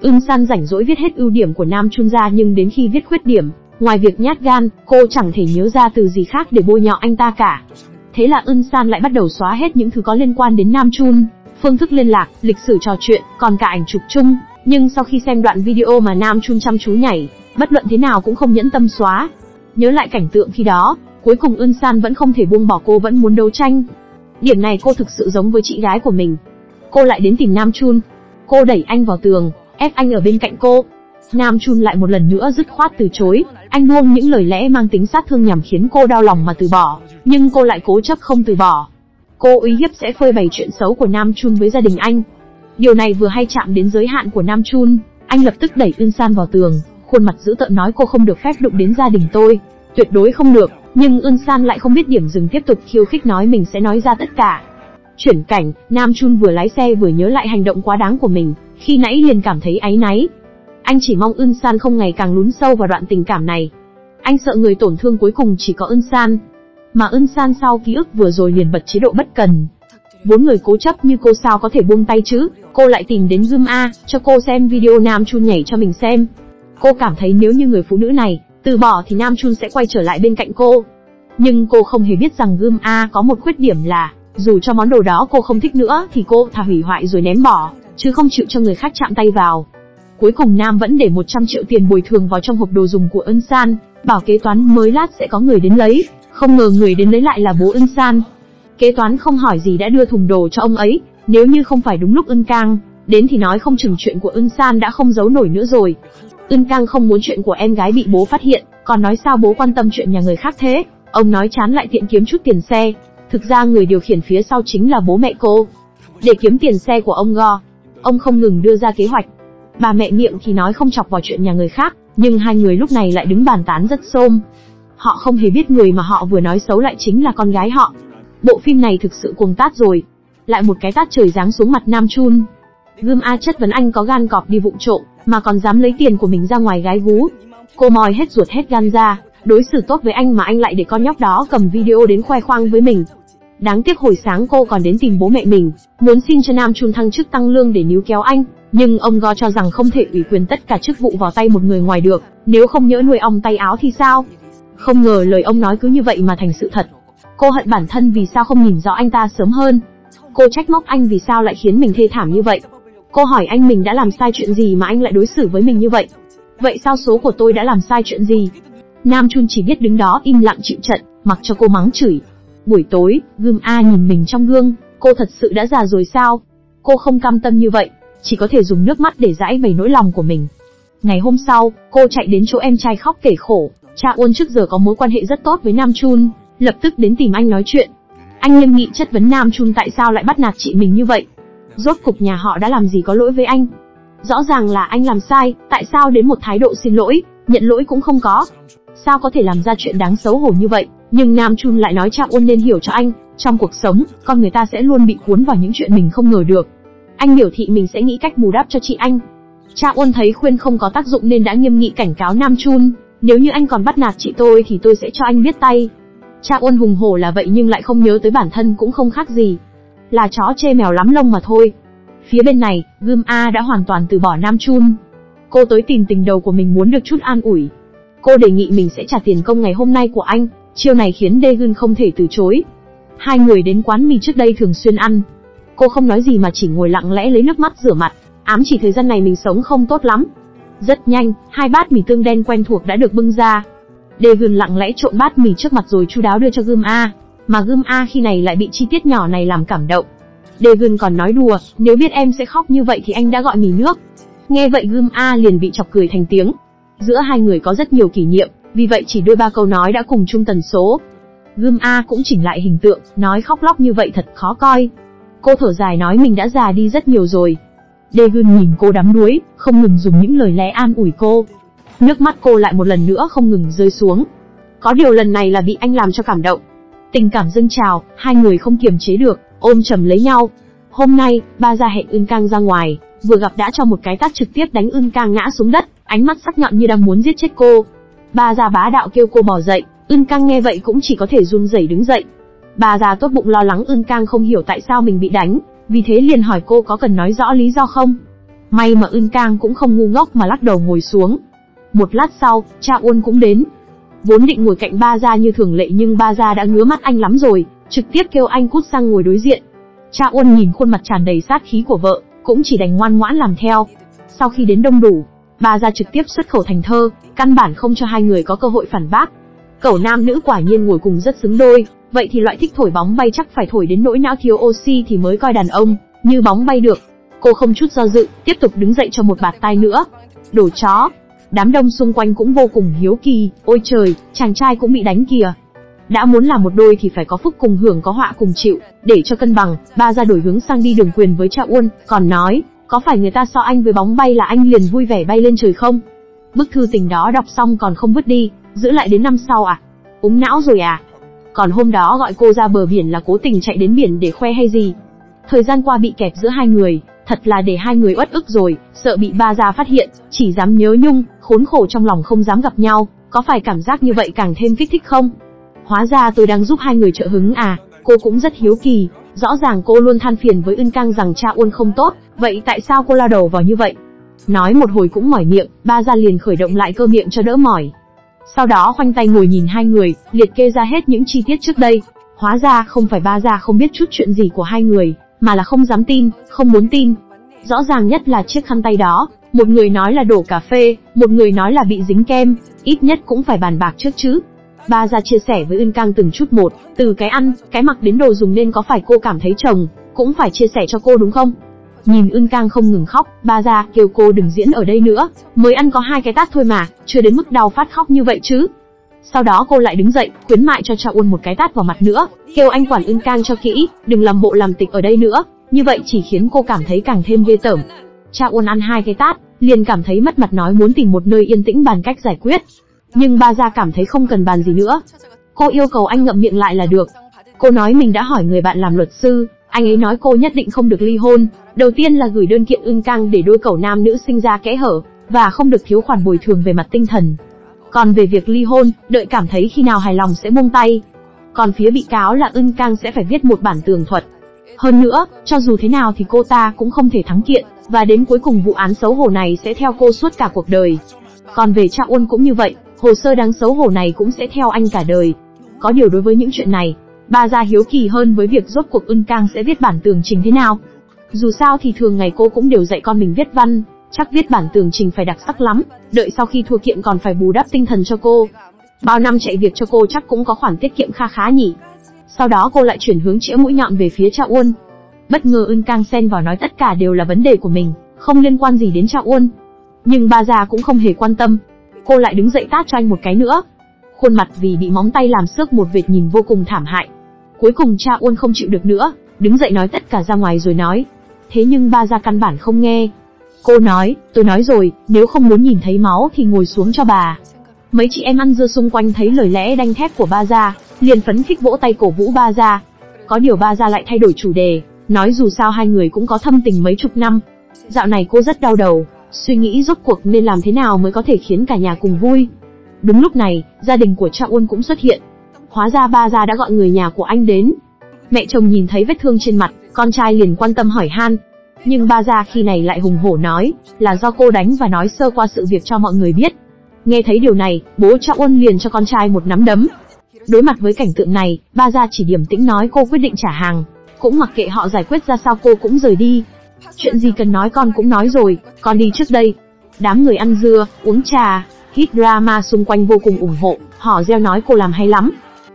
Ưn San rảnh rỗi viết hết ưu điểm của Nam Chun ra nhưng đến khi viết khuyết điểm, ngoài việc nhát gan, cô chẳng thể nhớ ra từ gì khác để bôi nhọ anh ta cả. Thế là Ưn San lại bắt đầu xóa hết những thứ có liên quan đến Nam Chun, phương thức liên lạc, lịch sử trò chuyện, còn cả ảnh chụp chung. Nhưng sau khi xem đoạn video mà Nam Chun chăm chú nhảy, bất luận thế nào cũng không nhẫn tâm xóa. Nhớ lại cảnh tượng khi đó, cuối cùng Ưn San vẫn không thể buông bỏ cô vẫn muốn đấu tranh. Điểm này cô thực sự giống với chị gái của mình. Cô lại đến tìm Nam Chun. Cô đẩy anh vào tường, ép anh ở bên cạnh cô. Nam Chun lại một lần nữa dứt khoát từ chối, anh buông những lời lẽ mang tính sát thương nhằm khiến cô đau lòng mà từ bỏ, nhưng cô lại cố chấp không từ bỏ. Cô uy hiếp sẽ phơi bày chuyện xấu của Nam Chun với gia đình anh. Điều này vừa hay chạm đến giới hạn của Nam Chun, anh lập tức đẩy Ưn San vào tường, khuôn mặt dữ tợn nói cô không được phép đụng đến gia đình tôi, tuyệt đối không được, nhưng Ưn San lại không biết điểm dừng tiếp tục khiêu khích nói mình sẽ nói ra tất cả. Chuyển cảnh, Nam Chun vừa lái xe vừa nhớ lại hành động quá đáng của mình, khi nãy liền cảm thấy áy náy. Anh chỉ mong Ưn San không ngày càng lún sâu vào đoạn tình cảm này. Anh sợ người tổn thương cuối cùng chỉ có Ưn San. Mà Ưn San sau ký ức vừa rồi liền bật chế độ bất cần. vốn người cố chấp như cô sao có thể buông tay chứ, cô lại tìm đến Zoom A, cho cô xem video Nam Chun nhảy cho mình xem. Cô cảm thấy nếu như người phụ nữ này, từ bỏ thì Nam Chun sẽ quay trở lại bên cạnh cô. Nhưng cô không hề biết rằng Gươm A có một khuyết điểm là, dù cho món đồ đó cô không thích nữa thì cô thà hủy hoại rồi ném bỏ, chứ không chịu cho người khác chạm tay vào. Cuối cùng Nam vẫn để 100 triệu tiền bồi thường vào trong hộp đồ dùng của Ân San, bảo kế toán mới lát sẽ có người đến lấy, không ngờ người đến lấy lại là bố Ân San. Kế toán không hỏi gì đã đưa thùng đồ cho ông ấy, nếu như không phải đúng lúc Ân Cang, đến thì nói không chừng chuyện của Ân San đã không giấu nổi nữa rồi. Ân Cang không muốn chuyện của em gái bị bố phát hiện, còn nói sao bố quan tâm chuyện nhà người khác thế. Ông nói chán lại tiện kiếm chút tiền xe. Thực ra người điều khiển phía sau chính là bố mẹ cô. Để kiếm tiền xe của ông Go, ông không ngừng đưa ra kế hoạch. Bà mẹ miệng thì nói không chọc vào chuyện nhà người khác, nhưng hai người lúc này lại đứng bàn tán rất xôm. Họ không hề biết người mà họ vừa nói xấu lại chính là con gái họ. Bộ phim này thực sự cuồng tát rồi. Lại một cái tát trời giáng xuống mặt Nam Chun. Gươm A chất vấn anh có gan cọp đi vụng trộm, mà còn dám lấy tiền của mình ra ngoài gái gú. Cô mòi hết ruột hết gan ra, đối xử tốt với anh mà anh lại để con nhóc đó cầm video đến khoe khoang với mình. Đáng tiếc hồi sáng cô còn đến tìm bố mẹ mình, muốn xin cho Nam Chun thăng chức tăng lương để níu kéo anh, nhưng ông Go cho rằng không thể ủy quyền tất cả chức vụ vào tay một người ngoài được, nếu không nhỡ nuôi ong tay áo thì sao? Không ngờ lời ông nói cứ như vậy mà thành sự thật. Cô hận bản thân vì sao không nhìn rõ anh ta sớm hơn. Cô trách móc anh vì sao lại khiến mình thê thảm như vậy. Cô hỏi anh mình đã làm sai chuyện gì mà anh lại đối xử với mình như vậy. Vậy sao số của tôi đã làm sai chuyện gì? Nam Chun chỉ biết đứng đó im lặng chịu trận, mặc cho cô mắng chửi. Buổi tối, Gươm A nhìn mình trong gương, cô thật sự đã già rồi sao? Cô không cam tâm như vậy, chỉ có thể dùng nước mắt để giải bày nỗi lòng của mình. Ngày hôm sau, cô chạy đến chỗ em trai khóc kể khổ, cha Uôn trước giờ có mối quan hệ rất tốt với Nam Chun, lập tức đến tìm anh nói chuyện. Anh nghiêm nghị chất vấn Nam Chun tại sao lại bắt nạt chị mình như vậy. Rốt cục nhà họ đã làm gì có lỗi với anh? Rõ ràng là anh làm sai, tại sao đến một thái độ xin lỗi, nhận lỗi cũng không có? Sao có thể làm ra chuyện đáng xấu hổ như vậy? Nhưng Nam Chun lại nói cha Uôn nên hiểu cho anh, trong cuộc sống, con người ta sẽ luôn bị cuốn vào những chuyện mình không ngờ được. Anh biểu thị mình sẽ nghĩ cách bù đắp cho chị anh. Cha Uôn thấy khuyên không có tác dụng nên đã nghiêm nghị cảnh cáo Nam Chun, nếu như anh còn bắt nạt chị tôi thì tôi sẽ cho anh biết tay. Cha Uôn hùng hổ là vậy nhưng lại không nhớ tới bản thân cũng không khác gì. Là chó chê mèo lắm lông mà thôi. Phía bên này, Gươm A đã hoàn toàn từ bỏ Nam Chun. Cô tới tìm tình đầu của mình muốn được chút an ủi. Cô đề nghị mình sẽ trả tiền công ngày hôm nay của anh, chiêu này khiến Daegun không thể từ chối. Hai người đến quán mì trước đây thường xuyên ăn. Cô không nói gì mà chỉ ngồi lặng lẽ lấy nước mắt rửa mặt, ám chỉ thời gian này mình sống không tốt lắm. Rất nhanh, hai bát mì tương đen quen thuộc đã được bưng ra. Daegun lặng lẽ trộn bát mì trước mặt rồi chu đáo đưa cho Gươm A, mà Gươm A khi này lại bị chi tiết nhỏ này làm cảm động. Daegun còn nói đùa, nếu biết em sẽ khóc như vậy thì anh đã gọi mì nước. Nghe vậy Gươm A liền bị chọc cười thành tiếng. Giữa hai người có rất nhiều kỷ niệm, vì vậy chỉ đôi ba câu nói đã cùng chung tần số. Gươm A cũng chỉnh lại hình tượng, nói khóc lóc như vậy thật khó coi. Cô thở dài nói mình đã già đi rất nhiều rồi. Daegun nhìn cô đắm đuối, không ngừng dùng những lời lẽ an ủi cô. Nước mắt cô lại một lần nữa không ngừng rơi xuống. Có điều lần này là bị anh làm cho cảm động. Tình cảm dâng trào, hai người không kiềm chế được, ôm chầm lấy nhau. Hôm nay, ba ra hẹn Ưn Cang ra ngoài, vừa gặp đã cho một cái tát trực tiếp đánh Ưn Cang ngã xuống đất, ánh mắt sắc nhọn như đang muốn giết chết cô. Ba ra bá đạo kêu cô bỏ dậy, Ưn Cang nghe vậy cũng chỉ có thể run rẩy đứng dậy. Ba già tốt bụng lo lắng Ưn Cang không hiểu tại sao mình bị đánh, vì thế liền hỏi cô có cần nói rõ lý do không. May mà Ưn Cang cũng không ngu ngốc mà lắc đầu ngồi xuống. Một lát sau, cha Uôn cũng đến. Vốn định ngồi cạnh ba gia như thường lệ nhưng ba gia đã ngứa mắt anh lắm rồi, trực tiếp kêu anh cút sang ngồi đối diện. Cha Uôn nhìn khuôn mặt tràn đầy sát khí của vợ, cũng chỉ đành ngoan ngoãn làm theo. Sau khi đến đông đủ, ba gia trực tiếp xuất khẩu thành thơ, căn bản không cho hai người có cơ hội phản bác. Cẩu nam nữ quả nhiên ngồi cùng rất xứng đôi, vậy thì loại thích thổi bóng bay chắc phải thổi đến nỗi não thiếu oxy thì mới coi đàn ông, như bóng bay được. Cô không chút do dự, tiếp tục đứng dậy cho một bạt tai nữa. Đồ chó. Đám đông xung quanh cũng vô cùng hiếu kỳ, ôi trời, chàng trai cũng bị đánh kìa. Đã muốn là một đôi thì phải có phúc cùng hưởng có họa cùng chịu, để cho cân bằng, ba ra đổi hướng sang đi đường quyền với cha Uôn, còn nói, có phải người ta so anh với bóng bay là anh liền vui vẻ bay lên trời không? Bức thư tình đó đọc xong còn không vứt đi, giữ lại đến năm sau à? Úng não rồi à? Còn hôm đó gọi cô ra bờ biển là cố tình chạy đến biển để khoe hay gì? Thời gian qua bị kẹp giữa hai người, thật là để hai người uất ức rồi, sợ bị ba gia phát hiện, chỉ dám nhớ nhung, khốn khổ trong lòng không dám gặp nhau, có phải cảm giác như vậy càng thêm kích thích không? Hóa ra tôi đang giúp hai người trợ hứng à, cô cũng rất hiếu kỳ, rõ ràng cô luôn than phiền với Ưn Cang rằng cha Uôn không tốt, vậy tại sao cô lao đầu vào như vậy? Nói một hồi cũng mỏi miệng, ba gia liền khởi động lại cơ miệng cho đỡ mỏi. Sau đó khoanh tay ngồi nhìn hai người, liệt kê ra hết những chi tiết trước đây. Hóa ra không phải ba gia không biết chút chuyện gì của hai người, mà là không dám tin, không muốn tin. Rõ ràng nhất là chiếc khăn tay đó, một người nói là đổ cà phê, một người nói là bị dính kem, ít nhất cũng phải bàn bạc trước chứ. Ba ra chia sẻ với Ưn Cang từng chút một, từ cái ăn, cái mặc đến đồ dùng nên có phải cô cảm thấy chồng, cũng phải chia sẻ cho cô đúng không? Nhìn Ưn Cang không ngừng khóc, ba ra kêu cô đừng diễn ở đây nữa, mới ăn có hai cái tát thôi mà, chưa đến mức đau phát khóc như vậy chứ. Sau đó cô lại đứng dậy, khuyến mại cho Cha Uôn một cái tát vào mặt nữa, kêu anh quản ưng Cang cho kỹ, đừng làm bộ làm tịch ở đây nữa, như vậy chỉ khiến cô cảm thấy càng thêm ghê tởm. Cha Uôn ăn hai cái tát, liền cảm thấy mất mặt nói muốn tìm một nơi yên tĩnh bàn cách giải quyết. Nhưng ba gia cảm thấy không cần bàn gì nữa. Cô yêu cầu anh ngậm miệng lại là được. Cô nói mình đã hỏi người bạn làm luật sư, anh ấy nói cô nhất định không được ly hôn. Đầu tiên là gửi đơn kiện ưng cang để đôi cẩu nam nữ sinh ra kẽ hở, và không được thiếu khoản bồi thường về mặt tinh thần. Còn về việc ly hôn, đợi cảm thấy khi nào hài lòng sẽ buông tay. Còn phía bị cáo là ưng cang sẽ phải viết một bản tường thuật. Hơn nữa, cho dù thế nào thì cô ta cũng không thể thắng kiện, và đến cuối cùng vụ án xấu hổ này sẽ theo cô suốt cả cuộc đời. Còn về Cha Uôn cũng như vậy, hồ sơ đáng xấu hổ này cũng sẽ theo anh cả đời. Có điều đối với những chuyện này, bà gia hiếu kỳ hơn với việc rốt cuộc Ưng Cang sẽ viết bản tường trình thế nào. Dù sao thì thường ngày cô cũng đều dạy con mình viết văn, chắc viết bản tường trình phải đặc sắc lắm, đợi sau khi thua kiện còn phải bù đắp tinh thần cho cô. Bao năm chạy việc cho cô chắc cũng có khoản tiết kiệm kha khá nhỉ. Sau đó cô lại chuyển hướng chĩa mũi nhọn về phía Cha Uôn. Bất ngờ Ưn Cang xen vào nói tất cả đều là vấn đề của mình, không liên quan gì đến Cha Uôn. Nhưng ba già cũng không hề quan tâm. Cô lại đứng dậy tát cho anh một cái nữa. Khuôn mặt vì bị móng tay làm xước một vệt nhìn vô cùng thảm hại. Cuối cùng cha Uôn không chịu được nữa, đứng dậy nói tất cả ra ngoài rồi nói. Thế nhưng ba gia căn bản không nghe. Cô nói, tôi nói rồi, nếu không muốn nhìn thấy máu thì ngồi xuống cho bà. Mấy chị em ăn dưa xung quanh thấy lời lẽ đanh thép của ba gia, liền phấn khích vỗ tay cổ vũ ba gia. Có điều ba gia lại thay đổi chủ đề, nói dù sao hai người cũng có thâm tình mấy chục năm. Dạo này cô rất đau đầu, suy nghĩ rốt cuộc nên làm thế nào mới có thể khiến cả nhà cùng vui. Đúng lúc này, gia đình của cha Uôn cũng xuất hiện, Hóa ra ba gia đã gọi người nhà của anh đến. Mẹ chồng nhìn thấy vết thương trên mặt, con trai liền quan tâm hỏi han. Nhưng ba gia khi này lại hùng hổ nói, là do cô đánh và nói sơ qua sự việc cho mọi người biết. Nghe thấy điều này, bố Trọng Uân liền cho con trai một nắm đấm. Đối mặt với cảnh tượng này, ba gia chỉ điểm tĩnh nói cô quyết định trả hàng. Cũng mặc kệ họ giải quyết ra sao cô cũng rời đi. Chuyện gì cần nói con cũng nói rồi, con đi trước đây. Đám người ăn dưa, uống trà, hít drama xung quanh vô cùng ủng hộ, họ gieo nói cô làm hay lắm,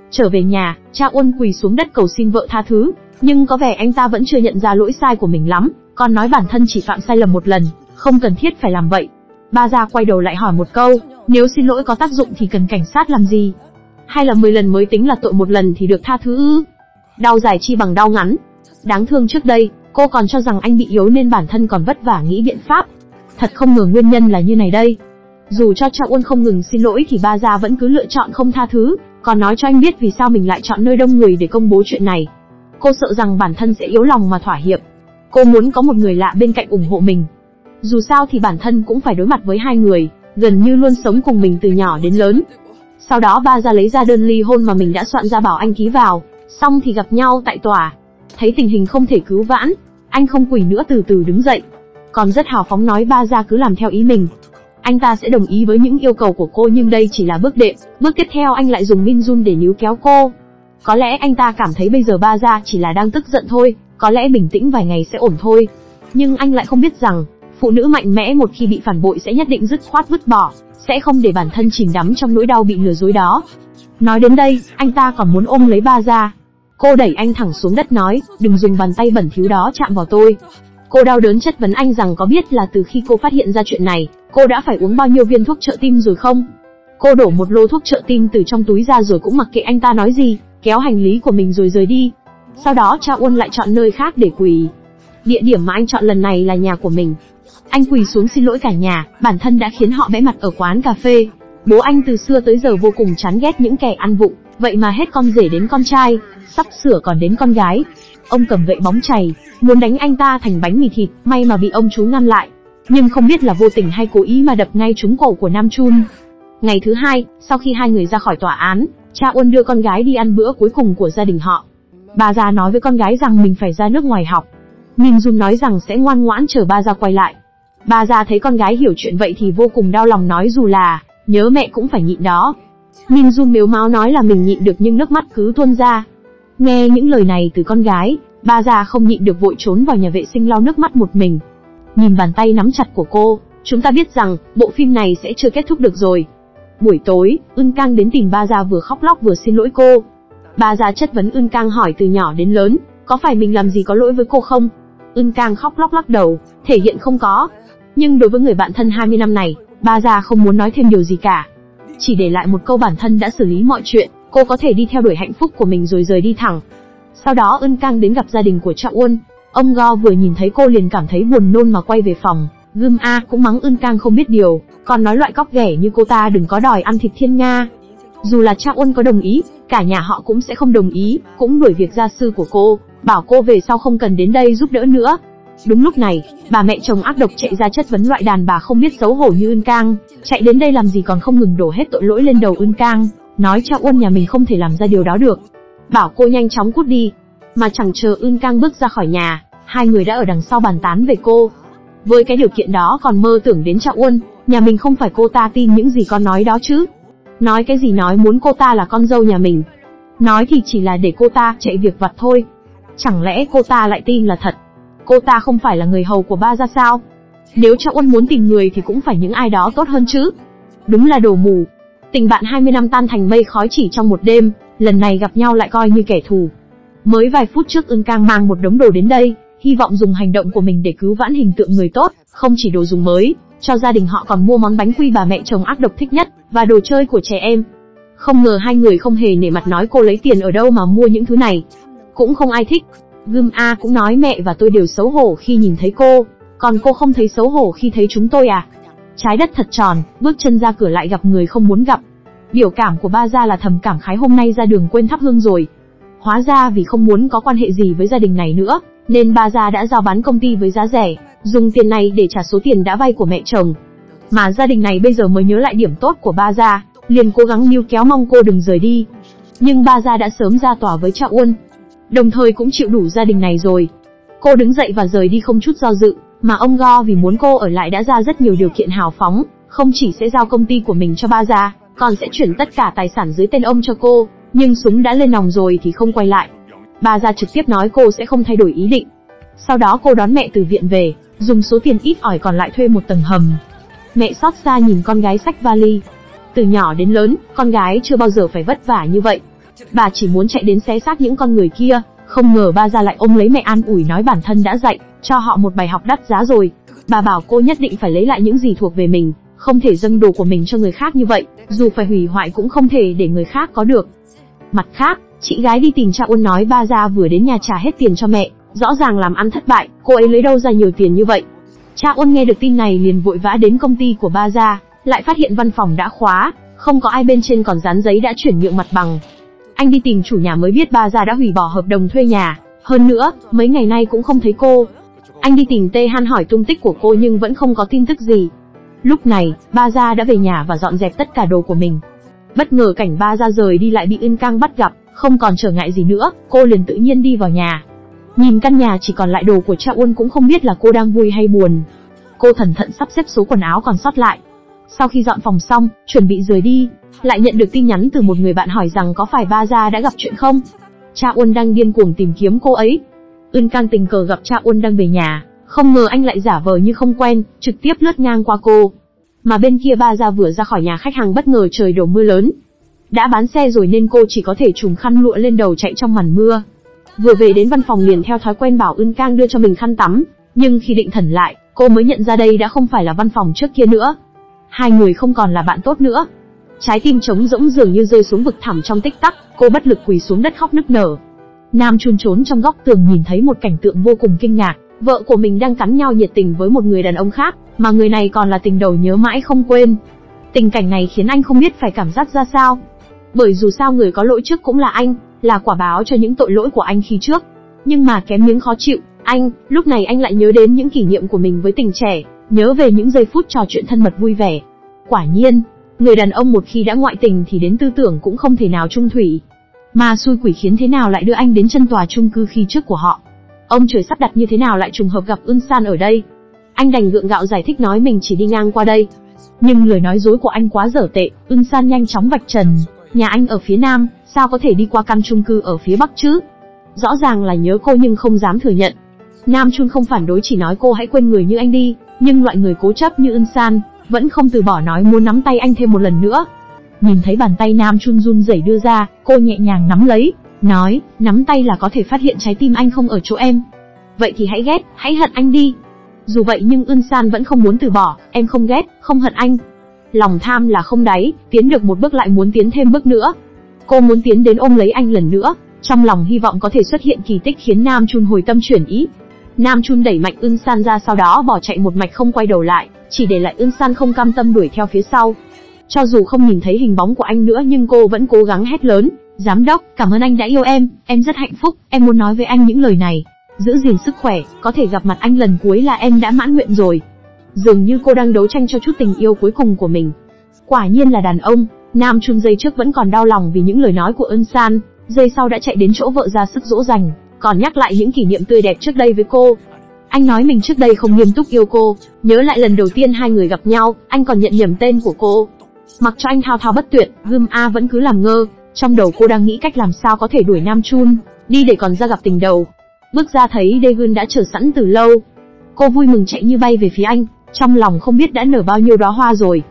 Trở về nhà, cha Uân quỳ xuống đất cầu xin vợ tha thứ, nhưng có vẻ anh ta vẫn chưa nhận ra lỗi sai của mình lắm, con nói bản thân chỉ phạm sai lầm một lần, không cần thiết phải làm vậy. Ba gia quay đầu lại hỏi một câu, nếu xin lỗi có tác dụng thì cần cảnh sát làm gì? Hay là 10 lần mới tính là tội một lần thì được tha thứ ư? Đau dài chi bằng đau ngắn. Đáng thương trước đây, cô còn cho rằng anh bị yếu nên bản thân còn vất vả nghĩ biện pháp. Thật không ngờ nguyên nhân là như này đây. Dù cho cha Uân không ngừng xin lỗi thì ba gia vẫn cứ lựa chọn không tha thứ, còn nói cho anh biết vì sao mình lại chọn nơi đông người để công bố chuyện này. Cô sợ rằng bản thân sẽ yếu lòng mà thỏa hiệp. Cô muốn có một người lạ bên cạnh ủng hộ mình. Dù sao thì bản thân cũng phải đối mặt với hai người, gần như luôn sống cùng mình từ nhỏ đến lớn. Sau đó ba ra lấy ra đơn ly hôn mà mình đã soạn ra bảo anh ký vào, xong thì gặp nhau tại tòa. Thấy tình hình không thể cứu vãn, anh không quỳ nữa từ từ đứng dậy. Còn rất hào phóng nói ba ra cứ làm theo ý mình. Anh ta sẽ đồng ý với những yêu cầu của cô nhưng đây chỉ là bước đệm, bước tiếp theo anh lại dùng Min Jun để níu kéo cô. Có lẽ anh ta cảm thấy bây giờ ba ra chỉ là đang tức giận thôi, có lẽ bình tĩnh vài ngày sẽ ổn thôi. Nhưng anh lại không biết rằng, phụ nữ mạnh mẽ một khi bị phản bội sẽ nhất định dứt khoát vứt bỏ, sẽ không để bản thân chìm đắm trong nỗi đau bị lừa dối đó. Nói đến đây, anh ta còn muốn ôm lấy ba ra. Cô đẩy anh thẳng xuống đất nói, đừng dùng bàn tay bẩn thỉu đó chạm vào tôi. Cô đau đớn chất vấn anh rằng có biết là từ khi cô phát hiện ra chuyện này, cô đã phải uống bao nhiêu viên thuốc trợ tim rồi không? Cô đổ một lô thuốc trợ tim từ trong túi ra rồi cũng mặc kệ anh ta nói gì, kéo hành lý của mình rồi rời đi. Sau đó cha Uân lại chọn nơi khác để quỳ. Địa điểm mà anh chọn lần này là nhà của mình. Anh quỳ xuống xin lỗi cả nhà, bản thân đã khiến họ bẽ mặt ở quán cà phê. Bố anh từ xưa tới giờ vô cùng chán ghét những kẻ ăn vụng, vậy mà hết con rể đến con trai, sắp sửa còn đến con gái. Ông cầm gậy bóng chày, muốn đánh anh ta thành bánh mì thịt, may mà bị ông chú ngăn lại. Nhưng không biết là vô tình hay cố ý mà đập ngay trúng cổ của Nam Chun. Ngày thứ hai, sau khi hai người ra khỏi tòa án, cha Uân đưa con gái đi ăn bữa cuối cùng của gia đình họ. Bà già nói với con gái rằng mình phải ra nước ngoài học. Min Jun nói rằng sẽ ngoan ngoãn chờ ba ra quay lại. Bà già thấy con gái hiểu chuyện vậy thì vô cùng đau lòng nói dù là, nhớ mẹ cũng phải nhịn đó. Min Jun mếu máo nói là mình nhịn được nhưng nước mắt cứ tuôn ra. Nghe những lời này từ con gái, bà già không nhịn được vội trốn vào nhà vệ sinh lau nước mắt một mình. Nhìn bàn tay nắm chặt của cô, chúng ta biết rằng, bộ phim này sẽ chưa kết thúc được rồi. Buổi tối, Ưng Cang đến tìm ba già vừa khóc lóc vừa xin lỗi cô bà già chất vấn Ưn Cang hỏi từ nhỏ đến lớn, có phải mình làm gì có lỗi với cô không? Ưn Cang khóc lóc lắc đầu, thể hiện không có. Nhưng đối với người bạn thân 20 năm này, bà già không muốn nói thêm điều gì cả. Chỉ để lại một câu bản thân đã xử lý mọi chuyện, cô có thể đi theo đuổi hạnh phúc của mình rồi rời đi thẳng. Sau đó Ưn Cang đến gặp gia đình của Trọng Uân, ông Go vừa nhìn thấy cô liền cảm thấy buồn nôn mà quay về phòng. Gươm A cũng mắng Ưn Cang không biết điều, còn nói loại cóc ghẻ như cô ta đừng có đòi ăn thịt thiên nga. Dù là Trọng Uân có đồng ý, cả nhà họ cũng sẽ không đồng ý, cũng đuổi việc gia sư của cô, bảo cô về sau không cần đến đây giúp đỡ nữa. Đúng lúc này, bà mẹ chồng ác độc chạy ra chất vấn loại đàn bà không biết xấu hổ như Ưn Cang, chạy đến đây làm gì còn không ngừng đổ hết tội lỗi lên đầu Ưn Cang, nói cho Uân nhà mình không thể làm ra điều đó được. Bảo cô nhanh chóng cút đi. Mà chẳng chờ Ưn Cang bước ra khỏi nhà, hai người đã ở đằng sau bàn tán về cô. Với cái điều kiện đó còn mơ tưởng đến Trạ Uân, nhà mình không phải cô ta tin những gì con nói đó chứ. Nói cái gì nói muốn cô ta là con dâu nhà mình. Nói thì chỉ là để cô ta chạy việc vặt thôi. Chẳng lẽ cô ta lại tin là thật? Cô ta không phải là người hầu của ba ra sao? Nếu cho Uân muốn tìm người thì cũng phải những ai đó tốt hơn chứ. Đúng là đồ mù. Tình bạn 20 năm tan thành mây khói chỉ trong một đêm, lần này gặp nhau lại coi như kẻ thù. Mới vài phút trước Ưng Cang mang một đống đồ đến đây, hy vọng dùng hành động của mình để cứu vãn hình tượng người tốt, không chỉ đồ dùng mới, cho gia đình họ còn mua món bánh quy bà mẹ chồng ác độc thích nhất, và đồ chơi của trẻ em. Không ngờ hai người không hề nể mặt nói cô lấy tiền ở đâu mà mua những thứ này. Cũng không ai thích. Gươm A cũng nói mẹ và tôi đều xấu hổ khi nhìn thấy cô, còn cô không thấy xấu hổ khi thấy chúng tôi à? Trái đất thật tròn, bước chân ra cửa lại gặp người không muốn gặp. Biểu cảm của ba gia là thầm cảm khái hôm nay ra đường quên thắp hương rồi. Hóa ra vì không muốn có quan hệ gì với gia đình này nữa, nên ba gia đã giao bán công ty với giá rẻ, dùng tiền này để trả số tiền đã vay của mẹ chồng. Mà gia đình này bây giờ mới nhớ lại điểm tốt của ba gia, liền cố gắng níu kéo mong cô đừng rời đi. Nhưng ba gia đã sớm ra tòa với cha Uân, đồng thời cũng chịu đủ gia đình này rồi. Cô đứng dậy và rời đi không chút do dự, mà ông Go vì muốn cô ở lại đã ra rất nhiều điều kiện hào phóng, không chỉ sẽ giao công ty của mình cho ba gia, còn sẽ chuyển tất cả tài sản dưới tên ông cho cô, nhưng súng đã lên nòng rồi thì không quay lại. Ba già trực tiếp nói cô sẽ không thay đổi ý định. Sau đó cô đón mẹ từ viện về, dùng số tiền ít ỏi còn lại thuê một tầng hầm. Mẹ xót xa nhìn con gái sách vali. Từ nhỏ đến lớn, con gái chưa bao giờ phải vất vả như vậy. Bà chỉ muốn chạy đến xé xác những con người kia, không ngờ ba ra lại ôm lấy mẹ an ủi nói bản thân đã dạy, cho họ một bài học đắt giá rồi. Bà bảo cô nhất định phải lấy lại những gì thuộc về mình, không thể dâng đồ của mình cho người khác như vậy, dù phải hủy hoại cũng không thể để người khác có được. Mặt khác, chị gái đi tìm cha Uân nói ba gia vừa đến nhà trả hết tiền cho mẹ, rõ ràng làm ăn thất bại, cô ấy lấy đâu ra nhiều tiền như vậy. Cha Uân nghe được tin này liền vội vã đến công ty của ba gia, lại phát hiện văn phòng đã khóa, không có ai bên trên còn dán giấy đã chuyển nhượng mặt bằng. Anh đi tìm chủ nhà mới biết ba gia đã hủy bỏ hợp đồng thuê nhà, hơn nữa, mấy ngày nay cũng không thấy cô. Anh đi tìm Tê Han hỏi tung tích của cô nhưng vẫn không có tin tức gì. Lúc này, ba gia đã về nhà và dọn dẹp tất cả đồ của mình. Bất ngờ cảnh ba gia rời đi lại bị Ưn Cang bắt gặp, không còn trở ngại gì nữa, cô liền tự nhiên đi vào nhà. Nhìn căn nhà chỉ còn lại đồ của cha Uôn cũng không biết là cô đang vui hay buồn. Cô thần thận sắp xếp số quần áo còn sót lại. Sau khi dọn phòng xong, chuẩn bị rời đi, lại nhận được tin nhắn từ một người bạn hỏi rằng có phải ba gia đã gặp chuyện không? Cha Uôn đang điên cuồng tìm kiếm cô ấy. Ưn Cang tình cờ gặp cha Uôn đang về nhà, không ngờ anh lại giả vờ như không quen, trực tiếp lướt ngang qua cô. Mà bên kia ba gia vừa ra khỏi nhà khách hàng bất ngờ trời đổ mưa lớn. Đã bán xe rồi nên cô chỉ có thể trùm khăn lụa lên đầu chạy trong màn mưa. Vừa về đến văn phòng liền theo thói quen bảo Ưn Cang đưa cho mình khăn tắm, nhưng khi định thần lại, cô mới nhận ra đây đã không phải là văn phòng trước kia nữa. Hai người không còn là bạn tốt nữa. Trái tim trống rỗng dường như rơi xuống vực thẳm trong tích tắc, cô bất lực quỳ xuống đất khóc nức nở. Nam chun trốn trong góc tường nhìn thấy một cảnh tượng vô cùng kinh ngạc, vợ của mình đang cắn nhau nhiệt tình với một người đàn ông khác, mà người này còn là tình đầu nhớ mãi không quên. Tình cảnh này khiến anh không biết phải cảm giác ra sao. Bởi dù sao người có lỗi trước cũng là anh, là quả báo cho những tội lỗi của anh khi trước. Nhưng mà kém miếng khó chịu, anh, lúc này anh lại nhớ đến những kỷ niệm của mình với tình trẻ, nhớ về những giây phút trò chuyện thân mật vui vẻ. Quả nhiên, người đàn ông một khi đã ngoại tình thì đến tư tưởng cũng không thể nào trung thủy. Mà xui quỷ khiến thế nào lại đưa anh đến chân tòa chung cư khi trước của họ. Ông trời sắp đặt như thế nào lại trùng hợp gặp Ưn San ở đây. Anh đành gượng gạo giải thích nói mình chỉ đi ngang qua đây. Nhưng lời nói dối của anh quá dở tệ, Ưn San nhanh chóng vạch trần. Nhà anh ở phía nam, sao có thể đi qua căn chung cư ở phía bắc chứ? Rõ ràng là nhớ cô nhưng không dám thừa nhận. Nam Chun không phản đối chỉ nói cô hãy quên người như anh đi, nhưng loại người cố chấp như Ưn San, vẫn không từ bỏ nói muốn nắm tay anh thêm một lần nữa. Nhìn thấy bàn tay Nam Chun run rẩy đưa ra, cô nhẹ nhàng nắm lấy, nói, nắm tay là có thể phát hiện trái tim anh không ở chỗ em. Vậy thì hãy ghét, hãy hận anh đi. Dù vậy nhưng Ưn San vẫn không muốn từ bỏ, em không ghét, không hận anh. Lòng tham là không đáy, tiến được một bước lại muốn tiến thêm bước nữa. Cô muốn tiến đến ôm lấy anh lần nữa, trong lòng hy vọng có thể xuất hiện kỳ tích khiến Nam Chun hồi tâm chuyển ý. Nam Chun đẩy mạnh Ưng San ra sau đó bỏ chạy một mạch không quay đầu lại, chỉ để lại Ưng San không cam tâm đuổi theo phía sau. Cho dù không nhìn thấy hình bóng của anh nữa nhưng cô vẫn cố gắng hét lớn, Giám đốc, cảm ơn anh đã yêu em, em rất hạnh phúc, em muốn nói với anh những lời này. Giữ gìn sức khỏe, có thể gặp mặt anh lần cuối là em đã mãn nguyện rồi. Dường như cô đang đấu tranh cho chút tình yêu cuối cùng của mình. Quả nhiên là đàn ông, Nam Chun giây trước vẫn còn đau lòng vì những lời nói của Ân San, giây sau đã chạy đến chỗ vợ ra sức dỗ dành, còn nhắc lại những kỷ niệm tươi đẹp trước đây với cô. Anh nói mình trước đây không nghiêm túc yêu cô, nhớ lại lần đầu tiên hai người gặp nhau, anh còn nhận nhầm tên của cô. Mặc cho anh thao thao bất tuyệt, Gươm A vẫn cứ làm ngơ, trong đầu cô đang nghĩ cách làm sao có thể đuổi Nam Chun, đi để còn ra gặp tình đầu. Bước ra thấy Daegun đã chờ sẵn từ lâu. Cô vui mừng chạy như bay về phía anh, trong lòng không biết đã nở bao nhiêu đóa hoa rồi.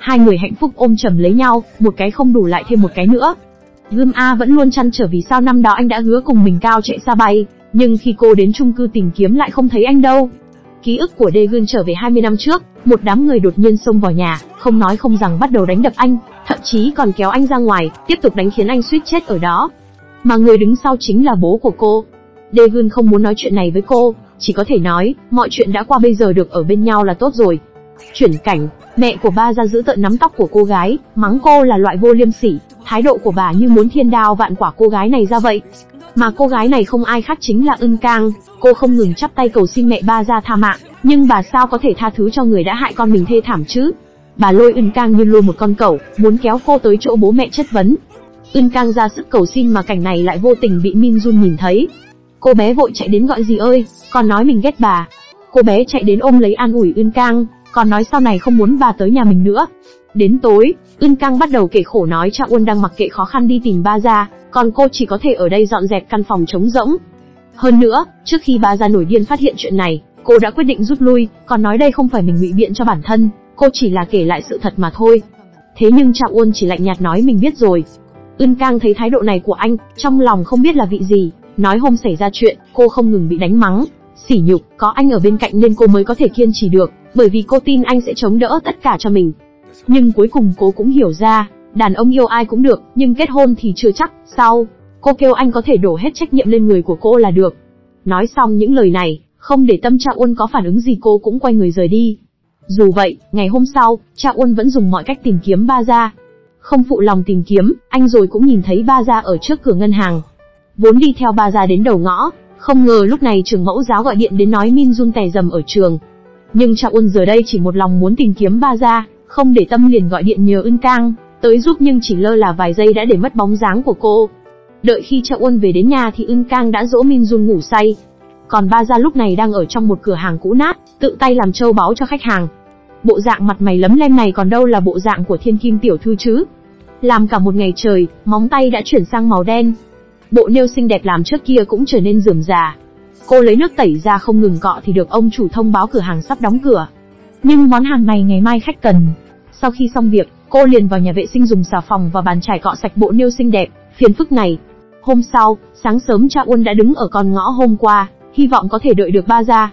Hai người hạnh phúc ôm chầm lấy nhau, một cái không đủ lại thêm một cái nữa. Gươm A vẫn luôn chăn trở vì sao năm đó anh đã hứa cùng mình cao chạy xa bay, nhưng khi cô đến chung cư tìm kiếm lại không thấy anh đâu. Ký ức của Daegun trở về 20 năm trước, một đám người đột nhiên xông vào nhà, không nói không rằng bắt đầu đánh đập anh, thậm chí còn kéo anh ra ngoài, tiếp tục đánh khiến anh suýt chết ở đó. Mà người đứng sau chính là bố của cô. Daegun không muốn nói chuyện này với cô, chỉ có thể nói, mọi chuyện đã qua bây giờ được ở bên nhau là tốt rồi. Chuyển cảnh, mẹ của ba ra giữ tợn nắm tóc của cô gái, mắng cô là loại vô liêm sỉ, thái độ của bà như muốn thiên đao vạn quả cô gái này ra vậy. Mà cô gái này không ai khác chính là Ân Cang, cô không ngừng chắp tay cầu xin mẹ ba ra tha mạng, nhưng bà sao có thể tha thứ cho người đã hại con mình thê thảm chứ? Bà lôi ân Cang như lôi một con cẩu, muốn kéo cô tới chỗ bố mẹ chất vấn. ân Cang ra sức cầu xin mà cảnh này lại vô tình bị Min Jun nhìn thấy. Cô bé vội chạy đến gọi gì ơi, còn nói mình ghét bà. Cô bé chạy đến ôm lấy an ủi Ưn Cang, còn nói sau này không muốn bà tới nhà mình nữa. Đến tối, Ưn Cang bắt đầu kể khổ nói cha Uôn đang mặc kệ khó khăn đi tìm ba ra, còn cô chỉ có thể ở đây dọn dẹp căn phòng trống rỗng. Hơn nữa, trước khi ba ra nổi điên phát hiện chuyện này, cô đã quyết định rút lui, còn nói đây không phải mình ngụy biện cho bản thân, cô chỉ là kể lại sự thật mà thôi. Thế nhưng cha Uôn chỉ lạnh nhạt nói mình biết rồi. Ưn Cang thấy thái độ này của anh, trong lòng không biết là vị gì, nói hôm xảy ra chuyện, cô không ngừng bị đánh mắng, sỉ nhục, có anh ở bên cạnh nên cô mới có thể kiên trì được, bởi vì cô tin anh sẽ chống đỡ tất cả cho mình. Nhưng cuối cùng cô cũng hiểu ra, đàn ông yêu ai cũng được, nhưng kết hôn thì chưa chắc, sau, cô kêu anh có thể đổ hết trách nhiệm lên người của cô là được. Nói xong những lời này, không để tâm Cha Uôn có phản ứng gì cô cũng quay người rời đi. Dù vậy, ngày hôm sau, Cha Uôn vẫn dùng mọi cách tìm kiếm ba gia. Không phụ lòng tìm kiếm, anh rồi cũng nhìn thấy ba gia ở trước cửa ngân hàng. Vốn đi theo ba gia đến đầu ngõ, không ngờ lúc này trường mẫu giáo gọi điện đến nói Min Jun tè dầm ở trường. Nhưng Cha Un giờ đây chỉ một lòng muốn tìm kiếm ba gia, không để tâm liền gọi điện nhờ Ưn Cang, tới giúp nhưng chỉ lơ là vài giây đã để mất bóng dáng của cô. Đợi khi Cha Un về đến nhà thì Ưn Cang đã dỗ Min Jun ngủ say. Còn ba gia lúc này đang ở trong một cửa hàng cũ nát, tự tay làm châu báu cho khách hàng. Bộ dạng mặt mày lấm lem này còn đâu là bộ dạng của thiên kim tiểu thư chứ. Làm cả một ngày trời, móng tay đã chuyển sang màu đen. Bộ nêu xinh đẹp làm trước kia cũng trở nên rườm rà. Cô lấy nước tẩy ra không ngừng cọ thì được ông chủ thông báo cửa hàng sắp đóng cửa. Nhưng món hàng này ngày mai khách cần. Sau khi xong việc, cô liền vào nhà vệ sinh dùng xà phòng và bàn chải cọ sạch bộ nêu xinh đẹp, phiền phức này. Hôm sau, sáng sớm cha Uân đã đứng ở con ngõ hôm qua, hy vọng có thể đợi được ba gia.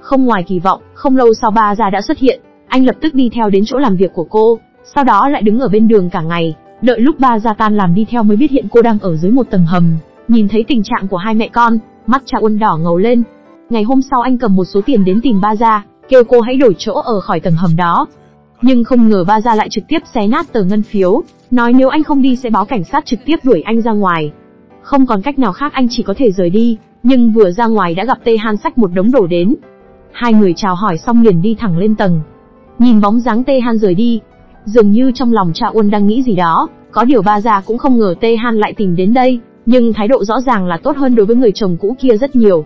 Không ngoài kỳ vọng, không lâu sau ba gia đã xuất hiện, anh lập tức đi theo đến chỗ làm việc của cô, sau đó lại đứng ở bên đường cả ngày, đợi lúc ba gia tan làm đi theo mới biết hiện cô đang ở dưới một tầng hầm. Nhìn thấy tình trạng của hai mẹ con, mắt cha Uân đỏ ngầu lên. Ngày hôm sau anh cầm một số tiền đến tìm ba gia, kêu cô hãy đổi chỗ ở khỏi tầng hầm đó. Nhưng không ngờ ba gia lại trực tiếp xé nát tờ ngân phiếu, nói nếu anh không đi sẽ báo cảnh sát trực tiếp đuổi anh ra ngoài. Không còn cách nào khác anh chỉ có thể rời đi, nhưng vừa ra ngoài đã gặp Tê Han sách một đống đổ đến. Hai người chào hỏi xong liền đi thẳng lên tầng. Nhìn bóng dáng Tê Han rời đi, dường như trong lòng cha Uân đang nghĩ gì đó, có điều ba già cũng không ngờ Tê Han lại tìm đến đây, nhưng thái độ rõ ràng là tốt hơn đối với người chồng cũ kia rất nhiều.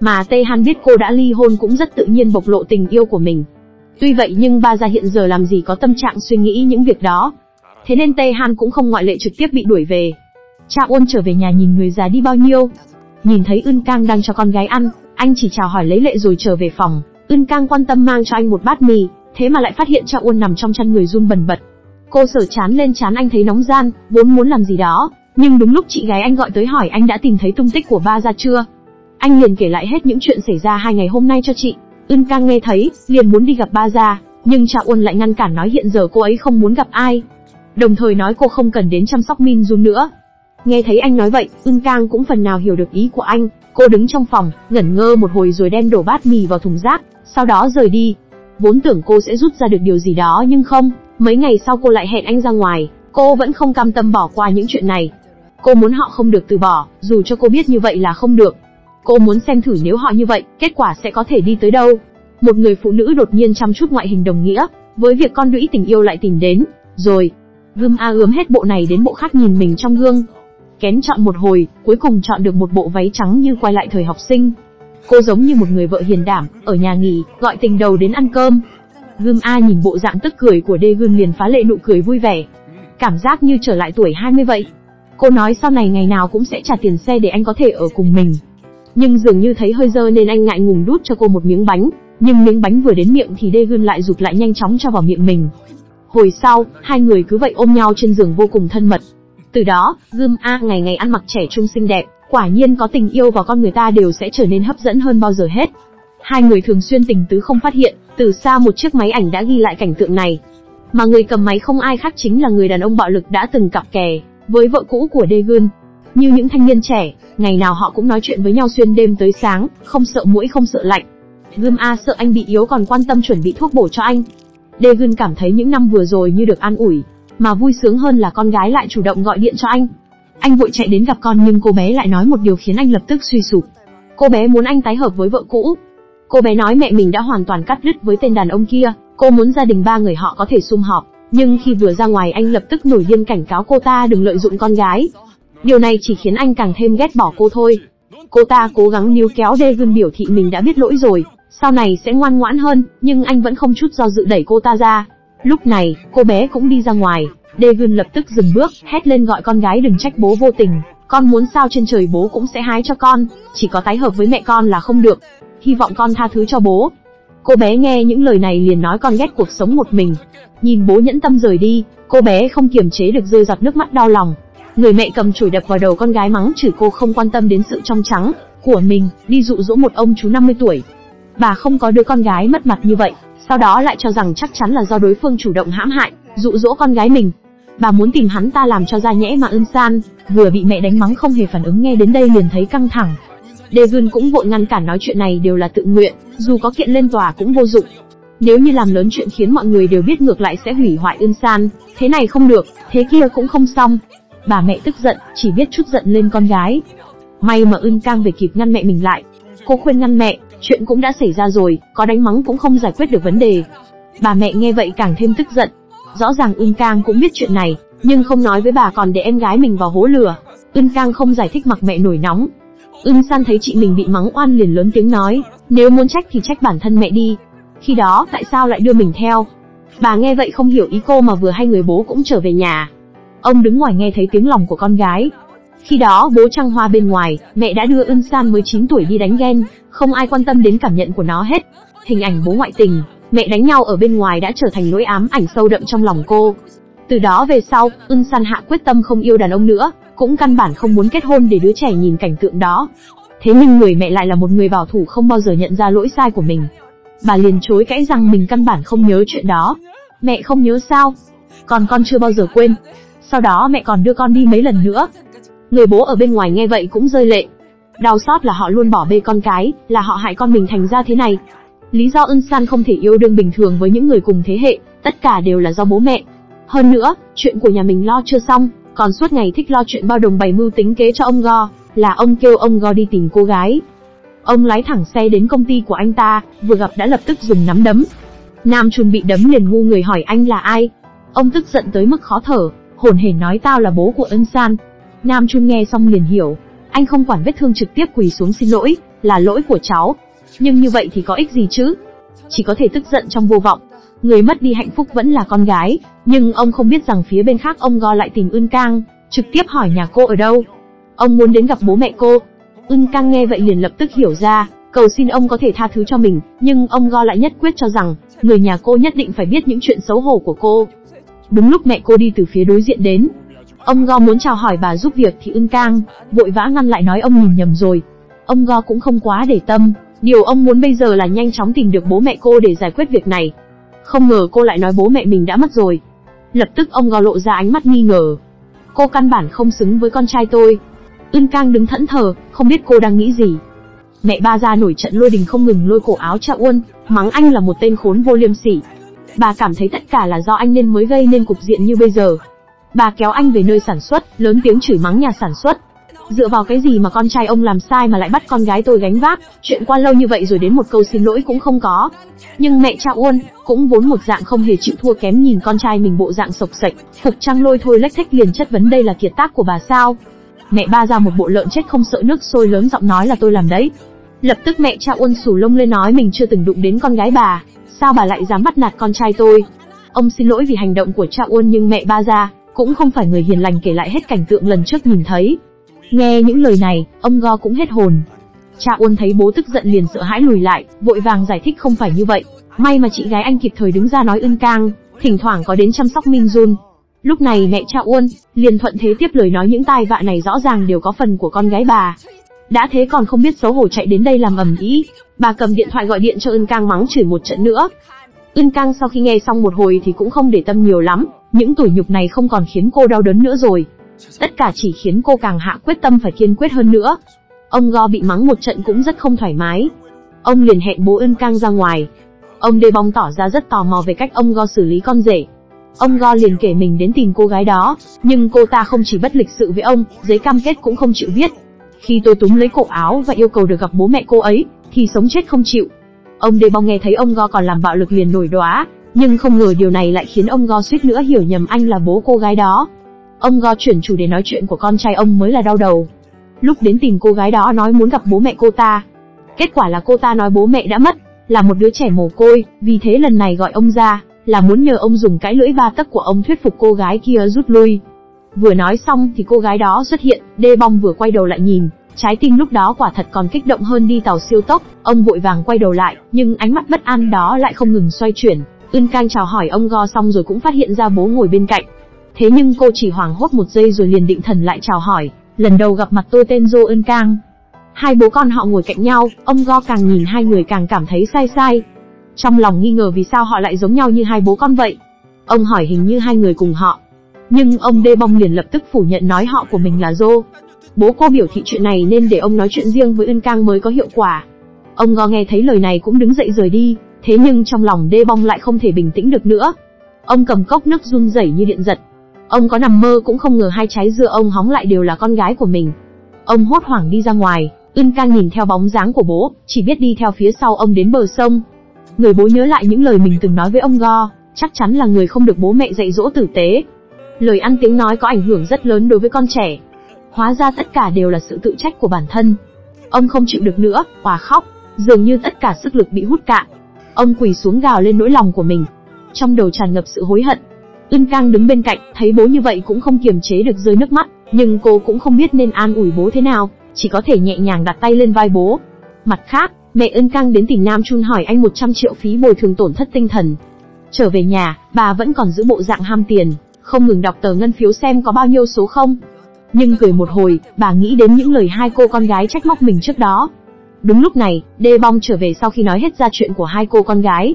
Mà Tê Han biết cô đã ly hôn cũng rất tự nhiên bộc lộ tình yêu của mình. Tuy vậy nhưng ba gia hiện giờ làm gì có tâm trạng suy nghĩ những việc đó. Thế nên Tê Han cũng không ngoại lệ trực tiếp bị đuổi về. Cha Uân trở về nhà nhìn người già đi bao nhiêu, Nhìn thấy Ưn Cang đang cho con gái ăn, anh chỉ chào hỏi lấy lệ rồi trở về phòng. Ưn Cang quan tâm mang cho anh một bát mì, thế mà lại phát hiện Cha Uôn nằm trong chăn người run bần bật. Cô sở chán lên chán anh thấy nóng gian, vốn muốn làm gì đó, nhưng đúng lúc chị gái anh gọi tới hỏi anh đã tìm thấy tung tích của ba ra chưa. Anh liền kể lại hết những chuyện xảy ra hai ngày hôm nay cho chị. Ưn Cang nghe thấy, liền muốn đi gặp ba ra, nhưng Cha Uôn lại ngăn cản nói hiện giờ cô ấy không muốn gặp ai. Đồng thời nói cô không cần đến chăm sóc Min Jun nữa, Nghe thấy anh nói vậy, Ưn Cang cũng phần nào hiểu được ý của anh, cô đứng trong phòng, ngẩn ngơ một hồi rồi đem đổ bát mì vào thùng rác, sau đó rời đi. Vốn tưởng cô sẽ rút ra được điều gì đó nhưng không, mấy ngày sau cô lại hẹn anh ra ngoài, cô vẫn không cam tâm bỏ qua những chuyện này. Cô muốn họ không được từ bỏ, dù cho cô biết như vậy là không được. Cô muốn xem thử nếu họ như vậy, kết quả sẽ có thể đi tới đâu. Một người phụ nữ đột nhiên chăm chút ngoại hình đồng nghĩa, với việc con đũy tình yêu lại tìm đến, rồi. Gươm A ướm hết bộ này đến bộ khác nhìn mình trong gương, Kén chọn một hồi, cuối cùng chọn được một bộ váy trắng như quay lại thời học sinh. Cô giống như một người vợ hiền đảm, ở nhà nghỉ, gọi tình đầu đến ăn cơm. Gương A nhìn bộ dạng tức cười của Đê Gương liền phá lệ nụ cười vui vẻ. Cảm giác như trở lại tuổi 20 vậy. Cô nói sau này ngày nào cũng sẽ trả tiền xe để anh có thể ở cùng mình. Nhưng dường như thấy hơi dơ nên anh ngại ngùng đút cho cô một miếng bánh, nhưng miếng bánh vừa đến miệng thì Đê Gương lại rụt lại nhanh chóng cho vào miệng mình. Hồi sau, hai người cứ vậy ôm nhau trên giường vô cùng thân mật, từ đó, Gươm A ngày ngày ăn mặc trẻ trung xinh đẹp, quả nhiên có tình yêu vào con người ta đều sẽ trở nên hấp dẫn hơn bao giờ hết. Hai người thường xuyên tình tứ không phát hiện, từ xa một chiếc máy ảnh đã ghi lại cảnh tượng này. Mà người cầm máy không ai khác chính là người đàn ông bạo lực đã từng cặp kè với vợ cũ của Daegun. Như những thanh niên trẻ, ngày nào họ cũng nói chuyện với nhau xuyên đêm tới sáng, không sợ mũi không sợ lạnh. Gươm A sợ anh bị yếu còn quan tâm chuẩn bị thuốc bổ cho anh. Daegun cảm thấy những năm vừa rồi như được an ủi, mà vui sướng hơn là con gái lại chủ động gọi điện cho anh. Anh vội chạy đến gặp con nhưng cô bé lại nói một điều khiến anh lập tức suy sụp. Cô bé muốn anh tái hợp với vợ cũ. Cô bé nói mẹ mình đã hoàn toàn cắt đứt với tên đàn ông kia, cô muốn gia đình ba người họ có thể sum họp. Nhưng khi vừa ra ngoài anh lập tức nổi điên cảnh cáo cô ta đừng lợi dụng con gái. Điều này chỉ khiến anh càng thêm ghét bỏ cô thôi. Cô ta cố gắng níu kéo Devon biểu thị mình đã biết lỗi rồi, sau này sẽ ngoan ngoãn hơn, nhưng anh vẫn không chút do dự đẩy cô ta ra. Lúc này, cô bé cũng đi ra ngoài, Daegun lập tức dừng bước, hét lên gọi con gái đừng trách bố vô tình, con muốn sao trên trời bố cũng sẽ hái cho con, chỉ có tái hợp với mẹ con là không được. Hy vọng con tha thứ cho bố. Cô bé nghe những lời này liền nói con ghét cuộc sống một mình. Nhìn bố nhẫn tâm rời đi, cô bé không kiềm chế được rơi giọt nước mắt đau lòng. Người mẹ cầm chổi đập vào đầu con gái mắng chửi cô không quan tâm đến sự trong trắng của mình, đi dụ dỗ một ông chú 50 tuổi. Bà không có đứa con gái mất mặt như vậy, sau đó lại cho rằng chắc chắn là do đối phương chủ động hãm hại, dụ dỗ con gái mình. Bà muốn tìm hắn ta làm cho ra nhẽ mà ưn san, vừa bị mẹ đánh mắng không hề phản ứng nghe đến đây liền thấy căng thẳng. Devun cũng vội ngăn cản nói chuyện này đều là tự nguyện, dù có kiện lên tòa cũng vô dụng. Nếu như làm lớn chuyện khiến mọi người đều biết ngược lại sẽ hủy hoại ưn san, thế này không được, thế kia cũng không xong. Bà mẹ tức giận, chỉ biết chút giận lên con gái. May mà ưn cang về kịp ngăn mẹ mình lại, Cô khuyên ngăn mẹ, chuyện cũng đã xảy ra rồi, có đánh mắng cũng không giải quyết được vấn đề. Bà mẹ nghe vậy càng thêm tức giận. Rõ ràng Ưn Cang cũng biết chuyện này, nhưng không nói với bà còn để em gái mình vào hố lửa. Ưn Cang không giải thích mặc mẹ nổi nóng. Ưn San thấy chị mình bị mắng oan liền lớn tiếng nói, nếu muốn trách thì trách bản thân mẹ đi. Khi đó tại sao lại đưa mình theo? Bà nghe vậy không hiểu ý cô mà vừa hay người bố cũng trở về nhà. Ông đứng ngoài nghe thấy tiếng lòng của con gái. Khi đó bố trăng hoa bên ngoài, mẹ đã đưa Ưn San mới 9 tuổi đi đánh ghen, không ai quan tâm đến cảm nhận của nó hết. Hình ảnh bố ngoại tình, mẹ đánh nhau ở bên ngoài đã trở thành nỗi ám ảnh sâu đậm trong lòng cô. Từ đó về sau, Ưn San hạ quyết tâm không yêu đàn ông nữa, cũng căn bản không muốn kết hôn để đứa trẻ nhìn cảnh tượng đó. Thế nhưng người mẹ lại là một người bảo thủ không bao giờ nhận ra lỗi sai của mình. Bà liền chối cãi rằng mình căn bản không nhớ chuyện đó. Mẹ không nhớ sao? Còn con chưa bao giờ quên. Sau đó mẹ còn đưa con đi mấy lần nữa. Người bố ở bên ngoài nghe vậy cũng rơi lệ. Đau xót là họ luôn bỏ bê con cái, là họ hại con mình thành ra thế này. Lý do Ân San không thể yêu đương bình thường với những người cùng thế hệ, tất cả đều là do bố mẹ. Hơn nữa, chuyện của nhà mình lo chưa xong, còn suốt ngày thích lo chuyện bao đồng bày mưu tính kế cho ông Go, là ông kêu ông Go đi tìm cô gái. Ông lái thẳng xe đến công ty của anh ta, vừa gặp đã lập tức dùng nắm đấm. Nam Chun bị đấm liền ngu người hỏi anh là ai. Ông tức giận tới mức khó thở, hồn hển nói tao là bố của Ân San. Nam Chun nghe xong liền hiểu, anh không quản vết thương trực tiếp quỳ xuống xin lỗi, là lỗi của cháu. Nhưng như vậy thì có ích gì chứ? Chỉ có thể tức giận trong vô vọng. Người mất đi hạnh phúc vẫn là con gái, nhưng ông không biết rằng phía bên khác ông Go lại tìm Ưn Cang, trực tiếp hỏi nhà cô ở đâu. Ông muốn đến gặp bố mẹ cô. Ưn Cang nghe vậy liền lập tức hiểu ra, cầu xin ông có thể tha thứ cho mình, nhưng ông Go lại nhất quyết cho rằng, người nhà cô nhất định phải biết những chuyện xấu hổ của cô. Đúng lúc mẹ cô đi từ phía đối diện đến, ông Go muốn chào hỏi bà giúp việc thì ưng Cang vội vã ngăn lại nói ông nhìn nhầm rồi. Ông Go cũng không quá để tâm, điều ông muốn bây giờ là nhanh chóng tìm được bố mẹ cô để giải quyết việc này. Không ngờ cô lại nói bố mẹ mình đã mất rồi. Lập tức ông gò lộ ra ánh mắt nghi ngờ. Cô căn bản không xứng với con trai tôi. Ưn Cang đứng thẫn thờ, không biết cô đang nghĩ gì. Mẹ ba ra nổi trận lôi đình không ngừng lôi cổ áo Cha Uân, mắng anh là một tên khốn vô liêm sỉ. Bà cảm thấy tất cả là do anh nên mới gây nên cục diện như bây giờ. Bà kéo anh về nơi sản xuất, lớn tiếng chửi mắng nhà sản xuất. Dựa vào cái gì mà con trai ông làm sai mà lại bắt con gái tôi gánh vác, chuyện qua lâu như vậy rồi đến một câu xin lỗi cũng không có. Nhưng mẹ Cha uôn cũng vốn một dạng không hề chịu thua kém nhìn con trai mình bộ dạng sộc sạch, phục trăng lôi thôi lách thách liền chất vấn đây là kiệt tác của bà sao. Mẹ ba ra một bộ lợn chết không sợ nước sôi lớn giọng nói là tôi làm đấy. Lập tức mẹ Cha uôn sủ lông lên nói mình chưa từng đụng đến con gái bà, sao bà lại dám bắt nạt con trai tôi. Ông xin lỗi vì hành động của Cha uôn nhưng mẹ ba ra, cũng không phải người hiền lành kể lại hết cảnh tượng lần trước nhìn thấy. Nghe những lời này, ông Go cũng hết hồn. Cha uôn thấy bố tức giận liền sợ hãi lùi lại, vội vàng giải thích không phải như vậy. May mà chị gái anh kịp thời đứng ra nói ưng cang, thỉnh thoảng có đến chăm sóc Minh Jun. Lúc này mẹ Cha uôn liền thuận thế tiếp lời nói những tai vạ này rõ ràng đều có phần của con gái bà. Đã thế còn không biết xấu hổ chạy đến đây làm ầm ĩ, bà cầm điện thoại gọi điện cho Ưn Cang mắng chửi một trận nữa. Ưn Cang sau khi nghe xong một hồi thì cũng không để tâm nhiều lắm, những tủi nhục này không còn khiến cô đau đớn nữa rồi. Tất cả chỉ khiến cô càng hạ quyết tâm phải kiên quyết hơn nữa. Ông Go bị mắng một trận cũng rất không thoải mái. Ông liền hẹn bố Ưn Cang ra ngoài. Ông Đê Bong tỏ ra rất tò mò về cách ông Go xử lý con rể. Ông Go liền kể mình đến tìm cô gái đó, nhưng cô ta không chỉ bất lịch sự với ông, giấy cam kết cũng không chịu viết. Khi tôi túm lấy cổ áo và yêu cầu được gặp bố mẹ cô ấy, thì sống chết không chịu. Ông Đê Bong nghe thấy ông Go còn làm bạo lực liền nổi đóa, nhưng không ngờ điều này lại khiến ông Go suýt nữa hiểu nhầm anh là bố cô gái đó. Ông Go chuyển chủ đề nói chuyện của con trai ông mới là đau đầu. Lúc đến tìm cô gái đó nói muốn gặp bố mẹ cô ta. Kết quả là cô ta nói bố mẹ đã mất, là một đứa trẻ mồ côi, vì thế lần này gọi ông ra, là muốn nhờ ông dùng cái lưỡi ba tấc của ông thuyết phục cô gái kia rút lui. Vừa nói xong thì cô gái đó xuất hiện, đê bong vừa quay đầu lại nhìn, trái tim lúc đó quả thật còn kích động hơn đi tàu siêu tốc, ông vội vàng quay đầu lại, nhưng ánh mắt bất an đó lại không ngừng xoay chuyển. Ưn Cang chào hỏi ông Go xong rồi cũng phát hiện ra bố ngồi bên cạnh. Thế nhưng cô chỉ hoảng hốt một giây rồi liền định thần lại chào hỏi, lần đầu gặp mặt tôi tên Jo Ưn Cang. Hai bố con họ ngồi cạnh nhau, ông Go càng nhìn hai người càng cảm thấy sai sai. Trong lòng nghi ngờ vì sao họ lại giống nhau như hai bố con vậy. Ông hỏi hình như hai người cùng họ. Nhưng ông Đê Bong liền lập tức phủ nhận nói họ của mình là Jo. Bố cô biểu thị chuyện này nên để ông nói chuyện riêng với ân Cang mới có hiệu quả. Ông Go nghe thấy lời này cũng đứng dậy rời đi, thế nhưng trong lòng Đê Bong lại không thể bình tĩnh được nữa. Ông cầm cốc nước run rẩy như điện giật. Ông có nằm mơ cũng không ngờ hai trái dưa ông hóng lại đều là con gái của mình. Ông hốt hoảng đi ra ngoài, Ưn Cang nhìn theo bóng dáng của bố, chỉ biết đi theo phía sau ông đến bờ sông. Người bố nhớ lại những lời mình từng nói với ông Go, chắc chắn là người không được bố mẹ dạy dỗ tử tế. Lời ăn tiếng nói có ảnh hưởng rất lớn đối với con trẻ. Hóa ra tất cả đều là sự tự trách của bản thân. Ông không chịu được nữa, hòa khóc, dường như tất cả sức lực bị hút cạn. Ông quỳ xuống gào lên nỗi lòng của mình. Trong đầu tràn ngập sự hối hận. Ưn Cang đứng bên cạnh, thấy bố như vậy cũng không kiềm chế được rơi nước mắt, nhưng cô cũng không biết nên an ủi bố thế nào, chỉ có thể nhẹ nhàng đặt tay lên vai bố. Mặt khác, mẹ Ân Cang đến tìm Nam Chun hỏi anh 100 triệu phí bồi thường tổn thất tinh thần. Trở về nhà, bà vẫn còn giữ bộ dạng ham tiền, không ngừng đọc tờ ngân phiếu xem có bao nhiêu số không. Nhưng cười một hồi, bà nghĩ đến những lời hai cô con gái trách móc mình trước đó. Đúng lúc này, Đê Bong trở về sau khi nói hết ra chuyện của hai cô con gái.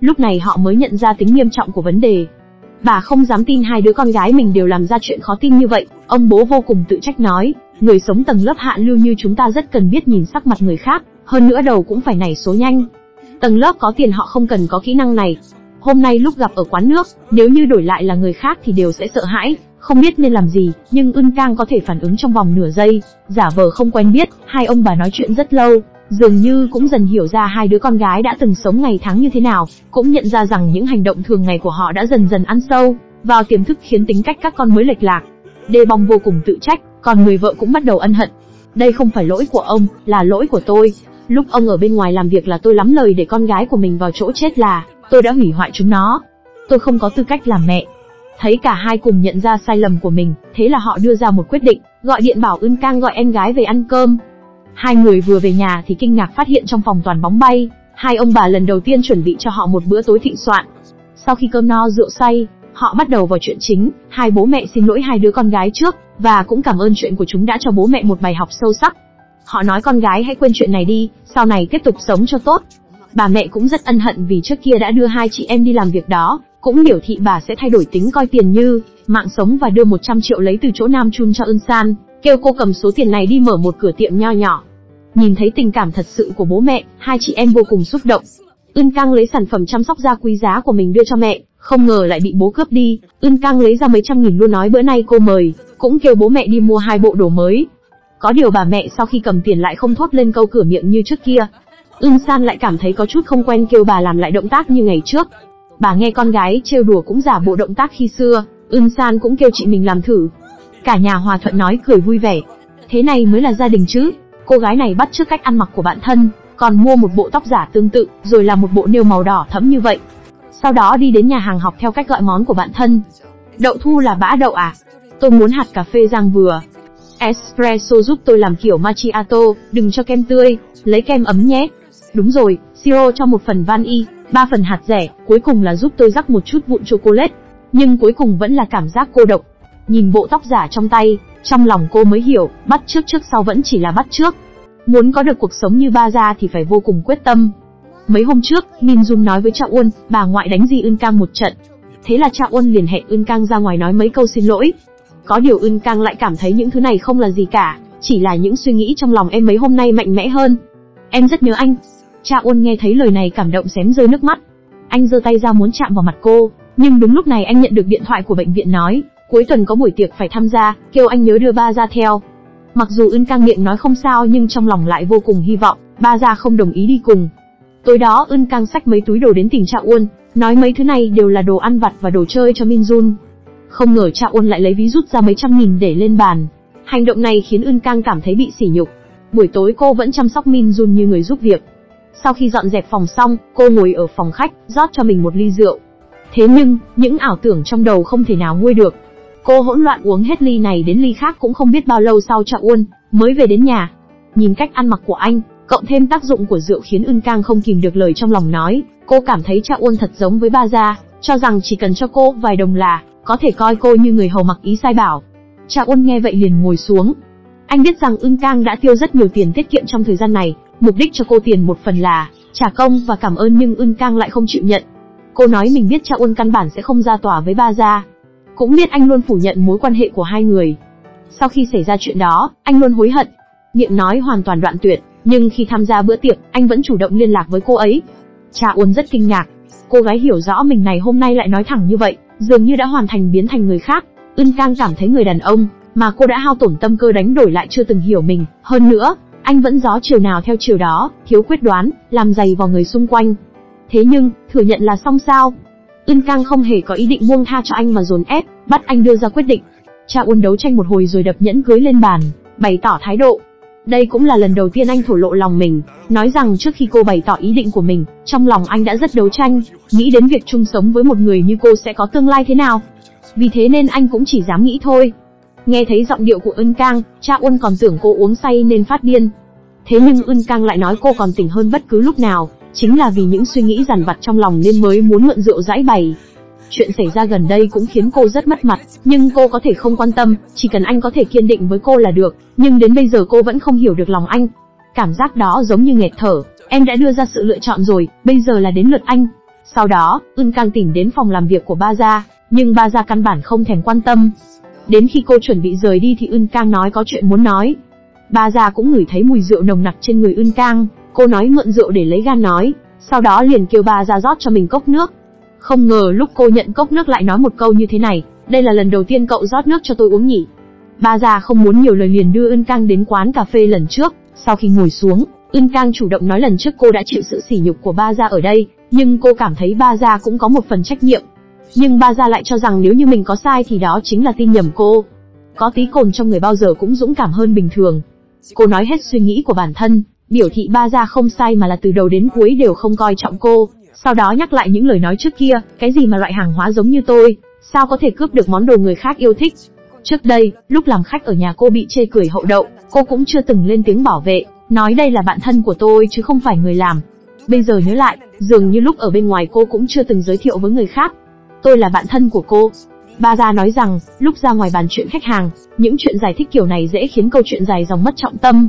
Lúc này họ mới nhận ra tính nghiêm trọng của vấn đề. Bà không dám tin hai đứa con gái mình đều làm ra chuyện khó tin như vậy, ông bố vô cùng tự trách nói, người sống tầng lớp hạ lưu như chúng ta rất cần biết nhìn sắc mặt người khác, hơn nữa đầu cũng phải nảy số nhanh. Tầng lớp có tiền họ không cần có kỹ năng này. Hôm nay lúc gặp ở quán nước, nếu như đổi lại là người khác thì đều sẽ sợ hãi, không biết nên làm gì, nhưng Ưn Cang có thể phản ứng trong vòng nửa giây, giả vờ không quen biết, hai ông bà nói chuyện rất lâu, dường như cũng dần hiểu ra hai đứa con gái đã từng sống ngày tháng như thế nào, cũng nhận ra rằng những hành động thường ngày của họ đã dần dần ăn sâu vào tiềm thức khiến tính cách các con mới lệch lạc. Đê bong vô cùng tự trách, còn người vợ cũng bắt đầu ân hận. Đây không phải lỗi của ông, là lỗi của tôi. Lúc ông ở bên ngoài làm việc là tôi lắm lời để con gái của mình vào chỗ chết là, tôi đã hủy hoại chúng nó. Tôi không có tư cách làm mẹ. Thấy cả hai cùng nhận ra sai lầm của mình, thế là họ đưa ra một quyết định, gọi điện bảo Ưn Cang gọi em gái về ăn cơm. Hai người vừa về nhà thì kinh ngạc phát hiện trong phòng toàn bóng bay, hai ông bà lần đầu tiên chuẩn bị cho họ một bữa tối thịnh soạn. Sau khi cơm no rượu say, họ bắt đầu vào chuyện chính, hai bố mẹ xin lỗi hai đứa con gái trước, và cũng cảm ơn chuyện của chúng đã cho bố mẹ một bài học sâu sắc. Họ nói con gái hãy quên chuyện này đi, sau này tiếp tục sống cho tốt. Bà mẹ cũng rất ân hận vì trước kia đã đưa hai chị em đi làm việc đó, cũng biểu thị bà sẽ thay đổi tính coi tiền như mạng sống và đưa 100 triệu lấy từ chỗ Nam Chun cho Ân San, kêu cô cầm số tiền này đi mở một cửa tiệm nho nhỏ. Nhìn thấy tình cảm thật sự của bố mẹ, hai chị em vô cùng xúc động. Ưn Cang lấy sản phẩm chăm sóc da quý giá của mình đưa cho mẹ, không ngờ lại bị bố cướp đi. Ưn Cang lấy ra mấy trăm nghìn luôn nói bữa nay cô mời, cũng kêu bố mẹ đi mua hai bộ đồ mới. Có điều bà mẹ sau khi cầm tiền lại không thốt lên câu cửa miệng như trước kia. Ưn San lại cảm thấy có chút không quen kêu bà làm lại động tác như ngày trước. Bà nghe con gái trêu đùa cũng giả bộ động tác khi xưa, Ưn San cũng kêu chị mình làm thử. Cả nhà hòa thuận nói cười vui vẻ. Thế này mới là gia đình chứ. Cô gái này bắt chước cách ăn mặc của bạn thân, còn mua một bộ tóc giả tương tự, rồi là một bộ nêu màu đỏ thẫm như vậy. Sau đó đi đến nhà hàng học theo cách gọi món của bạn thân. Đậu thu là bã đậu à? Tôi muốn hạt cà phê rang vừa. Espresso giúp tôi làm kiểu macchiato, đừng cho kem tươi, lấy kem ấm nhé. Đúng rồi, siro cho một phần vani, ba phần hạt rẻ, cuối cùng là giúp tôi rắc một chút vụn chocolate. Nhưng cuối cùng vẫn là cảm giác cô độc. Nhìn bộ tóc giả trong tay, trong lòng cô mới hiểu, bắt trước trước sau vẫn chỉ là bắt trước. Muốn có được cuộc sống như ba gia thì phải vô cùng quyết tâm. Mấy hôm trước, Min dung nói với cha Uân, bà ngoại đánh gì Ưn Cang một trận. Thế là cha Uân liền hẹn Ưn Cang ra ngoài nói mấy câu xin lỗi. Có điều Ưn Cang lại cảm thấy những thứ này không là gì cả, chỉ là những suy nghĩ trong lòng em mấy hôm nay mạnh mẽ hơn. Em rất nhớ anh. Cha Uân nghe thấy lời này cảm động xém rơi nước mắt. Anh giơ tay ra muốn chạm vào mặt cô, nhưng đúng lúc này anh nhận được điện thoại của bệnh viện nói, cuối tuần có buổi tiệc phải tham gia, kêu anh nhớ đưa ba ra theo. Mặc dù Ưn Cang miệng nói không sao nhưng trong lòng lại vô cùng hy vọng, ba ra không đồng ý đi cùng. Tối đó Ưn Cang xách mấy túi đồ đến tỉnh Cha Uôn, nói mấy thứ này đều là đồ ăn vặt và đồ chơi cho Min Jun. Không ngờ Cha Uôn lại lấy ví rút ra mấy trăm nghìn để lên bàn. Hành động này khiến Ưn Cang cảm thấy bị sỉ nhục. Buổi tối cô vẫn chăm sóc Min Jun như người giúp việc. Sau khi dọn dẹp phòng xong, cô ngồi ở phòng khách, rót cho mình một ly rượu. Thế nhưng, những ảo tưởng trong đầu không thể nào nguôi được. Cô hỗn loạn uống hết ly này đến ly khác cũng không biết bao lâu sau Cha Uôn mới về đến nhà. Nhìn cách ăn mặc của anh, cộng thêm tác dụng của rượu khiến Ưn Cang không kìm được lời trong lòng nói, cô cảm thấy Cha Uôn thật giống với ba gia, cho rằng chỉ cần cho cô vài đồng là có thể coi cô như người hầu mặc ý sai bảo. Cha Uôn nghe vậy liền ngồi xuống. Anh biết rằng Ưng Cang đã tiêu rất nhiều tiền tiết kiệm trong thời gian này, mục đích cho cô tiền một phần là trả công và cảm ơn nhưng Ưng Cang lại không chịu nhận. Cô nói mình biết Cha Uôn căn bản sẽ không ra tòa với ba gia, cũng biết anh luôn phủ nhận mối quan hệ của hai người. Sau khi xảy ra chuyện đó, anh luôn hối hận, miệng nói hoàn toàn đoạn tuyệt, nhưng khi tham gia bữa tiệc, anh vẫn chủ động liên lạc với cô ấy. Cha uốn rất kinh ngạc, cô gái hiểu rõ mình này hôm nay lại nói thẳng như vậy, dường như đã hoàn thành biến thành người khác. Ưn Cang cảm thấy người đàn ông mà cô đã hao tổn tâm cơ đánh đổi lại chưa từng hiểu mình, hơn nữa, Anh vẫn gió chiều nào theo chiều đó, thiếu quyết đoán, làm dày vào người xung quanh. Thế nhưng, thừa nhận là xong sao? Ưn Cang không hề có ý định buông tha cho anh mà dồn ép, bắt anh đưa ra quyết định. Cha Uôn đấu tranh một hồi rồi đập nhẫn cưới lên bàn, bày tỏ thái độ. Đây cũng là lần đầu tiên anh thổ lộ lòng mình, nói rằng trước khi cô bày tỏ ý định của mình, trong lòng anh đã rất đấu tranh, nghĩ đến việc chung sống với một người như cô sẽ có tương lai thế nào. Vì thế nên anh cũng chỉ dám nghĩ thôi. Nghe thấy giọng điệu của Ưn Cang, cha Uôn còn tưởng cô uống say nên phát điên. Thế nhưng Ưn Cang lại nói cô còn tỉnh hơn bất cứ lúc nào, chính là vì những suy nghĩ dằn vặt trong lòng nên mới muốn mượn rượu giải bày. Chuyện xảy ra gần đây cũng khiến cô rất mất mặt, nhưng cô có thể không quan tâm, chỉ cần anh có thể kiên định với cô là được, nhưng đến bây giờ cô vẫn không hiểu được lòng anh. Cảm giác đó giống như nghẹt thở, em đã đưa ra sự lựa chọn rồi, bây giờ là đến lượt anh. Sau đó, Ưn Cang tỉnh đến phòng làm việc của ba gia, nhưng ba gia căn bản không thèm quan tâm. Đến khi cô chuẩn bị rời đi thì Ưn Cang nói có chuyện muốn nói. Ba gia cũng ngửi thấy mùi rượu nồng nặc trên người Ưn Cang, cô nói mượn rượu để lấy gan nói, sau đó liền kêu ba ra rót cho mình cốc nước. Không ngờ lúc cô nhận cốc nước lại nói một câu như thế này, đây là lần đầu tiên cậu rót nước cho tôi uống nhỉ. Ba già không muốn nhiều lời liền đưa Ưn Cang đến quán cà phê lần trước, sau khi ngồi xuống, Ưn Cang chủ động nói lần trước cô đã chịu sự sỉ nhục của ba gia ở đây, nhưng cô cảm thấy ba gia cũng có một phần trách nhiệm. Nhưng ba gia lại cho rằng nếu như mình có sai thì đó chính là tin nhầm cô. Có tí cồn trong người bao giờ cũng dũng cảm hơn bình thường. Cô nói hết suy nghĩ của bản thân, biểu thị ba gia không sai mà là từ đầu đến cuối đều không coi trọng cô, sau đó nhắc lại những lời nói trước kia, cái gì mà loại hàng hóa giống như tôi, sao có thể cướp được món đồ người khác yêu thích. Trước đây, lúc làm khách ở nhà cô bị chê cười hậu đậu, cô cũng chưa từng lên tiếng bảo vệ, nói đây là bạn thân của tôi chứ không phải người làm. Bây giờ nhớ lại, dường như lúc ở bên ngoài cô cũng chưa từng giới thiệu với người khác. Tôi là bạn thân của cô. Ba gia nói rằng, lúc ra ngoài bàn chuyện khách hàng, những chuyện giải thích kiểu này dễ khiến câu chuyện dài dòng mất trọng tâm.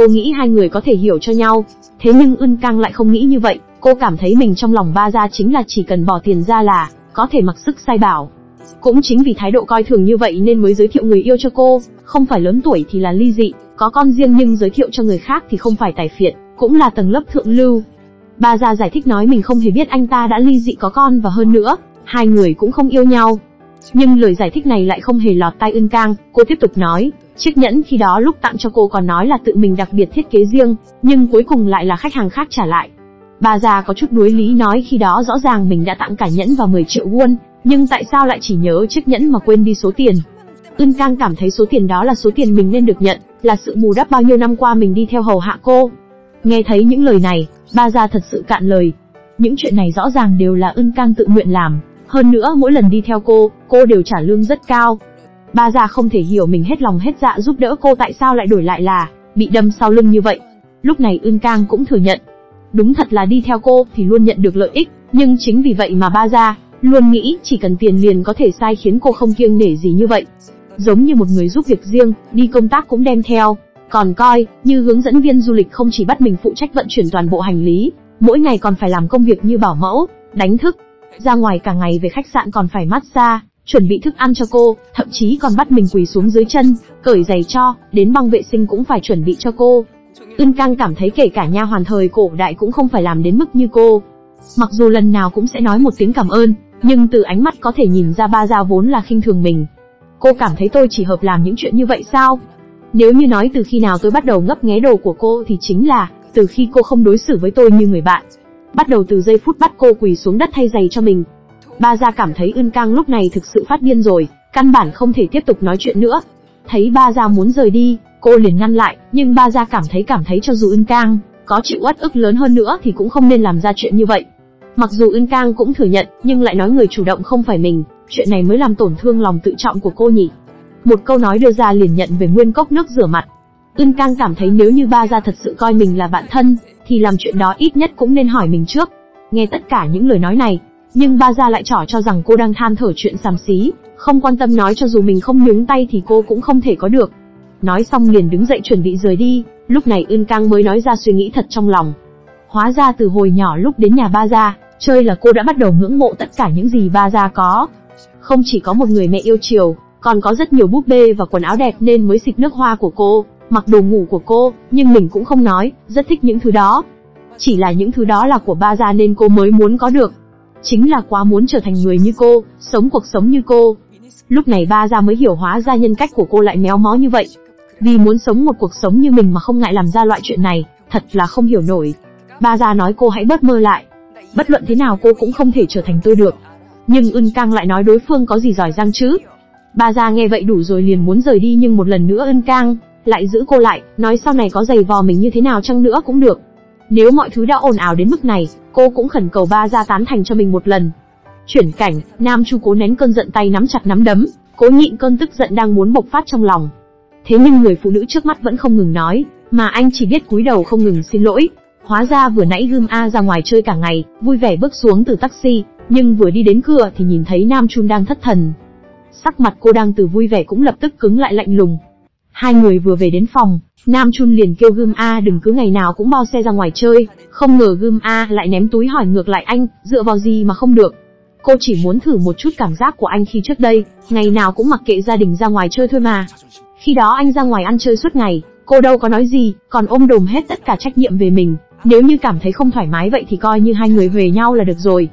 Cô nghĩ hai người có thể hiểu cho nhau, thế nhưng Ưn Cang lại không nghĩ như vậy, cô cảm thấy mình trong lòng ba gia chính là chỉ cần bỏ tiền ra là có thể mặc sức sai bảo. Cũng chính vì thái độ coi thường như vậy nên mới giới thiệu người yêu cho cô, không phải lớn tuổi thì là ly dị, có con riêng nhưng giới thiệu cho người khác thì không phải tài phiệt, cũng là tầng lớp thượng lưu. Ba gia giải thích nói mình không hề biết anh ta đã ly dị có con và hơn nữa, hai người cũng không yêu nhau. Nhưng lời giải thích này lại không hề lọt tai Ưn Cang, cô tiếp tục nói, chiếc nhẫn khi đó lúc tặng cho cô còn nói là tự mình đặc biệt thiết kế riêng, nhưng cuối cùng lại là khách hàng khác trả lại. Bà già có chút đuối lý nói khi đó rõ ràng mình đã tặng cả nhẫn và 10 triệu won, nhưng tại sao lại chỉ nhớ chiếc nhẫn mà quên đi số tiền. Ưn Cang cảm thấy số tiền đó là số tiền mình nên được nhận, là sự bù đắp bao nhiêu năm qua mình đi theo hầu hạ cô. Nghe thấy những lời này, bà già thật sự cạn lời. Những chuyện này rõ ràng đều là Ưn Cang tự nguyện làm, hơn nữa mỗi lần đi theo cô, cô đều trả lương rất cao. Ba già không thể hiểu mình hết lòng hết dạ giúp đỡ cô tại sao lại đổi lại là bị đâm sau lưng như vậy. Lúc này Ưn Cang cũng thừa nhận, đúng thật là đi theo cô thì luôn nhận được lợi ích, nhưng chính vì vậy mà ba gia luôn nghĩ chỉ cần tiền liền có thể sai khiến cô không kiêng nể gì như vậy. Giống như một người giúp việc riêng, đi công tác cũng đem theo, còn coi như hướng dẫn viên du lịch không chỉ bắt mình phụ trách vận chuyển toàn bộ hành lý, mỗi ngày còn phải làm công việc như bảo mẫu, đánh thức, ra ngoài cả ngày về khách sạn còn phải massage, chuẩn bị thức ăn cho cô, thậm chí còn bắt mình quỳ xuống dưới chân, cởi giày cho, đến băng vệ sinh cũng phải chuẩn bị cho cô. Ưn Cang cảm thấy kể cả nha hoàn thời cổ đại cũng không phải làm đến mức như cô. Mặc dù lần nào cũng sẽ nói một tiếng cảm ơn, nhưng từ ánh mắt có thể nhìn ra ba gia vốn là khinh thường mình. Cô cảm thấy tôi chỉ hợp làm những chuyện như vậy sao? Nếu như nói từ khi nào tôi bắt đầu ngấp nghé đồ của cô thì chính là từ khi cô không đối xử với tôi như người bạn. Bắt đầu từ giây phút bắt cô quỳ xuống đất thay giày cho mình. Ba gia cảm thấy Ưn Cang lúc này thực sự phát điên rồi, căn bản không thể tiếp tục nói chuyện nữa. Thấy ba gia muốn rời đi, Cô liền ngăn lại, nhưng ba gia cảm thấy cảm thấy cho dù Ưn Cang có chịu uất ức lớn hơn nữa thì cũng không nên làm ra chuyện như vậy. Mặc dù Ưn Cang cũng thừa nhận, nhưng lại nói người chủ động không phải mình, chuyện này mới làm tổn thương lòng tự trọng của cô nhỉ. Một câu nói đưa ra liền nhận về nguyên cốc nước rửa mặt. Ưn Cang cảm thấy nếu như ba gia thật sự coi mình là bạn thân, thì làm chuyện đó ít nhất cũng nên hỏi mình trước. Nghe tất cả những lời nói này, nhưng ba gia lại trỏ cho rằng cô đang than thở chuyện xàm xí, không quan tâm nói cho dù mình không nhúng tay thì cô cũng không thể có được. Nói xong liền đứng dậy chuẩn bị rời đi, lúc này Ưn Cang mới nói ra suy nghĩ thật trong lòng. Hóa ra từ hồi nhỏ lúc đến nhà ba gia, chơi là cô đã bắt đầu ngưỡng mộ tất cả những gì ba gia có. Không chỉ có một người mẹ yêu chiều, còn có rất nhiều búp bê và quần áo đẹp nên mới xịt nước hoa của cô, mặc đồ ngủ của cô, nhưng mình cũng không nói, rất thích những thứ đó. Chỉ là những thứ đó là của ba gia nên cô mới muốn có được. Chính là quá muốn trở thành người như cô, sống cuộc sống như cô. Lúc này ba gia mới hiểu hóa ra nhân cách của cô lại méo mó như vậy. Vì muốn sống một cuộc sống như mình mà không ngại làm ra loại chuyện này, thật là không hiểu nổi. Ba gia nói cô hãy bớt mơ lại. Bất luận thế nào cô cũng không thể trở thành tôi được. Nhưng Ưn Cang lại nói đối phương có gì giỏi giang chứ. Ba gia nghe vậy đủ rồi liền muốn rời đi nhưng một lần nữa Ưn Cang lại giữ cô lại, nói sau này có giày vò mình như thế nào chăng nữa cũng được. Nếu mọi thứ đã ồn ào đến mức này, cô cũng khẩn cầu ba gia tán thành cho mình một lần. Chuyển cảnh, Nam Chu cố nén cơn giận tay nắm chặt nắm đấm, cố nhịn cơn tức giận đang muốn bộc phát trong lòng. Thế nhưng người phụ nữ trước mắt vẫn không ngừng nói, mà anh chỉ biết cúi đầu không ngừng xin lỗi. Hóa ra vừa nãy Gươm A ra ngoài chơi cả ngày, vui vẻ bước xuống từ taxi, nhưng vừa đi đến cửa thì nhìn thấy Nam Chun đang thất thần. Sắc mặt cô đang từ vui vẻ cũng lập tức cứng lại lạnh lùng. Hai người vừa về đến phòng, Nam Chun liền kêu Gươm A đừng cứ ngày nào cũng bao xe ra ngoài chơi, không ngờ Gươm A lại ném túi hỏi ngược lại anh, dựa vào gì mà không được. Cô chỉ muốn thử một chút cảm giác của anh khi trước đây, ngày nào cũng mặc kệ gia đình ra ngoài chơi thôi mà. Khi đó anh ra ngoài ăn chơi suốt ngày, cô đâu có nói gì, còn ôm đồm hết tất cả trách nhiệm về mình. Nếu như cảm thấy không thoải mái vậy thì coi như hai người về nhau là được rồi.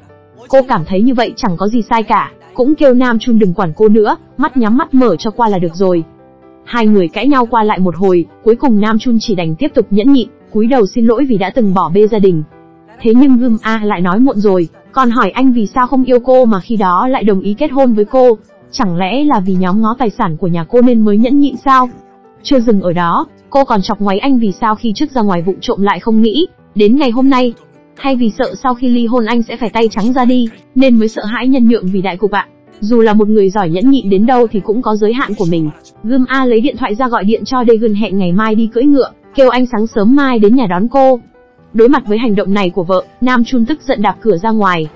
Cô cảm thấy như vậy chẳng có gì sai cả, cũng kêu Nam Chun đừng quản cô nữa, mắt nhắm mắt mở cho qua là được rồi. Hai người cãi nhau qua lại một hồi, cuối cùng Nam Chun chỉ đành tiếp tục nhẫn nhịn, cúi đầu xin lỗi vì đã từng bỏ bê gia đình. Thế nhưng Gươm A lại nói muộn rồi, còn hỏi anh vì sao không yêu cô mà khi đó lại đồng ý kết hôn với cô. Chẳng lẽ là vì nhóm ngó tài sản của nhà cô nên mới nhẫn nhịn sao? Chưa dừng ở đó, cô còn chọc ngoáy anh vì sao khi trước ra ngoài vụ trộm lại không nghĩ, đến ngày hôm nay. Hay vì sợ sau khi ly hôn anh sẽ phải tay trắng ra đi, nên mới sợ hãi nhân nhượng vì đại cục ạ. Dù là một người giỏi nhẫn nhịn đến đâu thì cũng có giới hạn của mình. Gươm A lấy điện thoại ra gọi điện cho Dagon hẹn ngày mai đi cưỡi ngựa, kêu anh sáng sớm mai đến nhà đón cô. Đối mặt với hành động này của vợ, Nam Chun tức giận đạp cửa ra ngoài.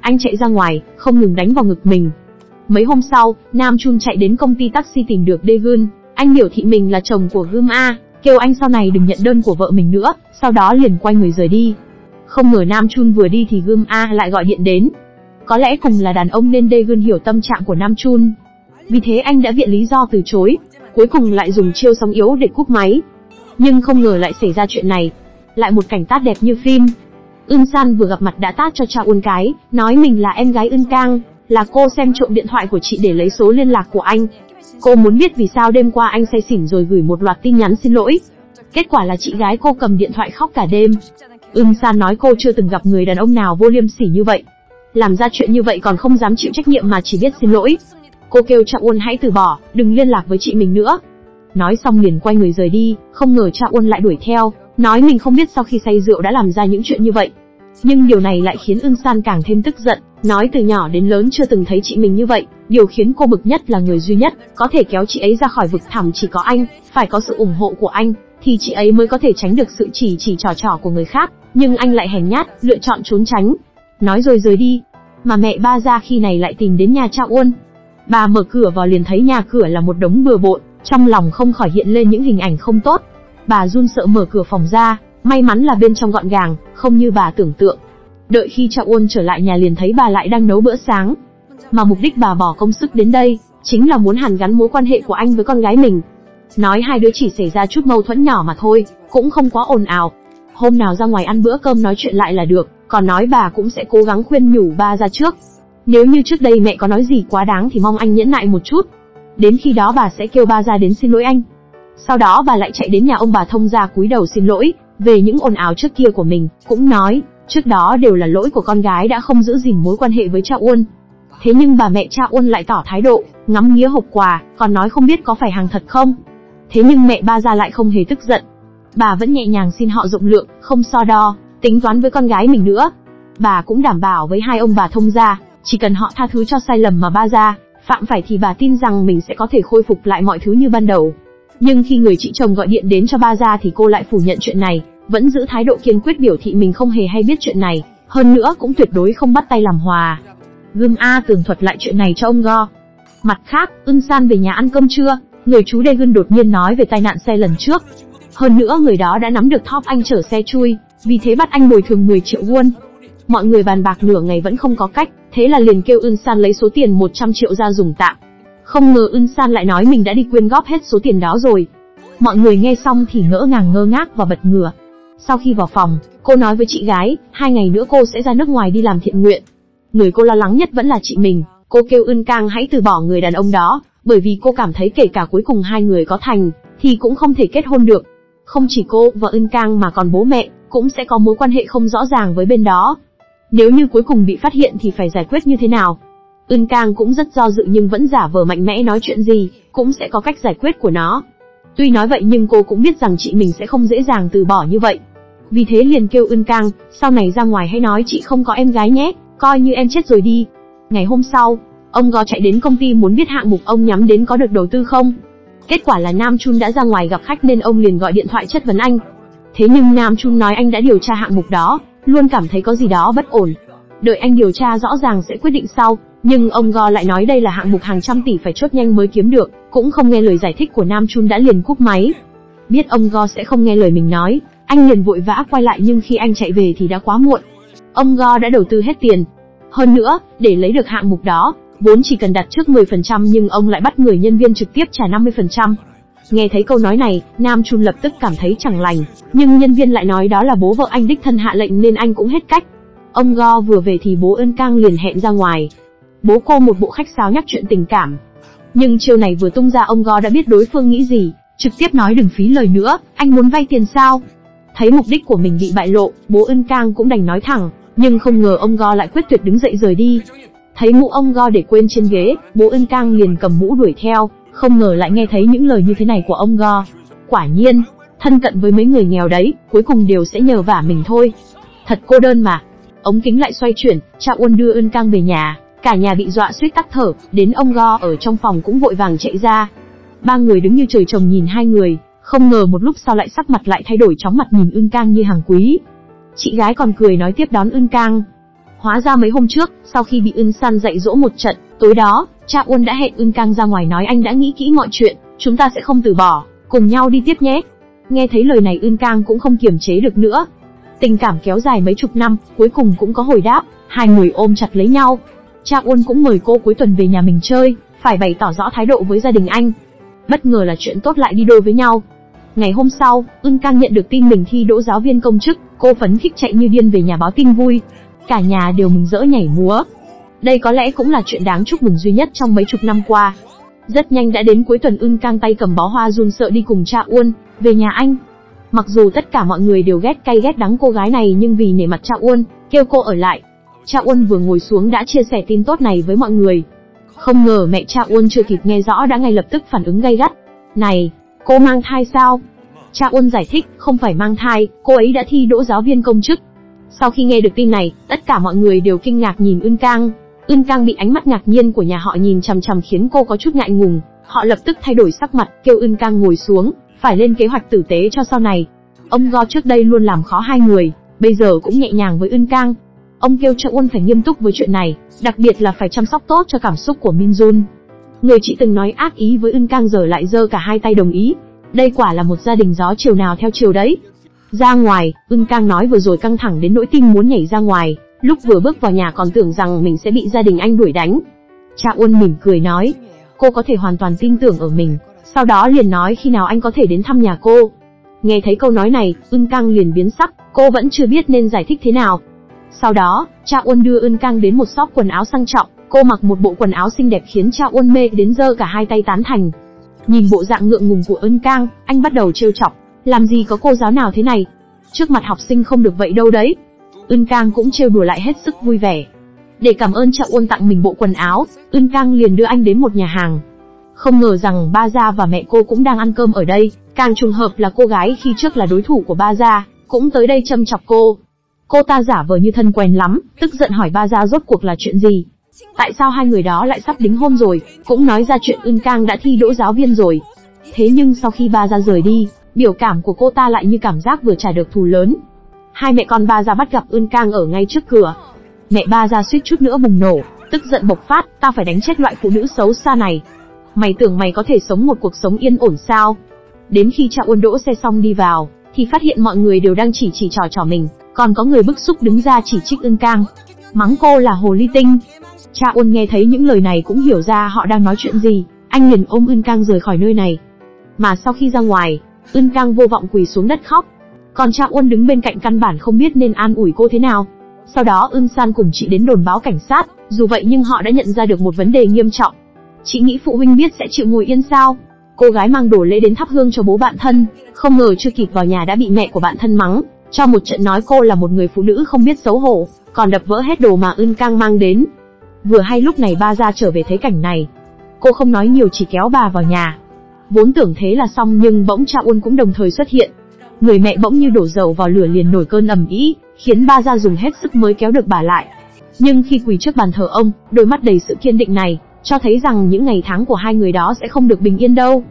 Anh chạy ra ngoài, không ngừng đánh vào ngực mình. Mấy hôm sau, Nam Chun chạy đến công ty taxi tìm được Daegun. Anh biểu thị mình là chồng của Gươm A, kêu anh sau này đừng nhận đơn của vợ mình nữa, sau đó liền quay người rời đi. Không ngờ Nam Chun vừa đi thì Gươm A lại gọi điện đến. Có lẽ cùng là đàn ông nên Daegun hiểu tâm trạng của Nam Chun. Vì thế anh đã viện lý do từ chối, cuối cùng lại dùng chiêu sóng yếu để cúp máy. Nhưng không ngờ lại xảy ra chuyện này, lại một cảnh tát đẹp như phim. Ưn San vừa gặp mặt đã tát cho Cha Uân cái, nói mình là em gái Ưn Cang, là cô xem trộm điện thoại của chị để lấy số liên lạc của anh. Cô muốn biết vì sao đêm qua anh say xỉn rồi gửi một loạt tin nhắn xin lỗi. Kết quả là chị gái cô cầm điện thoại khóc cả đêm. Ưn San nói cô chưa từng gặp người đàn ông nào vô liêm sỉ như vậy. Làm ra chuyện như vậy còn không dám chịu trách nhiệm mà chỉ biết xin lỗi. Cô kêu Cha Uôn hãy từ bỏ, đừng liên lạc với chị mình nữa. Nói xong liền quay người rời đi, không ngờ Cha Uôn lại đuổi theo, nói mình không biết sau khi say rượu đã làm ra những chuyện như vậy. Nhưng điều này lại khiến Ưng San càng thêm tức giận, nói từ nhỏ đến lớn chưa từng thấy chị mình như vậy, điều khiến cô bực nhất là người duy nhất có thể kéo chị ấy ra khỏi vực thẳm chỉ có anh, phải có sự ủng hộ của anh thì chị ấy mới có thể tránh được sự chỉ chỉ trò trò của người khác, nhưng anh lại hèn nhát, lựa chọn trốn tránh. Nói rồi rời đi, mà mẹ ba ra khi này lại tìm đến nhà cha Uôn. Bà mở cửa vào liền thấy nhà cửa là một đống bừa bộn, trong lòng không khỏi hiện lên những hình ảnh không tốt. Bà run sợ mở cửa phòng ra, may mắn là bên trong gọn gàng, không như bà tưởng tượng. Đợi khi Cha Uôn trở lại nhà liền thấy bà lại đang nấu bữa sáng. Mà mục đích bà bỏ công sức đến đây, chính là muốn hàn gắn mối quan hệ của anh với con gái mình. Nói hai đứa chỉ xảy ra chút mâu thuẫn nhỏ mà thôi, cũng không quá ồn ào. Hôm nào ra ngoài ăn bữa cơm nói chuyện lại là được, còn nói bà cũng sẽ cố gắng khuyên nhủ ba ra trước. Nếu như trước đây mẹ có nói gì quá đáng thì mong anh nhẫn nại một chút. Đến khi đó bà sẽ kêu ba ra đến xin lỗi anh. Sau đó bà lại chạy đến nhà ông bà thông ra cúi đầu xin lỗi, về những ồn ào trước kia của mình, cũng nói, trước đó đều là lỗi của con gái đã không giữ gìn mối quan hệ với cha Uôn. Thế nhưng bà mẹ cha Uôn lại tỏ thái độ, ngắm nghía hộp quà, còn nói không biết có phải hàng thật không. Thế nhưng mẹ ba ra lại không hề tức giận. Bà vẫn nhẹ nhàng xin họ rộng lượng, không so đo, tính toán với con gái mình nữa. Bà cũng đảm bảo với hai ông bà thông gia, chỉ cần họ tha thứ cho sai lầm mà ba ra, phạm phải thì bà tin rằng mình sẽ có thể khôi phục lại mọi thứ như ban đầu. Nhưng khi người chị chồng gọi điện đến cho ba ra thì cô lại phủ nhận chuyện này, vẫn giữ thái độ kiên quyết biểu thị mình không hề hay biết chuyện này, hơn nữa cũng tuyệt đối không bắt tay làm hòa. Gươm A tường thuật lại chuyện này cho ông Go. Mặt khác, Ưn San về nhà ăn cơm trưa, người chú Đê Gưn đột nhiên nói về tai nạn xe lần trước. Hơn nữa người đó đã nắm được thóp anh chở xe chui, vì thế bắt anh bồi thường 10 triệu won. Mọi người bàn bạc nửa ngày vẫn không có cách, thế là liền kêu Ưn San lấy số tiền 100 triệu ra dùng tạm. Không ngờ Ưn San lại nói mình đã đi quyên góp hết số tiền đó rồi. Mọi người nghe xong thì ngỡ ngàng ngơ ngác và bật ngửa. Sau khi vào phòng, cô nói với chị gái, hai ngày nữa cô sẽ ra nước ngoài đi làm thiện nguyện. Người cô lo lắng nhất vẫn là chị mình, cô kêu Ưn Cang hãy từ bỏ người đàn ông đó, bởi vì cô cảm thấy kể cả cuối cùng hai người có thành, thì cũng không thể kết hôn được. Không chỉ cô và Ân Cang mà còn bố mẹ, cũng sẽ có mối quan hệ không rõ ràng với bên đó. Nếu như cuối cùng bị phát hiện thì phải giải quyết như thế nào? Ưn Cang cũng rất do dự nhưng vẫn giả vờ mạnh mẽ nói chuyện gì, cũng sẽ có cách giải quyết của nó. Tuy nói vậy nhưng cô cũng biết rằng chị mình sẽ không dễ dàng từ bỏ như vậy. Vì thế liền kêu Ưn Cang, sau này ra ngoài hãy nói chị không có em gái nhé, coi như em chết rồi đi. Ngày hôm sau, ông Go chạy đến công ty muốn biết hạng mục ông nhắm đến có được đầu tư không. Kết quả là Nam Chun đã ra ngoài gặp khách nên ông liền gọi điện thoại chất vấn anh. Thế nhưng Nam Chun nói anh đã điều tra hạng mục đó, luôn cảm thấy có gì đó bất ổn. Đợi anh điều tra rõ ràng sẽ quyết định sau, nhưng ông Go lại nói đây là hạng mục hàng trăm tỷ phải chốt nhanh mới kiếm được, cũng không nghe lời giải thích của Nam Chun đã liền cúp máy. Biết ông Go sẽ không nghe lời mình nói, anh liền vội vã quay lại nhưng khi anh chạy về thì đã quá muộn. Ông Go đã đầu tư hết tiền. Hơn nữa, để lấy được hạng mục đó, vốn chỉ cần đặt trước 10% nhưng ông lại bắt người nhân viên trực tiếp trả 50%. Nghe thấy câu nói này, Nam Chun lập tức cảm thấy chẳng lành, nhưng nhân viên lại nói đó là bố vợ anh đích thân hạ lệnh nên anh cũng hết cách. Ông Go vừa về thì bố Ân Cang liền hẹn ra ngoài. Bố cô một bộ khách sáo nhắc chuyện tình cảm. Nhưng chiều này vừa tung ra ông Go đã biết đối phương nghĩ gì, trực tiếp nói đừng phí lời nữa, anh muốn vay tiền sao? Thấy mục đích của mình bị bại lộ, bố Ân Cang cũng đành nói thẳng, nhưng không ngờ ông Go lại quyết tuyệt đứng dậy rời đi. Thấy mũ ông Go để quên trên ghế, bố Ân Cang liền cầm mũ đuổi theo, không ngờ lại nghe thấy những lời như thế này của ông Go. Quả nhiên, thân cận với mấy người nghèo đấy, cuối cùng đều sẽ nhờ vả mình thôi. Thật cô đơn mà. Ống kính lại xoay chuyển, cha Uôn đưa Ân Cang về nhà, cả nhà bị dọa suýt tắc thở, đến ông Go ở trong phòng cũng vội vàng chạy ra. Ba người đứng như trời trồng nhìn hai người, không ngờ một lúc sau lại sắc mặt lại thay đổi chóng mặt nhìn Ưn Cang như hàng quý. Chị gái còn cười nói tiếp đón Ưn Cang. Hóa ra mấy hôm trước, sau khi bị Ưn San dạy dỗ một trận, tối đó, cha Uân đã hẹn Ưn Cang ra ngoài nói anh đã nghĩ kỹ mọi chuyện, chúng ta sẽ không từ bỏ, cùng nhau đi tiếp nhé. Nghe thấy lời này Ưn Cang cũng không kiềm chế được nữa. Tình cảm kéo dài mấy chục năm, cuối cùng cũng có hồi đáp, hai người ôm chặt lấy nhau. Cha Uân cũng mời cô cuối tuần về nhà mình chơi, phải bày tỏ rõ thái độ với gia đình anh. Bất ngờ là chuyện tốt lại đi đôi với nhau, Ngày hôm sau, Ưn Cang nhận được tin mình thi đỗ giáo viên công chức, cô phấn khích chạy như điên về nhà báo tin vui. Cả nhà đều mừng rỡ nhảy múa. Đây có lẽ cũng là chuyện đáng chúc mừng duy nhất trong mấy chục năm qua. Rất nhanh đã đến cuối tuần ưng Cang tay cầm bó hoa run sợ đi cùng cha Uôn, về nhà anh. Mặc dù tất cả mọi người đều ghét cay ghét đắng cô gái này nhưng vì nể mặt cha Uôn, kêu cô ở lại. Cha Uôn vừa ngồi xuống đã chia sẻ tin tốt này với mọi người. Không ngờ mẹ cha Uôn chưa kịp nghe rõ đã ngay lập tức phản ứng gay gắt. Này, Cô mang thai sao? Cha uôn giải thích, không phải mang thai, cô ấy đã thi đỗ giáo viên công chức. Sau khi nghe được tin này, tất cả mọi người đều kinh ngạc nhìn Ưn Cang. Ưn Cang bị ánh mắt ngạc nhiên của nhà họ nhìn chằm chằm khiến cô có chút ngại ngùng. Họ lập tức thay đổi sắc mặt, kêu Ưn Cang ngồi xuống, phải lên kế hoạch tử tế cho sau này. Ông Go trước đây luôn làm khó hai người, bây giờ cũng nhẹ nhàng với Ưn Cang. Ông kêu Cha Uân phải nghiêm túc với chuyện này, đặc biệt là phải chăm sóc tốt cho cảm xúc của Min Jun. Người chị từng nói ác ý với Ưn Cang giờ lại giơ cả hai tay đồng ý. Đây quả là một gia đình gió chiều nào theo chiều đấy. Ra ngoài, ưng Cang nói vừa rồi căng thẳng đến nỗi tim muốn nhảy ra ngoài, lúc vừa bước vào nhà còn tưởng rằng mình sẽ bị gia đình anh đuổi đánh. Cha Uân mỉm cười nói, cô có thể hoàn toàn tin tưởng ở mình, sau đó liền nói khi nào anh có thể đến thăm nhà cô. Nghe thấy câu nói này, Ưn Cang liền biến sắc, cô vẫn chưa biết nên giải thích thế nào. Sau đó, cha Uân đưa Ưn Cang đến một shop quần áo sang trọng, Cô mặc một bộ quần áo xinh đẹp khiến cha Uân mê đến giơ cả hai tay tán thành. Nhìn bộ dạng ngượng ngùng của Ân Cang, anh bắt đầu trêu chọc, làm gì có cô giáo nào thế này? Trước mặt học sinh không được vậy đâu đấy. Ân Cang cũng trêu đùa lại hết sức vui vẻ. Để cảm ơn cha Uân tặng mình bộ quần áo, Ân Cang liền đưa anh đến một nhà hàng. Không ngờ rằng ba gia và mẹ cô cũng đang ăn cơm ở đây, càng trùng hợp là cô gái khi trước là đối thủ của ba gia, cũng tới đây châm chọc cô. Cô ta giả vờ như thân quen lắm, tức giận hỏi ba gia rốt cuộc là chuyện gì. Tại sao hai người đó lại sắp đính hôn rồi, cũng nói ra chuyện Ưn Cang đã thi đỗ giáo viên rồi. Thế nhưng sau khi ba gia rời đi, biểu cảm của cô ta lại như cảm giác vừa trả được thù lớn. Hai mẹ con ba ra bắt gặp Ưn Cang ở ngay trước cửa. Mẹ ba ra suýt chút nữa bùng nổ, tức giận bộc phát, tao phải đánh chết loại phụ nữ xấu xa này. Mày tưởng mày có thể sống một cuộc sống yên ổn sao? Đến khi cha Uân đỗ xe xong đi vào, thì phát hiện mọi người đều đang chỉ chỉ trò trò mình, còn có người bức xúc đứng ra chỉ trích Ưn Cang, mắng cô là hồ ly tinh, Cha Uân nghe thấy những lời này cũng hiểu ra họ đang nói chuyện gì, anh liền ôm Ưn Cang rời khỏi nơi này. Mà sau khi ra ngoài, Ưn Cang vô vọng quỳ xuống đất khóc. Còn cha Uôn đứng bên cạnh căn bản không biết nên an ủi cô thế nào. Sau đó Ưn San cùng chị đến đồn báo cảnh sát, dù vậy nhưng họ đã nhận ra được một vấn đề nghiêm trọng. Chị nghĩ phụ huynh biết sẽ chịu ngồi yên sao? cô gái mang đồ lễ đến thắp hương cho bố bạn thân, không ngờ chưa kịp vào nhà đã bị mẹ của bạn thân mắng, cho một trận nói cô là một người phụ nữ không biết xấu hổ, còn đập vỡ hết đồ mà Ưn Cang mang đến. Vừa hay lúc này ba ra trở về thấy cảnh này. Cô không nói nhiều chỉ kéo bà vào nhà. Vốn tưởng thế là xong nhưng bỗng cha Uôn cũng đồng thời xuất hiện. Người mẹ bỗng như đổ dầu vào lửa liền nổi cơn ầm ĩ, khiến ba ra dùng hết sức mới kéo được bà lại. Nhưng khi quỳ trước bàn thờ ông, đôi mắt đầy sự kiên định này, cho thấy rằng những ngày tháng của hai người đó sẽ không được bình yên đâu.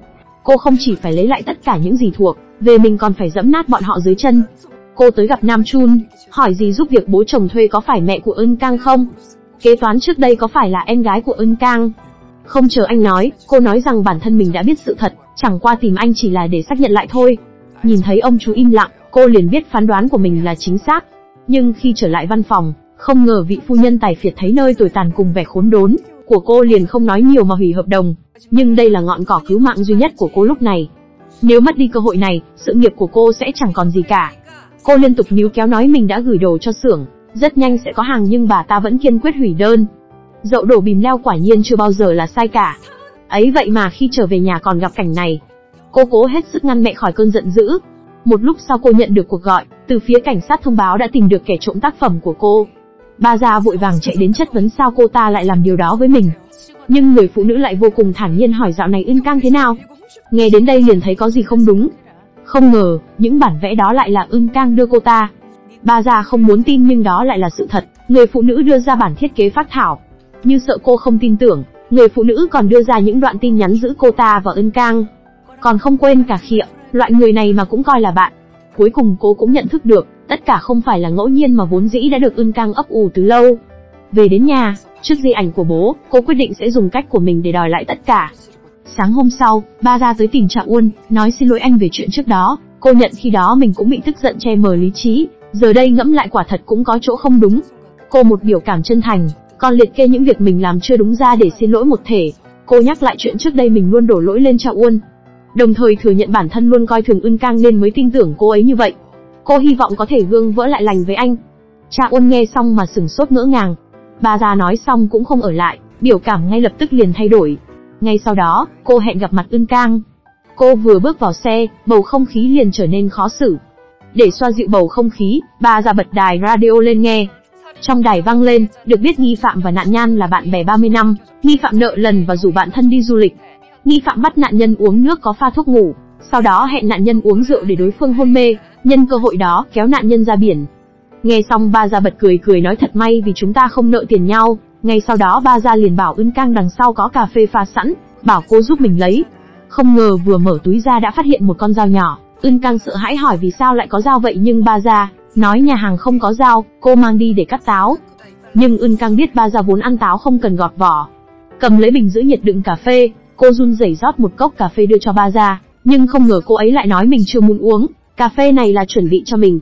Cô không chỉ phải lấy lại tất cả những gì thuộc, về mình còn phải dẫm nát bọn họ dưới chân. Cô tới gặp Nam Chun, hỏi gì giúp việc bố chồng thuê có phải mẹ của Ân Cang không? Kế toán trước đây có phải là em gái của Ân Cang? Không chờ anh nói, cô nói rằng bản thân mình đã biết sự thật, chẳng qua tìm anh chỉ là để xác nhận lại thôi. Nhìn thấy ông chú im lặng, cô liền biết phán đoán của mình là chính xác. Nhưng khi trở lại văn phòng, không ngờ vị phu nhân tài phiệt thấy nơi tồi tàn cùng vẻ khốn đốn của cô liền không nói nhiều mà hủy hợp đồng. Nhưng đây là ngọn cỏ cứu mạng duy nhất của cô lúc này. Nếu mất đi cơ hội này, sự nghiệp của cô sẽ chẳng còn gì cả. Cô liên tục níu kéo nói mình đã gửi đồ cho xưởng, rất nhanh sẽ có hàng nhưng bà ta vẫn kiên quyết hủy đơn. Dậu đổ bìm leo quả nhiên chưa bao giờ là sai cả. Ấy vậy mà khi trở về nhà còn gặp cảnh này. Cô cố hết sức ngăn mẹ khỏi cơn giận dữ. Một lúc sau cô nhận được cuộc gọi, từ phía cảnh sát thông báo đã tìm được kẻ trộm tác phẩm của cô. Ba già vội vàng chạy đến chất vấn sao cô ta lại làm điều đó với mình. Nhưng người phụ nữ lại vô cùng thản nhiên hỏi dạo này Ưn Cang thế nào. Nghe đến đây liền thấy có gì không đúng. Không ngờ, những bản vẽ đó lại là Ưn Cang đưa cô ta. Ba già không muốn tin nhưng đó lại là sự thật, người phụ nữ đưa ra bản thiết kế phát thảo. Như sợ cô không tin tưởng, người phụ nữ còn đưa ra những đoạn tin nhắn giữ cô ta và Ân Cang. Còn không quên cả khịa, loại người này mà cũng coi là bạn. Cuối cùng cô cũng nhận thức được, Tất cả không phải là ngẫu nhiên mà vốn dĩ đã được ân cang ấp ủ từ lâu. Về đến nhà, trước di ảnh của bố, cô quyết định sẽ dùng cách của mình để đòi lại tất cả. Sáng hôm sau, ba ra tới tìm Trạ Uôn, nói xin lỗi anh về chuyện trước đó. Cô nhận khi đó mình cũng bị tức giận che mờ lý trí, giờ đây ngẫm lại quả thật cũng có chỗ không đúng. Cô một biểu cảm chân thành, còn liệt kê những việc mình làm chưa đúng ra để xin lỗi một thể. Cô nhắc lại chuyện trước đây mình luôn đổ lỗi lên cho Uôn. Đồng thời thừa nhận bản thân luôn coi thường Ưng Cang nên mới tin tưởng cô ấy như vậy. Cô hy vọng có thể gương vỡ lại lành với anh. Cha Uân nghe xong mà sửng sốt ngỡ ngàng. Bà già nói xong cũng không ở lại, biểu cảm ngay lập tức liền thay đổi. Ngay sau đó, cô hẹn gặp mặt Ưng Cang. Cô vừa bước vào xe, bầu không khí liền trở nên khó xử. Để xoa dịu bầu không khí, bà già bật đài radio lên nghe. Trong đài vang lên, được biết nghi phạm và nạn nhân là bạn bè 30 năm, nghi phạm nợ lần và rủ bạn thân đi du lịch. Nghi phạm bắt nạn nhân uống nước có pha thuốc ngủ, sau đó hẹn nạn nhân uống rượu để đối phương hôn mê, nhân cơ hội đó kéo nạn nhân ra biển. Nghe xong ba gia bật cười cười nói thật may vì chúng ta không nợ tiền nhau, ngay sau đó ba gia liền bảo Ưn Cang đằng sau có cà phê pha sẵn, bảo cô giúp mình lấy. Không ngờ vừa mở túi ra đã phát hiện một con dao nhỏ, Ưn Cang sợ hãi hỏi vì sao lại có dao vậy nhưng ba gia nói nhà hàng không có dao, cô mang đi để cắt táo. Nhưng Ưn Cang biết ba gia vốn ăn táo không cần gọt vỏ. Cầm lấy bình giữ nhiệt đựng cà phê, cô run rẩy rót một cốc cà phê đưa cho ba gia, nhưng không ngờ cô ấy lại nói mình chưa muốn uống, cà phê này là chuẩn bị cho mình.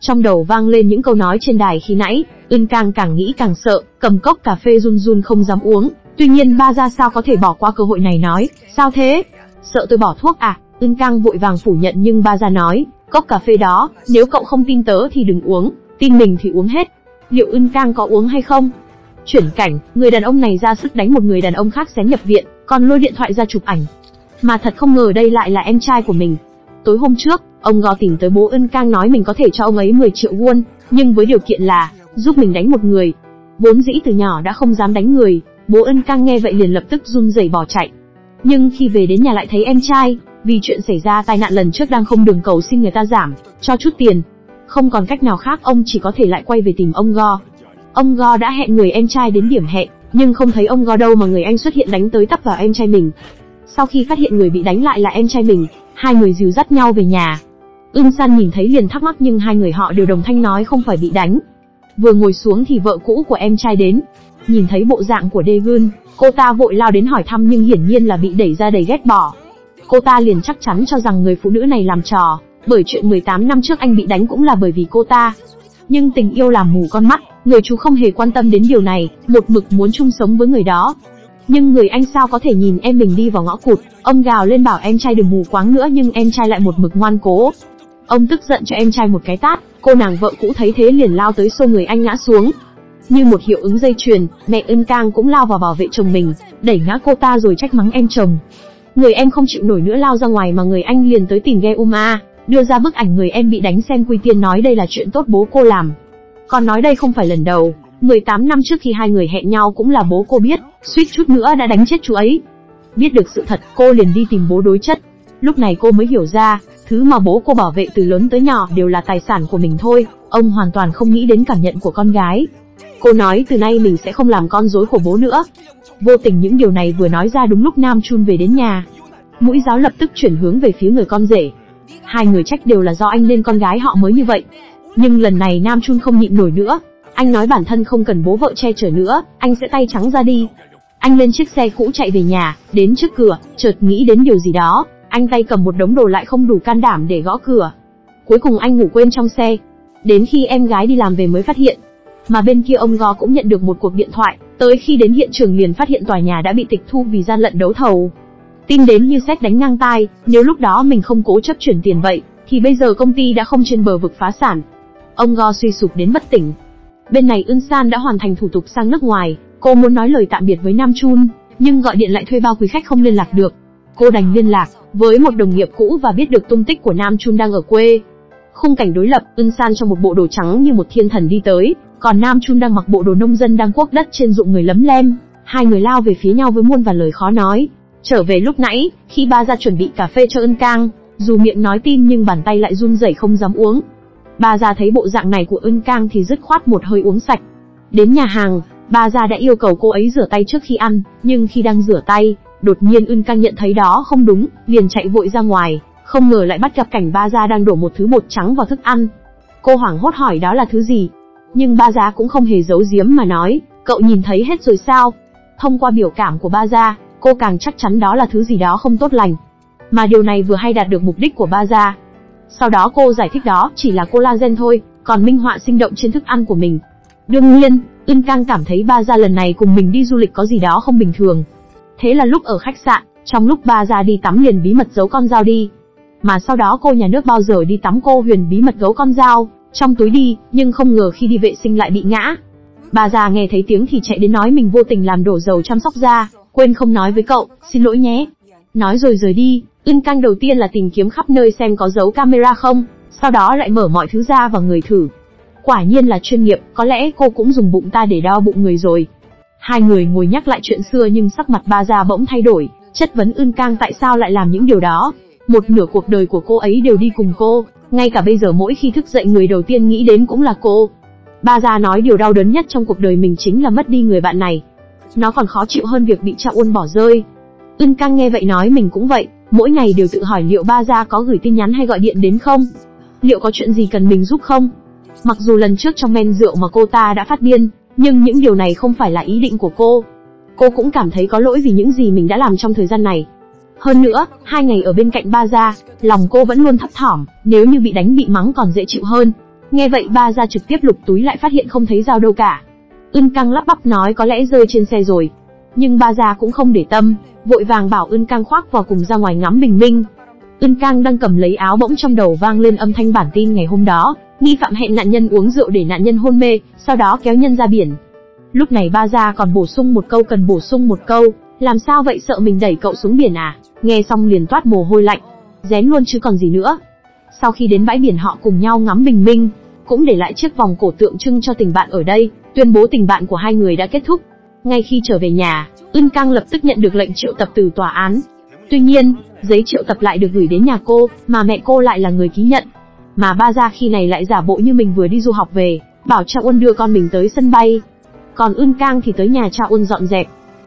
Trong đầu vang lên những câu nói trên đài khi nãy, Ưn Cang càng nghĩ càng sợ, cầm cốc cà phê run run không dám uống. Tuy nhiên ba ra sao có thể bỏ qua cơ hội này nói, sao thế? Sợ tôi bỏ thuốc à? Ưn Cang vội vàng phủ nhận nhưng ba ra nói, cốc cà phê đó, nếu cậu không tin tớ thì đừng uống, tin mình thì uống hết. Liệu Ưn Cang có uống hay không? Chuyển cảnh, người đàn ông này ra sức đánh một người đàn ông khác xén nhập viện, còn lôi điện thoại ra chụp ảnh, mà thật không ngờ đây lại là em trai của mình. Tối hôm trước, ông Go tìm tới bố Ân Cang nói mình có thể cho ông ấy 10 triệu won, nhưng với điều kiện là giúp mình đánh một người. Vốn dĩ từ nhỏ đã không dám đánh người, bố Ân Cang nghe vậy liền lập tức run rẩy bỏ chạy. Nhưng khi về đến nhà lại thấy em trai, vì chuyện xảy ra tai nạn lần trước đang không đường cầu xin người ta giảm, cho chút tiền. Không còn cách nào khác ông chỉ có thể lại quay về tìm ông Go. Ông Go đã hẹn người em trai đến điểm hẹn, nhưng không thấy ông Go đâu mà người anh xuất hiện đánh tới tấp vào em trai mình. Sau khi phát hiện người bị đánh lại là em trai mình, hai người dìu dắt nhau về nhà. ưng San nhìn thấy liền thắc mắc nhưng hai người họ đều đồng thanh nói không phải bị đánh. Vừa ngồi xuống thì vợ cũ của em trai đến. Nhìn thấy bộ dạng của Daegun, cô ta vội lao đến hỏi thăm nhưng hiển nhiên là bị đẩy ra đầy ghét bỏ. Cô ta liền chắc chắn cho rằng người phụ nữ này làm trò, bởi chuyện 18 năm trước anh bị đánh cũng là bởi vì cô ta. Nhưng tình yêu làm mù con mắt, người chú không hề quan tâm đến điều này, một mực muốn chung sống với người đó. Nhưng người anh sao có thể nhìn em mình đi vào ngõ cụt, ông gào lên bảo em trai đừng mù quáng nữa nhưng em trai lại một mực ngoan cố. Ông tức giận cho em trai một cái tát, cô nàng vợ cũ thấy thế liền lao tới xô người anh ngã xuống. Như một hiệu ứng dây chuyền, mẹ ân cang cũng lao vào bảo vệ chồng mình, đẩy ngã cô ta rồi trách mắng em chồng. Người em không chịu nổi nữa lao ra ngoài mà người anh liền tới tìm ghe Uma, đưa ra bức ảnh người em bị đánh xem quy tiên nói đây là chuyện tốt bố cô làm. Còn nói đây không phải lần đầu, 18 năm trước khi hai người hẹn nhau cũng là bố cô biết, suýt chút nữa đã đánh chết chú ấy. Biết được sự thật, cô liền đi tìm bố đối chất. Lúc này cô mới hiểu ra, thứ mà bố cô bảo vệ từ lớn tới nhỏ đều là tài sản của mình thôi, ông hoàn toàn không nghĩ đến cảm nhận của con gái. Cô nói từ nay mình sẽ không làm con rối của bố nữa. Vô tình những điều này vừa nói ra đúng lúc Nam Chun về đến nhà. Mũi giáo lập tức chuyển hướng về phía người con rể. Hai người trách đều là do anh nên con gái họ mới như vậy. Nhưng lần này Nam Chun không nhịn nổi nữa, anh nói bản thân không cần bố vợ che chở nữa, anh sẽ tay trắng ra đi. Anh lên chiếc xe cũ chạy về nhà, đến trước cửa, chợt nghĩ đến điều gì đó, anh tay cầm một đống đồ lại không đủ can đảm để gõ cửa. Cuối cùng anh ngủ quên trong xe. Đến khi em gái đi làm về mới phát hiện. Mà bên kia ông Go cũng nhận được một cuộc điện thoại, tới khi đến hiện trường liền phát hiện tòa nhà đã bị tịch thu vì gian lận đấu thầu. Tin đến như xét đánh ngang tai, nếu lúc đó mình không cố chấp chuyển tiền vậy, thì bây giờ công ty đã không trên bờ vực phá sản. Ông Go suy sụp đến bất tỉnh, Bên này Ưn San đã hoàn thành thủ tục sang nước ngoài, cô muốn nói lời tạm biệt với Nam Chun, nhưng gọi điện lại thuê bao quý khách không liên lạc được. Cô đành liên lạc với một đồng nghiệp cũ và biết được tung tích của Nam Chun đang ở quê. Khung cảnh đối lập, Ưn San trong một bộ đồ trắng như một thiên thần đi tới, còn Nam Chun đang mặc bộ đồ nông dân đang cuốc đất trên ruộng người lấm lem. Hai người lao về phía nhau với muôn vàn lời khó nói. Trở về lúc nãy, khi ba ra chuẩn bị cà phê cho ân Cang, dù miệng nói tin nhưng bàn tay lại run rẩy không dám uống. Ba gia thấy bộ dạng này của ân cang thì dứt khoát một hơi uống sạch. Đến nhà hàng, ba gia đã yêu cầu cô ấy rửa tay trước khi ăn, nhưng khi đang rửa tay, đột nhiên ân cang nhận thấy đó không đúng, liền chạy vội ra ngoài, không ngờ lại bắt gặp cảnh ba gia đang đổ một thứ bột trắng vào thức ăn. Cô hoảng hốt hỏi đó là thứ gì, nhưng ba gia cũng không hề giấu giếm mà nói, cậu nhìn thấy hết rồi sao? Thông qua biểu cảm của ba gia, cô càng chắc chắn đó là thứ gì đó không tốt lành. Mà điều này vừa hay đạt được mục đích của ba gia, sau đó cô giải thích đó chỉ là collagen thôi, còn minh họa sinh động trên thức ăn của mình. Đương nhiên, Ưn Cang cảm thấy ba gia lần này cùng mình đi du lịch có gì đó không bình thường. Thế là lúc ở khách sạn, trong lúc ba gia đi tắm liền bí mật giấu con dao đi. Mà sau đó cô nhà nước bao giờ đi tắm cô huyền bí mật giấu con dao, trong túi đi, nhưng không ngờ khi đi vệ sinh lại bị ngã. Bà già nghe thấy tiếng thì chạy đến nói mình vô tình làm đổ dầu chăm sóc da, quên không nói với cậu, xin lỗi nhé. Nói rồi rời đi, Ưn căng đầu tiên là tìm kiếm khắp nơi xem có dấu camera không, sau đó lại mở mọi thứ ra và người thử. Quả nhiên là chuyên nghiệp, có lẽ cô cũng dùng bụng ta để đo bụng người rồi. Hai người ngồi nhắc lại chuyện xưa nhưng sắc mặt ba già bỗng thay đổi, chất vấn Ưn Cang tại sao lại làm những điều đó. Một nửa cuộc đời của cô ấy đều đi cùng cô, ngay cả bây giờ mỗi khi thức dậy người đầu tiên nghĩ đến cũng là cô. Ba gia nói điều đau đớn nhất trong cuộc đời mình chính là mất đi người bạn này. Nó còn khó chịu hơn việc bị Cha Uôn bỏ rơi. Ưn Cang nghe vậy nói mình cũng vậy, mỗi ngày đều tự hỏi liệu ba gia có gửi tin nhắn hay gọi điện đến không? Liệu có chuyện gì cần mình giúp không? Mặc dù lần trước trong men rượu mà cô ta đã phát điên, nhưng những điều này không phải là ý định của cô. Cô cũng cảm thấy có lỗi vì những gì mình đã làm trong thời gian này. Hơn nữa, hai ngày ở bên cạnh ba gia, lòng cô vẫn luôn thấp thỏm, nếu như bị đánh bị mắng còn dễ chịu hơn. Nghe vậy ba gia trực tiếp lục túi lại phát hiện không thấy dao đâu cả. Ưn căng lắp bắp nói có lẽ rơi trên xe rồi. Nhưng ba gia cũng không để tâm, vội vàng bảo Ưn Cang khoác vào cùng ra ngoài ngắm bình minh. Ưn Cang đang cầm lấy áo bỗng trong đầu vang lên âm thanh bản tin ngày hôm đó, nghi phạm hẹn nạn nhân uống rượu để nạn nhân hôn mê, sau đó kéo nhân ra biển. Lúc này ba gia còn bổ sung một câu cần bổ sung một câu, làm sao vậy sợ mình đẩy cậu xuống biển à? Nghe xong liền toát mồ hôi lạnh, rén luôn chứ còn gì nữa. Sau khi đến bãi biển họ cùng nhau ngắm bình minh, cũng để lại chiếc vòng cổ tượng trưng cho tình bạn ở đây, tuyên bố tình bạn của hai người đã kết thúc. Ngay khi trở về nhà, Ưn Cang lập tức nhận được lệnh triệu tập từ tòa án. Tuy nhiên, giấy triệu tập lại được gửi đến nhà cô, mà mẹ cô lại là người ký nhận. Mà ba gia khi này lại giả bộ như mình vừa đi du học về, bảo cha Uân đưa con mình tới sân bay. Còn Ưn Cang thì tới nhà cha Uân dọn dẹp.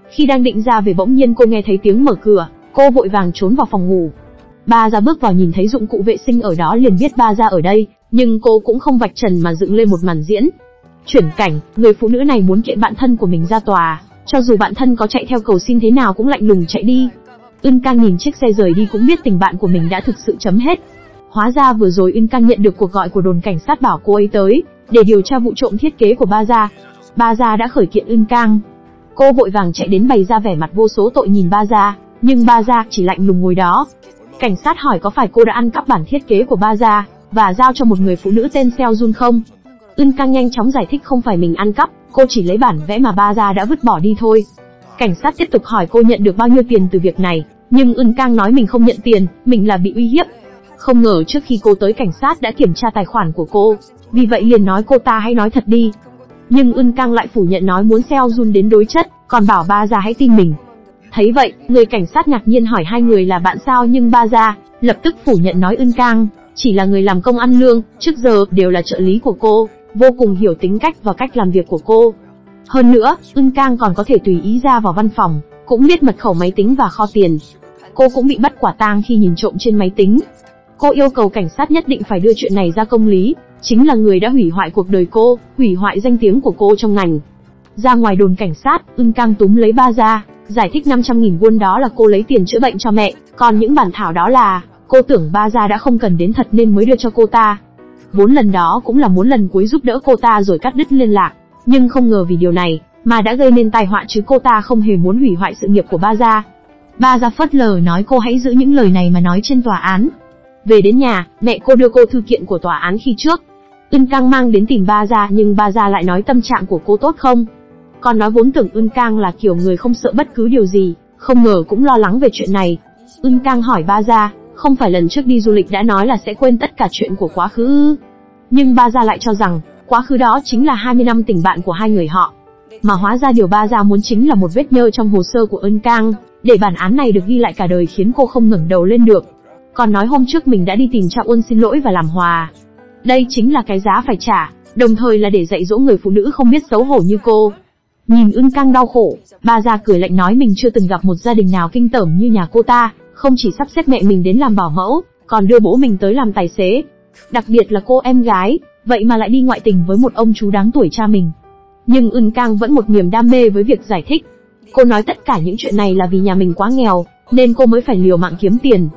Khi đang định ra về bỗng nhiên cô nghe thấy tiếng mở cửa, cô vội vàng trốn vào phòng ngủ. Ba ra bước vào nhìn thấy dụng cụ vệ sinh ở đó liền biết ba ra ở đây, nhưng cô cũng không vạch trần mà dựng lên một màn diễn. Chuyển cảnh, người phụ nữ này muốn kiện bạn thân của mình ra tòa, cho dù bạn thân có chạy theo cầu xin thế nào cũng lạnh lùng chạy đi. Ưn Cang nhìn chiếc xe rời đi cũng biết tình bạn của mình đã thực sự chấm hết. Hóa ra vừa rồi Ưn Cang nhận được cuộc gọi của đồn cảnh sát bảo cô ấy tới, để điều tra vụ trộm thiết kế của Ba Gia. Ba Gia đã khởi kiện Ưn Cang. Cô vội vàng chạy đến bày ra vẻ mặt vô số tội nhìn Ba Gia, nhưng Ba Gia chỉ lạnh lùng ngồi đó. Cảnh sát hỏi có phải cô đã ăn cắp bản thiết kế của Ba Gia, và giao cho một người phụ nữ tên Seo Jun không? Ưn Cang nhanh chóng giải thích không phải mình ăn cắp, cô chỉ lấy bản vẽ mà ba gia đã vứt bỏ đi thôi. Cảnh sát tiếp tục hỏi cô nhận được bao nhiêu tiền từ việc này, Nhưng Ưn Cang nói mình không nhận tiền, mình là bị uy hiếp. Không ngờ trước khi cô tới cảnh sát đã kiểm tra tài khoản của cô, vì vậy liền nói cô ta hãy nói thật đi. Nhưng Ưn Cang lại phủ nhận nói muốn Seo Jun đến đối chất, còn bảo ba già hãy tin mình. Thấy vậy, người cảnh sát ngạc nhiên hỏi hai người là bạn sao nhưng ba gia lập tức phủ nhận nói Ưn Cang chỉ là người làm công ăn lương, trước giờ đều là trợ lý của cô, vô cùng hiểu tính cách và cách làm việc của cô. Hơn nữa, Ưn Cang còn có thể tùy ý ra vào văn phòng, cũng biết mật khẩu máy tính và kho tiền. Cô cũng bị bắt quả tang khi nhìn trộm trên máy tính. Cô yêu cầu cảnh sát nhất định phải đưa chuyện này ra công lý, chính là người đã hủy hoại cuộc đời cô, hủy hoại danh tiếng của cô trong ngành. Ra ngoài đồn cảnh sát, Ưng Cang túm lấy ba ra, giải thích 500.000 won đó là cô lấy tiền chữa bệnh cho mẹ, còn những bản thảo đó là, cô tưởng ba Ra đã không cần đến thật nên mới đưa cho cô ta. Bốn lần đó cũng là muốn lần cuối giúp đỡ cô ta rồi cắt đứt liên lạc, nhưng không ngờ vì điều này, mà đã gây nên tai họa chứ cô ta không hề muốn hủy hoại sự nghiệp của ba gia. Ba gia phất lờ nói cô hãy giữ những lời này mà nói trên tòa án. Về đến nhà, mẹ cô đưa cô thư kiện của tòa án khi trước. Ưn Cang mang đến tìm ba gia nhưng ba gia lại nói tâm trạng của cô tốt không, còn nói vốn tưởng Ưn Cang là kiểu người không sợ bất cứ điều gì, không ngờ cũng lo lắng về chuyện này. Ưn Cang hỏi ba gia, không phải lần trước đi du lịch đã nói là sẽ quên tất cả chuyện của quá khứ ư? Nhưng ba gia lại cho rằng, quá khứ đó chính là 20 năm tình bạn của hai người họ. Mà hóa ra điều ba gia muốn chính là một vết nhơ trong hồ sơ của Ưn Cang, để bản án này được ghi lại cả đời khiến cô không ngẩng đầu lên được. Còn nói hôm trước mình đã đi tìm cha Uân xin lỗi và làm hòa. Đây chính là cái giá phải trả, đồng thời là để dạy dỗ người phụ nữ không biết xấu hổ như cô. Nhìn ưng căng đau khổ, bà già cười lạnh nói mình chưa từng gặp một gia đình nào kinh tởm như nhà cô ta, không chỉ sắp xếp mẹ mình đến làm bảo mẫu, còn đưa bố mình tới làm tài xế. Đặc biệt là cô em gái, vậy mà lại đi ngoại tình với một ông chú đáng tuổi cha mình. Nhưng ưng cang vẫn một niềm đam mê với việc giải thích. Cô nói tất cả những chuyện này là vì nhà mình quá nghèo, nên cô mới phải liều mạng kiếm tiền.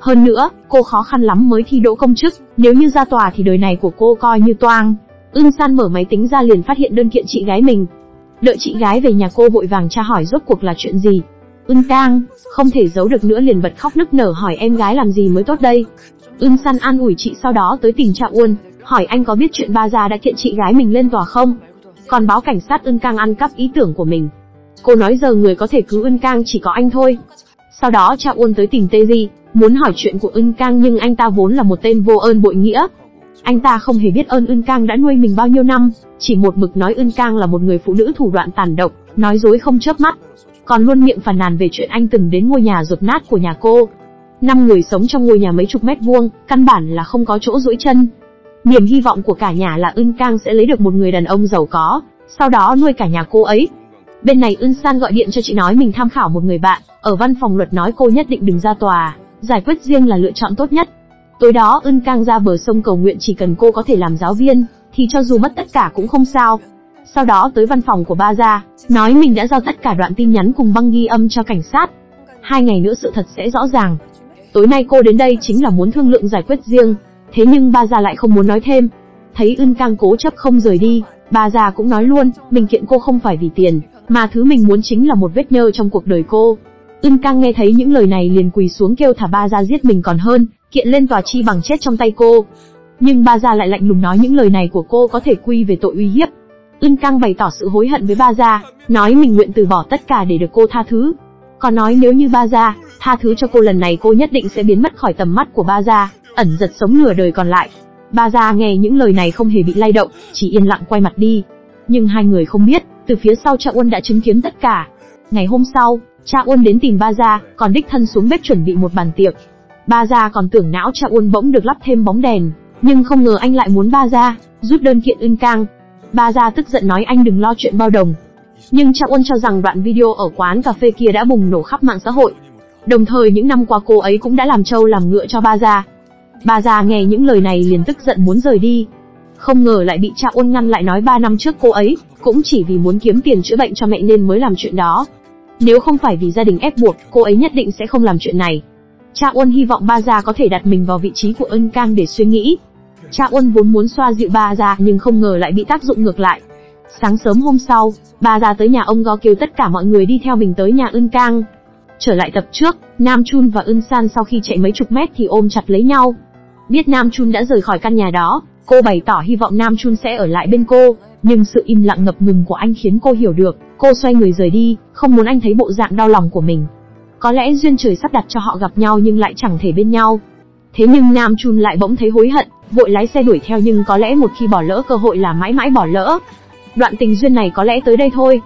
Hơn nữa, cô khó khăn lắm mới thi đỗ công chức, nếu như ra tòa thì đời này của cô coi như toang. Ưng San mở máy tính ra liền phát hiện đơn kiện chị gái mình, Đợi chị gái về nhà cô vội vàng tra hỏi rốt cuộc là chuyện gì. ưng Cang, không thể giấu được nữa liền bật khóc nức nở hỏi em gái làm gì mới tốt đây. ưng San an ủi chị sau đó tới tìm cha Uôn, hỏi anh có biết chuyện ba già đã kiện chị gái mình lên tòa không? Còn báo cảnh sát ưng Cang ăn cắp ý tưởng của mình. Cô nói giờ người có thể cứu ưng Cang chỉ có anh thôi. Sau đó cha Uôn tới tìm Tê Di, muốn hỏi chuyện của Ưn Cang nhưng anh ta vốn là một tên vô ơn bội nghĩa, anh ta không hề biết ơn Ưn Cang đã nuôi mình bao nhiêu năm, chỉ một mực nói Ưn Cang là một người phụ nữ thủ đoạn tàn độc, nói dối không chớp mắt. Còn luôn miệng phàn nàn về chuyện anh từng đến ngôi nhà ruột nát của nhà cô. Năm người sống trong ngôi nhà mấy chục mét vuông, căn bản là không có chỗ duỗi chân. Niềm hy vọng của cả nhà là Ưn Cang sẽ lấy được một người đàn ông giàu có, sau đó nuôi cả nhà cô ấy. Bên này Ưn San gọi điện cho chị nói mình tham khảo một người bạn, ở văn phòng luật nói cô nhất định đừng ra tòa, giải quyết riêng là lựa chọn tốt nhất. Tối đó ưn cang ra bờ sông cầu nguyện chỉ cần cô có thể làm giáo viên, thì cho dù mất tất cả cũng không sao. Sau đó tới văn phòng của ba gia, nói mình đã giao tất cả đoạn tin nhắn cùng băng ghi âm cho cảnh sát. Hai ngày nữa sự thật sẽ rõ ràng. Tối nay cô đến đây chính là muốn thương lượng giải quyết riêng, thế nhưng ba gia lại không muốn nói thêm. Thấy ưn cang cố chấp không rời đi, ba gia cũng nói luôn, mình kiện cô không phải vì tiền, mà thứ mình muốn chính là một vết nhơ trong cuộc đời cô. Ưn cang nghe thấy những lời này liền quỳ xuống kêu thả ba gia giết mình còn hơn, kiện lên tòa chi bằng chết trong tay cô. Nhưng ba gia lại lạnh lùng nói những lời này của cô có thể quy về tội uy hiếp. Ưn Cang bày tỏ sự hối hận với ba gia, nói mình nguyện từ bỏ tất cả để được cô tha thứ. Còn nói nếu như ba gia tha thứ cho cô lần này cô nhất định sẽ biến mất khỏi tầm mắt của ba gia, ẩn giật sống nửa đời còn lại. Ba gia nghe những lời này không hề bị lay động, chỉ yên lặng quay mặt đi. Nhưng hai người không biết, từ phía sau Cha Uân đã chứng kiến tất cả. Ngày hôm sau, Cha Uôn đến tìm ba gia, còn đích thân xuống bếp chuẩn bị một bàn tiệc. Ba Gia còn tưởng não cha Uôn bỗng được lắp thêm bóng đèn, nhưng không ngờ anh lại muốn Ba Gia rút đơn kiện ưng Cang. Ba Gia tức giận nói anh đừng lo chuyện bao đồng. Nhưng cha Uôn cho rằng đoạn video ở quán cà phê kia đã bùng nổ khắp mạng xã hội. Đồng thời những năm qua cô ấy cũng đã làm trâu làm ngựa cho Ba Gia. Ba Gia nghe những lời này liền tức giận muốn rời đi. Không ngờ lại bị cha Uôn ngăn lại nói 3 năm trước cô ấy cũng chỉ vì muốn kiếm tiền chữa bệnh cho mẹ nên mới làm chuyện đó. Nếu không phải vì gia đình ép buộc, cô ấy nhất định sẽ không làm chuyện này. Cha Uân hy vọng Ba Gia có thể đặt mình vào vị trí của Ân Cang để suy nghĩ. Cha Uân vốn muốn xoa dịu Ba Gia nhưng không ngờ lại bị tác dụng ngược lại. Sáng sớm hôm sau, Ba Gia tới nhà ông Go kêu tất cả mọi người đi theo mình tới nhà Ân Cang. Trở lại tập trước, Nam Chun và Ân San sau khi chạy mấy chục mét thì ôm chặt lấy nhau. Biết Nam Chun đã rời khỏi căn nhà đó, cô bày tỏ hy vọng Nam Chun sẽ ở lại bên cô, nhưng sự im lặng ngập ngừng của anh khiến cô hiểu được, cô xoay người rời đi, không muốn anh thấy bộ dạng đau lòng của mình. Có lẽ duyên trời sắp đặt cho họ gặp nhau nhưng lại chẳng thể bên nhau. Thế nhưng Nam Chun lại bỗng thấy hối hận, vội lái xe đuổi theo nhưng có lẽ một khi bỏ lỡ cơ hội là mãi mãi bỏ lỡ. Đoạn tình duyên này có lẽ tới đây thôi.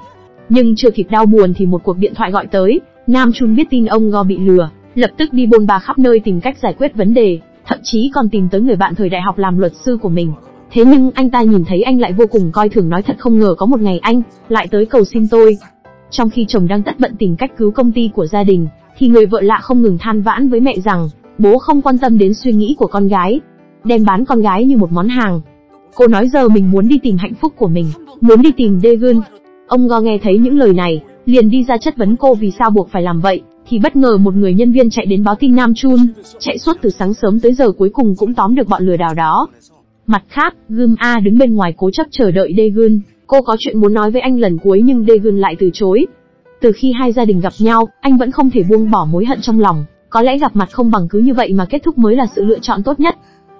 Nhưng chưa kịp đau buồn thì một cuộc điện thoại gọi tới, Nam Chun biết tin ông Go bị lừa, lập tức đi bôn ba khắp nơi tìm cách giải quyết vấn đề, thậm chí còn tìm tới người bạn thời đại học làm luật sư của mình. Thế nhưng anh ta nhìn thấy anh lại vô cùng coi thường nói thật không ngờ có một ngày anh lại tới cầu xin tôi. Trong khi chồng đang tất bận tìm cách cứu công ty của gia đình, thì người vợ lạ không ngừng than vãn với mẹ rằng bố không quan tâm đến suy nghĩ của con gái, đem bán con gái như một món hàng. Cô nói giờ mình muốn đi tìm hạnh phúc của mình, muốn đi tìm Daegun. Ông Go nghe thấy những lời này, liền đi ra chất vấn cô vì sao buộc phải làm vậy, thì bất ngờ một người nhân viên chạy đến báo tin Nam Chun, chạy suốt từ sáng sớm tới giờ cuối cùng cũng tóm được bọn lừa đảo đó. Mặt khác, Gươm A đứng bên ngoài cố chấp chờ đợi Daegun, cô có chuyện muốn nói với anh lần cuối nhưng Daegun lại từ chối. Từ khi hai gia đình gặp nhau, anh vẫn không thể buông bỏ mối hận trong lòng, có lẽ gặp mặt không bằng cứ như vậy mà kết thúc mới là sự lựa chọn tốt nhất.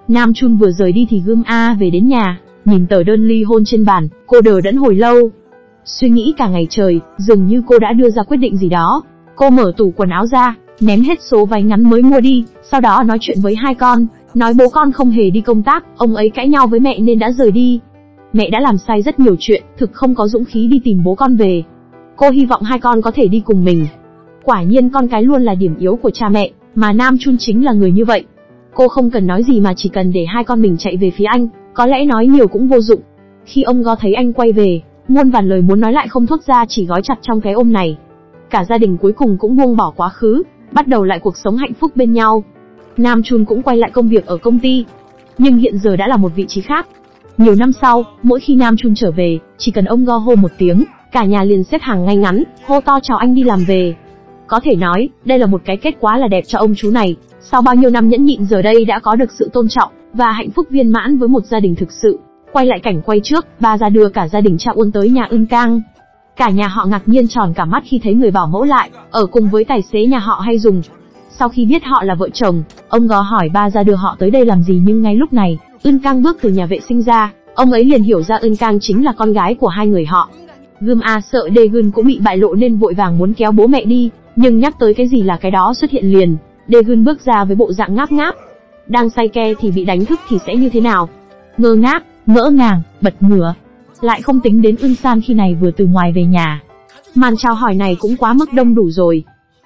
Nam Chun vừa rời đi thì Gươm A về đến nhà, nhìn tờ đơn ly hôn trên bàn, cô đờ đẫn hồi lâu. Suy nghĩ cả ngày trời, dường như cô đã đưa ra quyết định gì đó. Cô mở tủ quần áo ra, ném hết số váy ngắn mới mua đi, sau đó nói chuyện với hai con, nói bố con không hề đi công tác, ông ấy cãi nhau với mẹ nên đã rời đi. Mẹ đã làm sai rất nhiều chuyện, thực không có dũng khí đi tìm bố con về. Cô hy vọng hai con có thể đi cùng mình. Quả nhiên con cái luôn là điểm yếu của cha mẹ, mà Nam Chun chính là người như vậy. Cô không cần nói gì mà chỉ cần để hai con mình chạy về phía anh, có lẽ nói nhiều cũng vô dụng. Khi ông Go thấy anh quay về, muôn vàn lời muốn nói lại không thốt ra chỉ gói chặt trong cái ôm này. Cả gia đình cuối cùng cũng buông bỏ quá khứ, bắt đầu lại cuộc sống hạnh phúc bên nhau. Nam Chun cũng quay lại công việc ở công ty, nhưng hiện giờ đã là một vị trí khác. Nhiều năm sau, mỗi khi Nam Chun trở về, chỉ cần ông Go hô một tiếng, cả nhà liền xếp hàng ngay ngắn, hô to chào anh đi làm về. Có thể nói, đây là một cái kết quá là đẹp cho ông chú này, sau bao nhiêu năm nhẫn nhịn giờ đây đã có được sự tôn trọng và hạnh phúc viên mãn với một gia đình thực sự. Quay lại cảnh quay trước, ba ra đưa cả gia đình cha Uôn tới nhà Ưng Cang. Cả nhà họ ngạc nhiên tròn cả mắt khi thấy người bảo mẫu lại, ở cùng với tài xế nhà họ hay dùng. Sau khi biết họ là vợ chồng, ông gó hỏi ba ra đưa họ tới đây làm gì nhưng ngay lúc này, Ưn Cang bước từ nhà vệ sinh ra, ông ấy liền hiểu ra Ưn Cang chính là con gái của hai người họ. Gươm A sợ Đê Gưn cũng bị bại lộ nên vội vàng muốn kéo bố mẹ đi, nhưng nhắc tới cái gì là cái đó xuất hiện liền. Đê Gưn bước ra với bộ dạng ngáp ngáp. Đang say ke thì bị đánh thức thì sẽ như thế nào? Ngơ ngác, ngỡ ngàng, bật ngửa. Lại không tính đến Ưn San khi này vừa từ ngoài về nhà. Màn chào hỏi này cũng quá mức đông đủ rồi.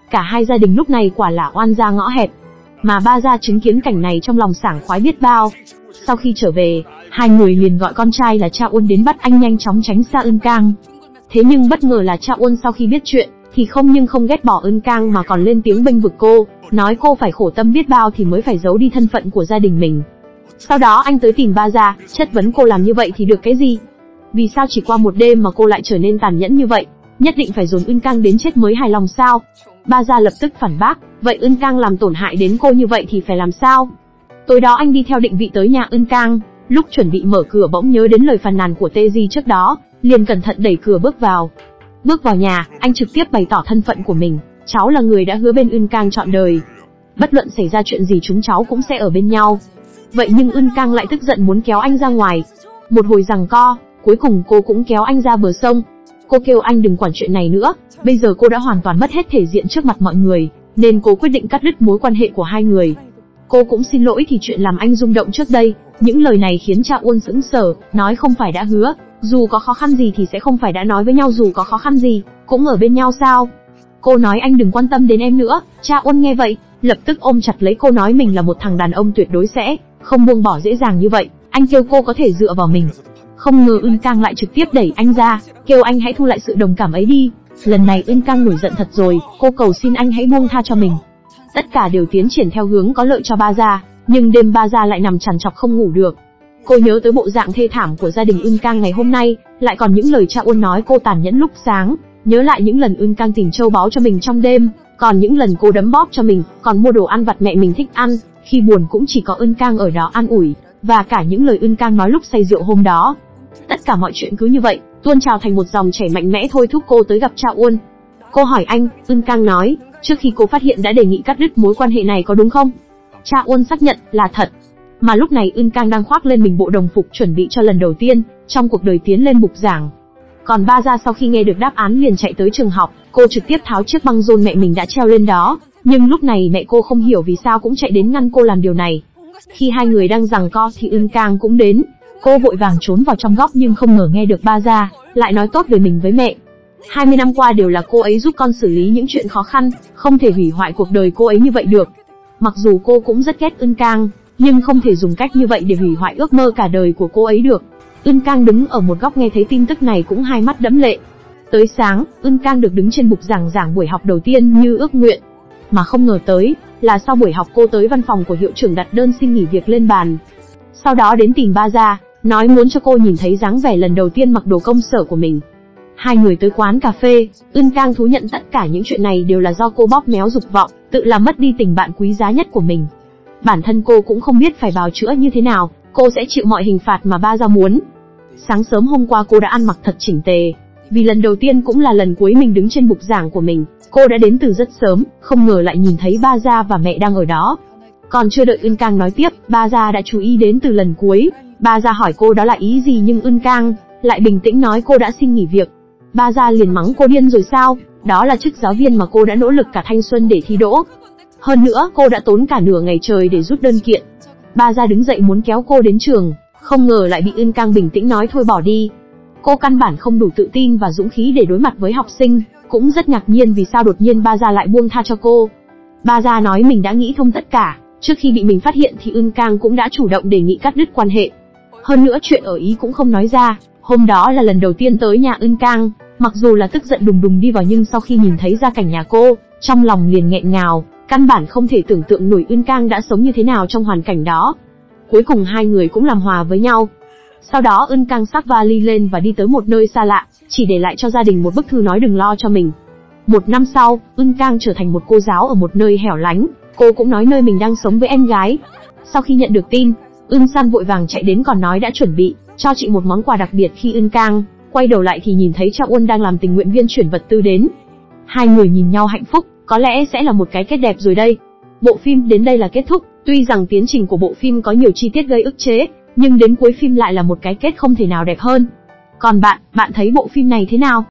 Cả hai gia đình lúc này quả là oan gia ngõ hẹp. Mà ba gia chứng kiến cảnh này trong lòng sảng khoái biết bao. Sau khi trở về, hai người liền gọi con trai là Cha Uôn đến bắt anh nhanh chóng tránh xa Ưn Cang. Thế nhưng bất ngờ là Cha Uôn sau khi biết chuyện, thì không nhưng không ghét bỏ Ưn Cang mà còn lên tiếng bênh vực cô, nói cô phải khổ tâm biết bao thì mới phải giấu đi thân phận của gia đình mình. Sau đó anh tới tìm ba gia, chất vấn cô làm như vậy thì được cái gì? Vì sao chỉ qua một đêm mà cô lại trở nên tàn nhẫn như vậy? Nhất định phải dồn Ưn Cang đến chết mới hài lòng sao? Ba gia lập tức phản bác, vậy Ưn Cang làm tổn hại đến cô như vậy thì phải làm sao? Tối đó anh đi theo định vị tới nhà Ưn Cang, lúc chuẩn bị mở cửa bỗng nhớ đến lời phàn nàn của Tê Di trước đó, liền cẩn thận đẩy cửa bước vào. Bước vào nhà, anh trực tiếp bày tỏ thân phận của mình, cháu là người đã hứa bên Ưn Cang chọn đời. Bất luận xảy ra chuyện gì chúng cháu cũng sẽ ở bên nhau. Vậy nhưng Ưn Cang lại tức giận muốn kéo anh ra ngoài. Một hồi rằng co, cuối cùng cô cũng kéo anh ra bờ sông. Cô kêu anh đừng quản chuyện này nữa, bây giờ cô đã hoàn toàn mất hết thể diện trước mặt mọi người, nên cô quyết định cắt đứt mối quan hệ của hai người. Cô cũng xin lỗi thì chuyện làm anh rung động trước đây, những lời này khiến cha Uôn sững sờ, nói không phải đã hứa, dù có khó khăn gì thì sẽ không phải đã nói với nhau dù có khó khăn gì, cũng ở bên nhau sao? Cô nói anh đừng quan tâm đến em nữa, cha Uôn nghe vậy, lập tức ôm chặt lấy cô nói mình là một thằng đàn ông tuyệt đối sẽ không buông bỏ dễ dàng như vậy, anh kêu cô có thể dựa vào mình. Không ngờ Ưn Cang lại trực tiếp đẩy anh ra, kêu anh hãy thu lại sự đồng cảm ấy đi. Lần này Ưn Cang nổi giận thật rồi, cô cầu xin anh hãy buông tha cho mình. Tất cả đều tiến triển theo hướng có lợi cho ba gia, nhưng đêm ba gia lại nằm chằn chọc không ngủ được. Cô nhớ tới bộ dạng thê thảm của gia đình Ưn Cang ngày hôm nay, lại còn những lời cha Uôn nói cô tàn nhẫn lúc sáng, nhớ lại những lần Ưn Cang tìm châu báu cho mình trong đêm, còn những lần cô đấm bóp cho mình, còn mua đồ ăn vặt mẹ mình thích ăn, khi buồn cũng chỉ có Ưn Cang ở đó an ủi, và cả những lời Ưn Cang nói lúc say rượu hôm đó. Tất cả mọi chuyện cứ như vậy, tuôn trào thành một dòng chảy mạnh mẽ thôi thúc cô tới gặp cha Uôn. Cô hỏi anh, Ưn Cang nói, trước khi cô phát hiện đã đề nghị cắt đứt mối quan hệ này có đúng không? Cha Uôn xác nhận là thật. Mà lúc này Ưn Cang đang khoác lên mình bộ đồng phục chuẩn bị cho lần đầu tiên trong cuộc đời tiến lên bục giảng. Còn ba gia sau khi nghe được đáp án liền chạy tới trường học, cô trực tiếp tháo chiếc băng rôn mẹ mình đã treo lên đó, nhưng lúc này mẹ cô không hiểu vì sao cũng chạy đến ngăn cô làm điều này. Khi hai người đang giằng co thì Ưn Cang cũng đến, cô vội vàng trốn vào trong góc nhưng không ngờ nghe được ba Ra lại nói tốt về mình với mẹ. 20 năm qua đều là cô ấy giúp con xử lý những chuyện khó khăn, không thể hủy hoại cuộc đời cô ấy như vậy được. Mặc dù cô cũng rất ghét Ưn Cang, nhưng không thể dùng cách như vậy để hủy hoại ước mơ cả đời của cô ấy được. Ưn Cang đứng ở một góc nghe thấy tin tức này cũng hai mắt đẫm lệ. Tới sáng, Ưn Cang được đứng trên bục giảng giảng buổi học đầu tiên như ước nguyện. Mà không ngờ tới, là sau buổi học cô tới văn phòng của hiệu trưởng đặt đơn xin nghỉ việc lên bàn. Sau đó đến tìm ba Ra nói muốn cho cô nhìn thấy dáng vẻ lần đầu tiên mặc đồ công sở của mình. Hai người tới quán cà phê, Ưn Cang thú nhận tất cả những chuyện này đều là do cô bóp méo dục vọng, tự làm mất đi tình bạn quý giá nhất của mình. Bản thân cô cũng không biết phải bào chữa như thế nào, cô sẽ chịu mọi hình phạt mà ba gia muốn. Sáng sớm hôm qua cô đã ăn mặc thật chỉnh tề, vì lần đầu tiên cũng là lần cuối mình đứng trên bục giảng của mình, cô đã đến từ rất sớm, không ngờ lại nhìn thấy ba gia và mẹ đang ở đó. Còn chưa đợi Ưn Cang nói tiếp, ba gia đã chú ý đến từ lần cuối, ba gia hỏi cô đó là ý gì nhưng Ưn Cang lại bình tĩnh nói cô đã xin nghỉ việc. Ba gia liền mắng cô điên rồi sao, đó là chức giáo viên mà cô đã nỗ lực cả thanh xuân để thi đỗ. Hơn nữa, cô đã tốn cả nửa ngày trời để rút đơn kiện. Ba gia đứng dậy muốn kéo cô đến trường, không ngờ lại bị Ưn Cang bình tĩnh nói thôi bỏ đi. Cô căn bản không đủ tự tin và dũng khí để đối mặt với học sinh, cũng rất ngạc nhiên vì sao đột nhiên ba gia lại buông tha cho cô. Ba gia nói mình đã nghĩ thông tất cả, trước khi bị mình phát hiện thì Ưn Cang cũng đã chủ động đề nghị cắt đứt quan hệ. Hơn nữa chuyện ở ý cũng không nói ra, hôm đó là lần đầu tiên tới nhà Ưn Cang, mặc dù là tức giận đùng đùng đi vào nhưng sau khi nhìn thấy gia cảnh nhà cô, trong lòng liền nghẹn ngào, căn bản không thể tưởng tượng nổi Ưn Cang đã sống như thế nào trong hoàn cảnh đó. Cuối cùng hai người cũng làm hòa với nhau. Sau đó Ưn Cang sắc vali lên và đi tới một nơi xa lạ, chỉ để lại cho gia đình một bức thư nói đừng lo cho mình. Một năm sau, Ưn Cang trở thành một cô giáo ở một nơi hẻo lánh, cô cũng nói nơi mình đang sống với em gái. Sau khi nhận được tin, Ưn San vội vàng chạy đến còn nói đã chuẩn bị cho chị một món quà đặc biệt khi Ưn Cang quay đầu lại thì nhìn thấy Cha Uân đang làm tình nguyện viên chuyển vật tư đến. Hai người nhìn nhau hạnh phúc, có lẽ sẽ là một cái kết đẹp rồi đây. Bộ phim đến đây là kết thúc, tuy rằng tiến trình của bộ phim có nhiều chi tiết gây ức chế, nhưng đến cuối phim lại là một cái kết không thể nào đẹp hơn. Còn bạn, bạn thấy bộ phim này thế nào?